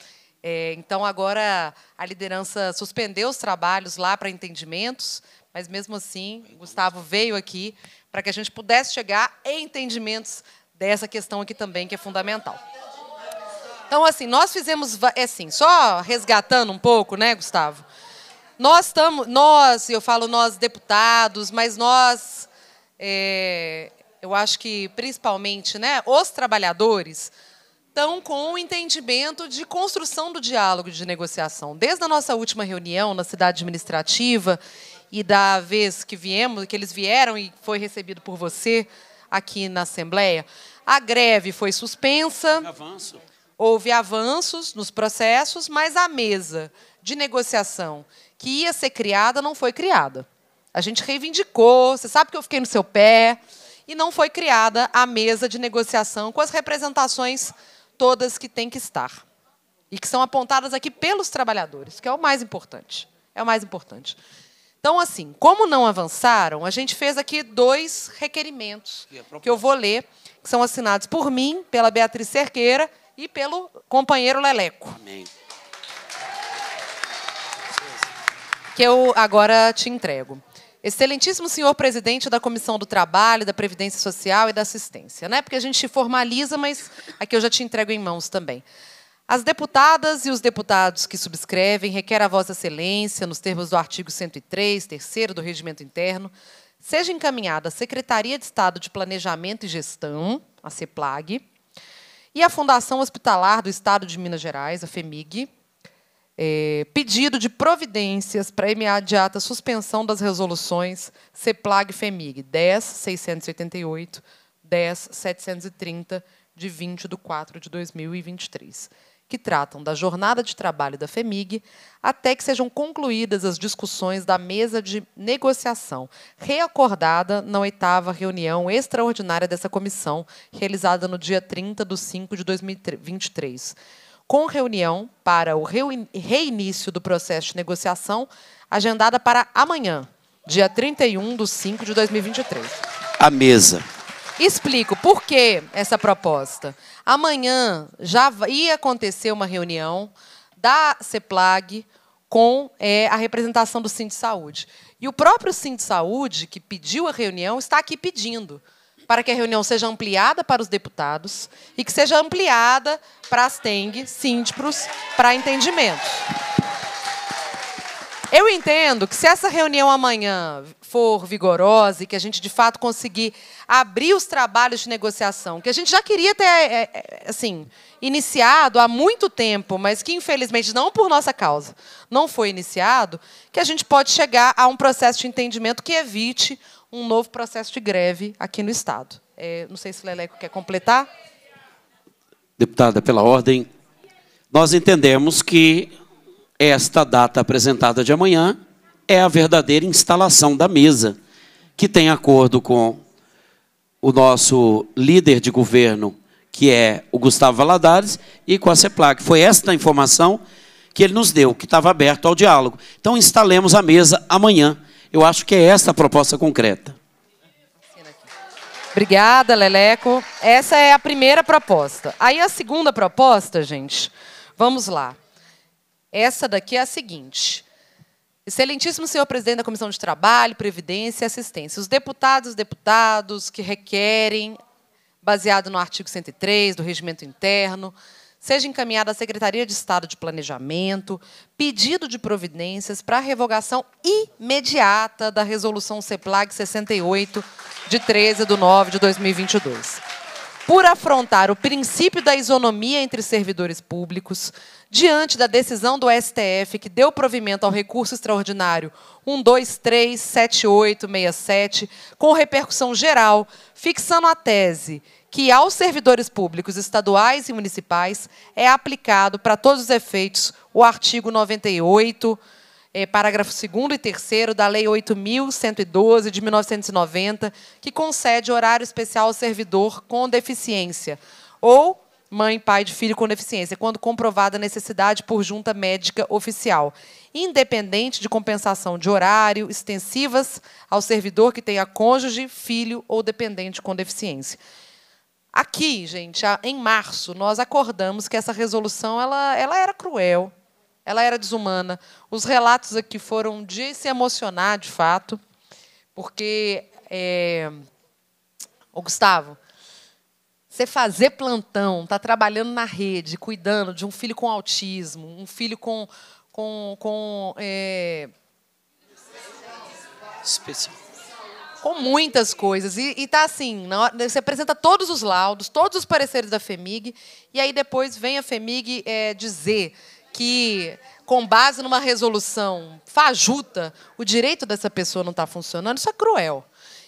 É, então, agora a liderança suspendeu os trabalhos lá para entendimentos, mas mesmo assim, Gustavo veio aqui para que a gente pudesse chegar em entendimentos dessa questão aqui também, que é fundamental. Então, assim, nós fizemos, é assim, só resgatando um pouco, né, Gustavo? Nós estamos, nós, eu falo nós deputados, mas nós, é, eu acho que principalmente, né, os trabalhadores estão com o entendimento de construção do diálogo de negociação. Desde a nossa última reunião na cidade administrativa e da vez que viemos, que eles vieram e foi recebido por você aqui na Assembleia, a greve foi suspensa. Avanço houve avanços nos processos, mas a mesa de negociação que ia ser criada não foi criada. A gente reivindicou, você sabe que eu fiquei no seu pé, e não foi criada a mesa de negociação com as representações todas que tem que estar. e que são apontadas aqui pelos trabalhadores, que é o mais importante. É o mais importante. Então, assim, como não avançaram, a gente fez aqui dois requerimentos que eu vou ler, que são assinados por mim, pela Beatriz Cerqueira e pelo companheiro Leleco. Amém. Que eu agora te entrego. Excelentíssimo senhor presidente da Comissão do Trabalho, da Previdência Social e da Assistência. Né? Porque a gente formaliza, mas aqui eu já te entrego em mãos também. As deputadas e os deputados que subscrevem requer a Vossa Excelência, nos termos do artigo 103, terceiro do Regimento Interno, seja encaminhada à Secretaria de Estado de Planejamento e Gestão, a CEPLAG, e à Fundação Hospitalar do Estado de Minas Gerais, a FEMIG, é, pedido de providências para imediata suspensão das resoluções CEPLAG-FEMIG 10.688, 10.730, de 20 de 4 de 2023, que tratam da jornada de trabalho da FEMIG até que sejam concluídas as discussões da mesa de negociação, reacordada na oitava reunião extraordinária dessa comissão, realizada no dia 30 de 5 de 2023 com reunião para o reinício do processo de negociação, agendada para amanhã, dia 31 de 5 de 2023. A mesa. Explico por que essa proposta. Amanhã já ia acontecer uma reunião da CEPLAG com é, a representação do Cinto de Saúde. E o próprio Cinto de Saúde, que pediu a reunião, está aqui pedindo para que a reunião seja ampliada para os deputados e que seja ampliada para as TENG, síndicos, para entendimento. Eu entendo que se essa reunião amanhã for vigorosa e que a gente de fato conseguir abrir os trabalhos de negociação, que a gente já queria ter é, é, assim iniciado há muito tempo, mas que infelizmente não por nossa causa não foi iniciado, que a gente pode chegar a um processo de entendimento que evite um novo processo de greve aqui no Estado. É, não sei se o Leleco quer completar. Deputada, pela ordem, nós entendemos que esta data apresentada de amanhã é a verdadeira instalação da mesa, que tem acordo com o nosso líder de governo, que é o Gustavo Valadares, e com a CEPLAC. Foi esta informação que ele nos deu, que estava aberto ao diálogo. Então, instalemos a mesa amanhã. Eu acho que é esta a proposta concreta. Obrigada, Leleco. Essa é a primeira proposta. Aí a segunda proposta, gente, vamos lá. Essa daqui é a seguinte. Excelentíssimo senhor presidente da Comissão de Trabalho, Previdência e Assistência. Os deputados e deputados que requerem, baseado no artigo 103 do Regimento Interno, seja encaminhado à Secretaria de Estado de Planejamento pedido de providências para a revogação imediata da Resolução CEPLAG 68, de 13 de 9 de 2022. Por afrontar o princípio da isonomia entre servidores públicos, diante da decisão do STF que deu provimento ao recurso extraordinário 1237867, com repercussão geral, fixando a tese que aos servidores públicos estaduais e municipais é aplicado para todos os efeitos o artigo 98, é, parágrafo 2 e 3 da Lei 8.112 de 1990, que concede horário especial ao servidor com deficiência ou mãe, pai de filho com deficiência, quando comprovada a necessidade por junta médica oficial, independente de compensação de horário, extensivas ao servidor que tenha cônjuge, filho ou dependente com deficiência. Aqui, gente, em março, nós acordamos que essa resolução ela, ela era cruel, ela era desumana. Os relatos aqui foram de se emocionar, de fato, porque, é... Ô, Gustavo, você fazer plantão, tá trabalhando na rede, cuidando de um filho com autismo, um filho com, com, com é... especial com muitas coisas. E, está assim, hora, você apresenta todos os laudos, todos os pareceres da FEMIG, e aí depois vem a FEMIG é, dizer que, com base numa resolução fajuta, o direito dessa pessoa não está funcionando, isso é cruel.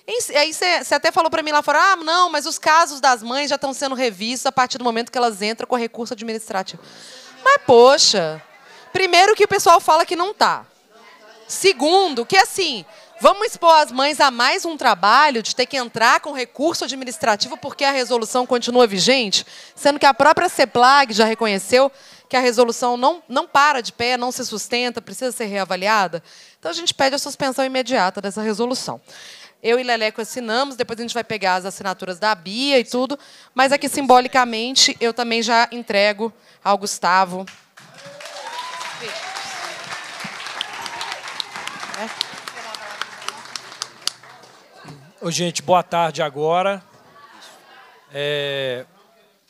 Aí você até falou para mim lá fora, ah, não, mas os casos das mães já estão sendo revistos a partir do momento que elas entram com recurso administrativo. Mas, poxa, primeiro que o pessoal fala que não está. Segundo, que assim, Vamos expor as mães a mais um trabalho de ter que entrar com recurso administrativo porque a resolução continua vigente, sendo que a própria CEPLAG já reconheceu que a resolução não, não para de pé, não se sustenta, precisa ser reavaliada. Então, a gente pede a suspensão imediata dessa resolução. Eu e Leleco assinamos, depois a gente vai pegar as assinaturas da Bia e tudo, mas aqui, simbolicamente, eu também já entrego ao Gustavo. Ô, gente, boa tarde agora. É,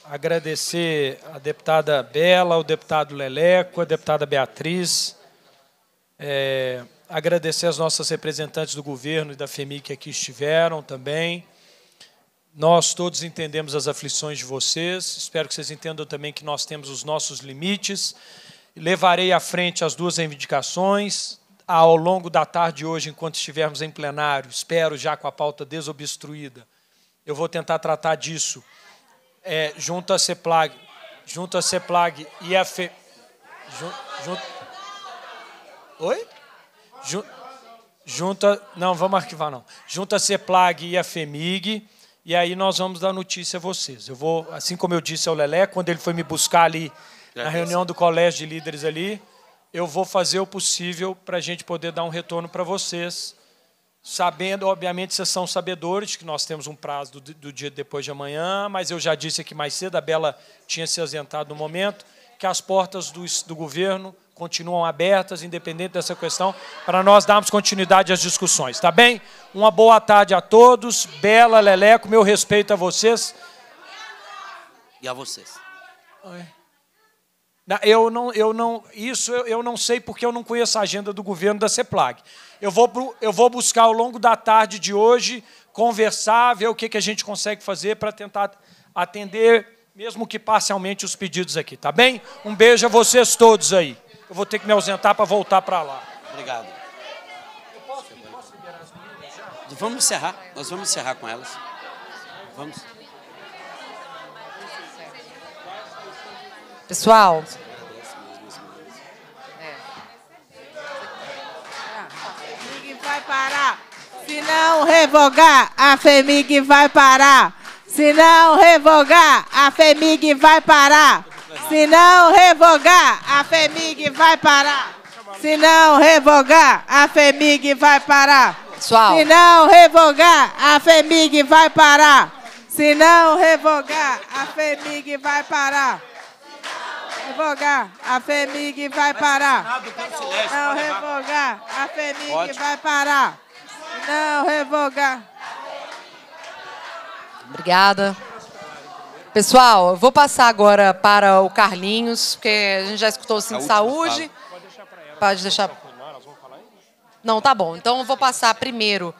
agradecer a deputada Bela, o deputado Leleco, a deputada Beatriz. É, agradecer as nossas representantes do governo e da FEMI que aqui estiveram também. Nós todos entendemos as aflições de vocês. Espero que vocês entendam também que nós temos os nossos limites. Levarei à frente as duas reivindicações ao longo da tarde de hoje, enquanto estivermos em plenário, espero já com a pauta desobstruída, eu vou tentar tratar disso é, junto à CEPLAG, junto à CEPLAG e a FE... Junto, Oi? Junto a, não, vamos arquivar não. Junto à CEPLAG e a FEMIG, e aí nós vamos dar notícia a vocês. Eu vou, assim como eu disse ao Lelé, quando ele foi me buscar ali na reunião do colégio de líderes ali, eu vou fazer o possível para a gente poder dar um retorno para vocês, sabendo, obviamente, vocês são sabedores que nós temos um prazo do, do, dia depois de amanhã, mas eu já disse aqui mais cedo, a Bela tinha se ausentado no momento, que as portas do, do governo continuam abertas, independente dessa questão, para nós darmos continuidade às discussões, tá bem? Uma boa tarde a todos, Bela, Leleco, meu respeito a vocês. E a vocês. Oi. Eu não, eu não, isso eu, eu não sei porque eu não conheço a agenda do governo da CEPLAG. Eu vou, eu vou buscar ao longo da tarde de hoje, conversar, ver o que, que a gente consegue fazer para tentar atender, mesmo que parcialmente, os pedidos aqui, tá bem? Um beijo a vocês todos aí. Eu vou ter que me ausentar para voltar para lá. Obrigado. Vamos encerrar, nós vamos encerrar com elas. Vamos. Pessoal. vai parar. Se não revogar, a FEMIG vai parar. Se não revogar, a FEMIG vai parar. Se não revogar, a FEMIG vai parar. Se não revogar, a FEMIG vai parar. Pessoal. Se não revogar, a FEMIG vai parar. Se não revogar, a FEMIG vai parar revogar, a FEMIG vai parar. Não revogar, a FEMIG vai parar. Não revogar. Obrigada. Pessoal, eu vou passar agora para o Carlinhos, porque a gente já escutou o Sim Saúde. Pode deixar. Não, tá bom. Então eu vou passar primeiro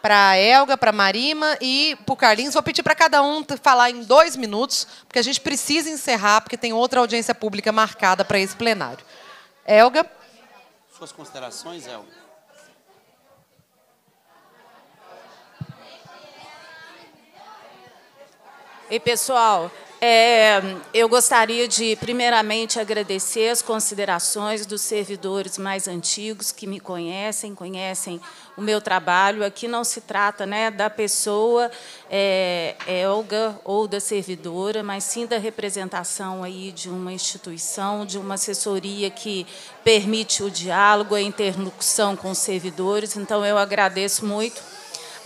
para a Elga, para a Marima e para o Carlinhos. Vou pedir para cada um falar em dois minutos, porque a gente precisa encerrar, porque tem outra audiência pública marcada para esse plenário. Elga. Suas considerações, Elga. Ei, pessoal, é, eu gostaria de, primeiramente, agradecer as considerações dos servidores mais antigos que me conhecem, conhecem o meu trabalho. Aqui não se trata né, da pessoa é, Elga ou da servidora, mas sim da representação aí de uma instituição, de uma assessoria que permite o diálogo, a interlocução com os servidores. Então, eu agradeço muito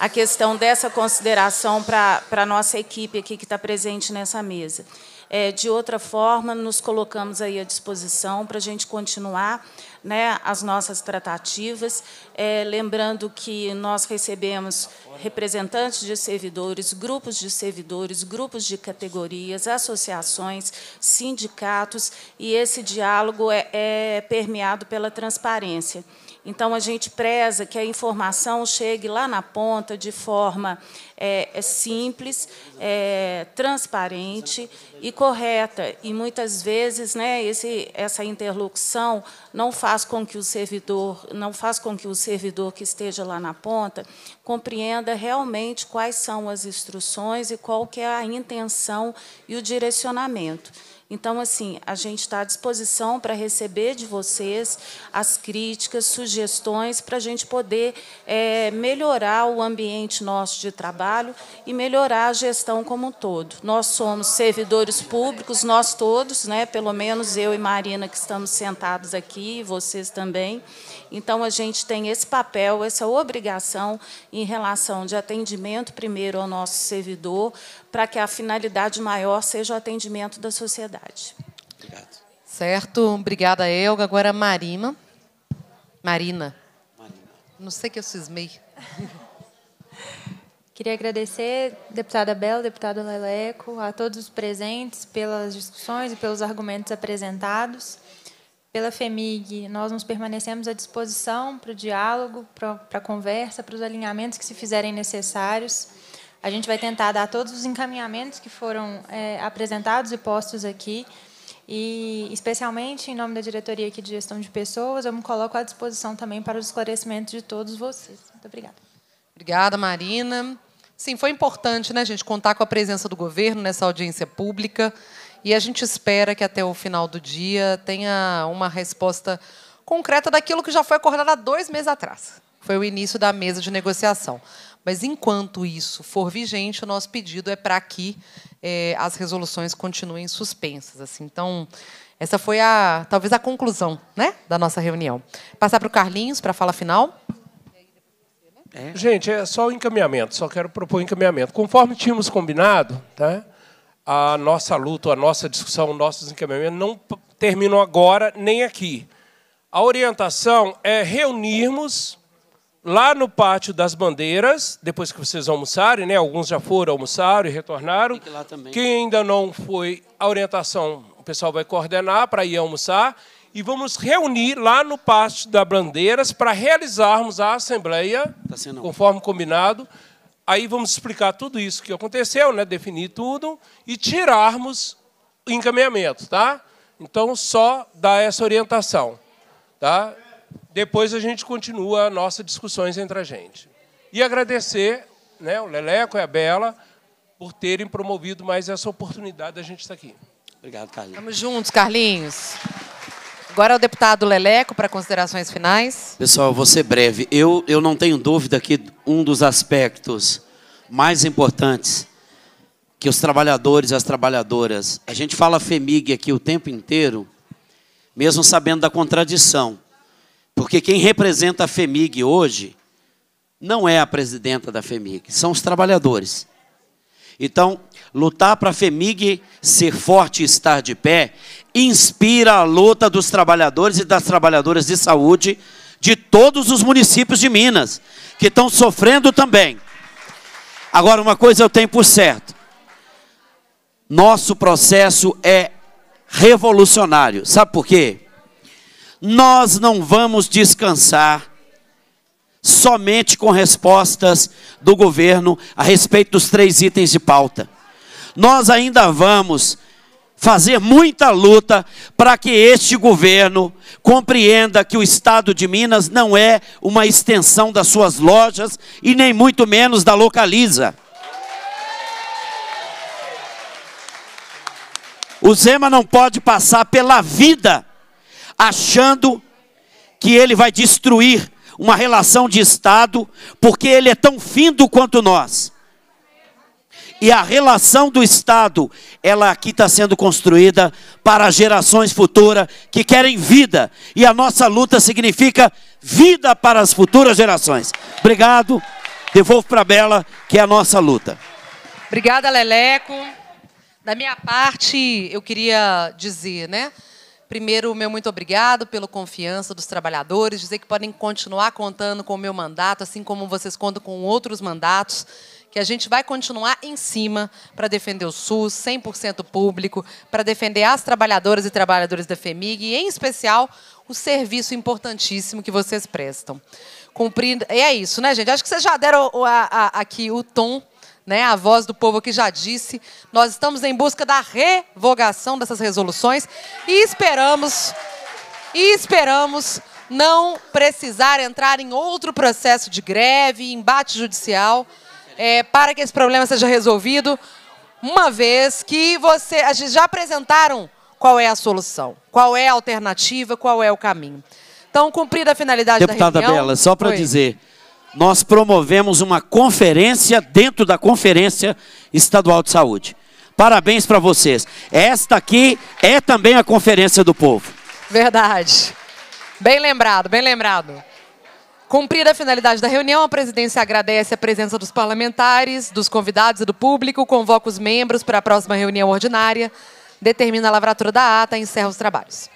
a questão dessa consideração para a nossa equipe aqui que está presente nessa mesa. É, de outra forma, nos colocamos aí à disposição para a gente continuar né, as nossas tratativas, é, lembrando que nós recebemos representantes de servidores, grupos de servidores, grupos de categorias, associações, sindicatos, e esse diálogo é, é permeado pela transparência. Então, a gente preza que a informação chegue lá na ponta de forma é, é simples, é, transparente e correta. E, muitas vezes, né, esse, essa interlocução não faz com que o servidor, não faz com que o servidor que esteja lá na ponta compreenda realmente quais são as instruções e qual que é a intenção e o direcionamento. Então, assim, a gente está à disposição para receber de vocês as críticas, sugestões, para a gente poder é, melhorar o ambiente nosso de trabalho e melhorar a gestão como um todo. Nós somos servidores públicos, nós todos, né, pelo menos eu e Marina, que estamos sentados aqui, vocês também. Então, a gente tem esse papel, essa obrigação em relação de atendimento, primeiro, ao nosso servidor, para que a finalidade maior seja o atendimento da sociedade. Obrigado. Certo. Obrigada, Elga. Agora, Marina. Marina. Marina. Não sei que eu cismei. Queria agradecer, deputada Bela, deputado Leleco, a todos os presentes pelas discussões e pelos argumentos apresentados. Pela FEMIG, nós nos permanecemos à disposição para o diálogo, para a conversa, para os alinhamentos que se fizerem necessários. A gente vai tentar dar todos os encaminhamentos que foram é, apresentados e postos aqui. E, especialmente em nome da diretoria aqui de gestão de pessoas, eu me coloco à disposição também para os esclarecimentos de todos vocês. Muito obrigada. Obrigada, Marina. Sim, foi importante, né, gente, contar com a presença do governo nessa audiência pública. E a gente espera que até o final do dia tenha uma resposta concreta daquilo que já foi acordado há dois meses atrás. Foi o início da mesa de negociação. Mas, enquanto isso for vigente, o nosso pedido é para que é, as resoluções continuem suspensas. Assim. Então, essa foi a talvez a conclusão né, da nossa reunião. Passar para o Carlinhos para a fala final. É. Gente, é só o encaminhamento, só quero propor o encaminhamento. Conforme tínhamos combinado, tá? a nossa luta, a nossa discussão, nossos encaminhamentos não terminam agora nem aqui. A orientação é reunirmos lá no pátio das bandeiras, depois que vocês almoçarem, né? Alguns já foram almoçaram e retornaram. Quem ainda não foi, a orientação o pessoal vai coordenar para ir almoçar e vamos reunir lá no pátio das bandeiras para realizarmos a assembleia, tá conforme combinado Aí vamos explicar tudo isso que aconteceu, né? definir tudo e tirarmos o encaminhamento, tá? Então, só dar essa orientação, tá? Depois a gente continua a nossa discussões entre a gente. E agradecer né, o Leleco e a Bela por terem promovido mais essa oportunidade da gente estar aqui. Obrigado, Carlinhos. Estamos juntos, Carlinhos. Agora é o deputado Leleco para considerações finais. Pessoal, vou ser breve. Eu, eu não tenho dúvida que um dos aspectos mais importantes que os trabalhadores e as trabalhadoras, a gente fala FEMIG aqui o tempo inteiro, mesmo sabendo da contradição. Porque quem representa a FEMIG hoje não é a presidenta da FEMIG, são os trabalhadores. Então, lutar para a FEMIG ser forte e estar de pé inspira a luta dos trabalhadores e das trabalhadoras de saúde de todos os municípios de Minas, que estão sofrendo também. Agora, uma coisa eu tenho por certo: nosso processo é revolucionário. Sabe por quê? Nós não vamos descansar somente com respostas do governo a respeito dos três itens de pauta. Nós ainda vamos fazer muita luta para que este governo compreenda que o estado de Minas não é uma extensão das suas lojas e nem muito menos da Localiza. O Zema não pode passar pela vida achando que ele vai destruir uma relação de Estado, porque ele é tão findo quanto nós. E a relação do Estado, ela aqui está sendo construída para gerações futuras que querem vida. E a nossa luta significa vida para as futuras gerações. Obrigado. Devolvo para a Bela, que é a nossa luta. Obrigada, Leleco. Da minha parte, eu queria dizer, né? Primeiro, meu muito obrigado pela confiança dos trabalhadores, dizer que podem continuar contando com o meu mandato, assim como vocês contam com outros mandatos que a gente vai continuar em cima para defender o SUS 100% público, para defender as trabalhadoras e trabalhadores da FEMIG e, em especial, o serviço importantíssimo que vocês prestam. Cumprindo, e é isso, né, gente? Acho que vocês já deram aqui o tom, né, a voz do povo que já disse. Nós estamos em busca da revogação dessas resoluções e esperamos, e esperamos não precisar entrar em outro processo de greve, embate judicial, é, para que esse problema seja resolvido, uma vez que você, a gente já apresentaram qual é a solução, qual é a alternativa, qual é o caminho. Então, cumprida a finalidade Deputada da reunião... Bela, só para dizer, nós promovemos uma conferência dentro da Conferência Estadual de Saúde. Parabéns para vocês. Esta aqui é também a Conferência do Povo. Verdade. Bem lembrado, bem lembrado. Cumprida a finalidade da reunião, a presidência agradece a presença dos parlamentares, dos convidados e do público, convoca os membros para a próxima reunião ordinária, determina a lavratura da ata e encerra os trabalhos.